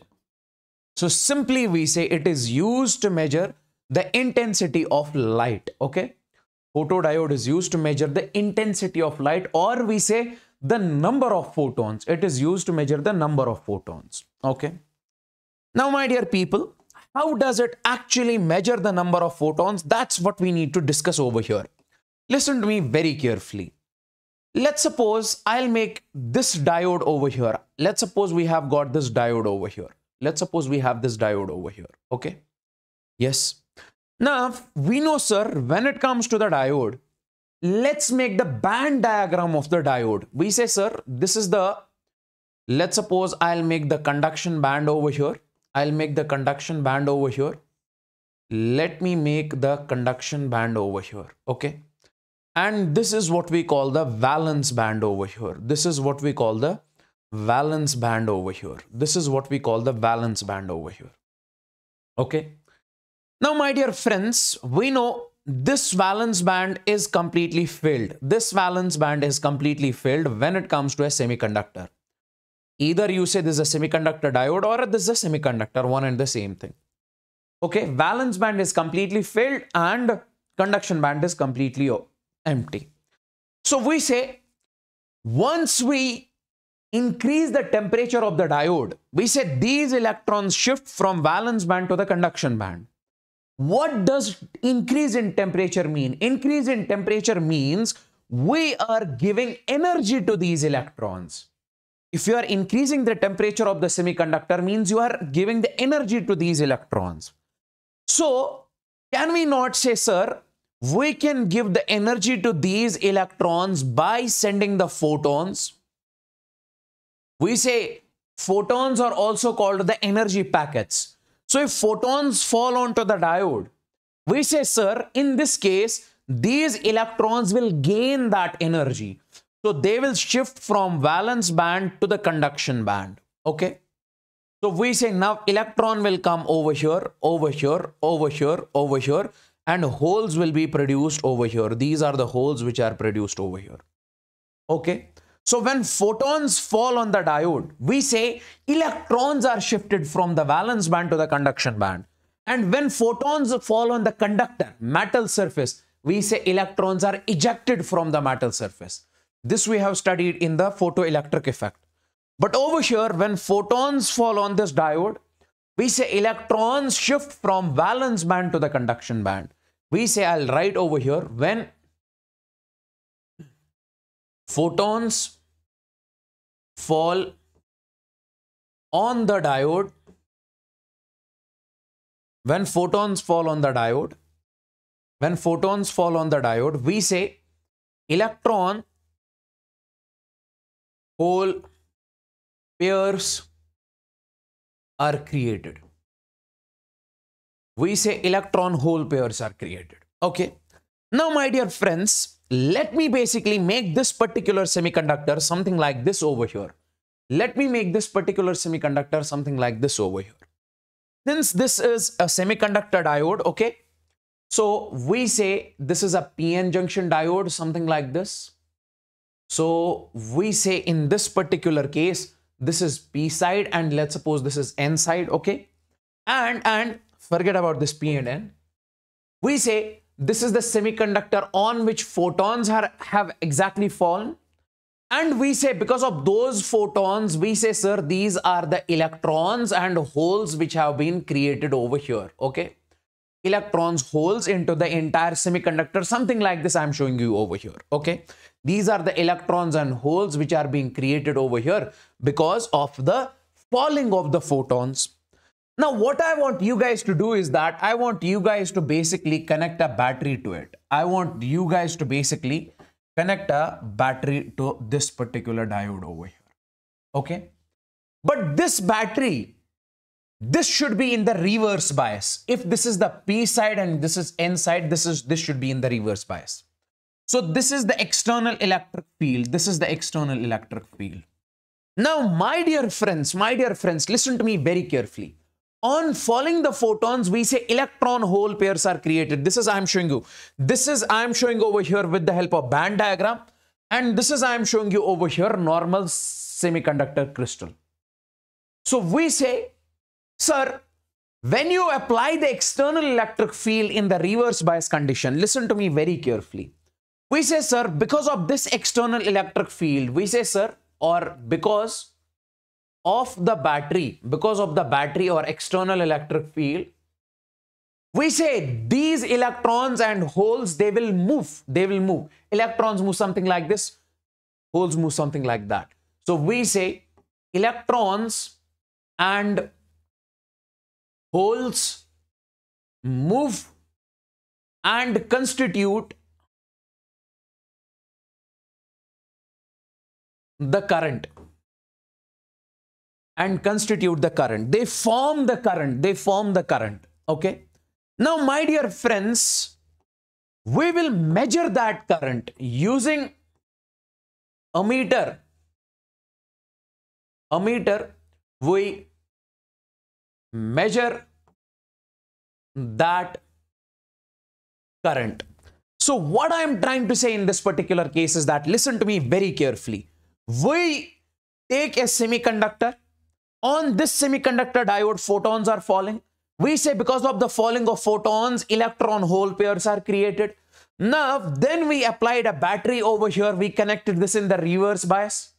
So simply we say it is used to measure the intensity of light. Okay. Photodiode is used to measure the intensity of light or we say the number of photons. It is used to measure the number of photons. Okay. Now, my dear people, how does it actually measure the number of photons? That's what we need to discuss over here. Listen to me very carefully. Let's suppose I'll make this diode over here. Let's suppose we have got this diode over here. Let's suppose we have this diode over here. Okay. Yes. Now, we know, sir, when it comes to the diode, let's make the band diagram of the diode. We say, sir, this is the, let's suppose I'll make the conduction band over here. I'll make the conduction band over here. Let me make the conduction band over here. Okay. And this is what we call the valence band over here. This is what we call the valence band over here. This is what we call the valence band over here. Okay. Now, my dear friends, we know this valence band is completely filled. This valence band is completely filled when it comes to a semiconductor. Either you say this is a semiconductor diode or this is a semiconductor, one and the same thing. Okay, valence band is completely filled and conduction band is completely empty. So we say once we increase the temperature of the diode, we said these electrons shift from valence band to the conduction band. What does increase in temperature mean? Increase in temperature means we are giving energy to these electrons. If you are increasing the temperature of the semiconductor means you are giving the energy to these electrons. So can we not say, sir, we can give the energy to these electrons by sending the photons? We say photons are also called the energy packets. So if photons fall onto the diode, we say, sir, in this case, these electrons will gain that energy. So they will shift from valence band to the conduction band. Okay. So we say now electron will come over here, over here, over here, over here, and holes will be produced over here. These are the holes which are produced over here. Okay. So when photons fall on the diode, we say electrons are shifted from the valence band to the conduction band. And when photons fall on the conductor, metal surface, we say electrons are ejected from the metal surface. This we have studied in the photoelectric effect. But over here, when photons fall on this diode, we say electrons shift from valence band to the conduction band. We say, I'll write over here, when photons fall on the diode, when photons fall on the diode, when photons fall on the diode, we say electron hole pairs are created. We say electron hole pairs are created. Okay. Now, my dear friends, let me basically make this particular semiconductor something like this over here. Let me make this particular semiconductor something like this over here. Since this is a semiconductor diode, okay, so we say this is a PN junction diode, something like this. So we say in this particular case, this is p side and let's suppose this is n side okay and and forget about this p and n we say this is the semiconductor on which photons are, have exactly fallen. And we say because of those photons we say sir these are the electrons and holes which have been created over here okay? Electrons holes into the entire semiconductor something like this i'm showing you over here okay? These are the electrons and holes which are being created over here because of the falling of the photons. Now, what I want you guys to do is that I want you guys to basically connect a battery to it. I want you guys to basically connect a battery to this particular diode over here. Okay. But this battery, this should be in the reverse bias. If this is the P side and this is N side, this is this should be in the reverse bias. So this is the external electric field. This is the external electric field. Now, my dear friends, my dear friends, listen to me very carefully. On falling the photons, we say electron hole pairs are created. This is I'm showing you. This is I'm showing over here with the help of band diagram. And this is I'm showing you over here normal semiconductor crystal. So we say, sir, when you apply the external electric field in the reverse bias condition, listen to me very carefully. We say, sir, because of this external electric field, we say, sir, or because of the battery, because of the battery or external electric field, we say these electrons and holes, they will move. They will move. Electrons move something like this. Holes move something like that. So we say electrons and holes move and constitute the current and constitute the current. They form the current. They form the current. Okay. Now, my dear friends, we will measure that current using a meter. A meter, we measure that current. So what I am trying to say in this particular case is that listen to me very carefully we take a semiconductor. On this semiconductor diode, photons are falling. We say because of the falling of photons, electron hole pairs are created. Now, then we applied a battery over here. We connected this in the reverse bias.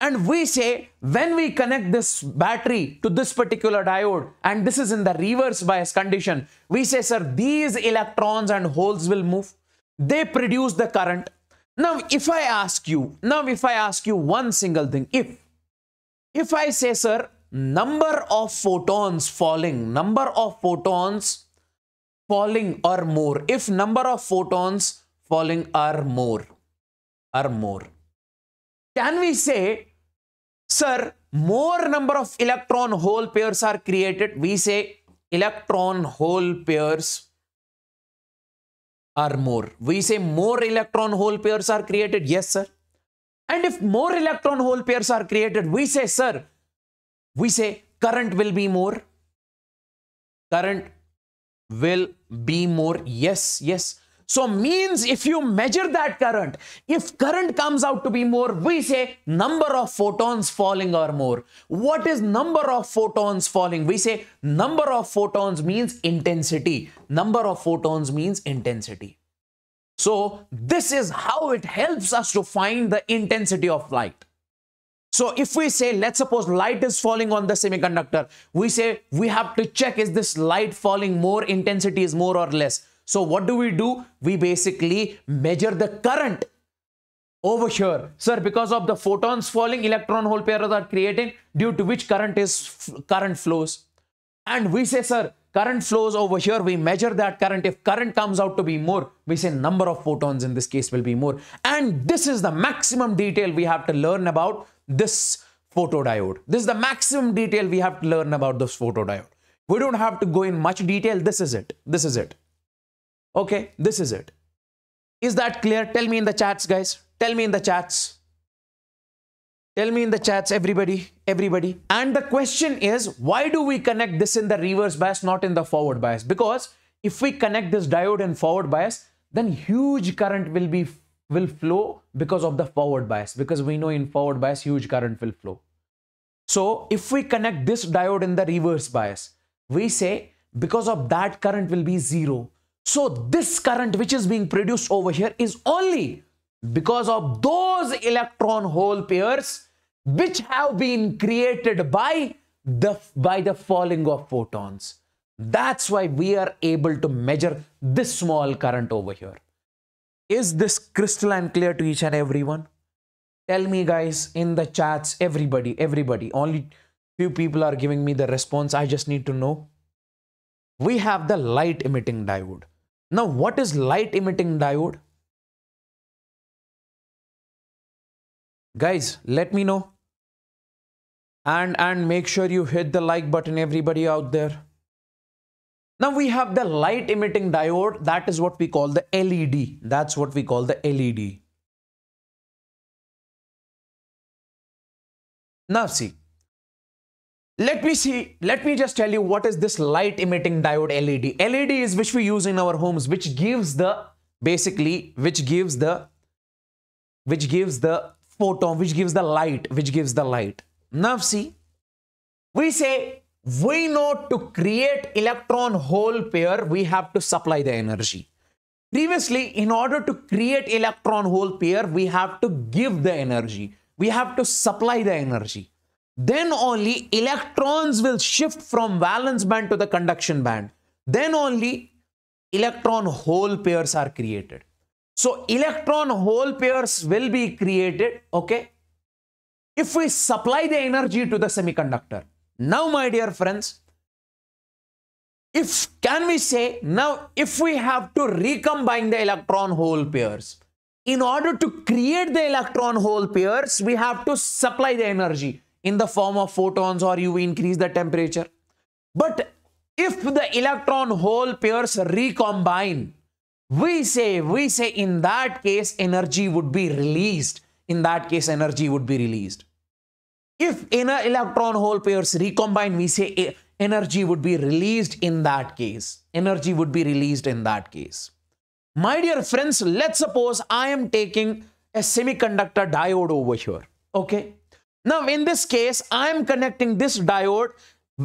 And we say when we connect this battery to this particular diode and this is in the reverse bias condition, we say, sir, these electrons and holes will move. They produce the current. Now, if I ask you, now if I ask you one single thing, if, if I say, sir, number of photons falling, number of photons falling are more, if number of photons falling are more, are more, can we say, sir, more number of electron hole pairs are created? We say electron hole pairs are more. We say more electron hole pairs are created. Yes, sir. And if more electron hole pairs are created, we say, sir, we say current will be more. Current will be more. Yes, yes. So means if you measure that current, if current comes out to be more, we say number of photons falling are more. What is number of photons falling? We say number of photons means intensity. Number of photons means intensity. So this is how it helps us to find the intensity of light. So if we say, let's suppose light is falling on the semiconductor, we say we have to check is this light falling more, intensity is more or less. So what do we do? We basically measure the current over here. Sir, because of the photons falling, electron hole pairs are creating due to which current is current flows. And we say, sir, current flows over here. We measure that current. If current comes out to be more, we say number of photons in this case will be more. And this is the maximum detail we have to learn about this photodiode. This is the maximum detail we have to learn about this photodiode. We don't have to go in much detail. This is it. This is it. Okay, this is it. Is that clear? Tell me in the chats, guys. Tell me in the chats. Tell me in the chats, everybody, everybody. And the question is, why do we connect this in the reverse bias, not in the forward bias? Because if we connect this diode in forward bias, then huge current will be will flow because of the forward bias. Because we know in forward bias, huge current will flow. So if we connect this diode in the reverse bias, we say because of that current will be zero. So this current which is being produced over here is only because of those electron hole pairs which have been created by the by the falling of photons that's why we are able to measure this small current over here is this crystalline clear to each and everyone? Tell me guys in the chats everybody everybody. Only few people are giving me the response. I just need to know. We have the light emitting diode. Now what is light emitting diode? Guys let me know. And and make sure you hit the like button everybody out there now we have the light emitting diode. That is what we call the led that's what we call the led now see let me see let me just tell you what is this light emitting diode led led is which we use in our homes which gives the basically which gives the which gives the photon which gives the light which gives the light. Now see, we say we know to create electron hole pair, we have to supply the energy. Previously, in order to create electron hole pair, we have to give the energy. We have to supply the energy. Then only electrons will shift from valence band to the conduction band. Then only electron hole pairs are created. So electron hole pairs will be created, okay? if we supply the energy to the semiconductor. Now, my dear friends, if can we say now if we have to recombine the electron hole pairs in order to create the electron hole pairs we have to supply the energy in the form of photons or you increase the temperature. But if the electron hole pairs recombine we say we say in that case energy would be released. In that case energy would be released if inner electron hole pairs recombine, we say energy would be released in that case. Energy would be released in that case. My dear friends, let's suppose I am taking a semiconductor diode over here. Okay. Now, in this case, I am connecting this diode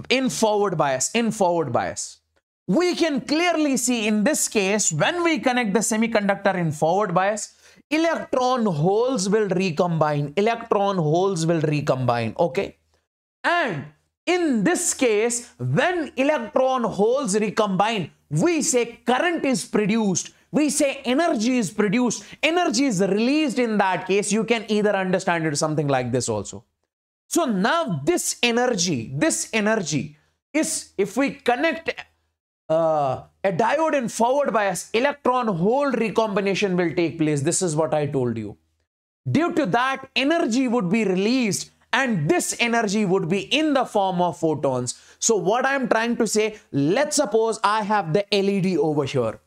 in forward bias, in forward bias. We can clearly see in this case, when we connect the semiconductor in forward bias, electron holes will recombine. Electron holes will recombine. Okay. And in this case, when electron holes recombine, we say current is produced. We say energy is produced. Energy is released in that case. You can either understand it something like this also. So now this energy, this energy is, if we connect uh, a diode in forward bias, electron hole recombination will take place. This is what I told you. Due to that, energy would be released and this energy would be in the form of photons. So what I'm trying to say, let's suppose I have the LED over here.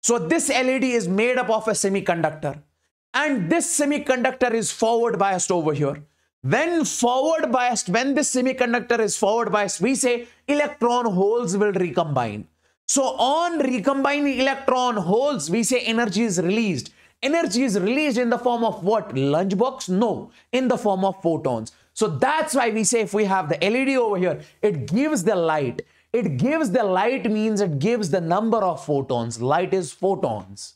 So this LED is made up of a semiconductor and this semiconductor is forward biased over here. When forward biased, when this semiconductor is forward biased, we say electron holes will recombine. So on recombining electron holes, we say energy is released. Energy is released in the form of what? Lunchbox? No, in the form of photons. So that's why we say if we have the LED over here, it gives the light. It gives the light means it gives the number of photons. Light is photons.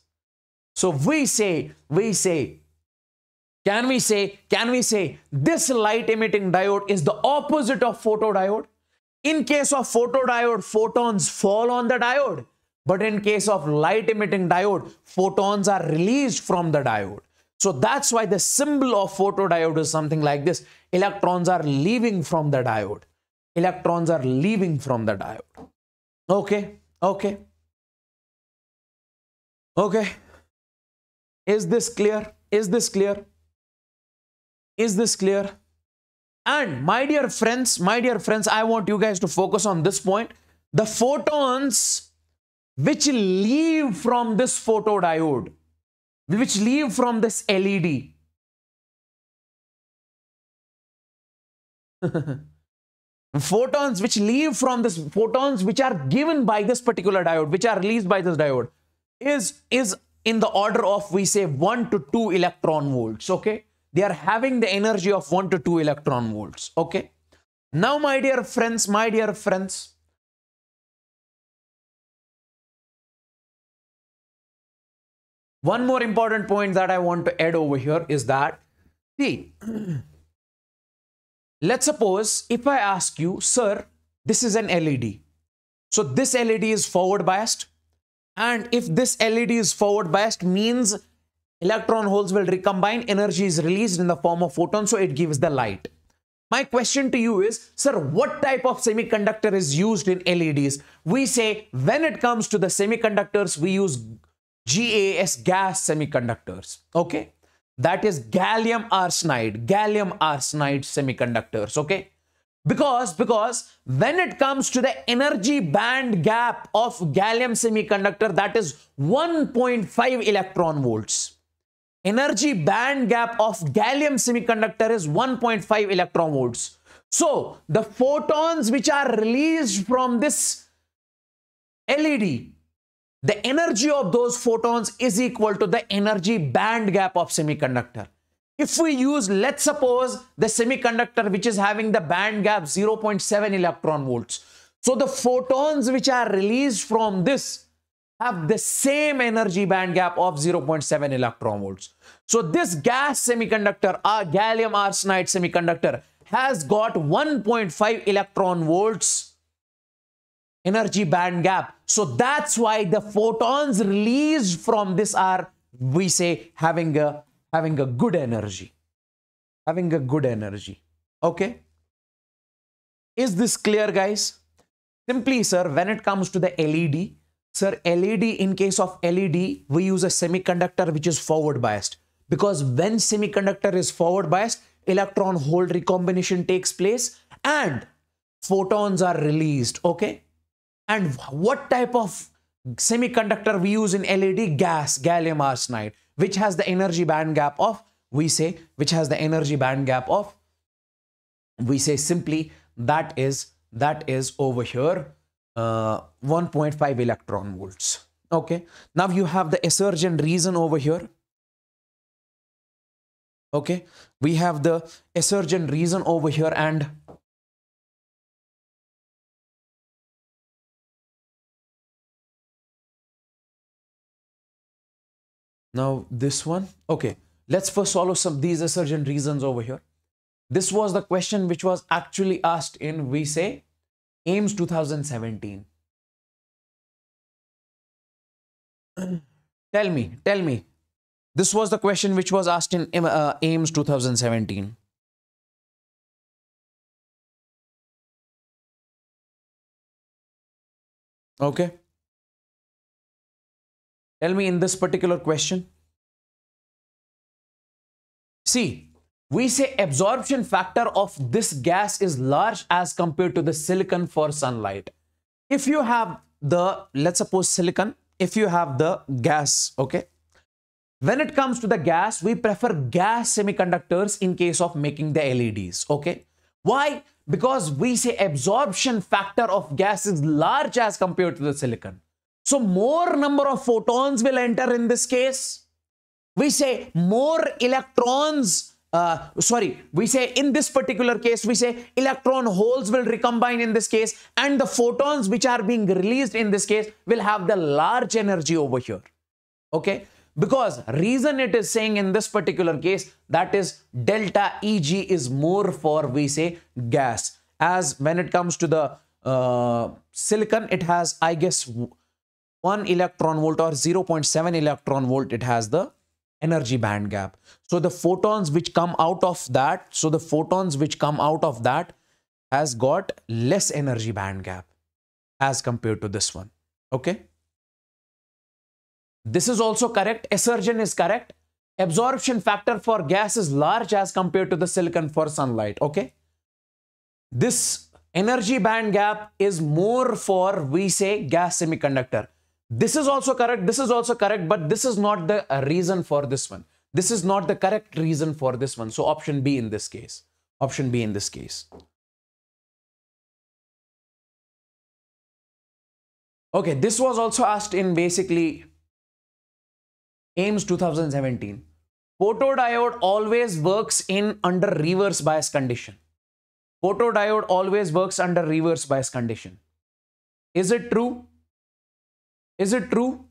So we say, we say, can we say, can we say this light emitting diode is the opposite of photodiode? In case of photodiode, photons fall on the diode. But in case of light emitting diode, photons are released from the diode. So that's why the symbol of photodiode is something like this. Electrons are leaving from the diode. Electrons are leaving from the diode. Okay, okay. Okay. Is this clear? Is this clear? Is this clear? And my dear friends, my dear friends, I want you guys to focus on this point. The photons which leave from this photodiode which leave from this LED. photons which leave from this photons which are given by this particular diode which are released by this diode is is in the order of we say 1 to 2 electron volts okay they are having the energy of 1 to 2 electron volts okay now my dear friends my dear friends One more important point that I want to add over here is that, see, let's suppose if I ask you, sir, this is an LED. So this LED is forward biased. And if this LED is forward biased means electron holes will recombine, energy is released in the form of photons, so it gives the light. My question to you is, sir, what type of semiconductor is used in LEDs? We say when it comes to the semiconductors, we use GaAs GaAs semiconductors. Okay. That is gallium arsenide, gallium arsenide semiconductors. Okay. Because, because when it comes to the energy band gap of gallium semiconductor, that is 1.5 electron volts. Energy band gap of gallium semiconductor is 1.5 electron volts. So the photons which are released from this LED the energy of those photons is equal to the energy band gap of semiconductor. If we use, let's suppose the semiconductor which is having the band gap 0.7 electron volts. So the photons which are released from this have the same energy band gap of 0.7 electron volts. So this GaAs semiconductor, our gallium arsenide semiconductor has got 1.5 electron volts energy band gap. So that's why the photons released from this are, we say, having a, having a good energy. Having a good energy. Okay. Is this clear, guys? Simply, sir, when it comes to the LED, sir, LED, in case of LED, we use a semiconductor which is forward biased. Because when semiconductor is forward biased, electron hole recombination takes place and photons are released. Okay and what type of semiconductor we use in LED? GaAs, gallium arsenide, which has the energy band gap of, we say, which has the energy band gap of, we say simply that is, that is over here, uh, 1.5 electron volts. Okay. Now you have the Assertion reason over here. Okay. We have the Assertion reason over here and Now this one, okay, let's first follow some these Assertion reasons over here. This was the question which was actually asked in, we say, AIIMS 2017. tell me, tell me. This was the question which was asked in uh, AIIMS 2017. Okay, Tell me in this particular question. See, we say absorption factor of this GaAs is large as compared to the silicon for sunlight. If you have the, let's suppose silicon, if you have the GaAs, okay, when it comes to the GaAs, we prefer GaAs semiconductors in case of making the LEDs. Okay. Why? Because we say absorption factor of GaAs is large as compared to the silicon. So more number of photons will enter in this case. We say more electrons uh, sorry, we say in this particular case, we say electron holes will recombine in this case and the photons which are being released in this case will have the large energy over here. Okay because reason it is saying in this particular case that is delta Eg is more for we say GaAs as when it comes to the uh, silicon it has I guess 1 electron volt or 0.7 electron volt it has the energy band gap so the photons which come out of that so the photons which come out of that has got less energy band gap as compared to this one okay this is also correct. Assertion is correct. Absorption factor for GaAs is large as compared to the silicon for sunlight. Okay. This energy band gap is more for, we say, GaAs semiconductor. This is also correct. This is also correct. But this is not the reason for this one. This is not the correct reason for this one. So option B in this case. Option B in this case. Okay, this was also asked in basically AIIMS 2017. Photodiode always works in under reverse bias condition. Photodiode always works under reverse bias condition. Is it true? Is it true?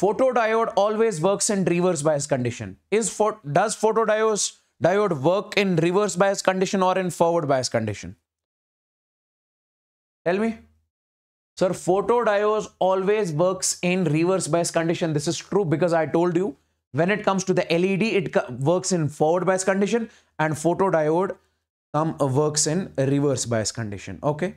Photodiode always works in reverse bias condition. Is for, does photodiode diode work in reverse bias condition or in forward bias condition? Tell me. Sir, photodiode always works in reverse bias condition. This is true because I told you when it comes to the LED, it works in forward bias condition and photodiode um, works in reverse bias condition. Okay.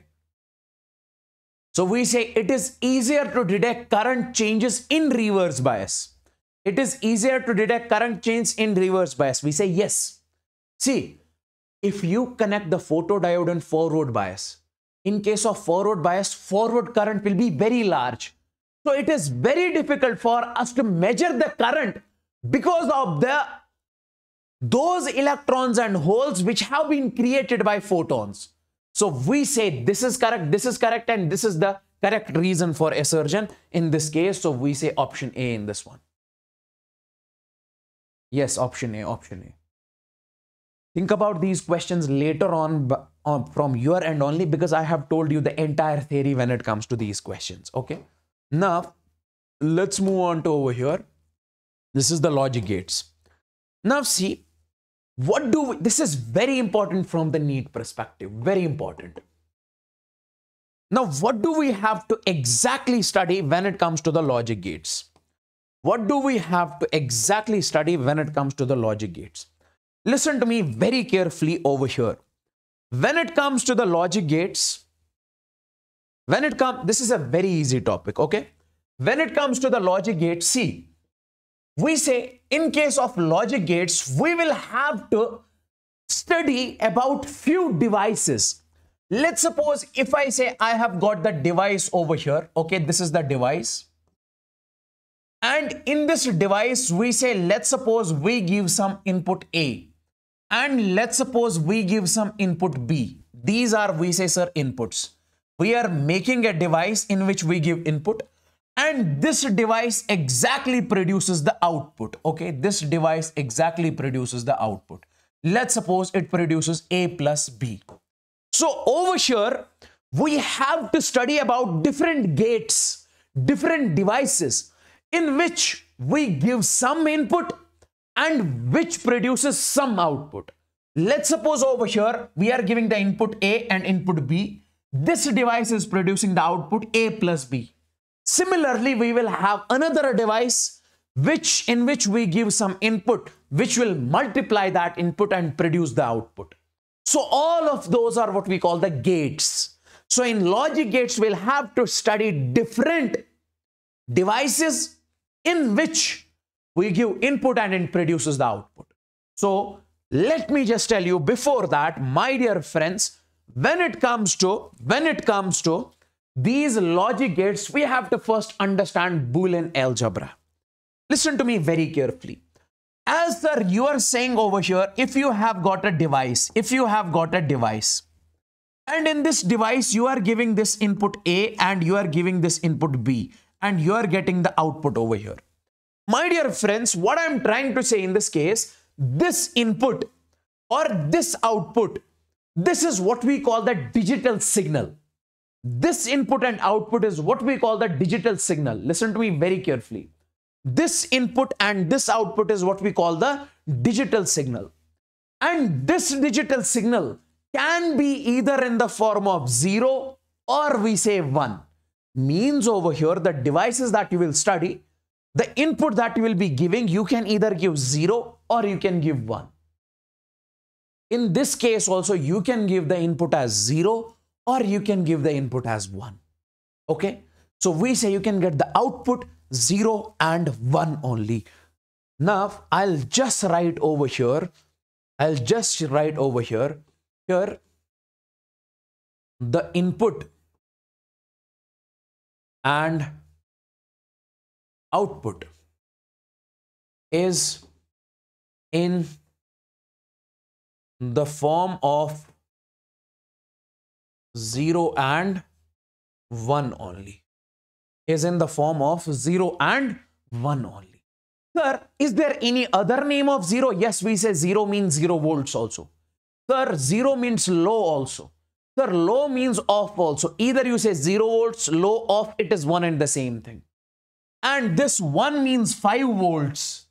So we say it is easier to detect current changes in reverse bias. It is easier to detect current change in reverse bias. We say yes. See, if you connect the photodiode and forward bias, in case of forward bias, forward current will be very large. So it is very difficult for us to measure the current because of the those electrons and holes which have been created by photons. So we say this is correct, this is correct, and this is the correct reason for assertion in this case. So we say option A in this one. Yes, option A, option A. Think about these questions later on from your end only because I have told you the entire theory when it comes to these questions. Okay. Now, let's move on to over here. This is the logic gates. Now, see, what do we, this is very important from the NEET perspective. Very important. Now, what do we have to exactly study when it comes to the logic gates? What do we have to exactly study when it comes to the logic gates? Listen to me very carefully over here. When it comes to the logic gates, when it comes, this is a very easy topic, okay? When it comes to the logic gates, see, we say in case of logic gates, we will have to study about few devices. Let's suppose if I say I have got the device over here, okay, this is the device. And in this device, we say, let's suppose we give some input A. And let's suppose we give some input B. These are, we say, sir, inputs. We are making a device in which we give input and this device exactly produces the output. Okay, this device exactly produces the output. Let's suppose it produces A plus B. So over here, we have to study about different gates, different devices in which we give some input and which produces some output. Let's suppose over here, we are giving the input A and input B. This device is producing the output A plus B. Similarly, we will have another device which in which we give some input which will multiply that input and produce the output. So all of those are what we call the gates. So in logic gates, we'll have to study different devices in which we give input and it produces the output. So let me just tell you before that, my dear friends, when it comes to, when it comes to these logic gates, we have to first understand Boolean algebra. Listen to me very carefully. As sir, you are saying over here, if you have got a device, if you have got a device, and in this device, you are giving this input A and you are giving this input B, and you are getting the output over here. My dear friends, what I'm trying to say in this case, this input or this output, this is what we call the digital signal. This input and output is what we call the digital signal. Listen to me very carefully. This input and this output is what we call the digital signal. And this digital signal can be either in the form of 0 or we say 1. Means over here, the devices that you will study, the input that you will be giving, you can either give 0 or you can give 1. In this case also, you can give the input as 0 or you can give the input as 1. Okay. So we say you can get the output 0 and 1 only. Now I'll just write over here. I'll just write over here. Here the input and output is in the form of 0 and 1 only is in the form of 0 and 1 only. Sir, is there any other name of 0? Yes, we say 0 means 0 volts also. Sir, 0 means low also. Sir, low means off also. Either you say 0 volts, low, off, it is one and the same thing. And this 1 means 5 volts.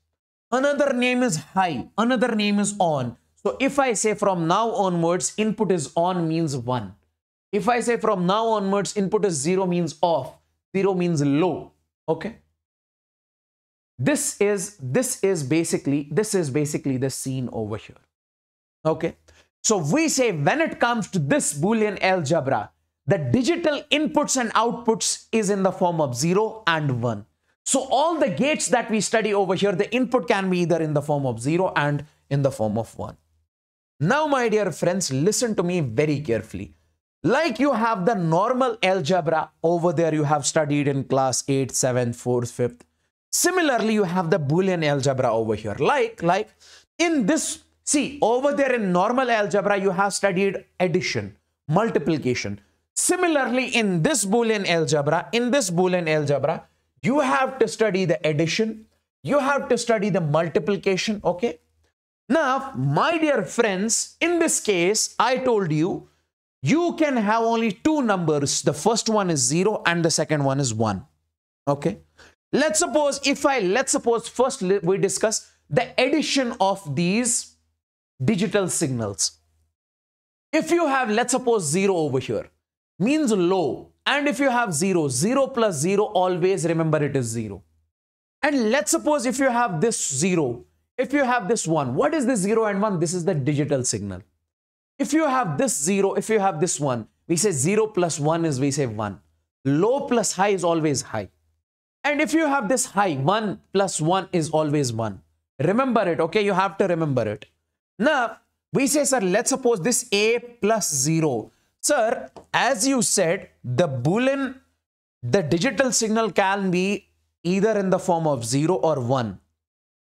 Another name is high. Another name is on. So if I say from now onwards, input is on means 1. If I say from now onwards, input is 0 means off. 0 means low. Okay. This is, this is basically, this is basically the scene over here. Okay. So we say when it comes to this Boolean algebra, the digital inputs and outputs is in the form of 0 and 1. So all the gates that we study over here, the input can be either in the form of 0 and in the form of 1. Now, my dear friends, listen to me very carefully. Like you have the normal algebra over there you have studied in class 8, 7, 4th, 5th. Similarly, you have the Boolean algebra over here. Like, like in this, see over there in normal algebra, you have studied addition, multiplication. Similarly, in this Boolean algebra, in this Boolean algebra, you have to study the addition, you have to study the multiplication, okay? Now, my dear friends, in this case, I told you, you can have only two numbers. The first one is 0 and the second one is 1. Okay. Let's suppose if I, let's suppose first we discuss the addition of these digital signals. If you have, let's suppose 0 over here, means low. And if you have 0, 0 plus 0, always remember it is 0. And let's suppose if you have this 0, if you have this 1, what is this 0 and 1? This is the digital signal. If you have this 0, if you have this 1, we say 0 plus 1 is we say 1. Low plus high is always high. And if you have this high, 1 plus 1 is always 1. Remember it, okay? You have to remember it. Now, we say, sir, let's suppose this A plus 0. Sir, as you said, the Boolean, the digital signal can be either in the form of 0 or 1.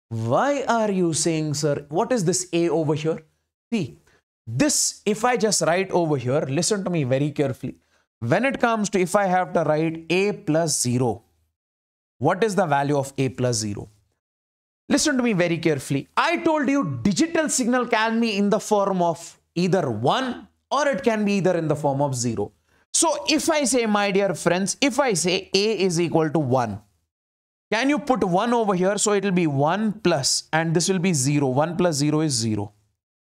Why are you saying, sir, what is this A over here? See, this, if I just write over here, listen to me very carefully. When it comes to if I have to write a plus 0, what is the value of a plus 0? Listen to me very carefully. I told you digital signal can be in the form of either 1 or it can be either in the form of 0. So if I say, my dear friends, if I say a is equal to 1, can you put 1 over here? So it will be 1 plus and this will be 0. 1 plus 0 is 0.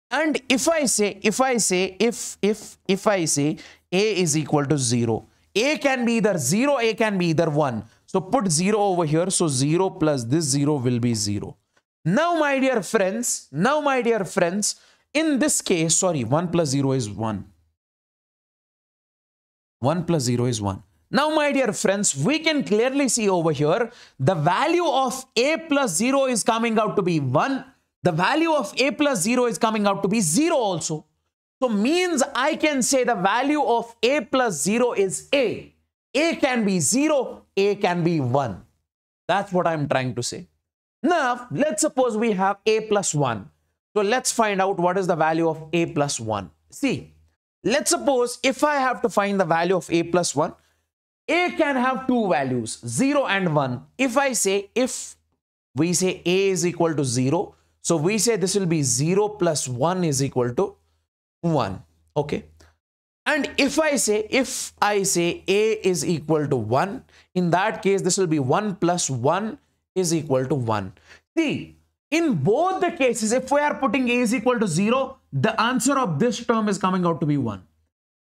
And if I say, if I say, if, if, if I say A is equal to 0, A can be either 0, A can be either 1. So put 0 over here. So 0 plus this 0 will be 0. Now, my dear friends, now, my dear friends, in this case, sorry, 1 plus 0 is 1. 1 plus 0 is 1. Now, my dear friends, we can clearly see over here the value of a plus 0 is coming out to be 1. The value of a plus 0 is coming out to be 0 also. So means I can say the value of a plus 0 is a. a can be 0, a can be 1. That's what I'm trying to say. Now, let's suppose we have a plus 1. So let's find out what is the value of a plus 1. See, let's suppose if I have to find the value of a plus 1, a can have two values, 0 and 1. If I say, if we say a is equal to 0, so we say this will be 0 plus 1 is equal to 1. Okay. And if I say, if I say a is equal to 1, in that case, this will be 1 plus 1 is equal to 1. See, in both the cases, if we are putting a is equal to 0, the answer of this term is coming out to be 1.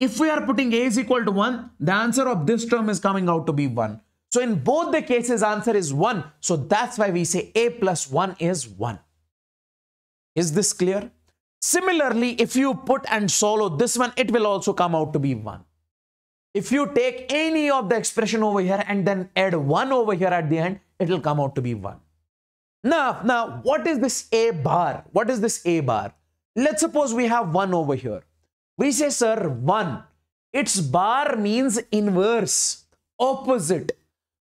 If we are putting a is equal to 1, the answer of this term is coming out to be 1. So in both the cases, answer is 1. So that's why we say a plus 1 is 1. Is this clear? Similarly, if you put and solve this one, it will also come out to be 1. If you take any of the expression over here and then add 1 over here at the end, it will come out to be 1. Now, now, what is this a bar? What is this a bar? Let's suppose we have 1 over here. We say, sir, 1. Its bar means inverse, opposite.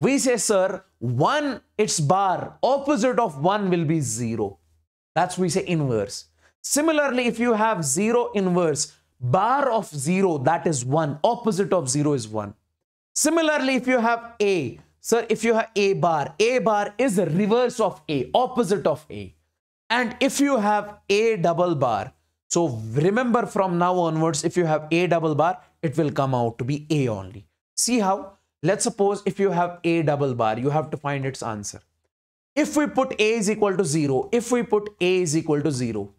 We say, sir, 1, its bar, opposite of 1 will be 0. That's we say inverse. Similarly, if you have 0 inverse, bar of 0, that is 1. Opposite of 0 is 1. Similarly, if you have A, sir, if you have A bar, A bar is the reverse of A, opposite of A. And if you have A double bar, so remember from now onwards, if you have A double bar, it will come out to be A only. See how? Let's suppose if you have A double bar, you have to find its answer. If we put A is equal to 0, if we put A is equal to 0,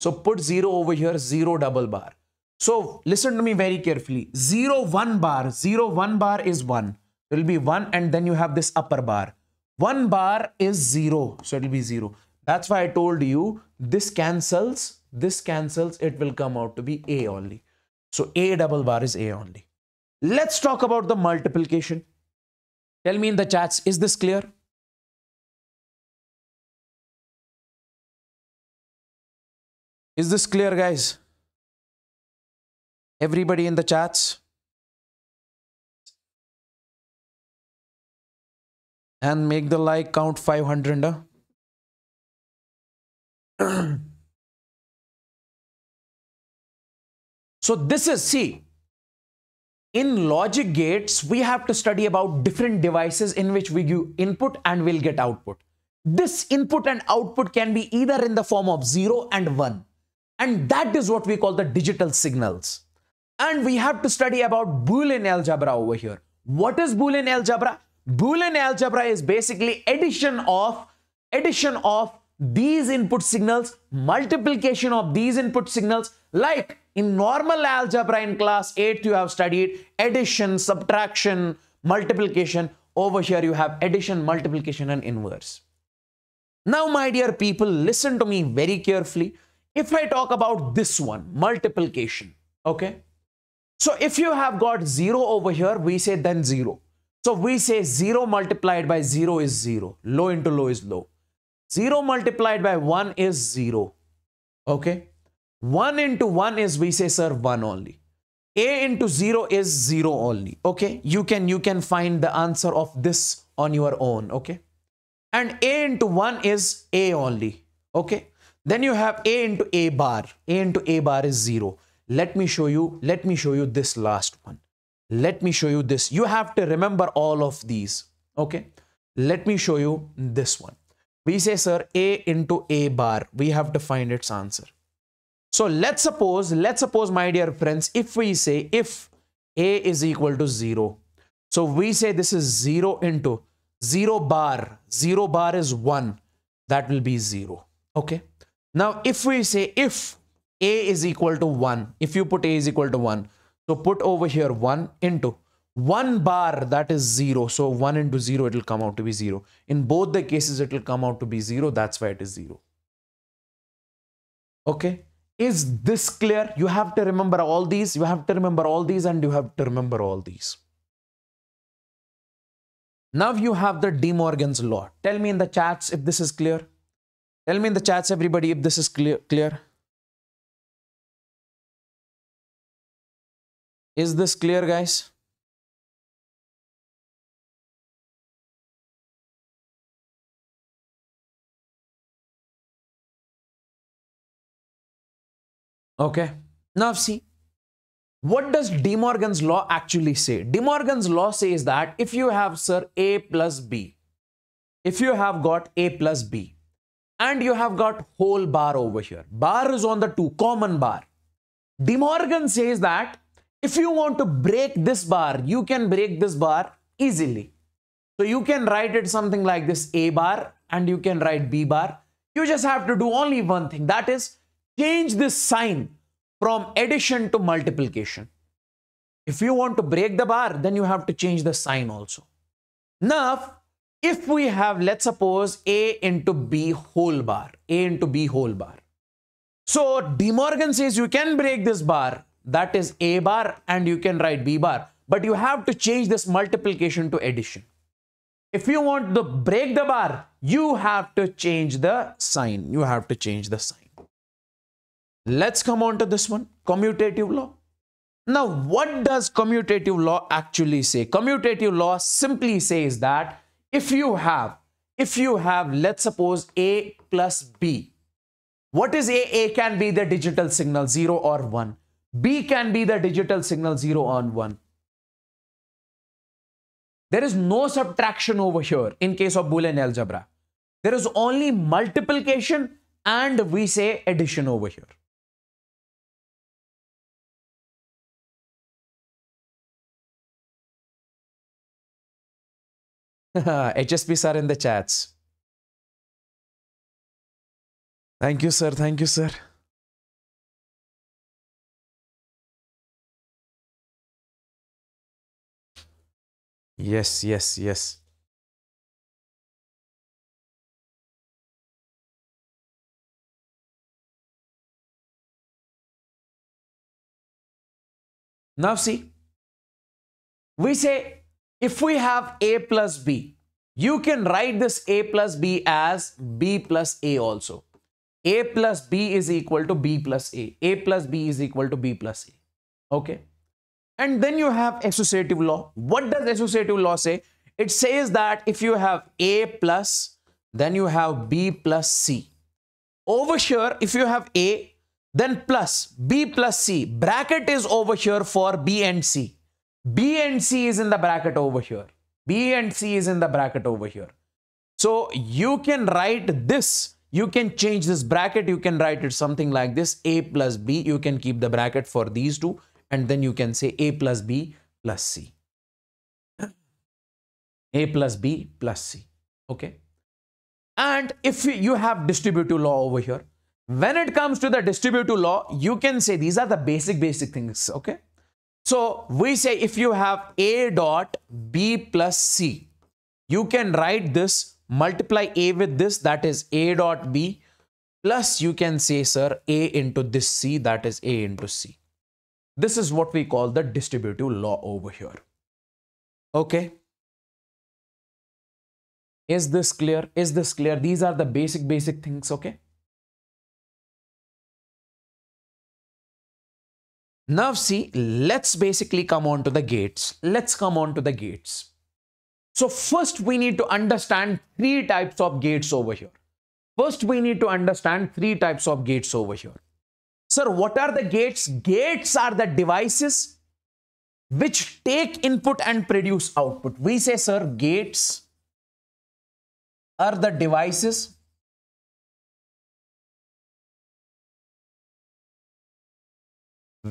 so put 0 over here, 0 double bar. So listen to me very carefully. 0, 1 bar, 0, 1 bar is 1. It will be 1 and then you have this upper bar. 1 bar is 0, so it will be 0. That's why I told you this cancels this cancels, it will come out to be A only. So A double bar is A only. Let's talk about the multiplication. Tell me in the chats, is this clear? Is this clear, guys? Everybody in the chats? And make the like count 500. Huh? So this is, see, in logic gates, we have to study about different devices in which we give input and we'll get output. This input and output can be either in the form of 0 and 1. And that is what we call the digital signals. And we have to study about Boolean algebra over here. What is Boolean algebra? Boolean algebra is basically addition of addition of these input signals, multiplication of these input signals like in normal algebra in class 8, you have studied addition, subtraction, multiplication. Over here, you have addition, multiplication, and inverse. Now, my dear people, listen to me very carefully. If I talk about this one, multiplication, okay? So if you have got 0 over here, we say then 0. So we say 0 multiplied by 0 is 0. Low into low is low. 0 multiplied by 1 is 0. Okay? 1 into 1 is we say sir 1 only. A into 0 is 0 only. Okay. You can you can find the answer of this on your own. Okay. And A into 1 is A only. Okay. Then you have A into A bar. A into A bar is 0. Let me show you. Let me show you this last one. Let me show you this. You have to remember all of these. Okay. Let me show you this one. We say, sir, A into A bar. We have to find its answer. So let's suppose, let's suppose, my dear friends, if we say if A is equal to 0, so we say this is 0 into 0 bar, 0 bar is 1, that will be 0. Okay. Now, if we say if A is equal to 1, if you put A is equal to 1, so put over here 1 into 1 bar, that is 0. So 1 into 0, it will come out to be 0. In both the cases, it will come out to be 0. That's why it is 0. Okay. Is this clear? You have to remember all these. You have to remember all these and you have to remember all these. Now you have the De Morgan's law. Tell me in the chats if this is clear. Tell me in the chats, everybody, if this is clear. clear. Is this clear, guys? Okay. Now see, what does De Morgan's law actually say? De Morgan's law says that if you have, sir, A plus B, if you have got A plus B, and you have got whole bar over here, bar is on the two, common bar. De Morgan says that if you want to break this bar, you can break this bar easily. So you can write it something like this A bar and you can write B bar. You just have to do only one thing that is change this sign from addition to multiplication. If you want to break the bar, then you have to change the sign also. Now, if we have, let's suppose A into B whole bar, A into B whole bar. So De Morgan says you can break this bar, that is A bar, and you can write B bar, but you have to change this multiplication to addition. If you want to break the bar, you have to change the sign. You have to change the sign. Let's come on to this one, commutative law. Now, what does commutative law actually say? Commutative law simply says that if you have, if you have, let's suppose A plus B. What is A? A can be the digital signal 0 or 1. B can be the digital signal 0 or 1. There is no subtraction over here in case of Boolean algebra. There is only multiplication and we say addition over here. HSP sir in the chats. Thank you, sir. Thank you, sir. Yes, yes, yes. Now see, we say if we have a plus b, you can write this a plus b as b plus a also. a plus b is equal to b plus a. a plus b is equal to b plus a. Okay. And then you have associative law. What does associative law say? It says that if you have a plus, then you have b plus c. Over here, if you have a, then plus b plus c. Bracket is over here for b and c. B and C is in the bracket over here. B and C is in the bracket over here. So you can write this. You can change this bracket. You can write it something like this. A plus B. You can keep the bracket for these two. And then you can say A plus B plus C. A plus B plus C. Okay. And if you have distributive law over here, when it comes to the distributive law, you can say these are the basic, basic things. Okay. So we say if you have A dot B plus C, you can write this, multiply A with this, that is A dot B, plus you can say, sir, A into this C, that is A into C. This is what we call the distributive law over here. Okay. Is this clear? Is this clear? These are the basic, basic things, okay? Now see, let's basically come on to the gates. Let's come on to the gates. So first we need to understand three types of gates over here. First we need to understand three types of gates over here. Sir, what are the gates? Gates are the devices which take input and produce output. We say, sir, gates are the devices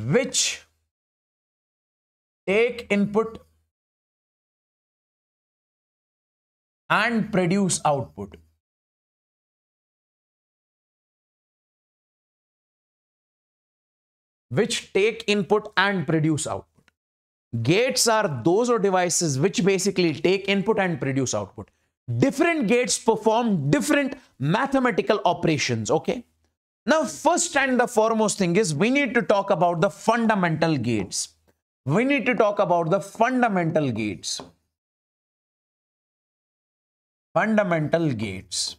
which take input and produce output. Which take input and produce output. Gates are those or devices which basically take input and produce output. Different gates perform different mathematical operations, okay? Now, first and the foremost thing is we need to talk about the fundamental gates. We need to talk about the fundamental gates. fundamental gates.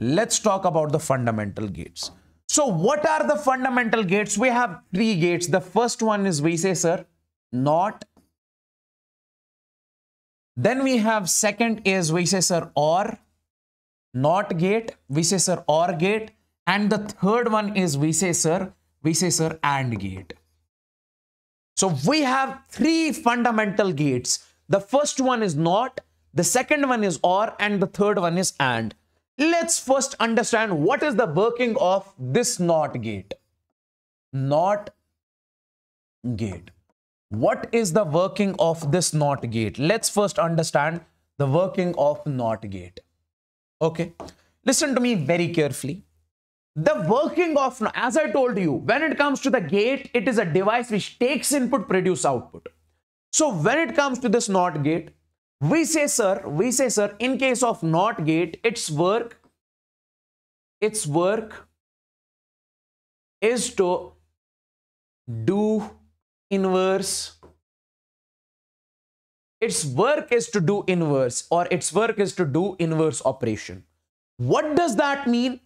Let's talk about the fundamental gates. So what are the fundamental gates? We have three gates. The first one is we say, sir, not. Then we have second is we say, sir, or, not gate. We say, sir, or gate. And the third one is we say, sir, we say, sir, and gate. So we have three fundamental gates. The first one is not, the second one is or, and the third one is and. Let's first understand what is the working of this NOT gate. NOT gate. What is the working of this NOT gate? Let's first understand the working of NOT gate. Okay. Listen to me very carefully. The working of, as I told you, when it comes to the gate, it is a device which takes input, produce output. So when it comes to this NOT gate, we say, sir, we say, sir, in case of NOT gate, its work, its work is to do inverse. Its work is to do inverse or its work is to do inverse operation. What does that mean?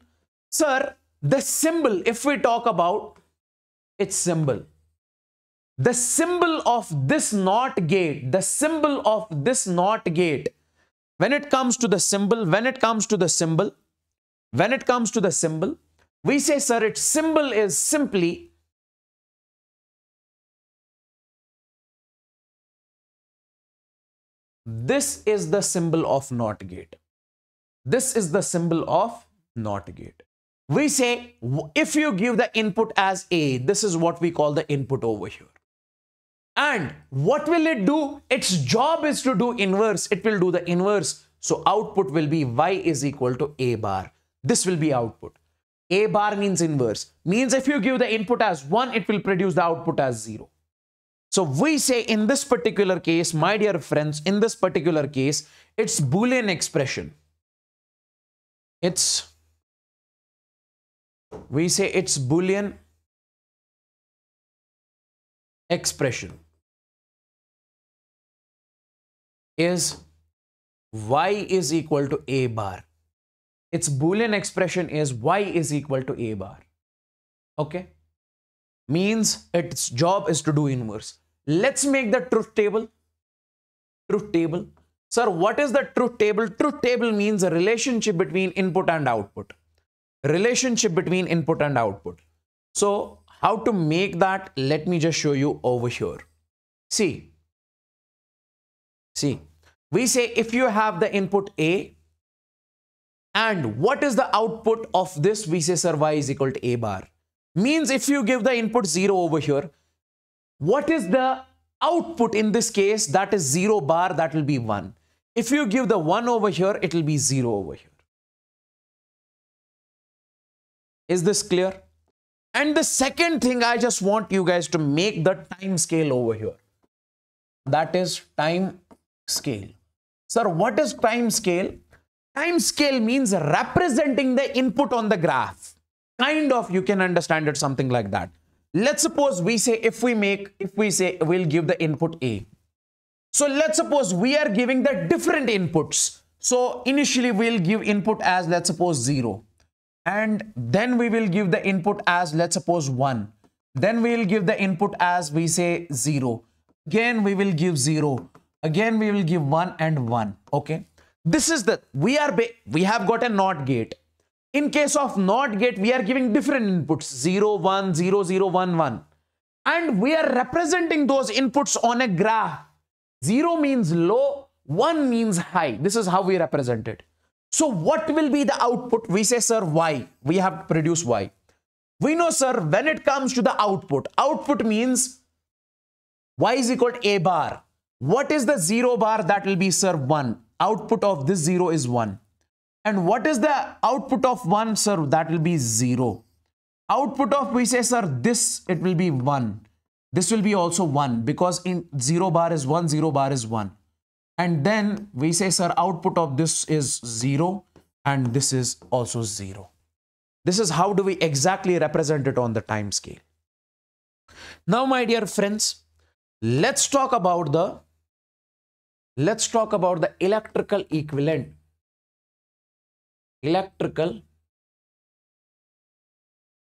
Sir, the symbol, if we talk about its symbol, the symbol of this NOT gate, the symbol of this NOT gate, when it comes to the symbol, when it comes to the symbol, when it comes to the symbol, we say, sir, its symbol is simply this is the symbol of NOT gate. This is the symbol of NOT gate. We say, if you give the input as A, this is what we call the input over here. And what will it do? Its job is to do inverse. It will do the inverse. So output will be y is equal to A bar. This will be output. A bar means inverse. Means if you give the input as 1, it will produce the output as 0. So we say in this particular case, my dear friends, in this particular case, it's Boolean expression. It's, we say it's Boolean expression is y is equal to a bar. Its Boolean expression is y is equal to a bar. Okay? Means its job is to do inverse. Let's make the truth table. Truth table. Sir, what is the truth table? Truth table means a relationship between input and output. Relationship between input and output. So, how to make that? Let me just show you over here. See. See. We say if you have the input A and what is the output of this? We say sir y is equal to A bar. Means if you give the input 0 over here, what is the output in this case? That is 0 bar, that will be 1. If you give the 1 over here, it will be 0 over here. Is this clear? And the second thing, I just want you guys to make the time scale over here. That is time scale. Sir, what is time scale? Time scale means representing the input on the graph. Kind of, you can understand it something like that. Let's suppose we say, if we make, if we say we'll give the input A. So let's suppose we are giving the different inputs. So initially we'll give input as let's suppose 0 and then we will give the input as let's suppose 1 then we will give the input as we say 0 again we will give 0 again we will give 1 and 1 okay? This is the we are we have got a not gate. In case of not gate we are giving different inputs. 0 1 0 0 1 1 and we are representing those inputs on a graph. 0 means low 1 means high. This is how we represent it so what will be the output? We say, sir, Y. We have to produce Y. We know, sir, when it comes to the output, output means Y is equal to A bar. What is the zero bar? That will be, sir, 1. Output of this 0 is 1. And what is the output of 1, sir? That will be 0. Output of, we say, sir, this, it will be 1. This will be also 1 because in 0 bar is 1, 0 bar is 1 and then we say sir output of this is 0 and this is also 0 this is how do we exactly represent it on the time scale now my dear friends let's talk about the let's talk about the electrical equivalent. Electrical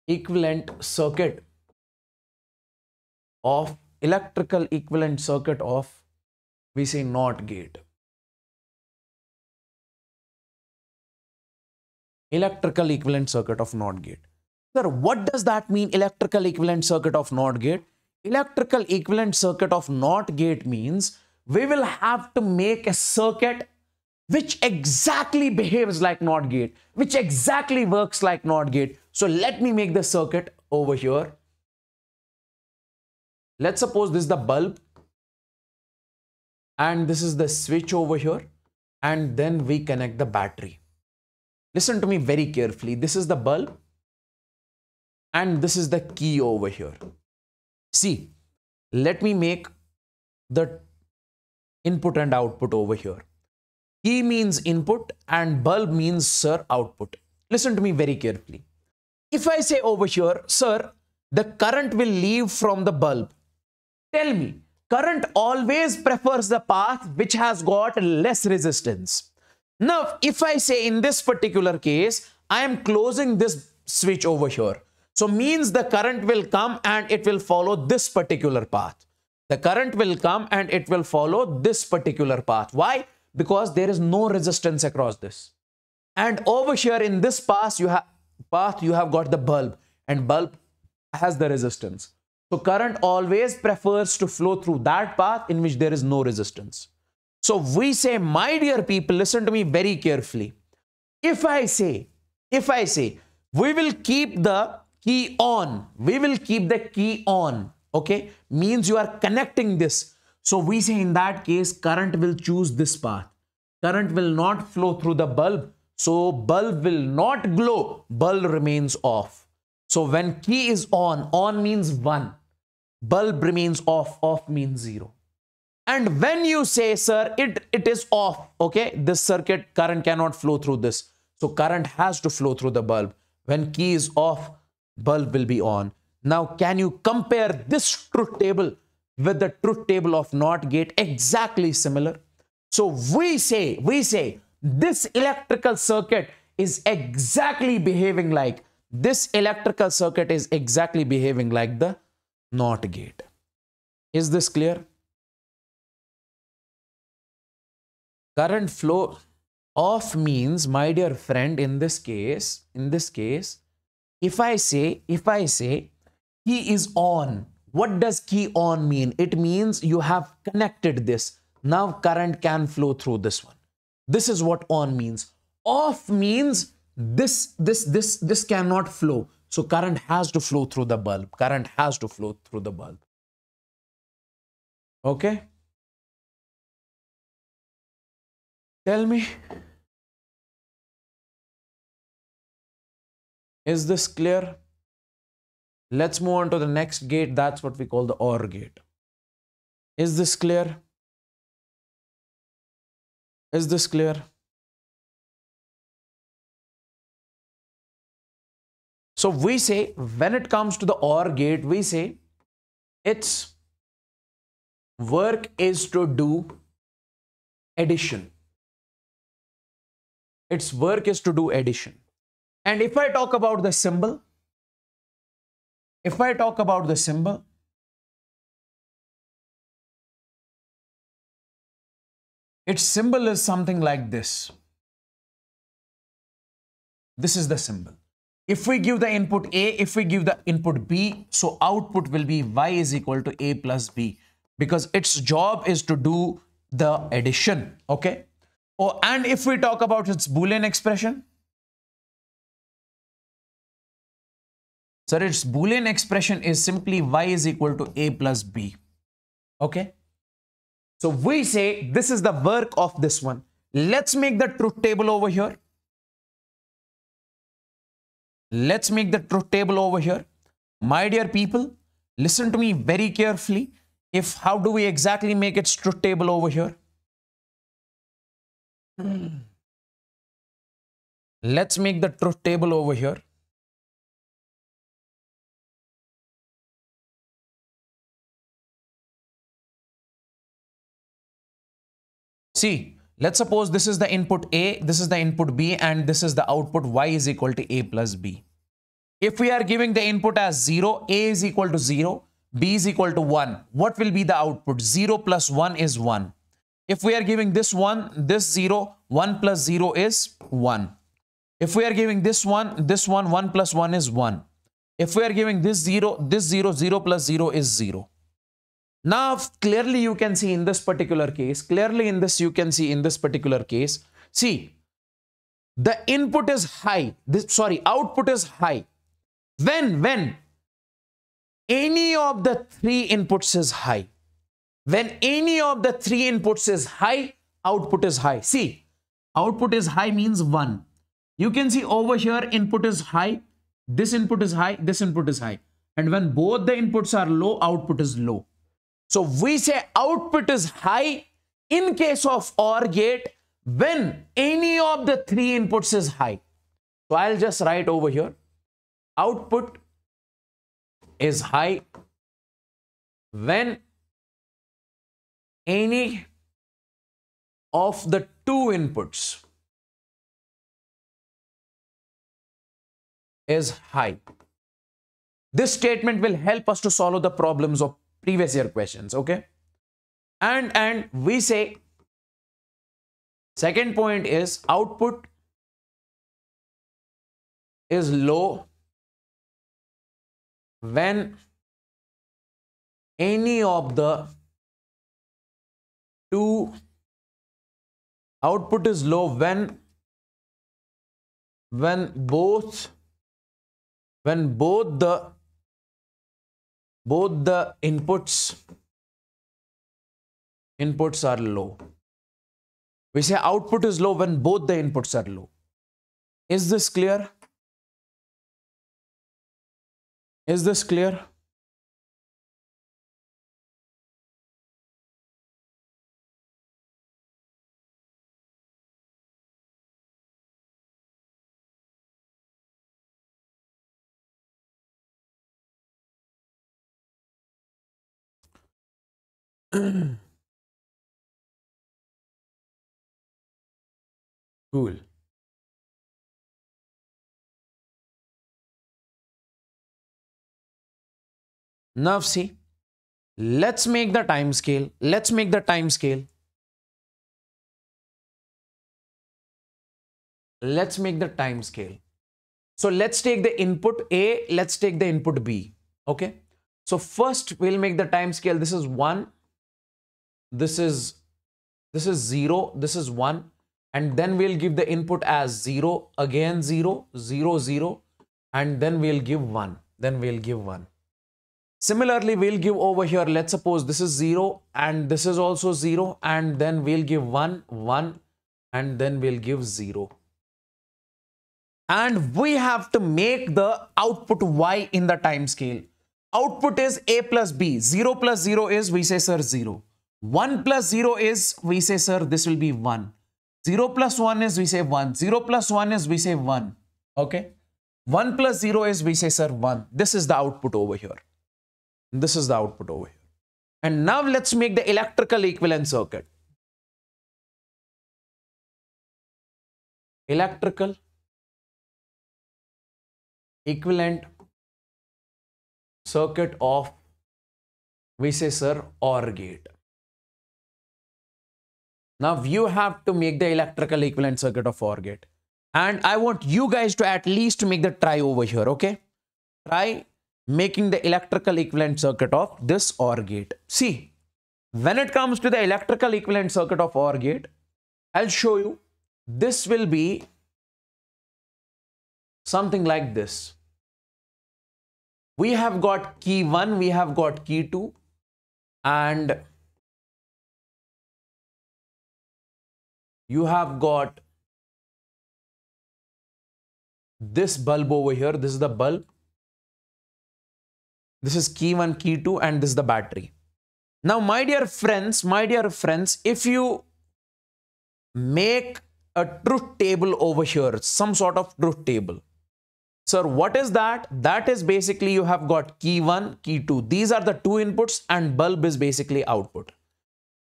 equivalent circuit of electrical equivalent circuit of we say not gate electrical equivalent circuit of not gate sir what does that mean electrical equivalent circuit of not gate electrical equivalent circuit of not gate means we will have to make a circuit which exactly behaves like NOT gate, which exactly works like NOT gate. So let me make the circuit over here. Let's suppose this is the bulb and this is the switch over here and then we connect the battery. Listen to me very carefully. This is the bulb and this is the key over here. See, let me make the input and output over here. Key means input and bulb means sir output. Listen to me very carefully. If I say over here, sir, the current will leave from the bulb. Tell me, current always prefers the path which has got less resistance. Now, if I say in this particular case, I am closing this switch over here. So means the current will come and it will follow this particular path. The current will come and it will follow this particular path. Why? because there is no resistance across this. And over here in this path, you have path you have got the bulb and bulb has the resistance. So current always prefers to flow through that path in which there is no resistance. So we say, my dear people, listen to me very carefully. If I say, if I say, we will keep the key on, we will keep the key on, okay, means you are connecting this so we say in that case, current will choose this path. Current will not flow through the bulb. So bulb will not glow. Bulb remains off. So when key is on, on means 1. Bulb remains off, off means 0. And when you say, sir, it, it is off, okay, this circuit current cannot flow through this. So current has to flow through the bulb. When key is off, bulb will be on. Now, can you compare this truth table with the truth table of NOT gate exactly similar. So we say, we say this electrical circuit is exactly behaving like, this electrical circuit is exactly behaving like the NOT gate. Is this clear? Current flow off means, my dear friend, in this case, in this case, if I say, if I say key is on, what does key on mean? It means you have connected this. Now current can flow through this one. This is what on means. Off means this, this, this, this cannot flow. So current has to flow through the bulb. Current has to flow through the bulb. Okay? Tell me. Is this clear? Let's move on to the next gate. That's what we call the OR gate. Is this clear? Is this clear? So we say when it comes to the OR gate, we say its work is to do addition. Its work is to do addition. And if I talk about the symbol, if I talk about the symbol, its symbol is something like this. This is the symbol. If we give the input A, if we give the input B, so output will be Y is equal to A plus B because its job is to do the addition. Okay. Oh, and if we talk about its Boolean expression, Sir, its Boolean expression is simply y is equal to a plus b. Okay. So we say this is the work of this one. Let's make the truth table over here. Let's make the truth table over here. My dear people, listen to me very carefully. If how do we exactly make its truth table over here? Let's make the truth table over here. See, let's suppose this is the input A, this is the input B, and this is the output Y is equal to A plus B. If we are giving the input as 0, A is equal to 0, B is equal to 1, what will be the output? 0 plus 1 is 1. If we are giving this 1, this 0, 1 plus 0 is 1. If we are giving this one, this one, 1 plus 1 is 1. If we are giving this 0, this 0, 0 plus 0 is 0. Now, clearly you can see in this particular case, clearly in this you can see in this particular case, see, the input is high, this, sorry, output is high. When, when any of the three inputs is high, when any of the three inputs is high, output is high. See, output is high means 1. You can see over here input is high, this input is high, this input is high. And when both the inputs are low, output is low. So we say output is high in case of OR gate when any of the three inputs is high. So I'll just write over here output is high when any of the two inputs is high. This statement will help us to solve the problems of previous year questions okay? And and we say second point is output is low when any of the two output is low when when both when both the both the inputs inputs are low. We say output is low when both the inputs are low. Is this clear? Is this clear cool. See, let's make the time scale. Let's make the time scale. Let's make the time scale. So let's take the input A, let's take the input B. Okay. So first we'll make the time scale. This is 1, this is this is 0 this is 1 and then we'll give the input as 0 again 0 0 0 and then we'll give 1 then we'll give 1 similarly we'll give over here let's suppose this is 0 and this is also 0 and then we'll give 1 1 and then we'll give 0 and we have to make the output y in the time scale. Output is a plus b. 0 plus 0 is we say sir 0 1 plus 0 is, we say, sir, this will be 1. 0 plus 1 is, we say 1. 0 plus 1 is, we say 1. Okay. 1 plus 0 is, we say, sir, 1. This is the output over here. This is the output over here. And now let's make the electrical equivalent circuit. Electrical equivalent circuit of, we say, sir, OR gate. Now you have to make the electrical equivalent circuit of OR gate. And I want you guys to at least make the try over here, okay? Try making the electrical equivalent circuit of this OR gate. See, when it comes to the electrical equivalent circuit of OR gate, I'll show you. This will be something like this. We have got key 1, we have got key 2 and you have got this bulb over here. This is the bulb. This is key 1, key 2 and this is the battery. Now, my dear friends, my dear friends, if you make a truth table over here, some sort of truth table. Sir, what is that? That is basically you have got key 1, key 2. These are the two inputs and bulb is basically output.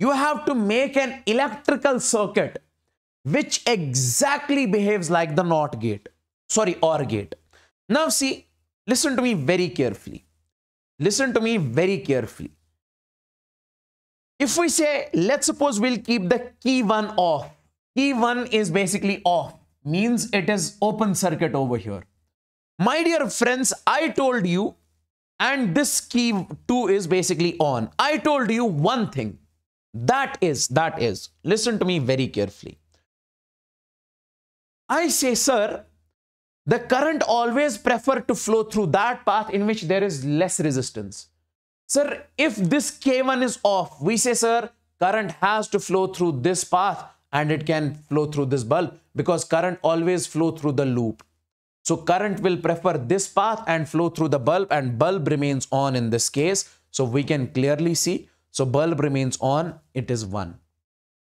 you have to make an electrical circuit which exactly behaves like the NOT gate, sorry, OR gate. Now see, listen to me very carefully. Listen to me very carefully. If we say, let's suppose we'll keep the key 1 off. Key 1 is basically off, means it is open circuit over here. My dear friends, I told you, and this key 2 is basically on. I told you one thing. That is, that is, listen to me very carefully. I say, sir, the current always prefer to flow through that path in which there is less resistance. Sir, if this K1 is off, we say, sir, current has to flow through this path and it can flow through this bulb because current always flow through the loop. So current will prefer this path and flow through the bulb and bulb remains on in this case. So we can clearly see. So bulb remains on, it is 1.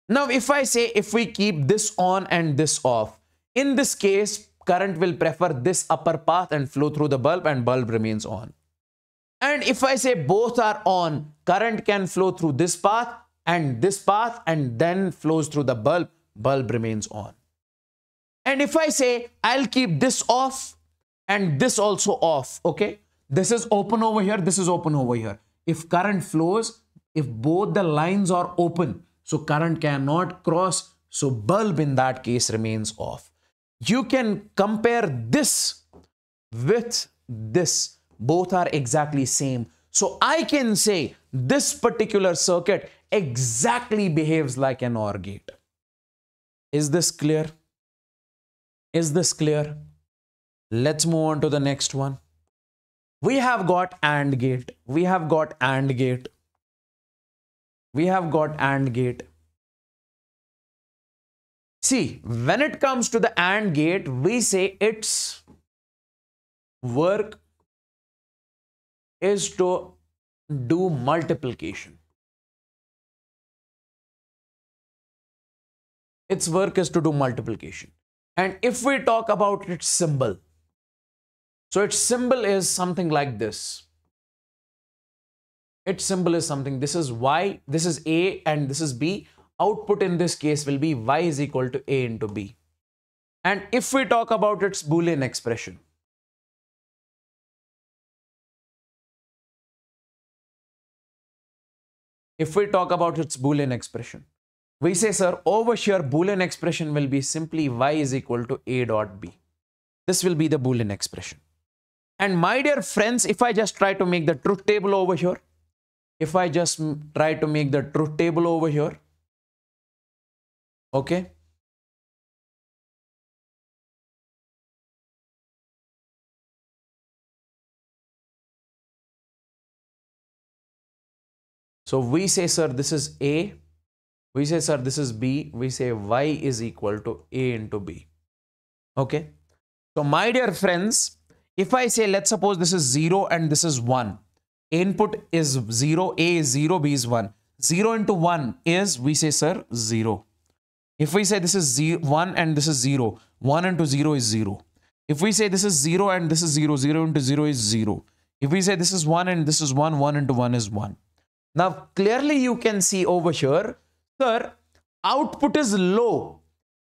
Now if I say if we keep this on and this off, in this case current will prefer this upper path and flow through the bulb and bulb remains on. And if I say both are on, current can flow through this path and this path and then flows through the bulb, bulb remains on. And if I say I'll keep this off and this also off, okay? This is open over here, this is open over here. If current flows, if both the lines are open, so current cannot cross, so bulb in that case remains off. You can compare this with this both are exactly same. So I can say this particular circuit exactly behaves like an OR gate. Is this clear? Is this clear? Let's move on to the next one. We have got AND gate. We have got AND gate. We have got AND gate. See, when it comes to the AND gate, we say its work is to do multiplication. Its work is to do multiplication. And if we talk about its symbol, so its symbol is something like this. Its symbol is something, this is Y, this is A and this is B. Output in this case will be Y is equal to A into B. And if we talk about its Boolean expression, if we talk about its Boolean expression. We say, sir, over here, Boolean expression will be simply y is equal to a dot b. This will be the Boolean expression. And my dear friends, if I just try to make the truth table over here, if I just try to make the truth table over here, okay, So we say, sir, this is A. We say, sir, this is B. We say Y is equal to A into B. Okay. So my dear friends, if I say, let's suppose this is 0 and this is 1. Input is 0, A is 0, B is 1. 0 into 1 is, we say, sir, 0. If we say this is zero, 1 and this is 0, 1 into 0 is 0. If we say this is 0 and this is 0, 0 into 0 is 0. If we say this is 1 and this is 1, 1 into 1 is 1. Now, clearly you can see over here, sir, output is low.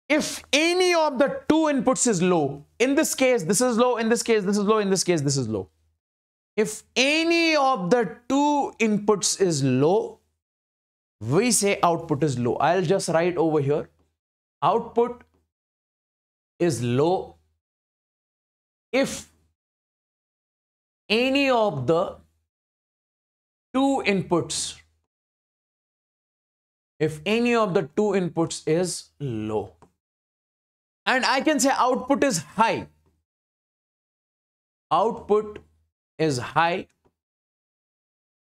If any of the two inputs is low, in this case, this is low, in this case, this is low, in this case, this is low. If any of the two inputs is low, we say output is low. I'll just write over here. Output is low if any of the two inputs if any of the two inputs is low. And I can say output is high. Output is high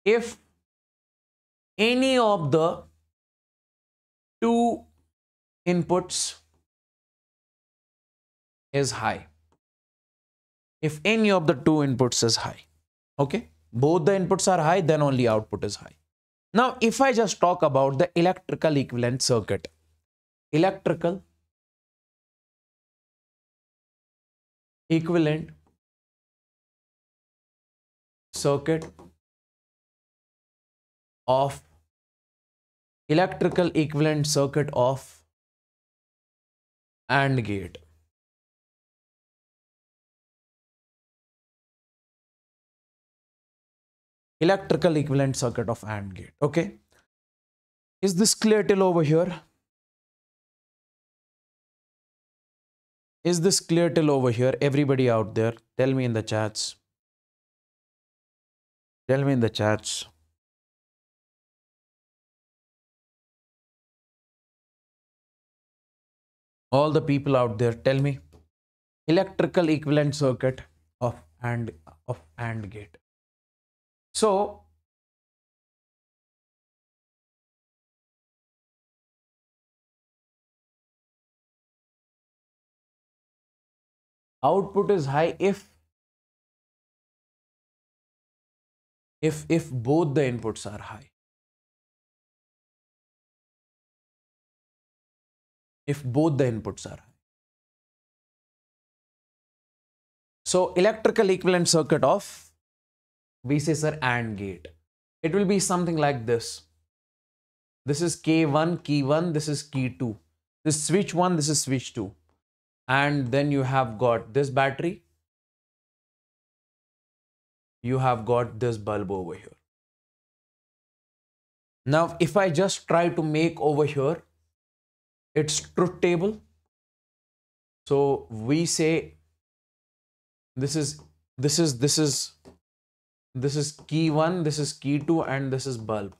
if any of the two inputs is high if any of the two inputs is high okay both the inputs are high, then only output is high. Now, if I just talk about the electrical equivalent circuit, electrical equivalent circuit of electrical equivalent circuit of AND gate. Electrical equivalent circuit of AND gate. Okay. Is this clear till over here? Is this clear till over here? Everybody out there, tell me in the chats. Tell me in the chats. All the people out there tell me electrical equivalent circuit of and of and gate. So output is high if if if both the inputs are high if both the inputs are high. So electrical equivalent circuit of say AND gate. It will be something like this. This is K1, key 1, this is key 2. This switch 1, this is switch 2. And then you have got this battery. You have got this bulb over here. Now, if I just try to make over here its truth table. So we say this is this is this is this is key one, this is key two, and this is bulb.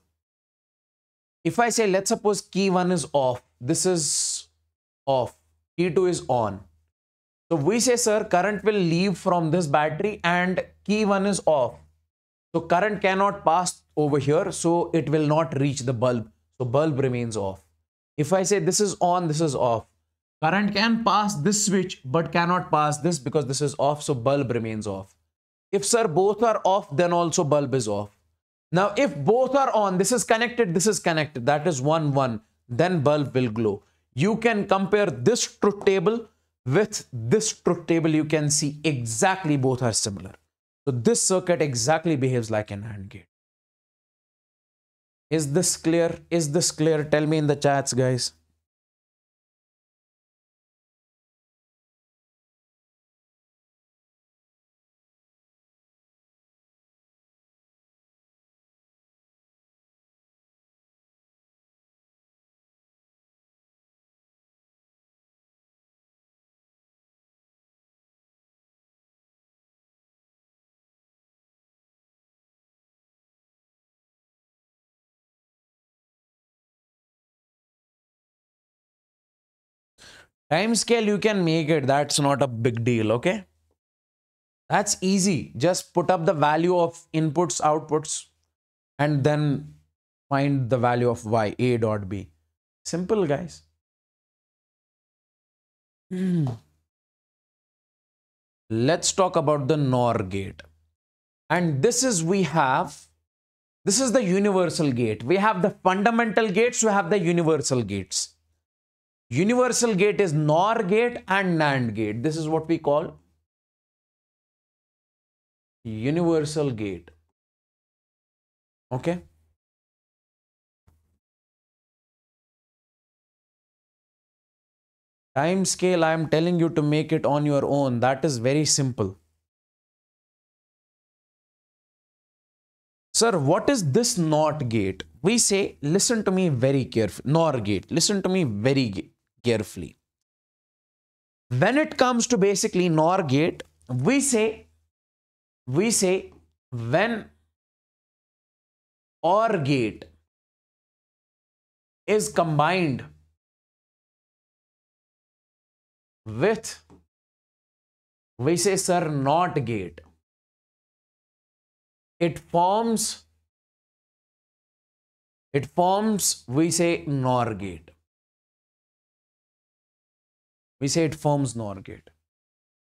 If I say let's suppose key one is off, this is off, key two is on. So we say, sir, current will leave from this battery and key one is off. So current cannot pass over here, so it will not reach the bulb. So bulb remains off. If I say this is on, this is off. Current can pass this switch but cannot pass this because this is off so bulb remains off. If sir both are off then also bulb is off. Now if both are on, this is connected, this is connected, that is 1, 1, then bulb will glow. You can compare this truth table with this truth table, you can see exactly both are similar. So this circuit exactly behaves like an AND gate. Is this clear? Is this clear? Tell me in the chats, guys. Time scale, you can make it. That's not a big deal, okay? That's easy. Just put up the value of inputs, outputs, and then find the value of y, a dot b. Simple, guys. Hmm. Let's talk about the NOR gate. And this is, we have, this is the universal gate. We have the fundamental gates, we have the universal gates. Universal gate is NOR gate and NAND gate. This is what we call universal gate. Okay. Time scale, I am telling you to make it on your own. That is very simple. Sir, what is this NOT gate? We say, listen to me very carefully. NOR gate. Listen to me very carefully. When it comes to basically NOR gate, we say, we say when OR gate is combined with, we say, sir, NOT gate. It forms, it forms, we say, NOR gate we say it forms NOR gate.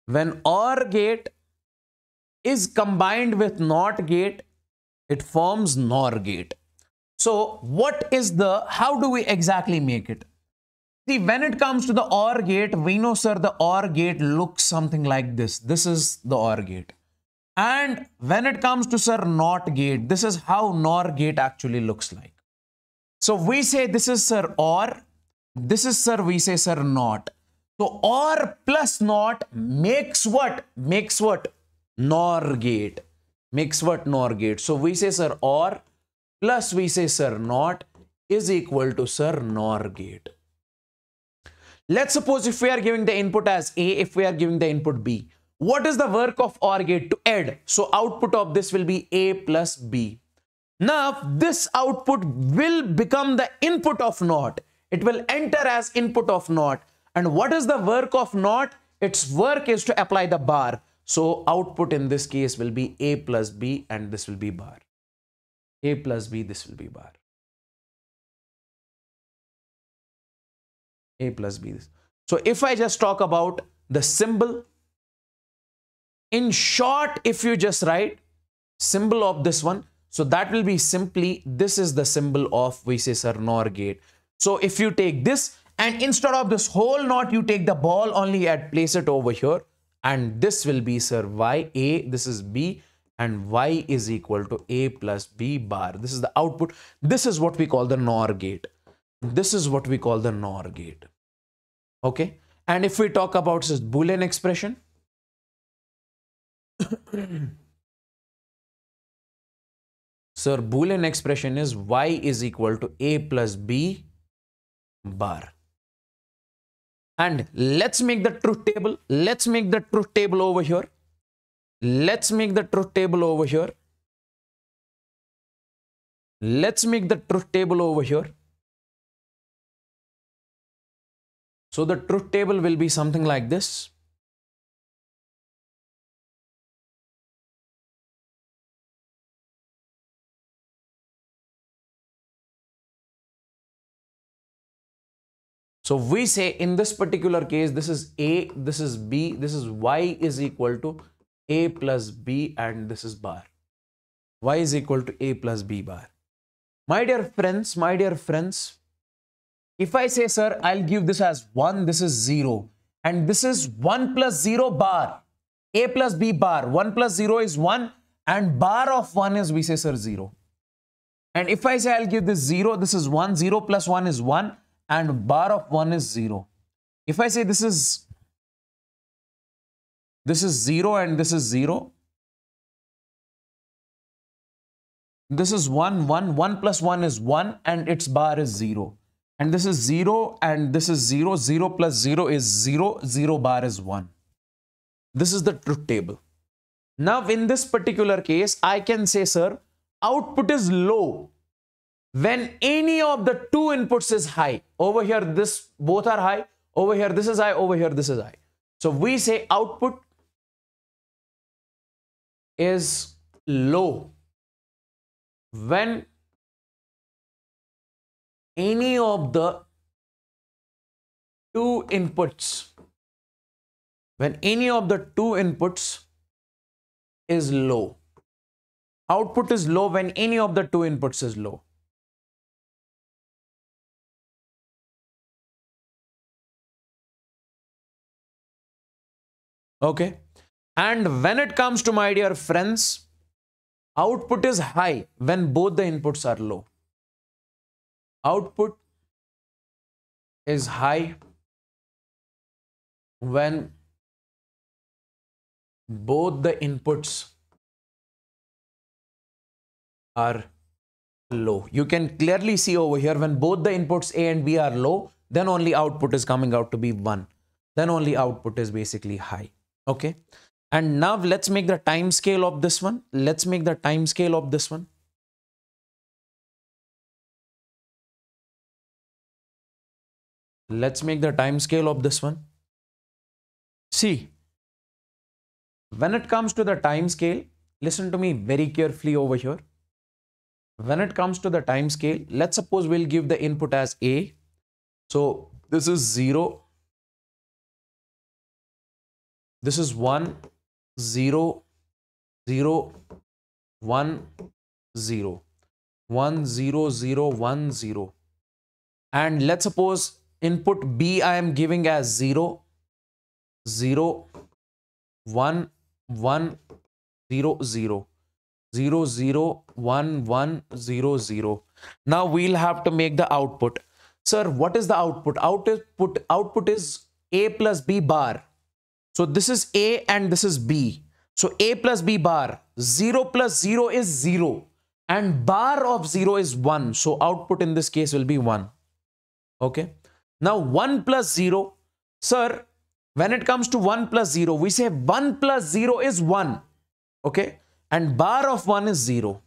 When OR gate is combined with NOT gate, it forms NOR gate. So what is the, how do we exactly make it? See, when it comes to the OR gate, we know, sir, the OR gate looks something like this. This is the OR gate. And when it comes to, sir, NOT gate, this is how NOR gate actually looks like. So we say this is sir or, this is sir, we say sir not. So or plus not makes what? Makes what? NOR gate. Makes what? NOR gate. So we say sir or plus we say sir not is equal to sir NOR gate. Let's suppose if we are giving the input as A, if we are giving the input B. What is the work of OR gate to add? So output of this will be A plus B. Now this output will become the input of NOT. It will enter as input of NOT. And what is the work of NOT? Its work is to apply the bar. So output in this case will be A plus B and this will be bar. A plus B, this will be bar. A plus B. So if I just talk about the symbol, in short, if you just write symbol of this one, so that will be simply, this is the symbol of we say sir NOR gate. So if you take this and instead of this whole NOT, you take the ball only at place it over here. And this will be sir y a this is b and y is equal to a plus b bar. This is the output. This is what we call the nor gate. This is what we call the nor gate. Okay? And if we talk about this boolean expression sir boolean expression is y is equal to a plus b bar and let's make the truth table let's make the truth table over here. Let's make the truth table over here. Let's make the truth table over here. So the truth table will be something like this So we say in this particular case, this is A, this is B, this is Y is equal to A plus B and this is bar. Y is equal to A plus B bar. My dear friends, my dear friends, if I say, sir, I'll give this as 1, this is 0. And this is 1 plus 0 bar. A plus B bar. 1 plus 0 is 1 and bar of 1 is, we say, sir, 0. And if I say I'll give this 0, this is 1, 0 plus 1 is 1 and bar of 1 is 0. If I say this is this is 0 and this is 0, this is 1, 1, 1 plus 1 is 1 and its bar is 0. And this is 0 and this is 0, 0 plus 0 is 0, 0 bar is 1. This is the truth table. Now in this particular case, I can say, sir, output is low when any of the two inputs is high over here this both are high over here this is high over here this is high. So we say output is low. When any of the two inputs when any of the two inputs is low output is low when any of the two inputs is low Okay. And when it comes to my dear friends, output is high when both the inputs are low. Output is high when both the inputs are low. You can clearly see over here when both the inputs A and B are low, then only output is coming out to be 1. Then only output is basically high okay. And now let's make the time scale of this one. Let's make the time scale of this one. Let's make the time scale of this one. See when it comes to the time scale listen to me very carefully over here. When it comes to the time scale let's suppose we'll give the input as a. So this is 0 this is 1 0 0 1 0 1 0 0 1 0 and let's suppose input b i am giving as 0 0 1 1 0 0 0 0 1 1 0 0 now we'll have to make the output. Sir what is the output? Output output is a plus b bar so this is a and this is b. So a plus b bar 0 plus 0 is 0 and bar of 0 is 1 so output in this case will be 1 okay. Now 1 plus 0 sir when it comes to 1 plus 0 we say 1 plus 0 is 1 okay. And bar of 1 is 0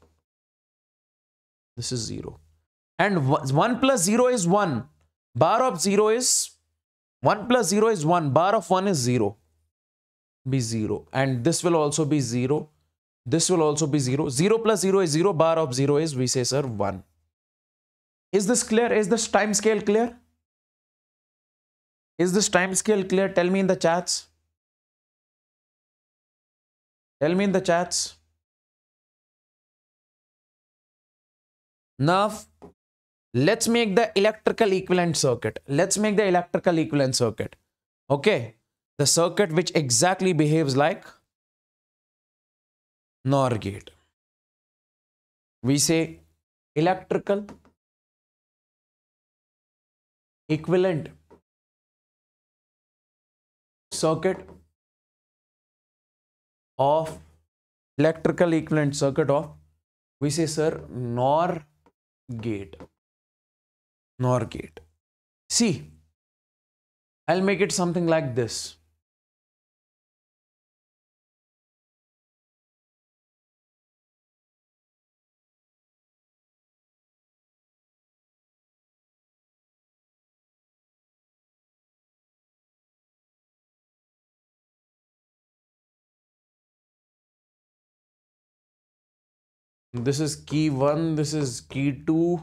this is 0 and 1 plus 0 is 1 bar of 0 is 1 plus 0 is 1 bar of 1 is 0 be 0 and this will also be 0 this will also be 0 0 plus 0 is 0 bar of 0 is we say sir 1 is this clear? Is this time scale clear? Is this time scale clear? Tell me in the chats. Tell me in the chats. Now let's make the electrical equivalent circuit. Let's make the electrical equivalent circuit. Okay the circuit which exactly behaves like NOR gate. We say electrical equivalent circuit of electrical equivalent circuit of we say sir NOR gate. NOR gate. See I'll make it something like this this is key 1 this is key 2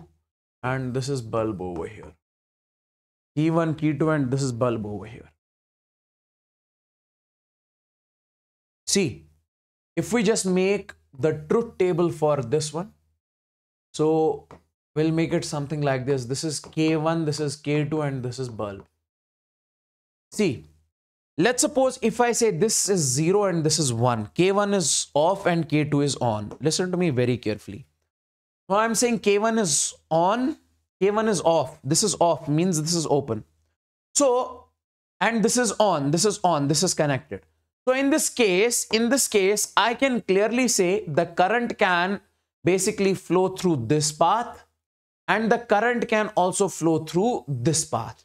and this is bulb over here. Key 1 key 2 and this is bulb over here. See if we just make the truth table for this one so we'll make it something like this. This is k1 this is k2 and this is bulb. See Let's suppose if I say this is 0 and this is 1, K1 is off and K2 is on. Listen to me very carefully. So I'm saying K1 is on, K1 is off. This is off, means this is open. So, and this is on, this is on, this is connected. So in this case, in this case, I can clearly say the current can basically flow through this path and the current can also flow through this path.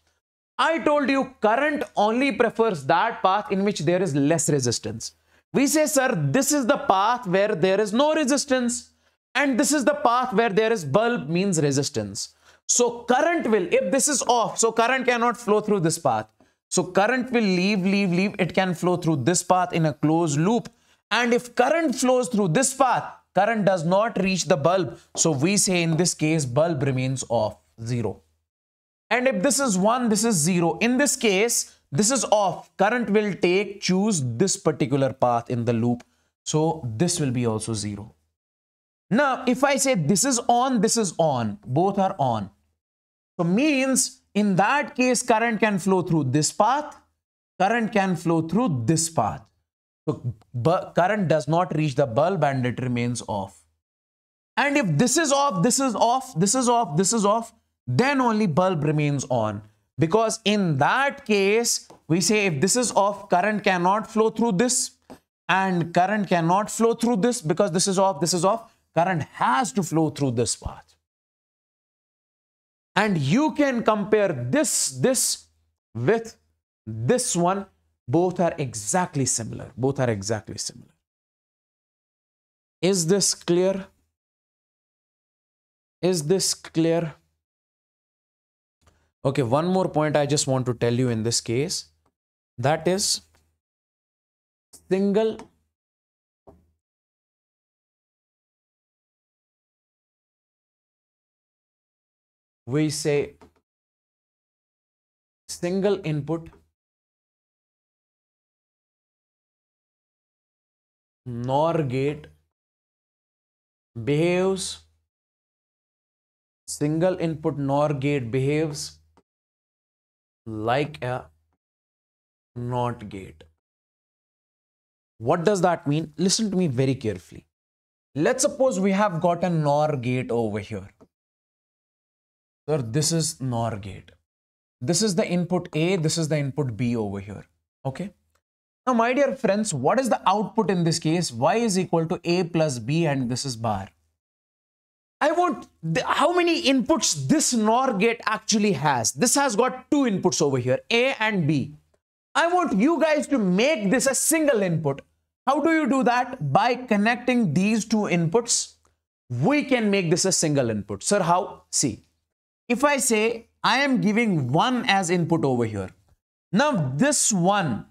I told you current only prefers that path in which there is less resistance. We say, sir, this is the path where there is no resistance and this is the path where there is bulb means resistance. So current will, if this is off, so current cannot flow through this path. So current will leave, leave, leave. It can flow through this path in a closed loop. And if current flows through this path, current does not reach the bulb. So we say in this case, bulb remains off, zero. And if this is 1, this is 0. In this case, this is off. Current will take, choose this particular path in the loop. So this will be also 0. Now, if I say this is on, this is on, both are on. So means in that case, current can flow through this path, current can flow through this path. So current does not reach the bulb and it remains off. And if this is off, this is off, this is off, this is off, then only bulb remains on. Because in that case, we say if this is off, current cannot flow through this and current cannot flow through this because this is off, this is off. Current has to flow through this path. And you can compare this, this with this one. Both are exactly similar. Both are exactly similar. Is this clear? Is this clear? Okay, one more point I just want to tell you in this case. That is single we say single input NOR gate behaves single input NOR gate behaves like a NOT gate. What does that mean? Listen to me very carefully. let's suppose we have got a NOR gate over here. Sir, this is NOR gate. This is the input A, this is the input B over here. Okay. Now, my dear friends, what is the output in this case? Y is equal to A plus B and this is bar. I want how many inputs this NOR gate actually has. This has got two inputs over here, A and B. I want you guys to make this a single input. How do you do that? By connecting these two inputs, we can make this a single input. Sir, how? See, if I say I am giving one as input over here. Now this one,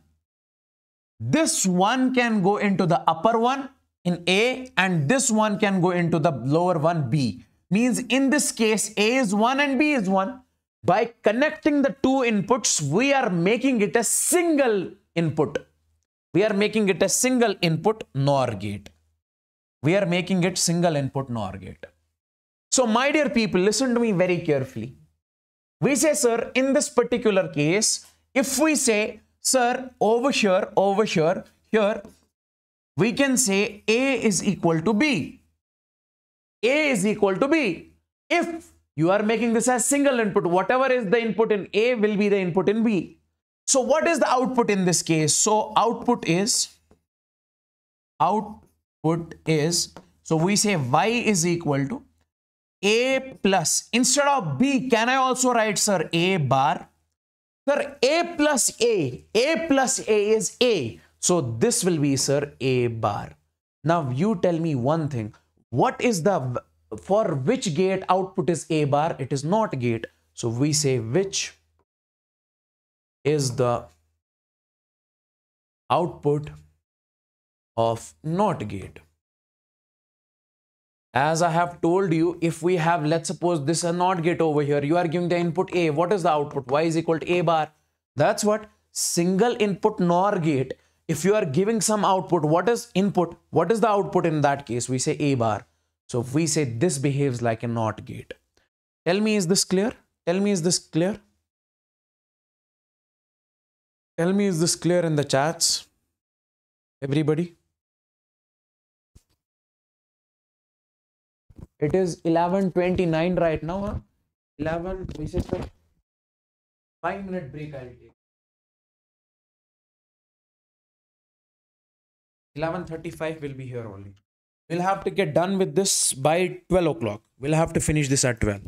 this one can go into the upper one in A and this one can go into the lower one B. Means in this case A is 1 and B is 1. By connecting the two inputs, we are making it a single input. We are making it a single input NOR gate. We are making it single input NOR gate. So my dear people, listen to me very carefully. We say, sir, in this particular case, if we say, sir, over here, over here, here, we can say A is equal to B. A is equal to B. If you are making this as single input, whatever is the input in A will be the input in B. So what is the output in this case? So output is, output is, so we say Y is equal to A plus, instead of B, can I also write, sir, A bar? Sir, A plus A, A plus A is A. So this will be, sir, A bar. Now you tell me one thing. What is the, for which gate output is A bar? It is not gate. So we say which is the output of NOT gate. As I have told you, if we have, let's suppose this is a NOT gate over here, you are giving the input A. What is the output? Y is equal to A bar. That's what single input NOR gate if you are giving some output, what is input? What is the output in that case? We say A bar. So if we say this behaves like a NOT gate. Tell me, is this clear? Tell me, is this clear? Tell me, is this clear in the chats? Everybody? It is 11.29 right now. Huh? 11, we say, 5 minute break I'll take. 11.35 will be here only. We'll have to get done with this by 12 o'clock. We'll have to finish this at 12.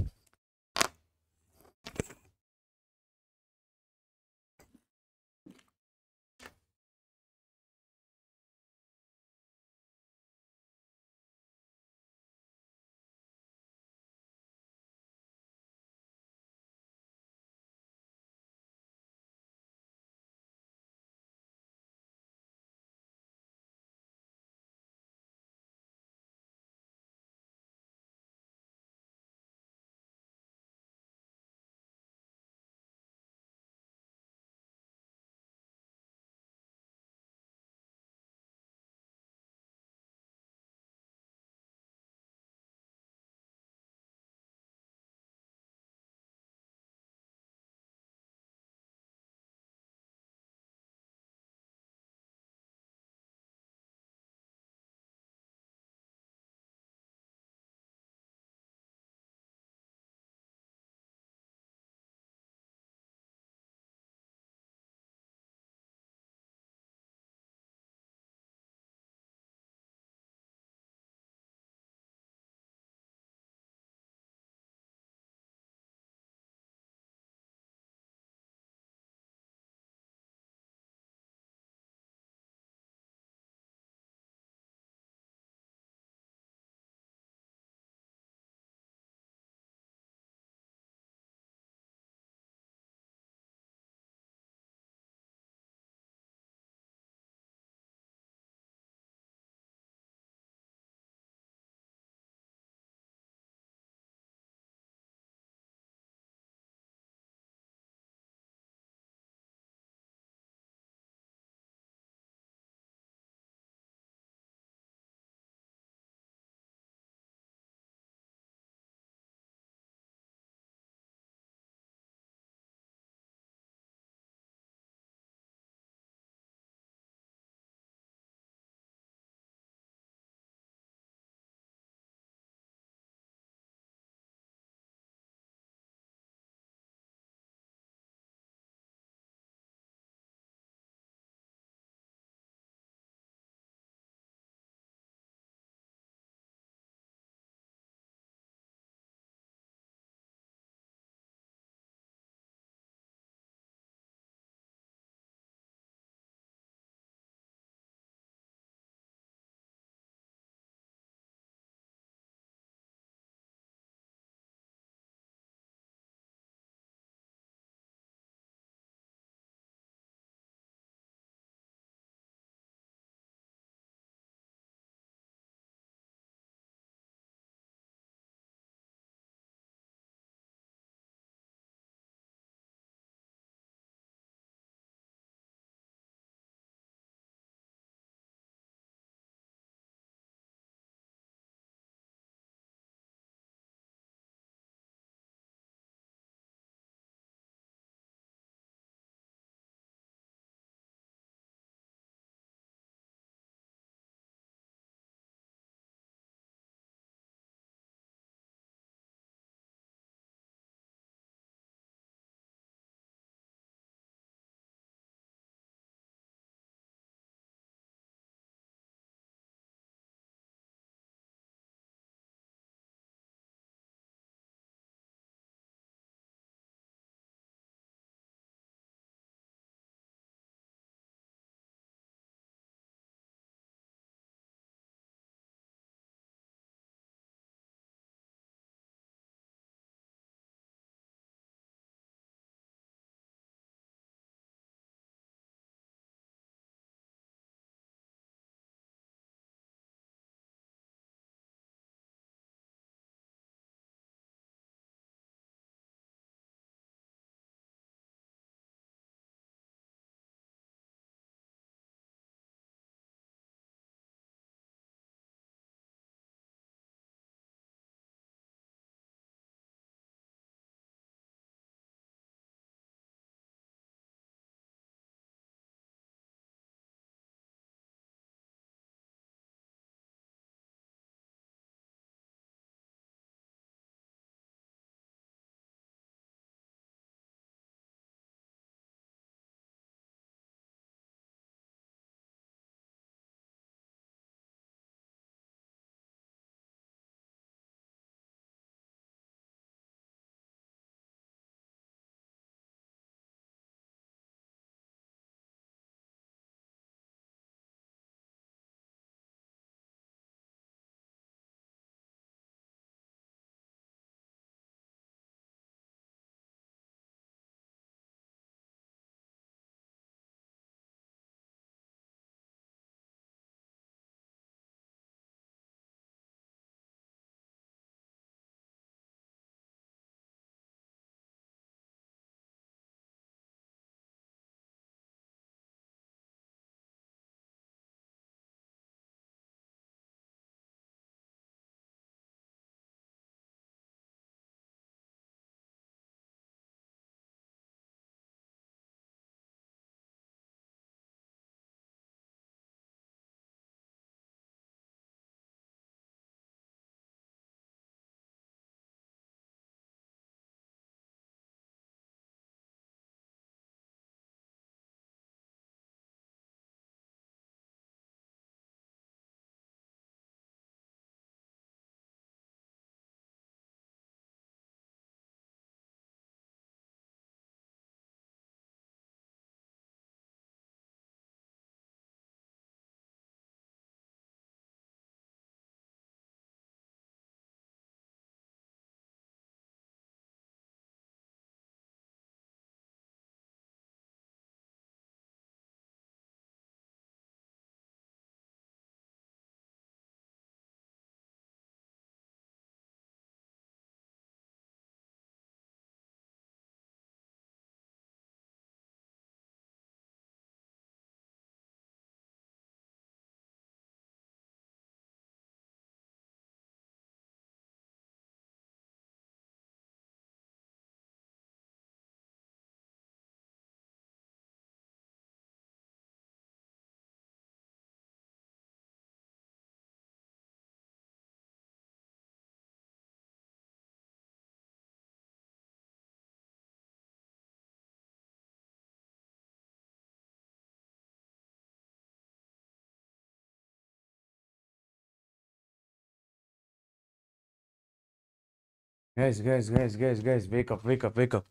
Guys, guys, guys, guys, guys, wake up, wake up, wake up.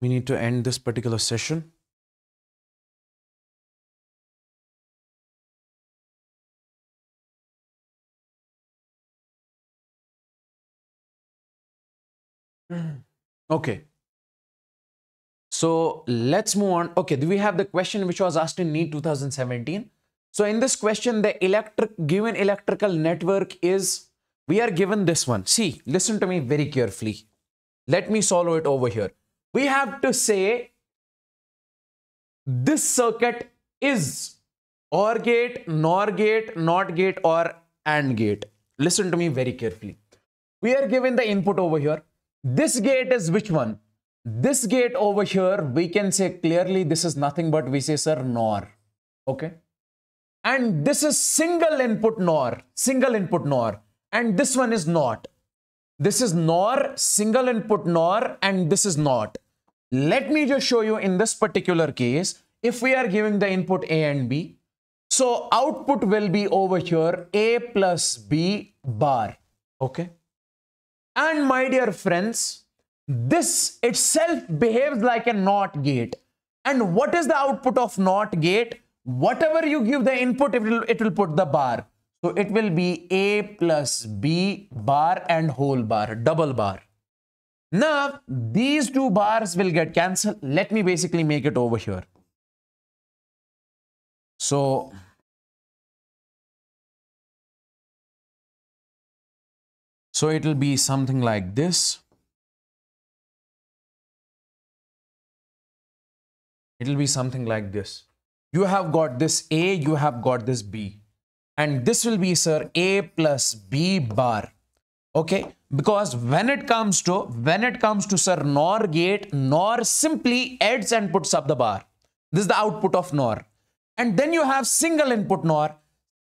We need to end this particular session. Okay. So let's move on. Okay, do we have the question which was asked in NEET 2017? So in this question, the electric given electrical network is, we are given this one. See, listen to me very carefully. Let me solve it over here. We have to say this circuit is OR gate, NOR gate, NOT gate or AND gate. Listen to me very carefully. We are given the input over here. This gate is which one? This gate over here, we can say clearly this is nothing but we say sir NOR. Okay. And this is single input NOR, single input NOR. And this one is not. This is NOR, single input NOR, and this is not. Let me just show you in this particular case, if we are giving the input A and B, so output will be over here A plus B bar. Okay. And my dear friends, this itself behaves like a NOT gate. And what is the output of NOT gate? Whatever you give the input, it will, it will put the bar. So it will be A plus B bar and whole bar, double bar. Now, these two bars will get cancelled. Let me basically make it over here. So, so it will be something like this. It will be something like this. You have got this A, you have got this B and this will be sir a plus b bar. Okay? Because when it comes to when it comes to sir nor gate nor simply adds and puts up the bar. This is the output of nor. And then you have single input nor.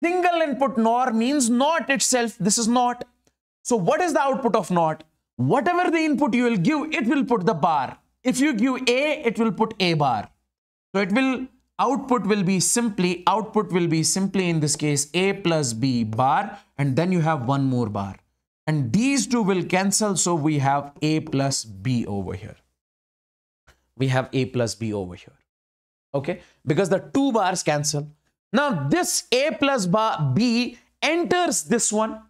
Single input nor means not itself. This is not. So what is the output of not? Whatever the input you will give it will put the bar. If you give a it will put a bar. So it will output will be simply, output will be simply in this case A plus B bar and then you have one more bar. And these two will cancel so we have A plus B over here. We have A plus B over here. Okay, because the two bars cancel. Now this A plus bar B enters this one.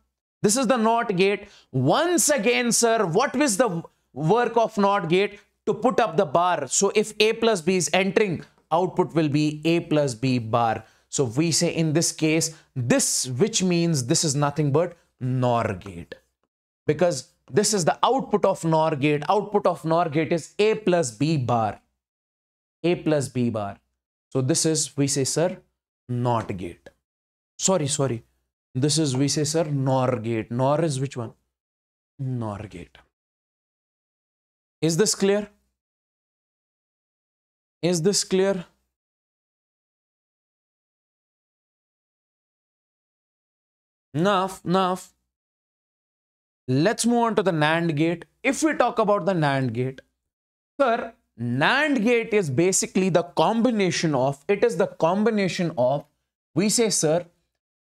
This is the NOT gate. Once again, sir, what is the work of NOT gate? To put up the bar. So if A plus B is entering, output will be a plus b bar. So we say in this case, this which means this is nothing but NOR gate. Because this is the output of NOR gate. Output of NOR gate is a plus b bar. a plus b bar. So this is, we say, sir, NOT gate. Sorry, sorry. This is, we say, sir, NOR gate. NOR is which one? NOR gate. Is this clear? Is this clear? Enough, enough. Let's move on to the NAND gate. If we talk about the NAND gate, sir, NAND gate is basically the combination of, it is the combination of, we say, sir,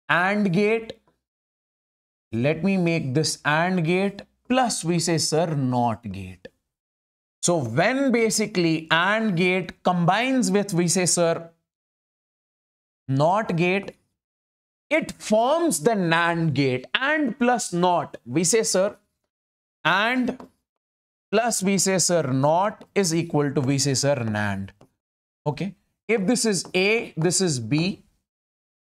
AND gate, let me make this AND gate, plus we say, sir, NOT gate. So when basically AND gate combines with, sir, NOT gate, it forms the NAND gate and plus NOT. Sir, and plus sir, NOT is equal to, sir, NAND. Okay. If this is A, this is B.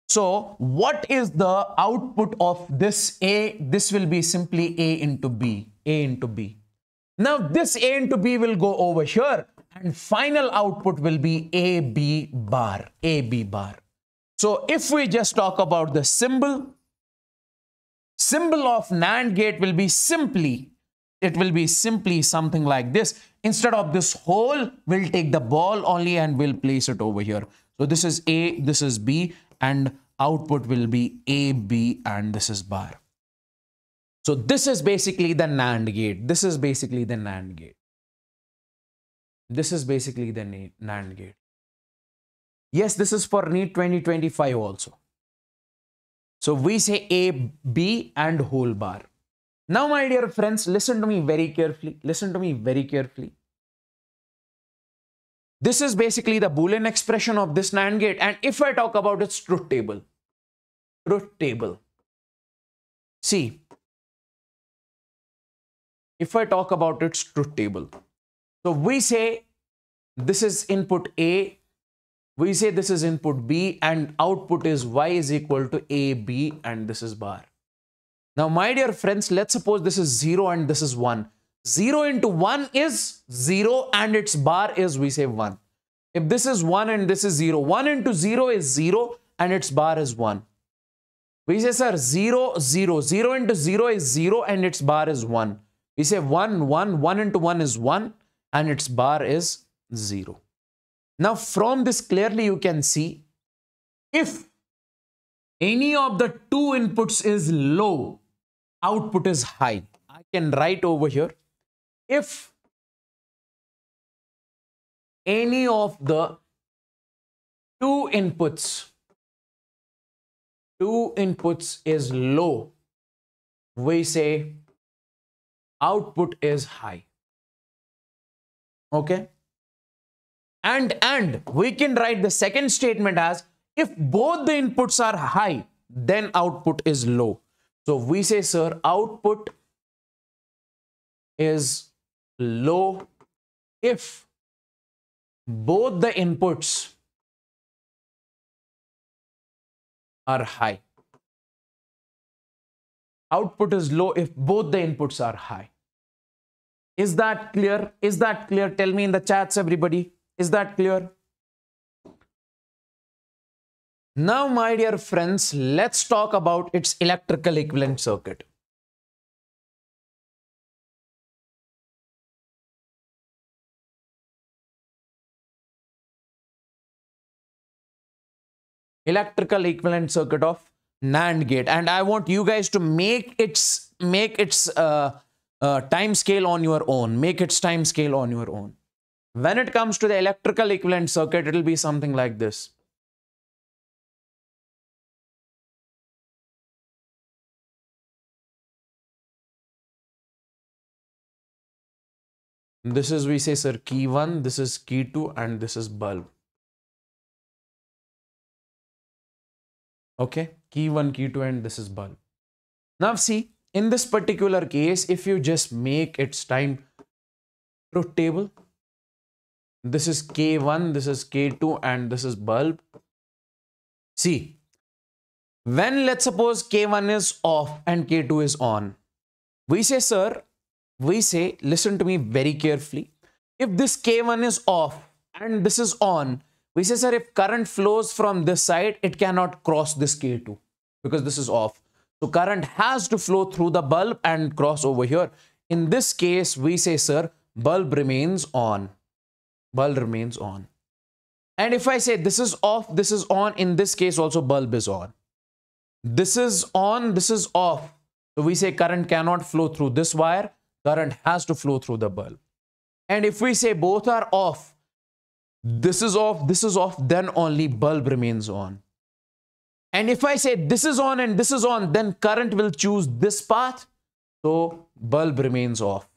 So what is the output of this A? This will be simply A into B, A into B. Now this A into B will go over here and final output will be AB bar, AB bar. So if we just talk about the symbol, symbol of NAND gate will be simply, it will be simply something like this. Instead of this hole, we'll take the ball only and we'll place it over here. So this is A, this is B and output will be AB and this is bar. So this is basically the NAND gate. This is basically the NAND gate. This is basically the NAND gate. Yes, this is for NEET 2025 also. So we say A, B and whole bar. Now, my dear friends, listen to me very carefully. Listen to me very carefully. This is basically the Boolean expression of this NAND gate. And if I talk about its truth table, truth table. See, if I talk about its truth table, so we say this is input A, we say this is input B, and output is Y is equal to A, B, and this is bar. Now, my dear friends, let's suppose this is 0 and this is 1. 0 into 1 is 0 and its bar is, we say 1. If this is 1 and this is 0, 1 into 0 is 0 and its bar is 1. We say, sir, 0, 0. 0 into 0 is 0 and its bar is 1. We say 1, 1. 1 into 1 is 1 and its bar is 0. Now, from this clearly you can see if any of the two inputs is low, output is high. I can write over here if any of the two inputs two inputs is low we say output is high. Okay? And and we can write the second statement as if both the inputs are high then output is low. So we say sir output is low if both the inputs are high. Output is low if both the inputs are high. Is that clear? Is that clear? Tell me in the chats, everybody. Is that clear? Now, my dear friends, let's talk about its electrical equivalent circuit. electrical equivalent circuit of NAND gate. And I want you guys to make its make its uh, uh, time scale on your own. Make its time scale on your own. When it comes to the electrical equivalent circuit it will be something like this. This is we say sir key 1 this is key 2 and this is bulb. Okay key 1 key 2 and this is bulb now see in this particular case if you just make its time truth table this is k1 this is k2 and this is bulb. See when let's suppose k1 is off and k2 is on we say sir we say listen to me very carefully. If this k1 is off and this is on we say, sir, if current flows from this side, it cannot cross this K2 because this is off. So current has to flow through the bulb and cross over here. In this case, we say, sir, bulb remains on. Bulb remains on. And if I say this is off, this is on, in this case also bulb is on. This is on, this is off. So we say current cannot flow through this wire, current has to flow through the bulb. And if we say both are off, this is off, this is off, then only bulb remains on. And if I say this is on and this is on, then current will choose this path. So bulb remains off.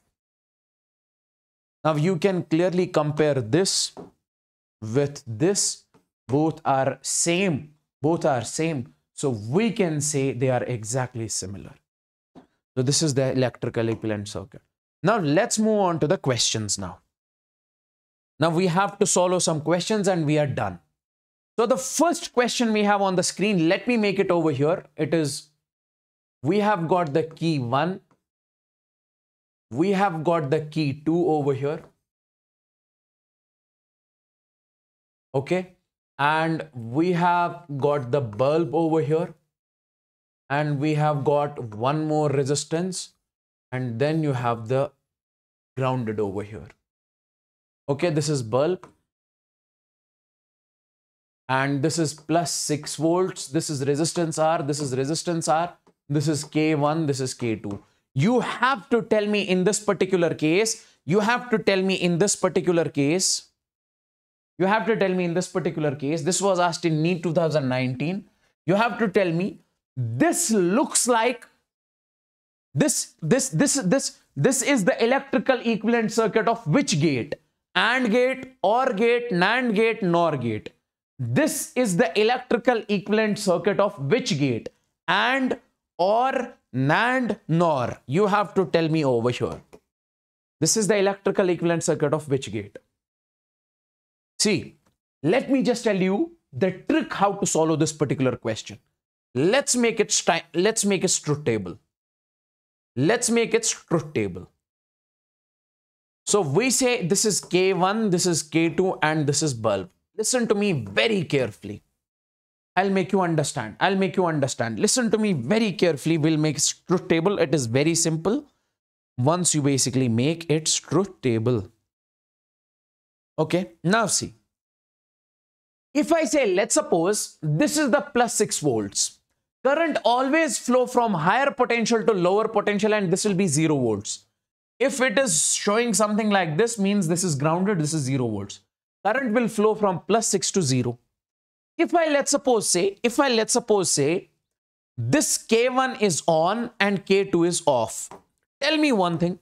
Now you can clearly compare this with this. Both are same. Both are same. So we can say they are exactly similar. So this is the electrical equivalent circuit. Now let's move on to the questions now. Now we have to solve some questions and we are done. So the first question we have on the screen, let me make it over here. It is, we have got the key 1. We have got the key 2 over here. Okay. And we have got the bulb over here. And we have got one more resistance. And then you have the grounded over here okay this is bulb. And this is plus 6 volts. This is resistance r. This is resistance r. This is k1 this is k2 you have to tell me in this particular case. You have to tell me in this particular case. You have to tell me in this particular case. This was asked in NEET 2019 you have to tell me this looks like This, this, this, this, this is the electrical equivalent circuit of which gate? AND gate, OR gate, NAND gate, NOR gate. This is the electrical equivalent circuit of which gate? AND, OR, NAND, NOR. You have to tell me over here. This is the electrical equivalent circuit of which gate? See, let me just tell you the trick how to solve this particular question. Let's make it let's make it truth table. Let's make it truth table. So we say this is K1, this is K2, and this is bulb. Listen to me very carefully. I'll make you understand. I'll make you understand. Listen to me very carefully. We'll make truth table. It is very simple. Once you basically make its truth table. Okay, now see. If I say, let's suppose this is the plus 6 volts. Current always flow from higher potential to lower potential and this will be 0 volts. If it is showing something like this means this is grounded, this is 0 volts. Current will flow from plus 6 to 0. If I let's suppose say, if I let's suppose say, this K1 is on and K2 is off. Tell me one thing.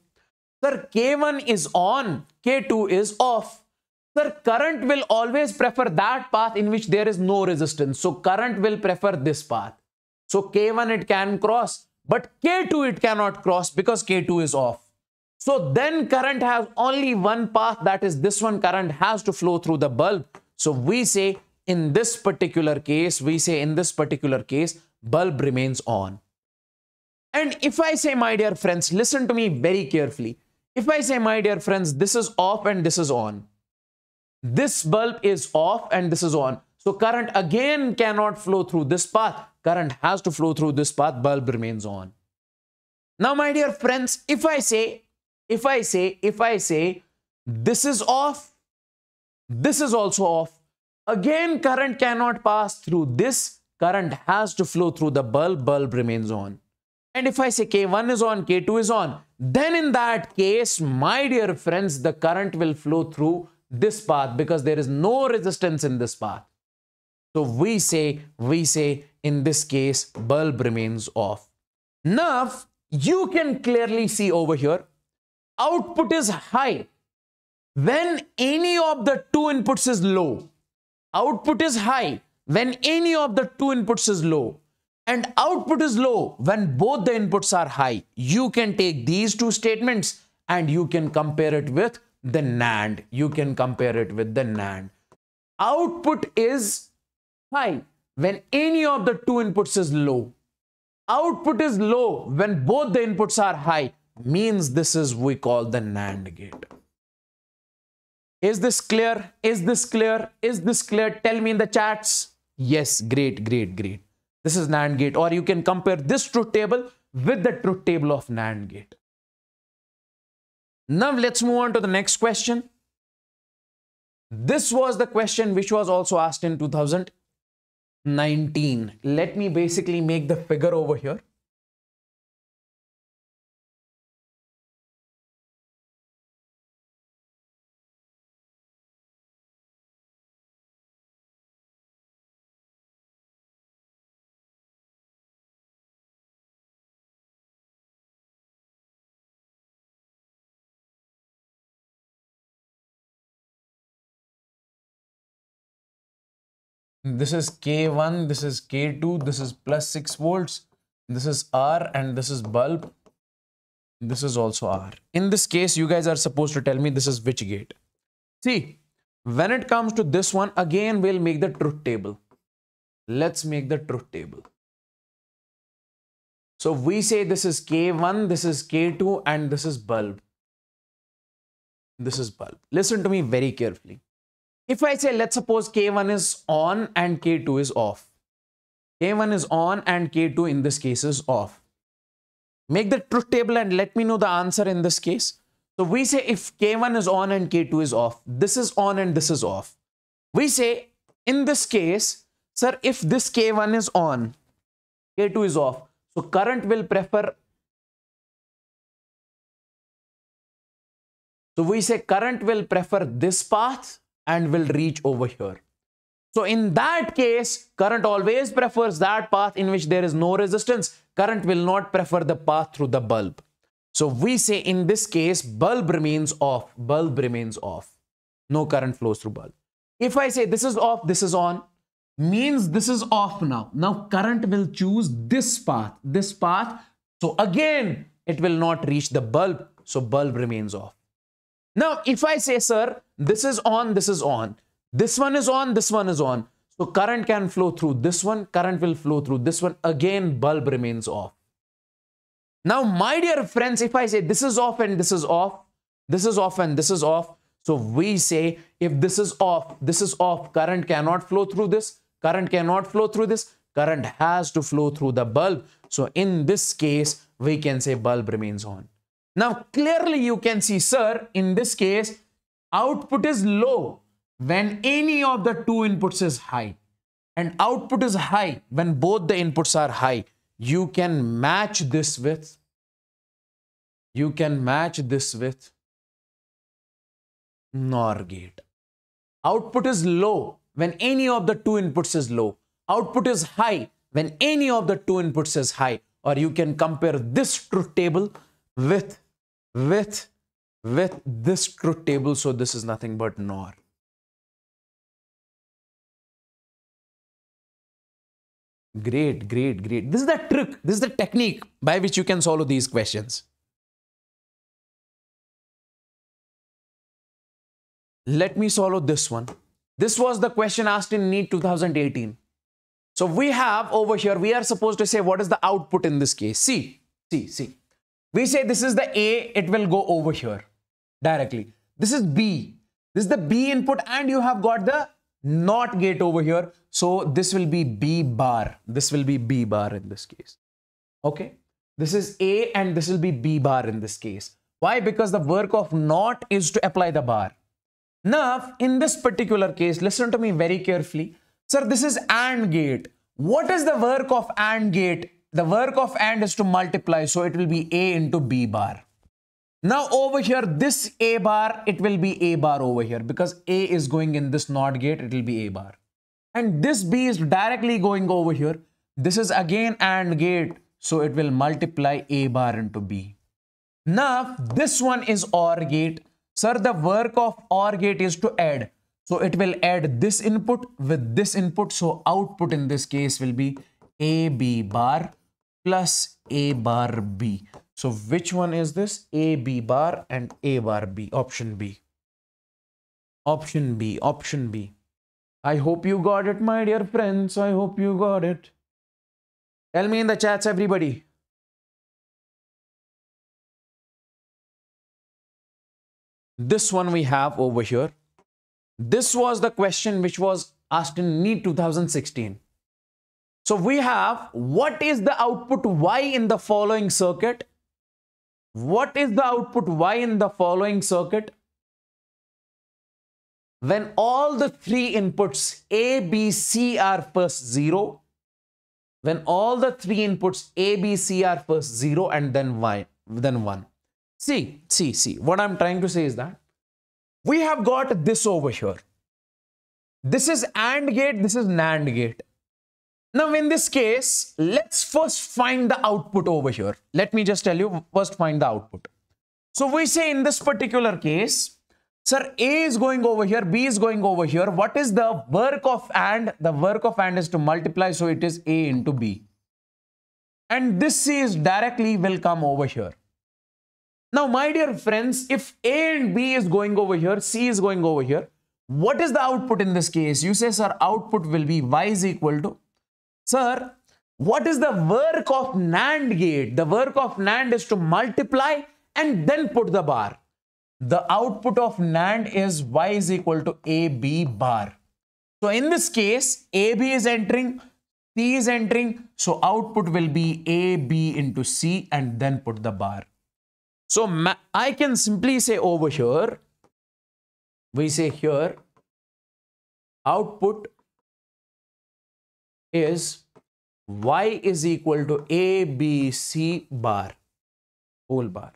Sir, K1 is on, K2 is off. Sir, current will always prefer that path in which there is no resistance. So current will prefer this path. So K1 it can cross, but K2 it cannot cross because K2 is off. So then current has only one path that is this one current has to flow through the bulb. So we say in this particular case, we say in this particular case, bulb remains on. And if I say, my dear friends, listen to me very carefully. If I say, my dear friends, this is off and this is on. This bulb is off and this is on. So current again cannot flow through this path. Current has to flow through this path. Bulb remains on. Now, my dear friends, if I say, if I say, if I say, this is off, this is also off. Again, current cannot pass through this. Current has to flow through the bulb. Bulb remains on. And if I say K1 is on, K2 is on, then in that case, my dear friends, the current will flow through this path because there is no resistance in this path. So we say, we say in this case, bulb remains off. Now, you can clearly see over here, output is high. When any of the two inputs is low, output is high when any of the two inputs is low and output is low when both the inputs are high. You can take these two statements and you can compare it with the NAND. You can compare it with the NAND. Output is high when any of the two inputs is low. Output is low when both the inputs are high. Means this is we call the NAND gate. Is this clear? Is this clear? Is this clear? Tell me in the chats. Yes, great, great, great. This is NAND gate. Or you can compare this truth table with the truth table of NAND gate. Now let's move on to the next question. This was the question which was also asked in 2019. Let me basically make the figure over here. This is K1, this is K2, this is plus 6 volts, this is R and this is bulb. This is also R. In this case, you guys are supposed to tell me this is which gate. See, when it comes to this one, again, we'll make the truth table. Let's make the truth table. So we say this is K1, this is K2, and this is bulb. This is bulb. Listen to me very carefully. If I say, let's suppose K1 is on and K2 is off. K1 is on and K2 in this case is off. Make the truth table and let me know the answer in this case. So we say if K1 is on and K2 is off, this is on and this is off. We say in this case, sir, if this K1 is on, K2 is off. So current will prefer. So we say current will prefer this path and will reach over here. So in that case, current always prefers that path in which there is no resistance. Current will not prefer the path through the bulb. So we say in this case, bulb remains off. Bulb remains off. No current flows through bulb. If I say this is off, this is on, means this is off now. Now current will choose this path, this path. So again, it will not reach the bulb. So bulb remains off. Now, if I say, sir, this is on, this is on. This one is on, this one is on. So current can flow through this one, current will flow through this one. Again, bulb remains off. Now, my dear friends, if I say this is off and this is off, this is off and this is off. So we say if this is off, this is off, current cannot flow through this, current cannot flow through this, current has to flow through the bulb. So in this case, we can say bulb remains on. Now, clearly you can see, sir, in this case, output is low when any of the two inputs is high and output is high when both the inputs are high you can match this with you can match this with NOR gate. Output is low when any of the two inputs is low. Output is high when any of the two inputs is high. Or you can compare this truth table with, with, with this truth table. So this is nothing but NOR. Great, great, great. This is the trick. This is the technique by which you can solve these questions. Let me solve this one. This was the question asked in NEET 2018. So we have over here, we are supposed to say what is the output in this case. See, see, see. We say this is the A, it will go over here directly. This is B. This is the B input and you have got the NOT gate over here. So this will be B bar. This will be B bar in this case. Okay. This is A and this will be B bar in this case. Why? Because the work of NOT is to apply the bar. Now, in this particular case, listen to me very carefully. Sir, this is AND gate. What is the work of AND gate? The work of AND is to multiply. So it will be A into B bar. Now over here, this A bar, it will be A bar over here because A is going in this NOT gate, it will be A bar. And this B is directly going over here. This is again AND gate, so it will multiply A bar into B. Now, this one is OR gate. Sir, the work of OR gate is to add. So it will add this input with this input. So output in this case will be AB bar plus A bar B. So which one is this? A B bar and A bar B. Option B. Option B. Option B. I hope you got it, my dear friends. I hope you got it. Tell me in the chats, everybody. This one we have over here. This was the question which was asked in NEET 2016. So we have what is the output Y in the following circuit what is the output Y in the following circuit? When all the three inputs A, B, C are first 0, when all the three inputs A, B, C are first 0 and then Y, then 1. See, see, see, what I'm trying to say is that we have got this over here. This is AND gate, this is NAND gate. Now, in this case, let's first find the output over here. Let me just tell you, first find the output. So we say in this particular case, sir, A is going over here, B is going over here. What is the work of AND? The work of AND is to multiply, so it is A into B. And this C is directly will come over here. Now, my dear friends, if A and B is going over here, C is going over here, what is the output in this case? You say, sir, output will be Y is equal to Sir, what is the work of NAND gate? The work of NAND is to multiply and then put the bar. The output of NAND is Y is equal to AB bar. So in this case, AB is entering, C is entering. So output will be AB into C and then put the bar. So I can simply say over here, we say here, output is y is equal to a, b, c bar, whole bar.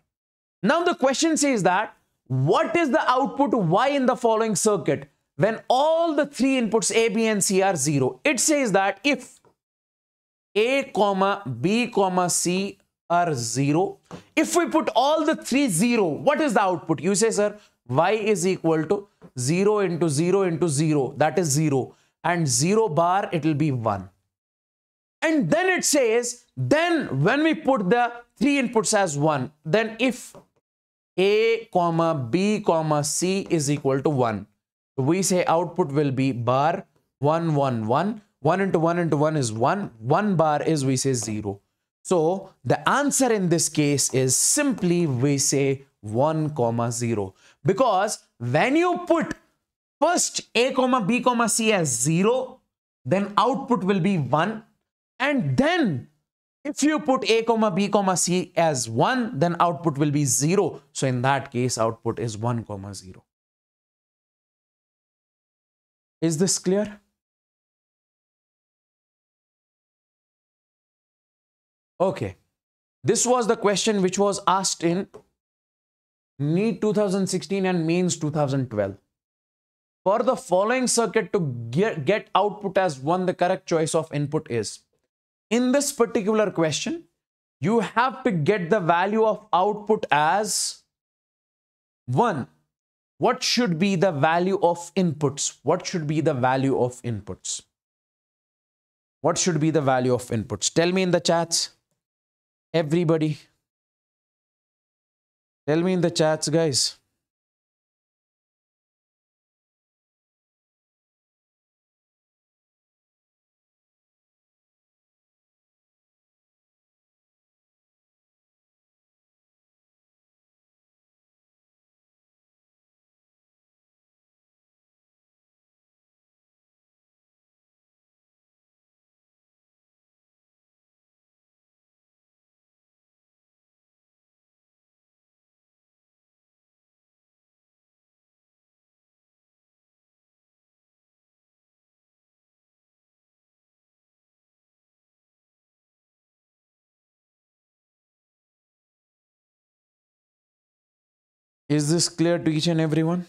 Now the question says that what is the output y in the following circuit? when all the three inputs A, B, and C are zero, it says that if A, comma, B, comma, C are zero, if we put all the three zero, what is the output? You say, sir, Y is equal to 0 into 0 into 0, that is 0. And 0 bar, it will be 1. And then it says, then when we put the three inputs as 1, then if A, comma, B, comma, C is equal to 1, we say output will be bar 1, 1, 1. 1 into 1 into 1 is 1. 1 bar is, we say 0. So the answer in this case is simply we say 1 comma 0 because when you put first a comma b comma c as 0 then output will be 1 and then if you put a comma b comma c as 1 then output will be 0 so in that case output is 1 comma 0 is this clear? Okay. This was the question which was asked in NEET 2016 and Mains 2012. For the following circuit to get, get output as 1, the correct choice of input is. In this particular question, you have to get the value of output as 1. What should be the value of inputs? What should be the value of inputs? What should be the value of inputs? Tell me in the chats. Everybody. Tell me in the chats, guys. Is this clear to each and everyone?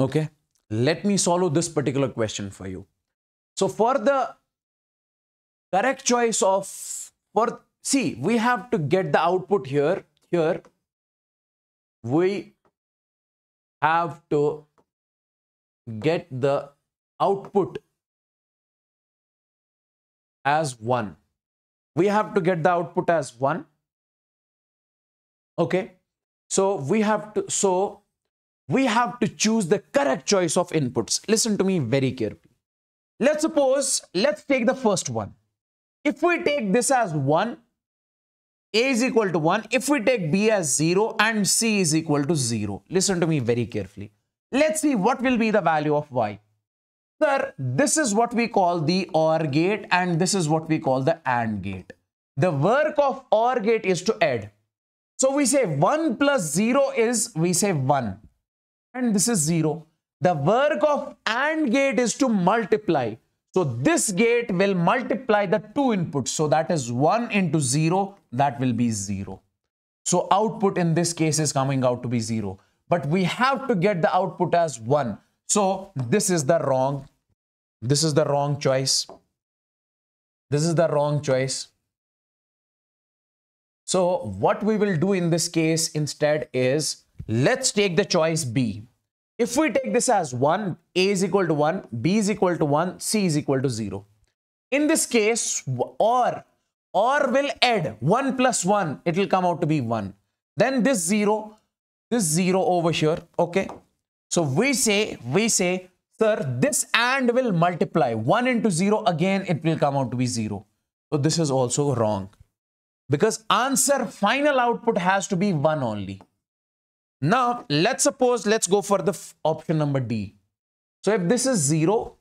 Okay, let me solve this particular question for you. So for the correct choice of, for, see, we have to get the output here, here, we have to get the output as 1 we have to get the output as 1 okay? So we have to so we have to choose the correct choice of inputs. Listen to me very carefully. Let's suppose let's take the first one. If we take this as 1 a is equal to 1 if we take B as 0 and C is equal to 0. Listen to me very carefully. Let's see what will be the value of Y. Sir, this is what we call the OR gate and this is what we call the AND gate. The work of OR gate is to add. So we say 1 plus 0 is, we say 1 and this is 0. The work of AND gate is to multiply. So this gate will multiply the two inputs. So that is 1 into 0, that will be 0. So output in this case is coming out to be 0. But we have to get the output as 1. So this is the wrong. This is the wrong choice. This is the wrong choice. So what we will do in this case instead is let's take the choice B. If we take this as 1, A is equal to 1, B is equal to 1, C is equal to 0. In this case, OR, OR will add 1 plus 1, it will come out to be 1. Then this 0, this 0 over here, okay. So we say, we say, sir, this AND will multiply 1 into 0, again it will come out to be 0. So this is also wrong. Because answer final output has to be 1 only. Now, let's suppose, let's go for the option number D. So if this is 0,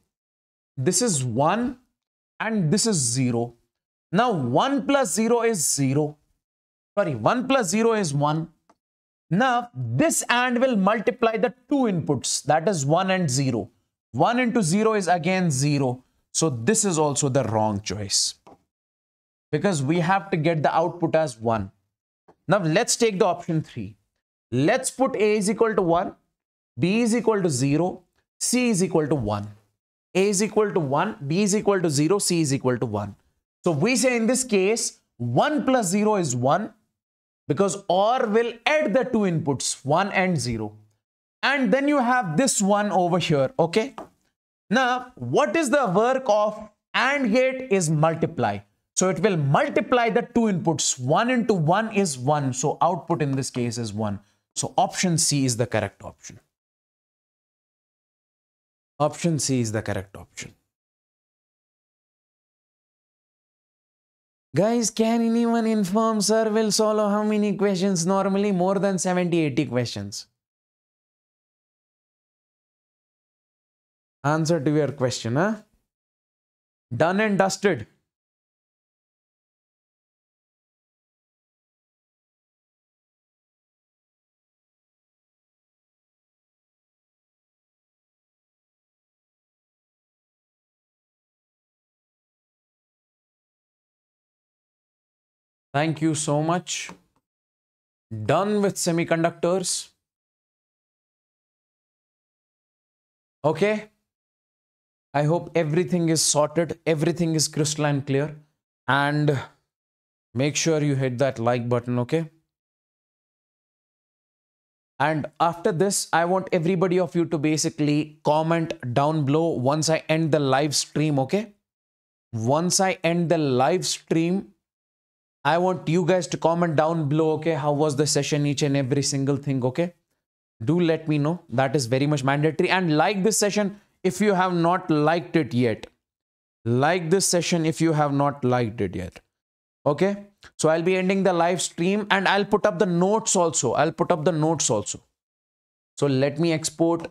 this is 1 and this is 0. Now 1 plus 0 is 0. Sorry, 1 plus 0 is 1. Now, this AND will multiply the two inputs, that is 1 and 0. 1 into 0 is again 0. So this is also the wrong choice. Because we have to get the output as 1. Now let's take the option 3. Let's put A is equal to 1, B is equal to 0, C is equal to 1. A is equal to 1, B is equal to 0, C is equal to 1. So we say in this case, 1 plus 0 is 1, because OR will add the two inputs 1 and 0 and then you have this one over here okay? Now what is the work of AND gate is multiply. So it will multiply the two inputs. 1 into 1 is 1 so output in this case is 1 so option C is the correct option. Option C is the correct option Guys, can anyone inform Sir will solve how many questions normally? More than 70, 80 questions. Answer to your question, huh? Done and dusted. Thank you so much. Done with semiconductors. Okay. I hope everything is sorted, everything is crystalline clear. And make sure you hit that like button, okay? And after this, I want everybody of you to basically comment down below once I end the live stream, okay? Once I end the live stream, I want you guys to comment down below, okay? How was the session, each and every single thing, okay? Do let me know. That is very much mandatory. And like this session if you have not liked it yet. Like this session if you have not liked it yet. Okay? So I'll be ending the live stream and I'll put up the notes also. I'll put up the notes also. So let me export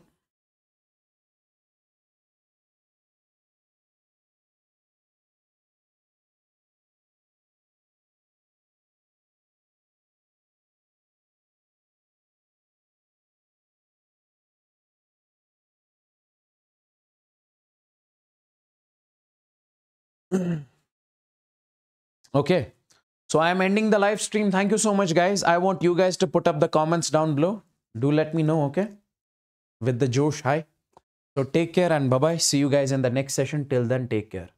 okay. So i am ending the live stream. Thank you so much guys. I want you guys to put up the comments down below. Do let me know okay? With the josh high. So take care and bye bye see you guys in the next session. Till then take care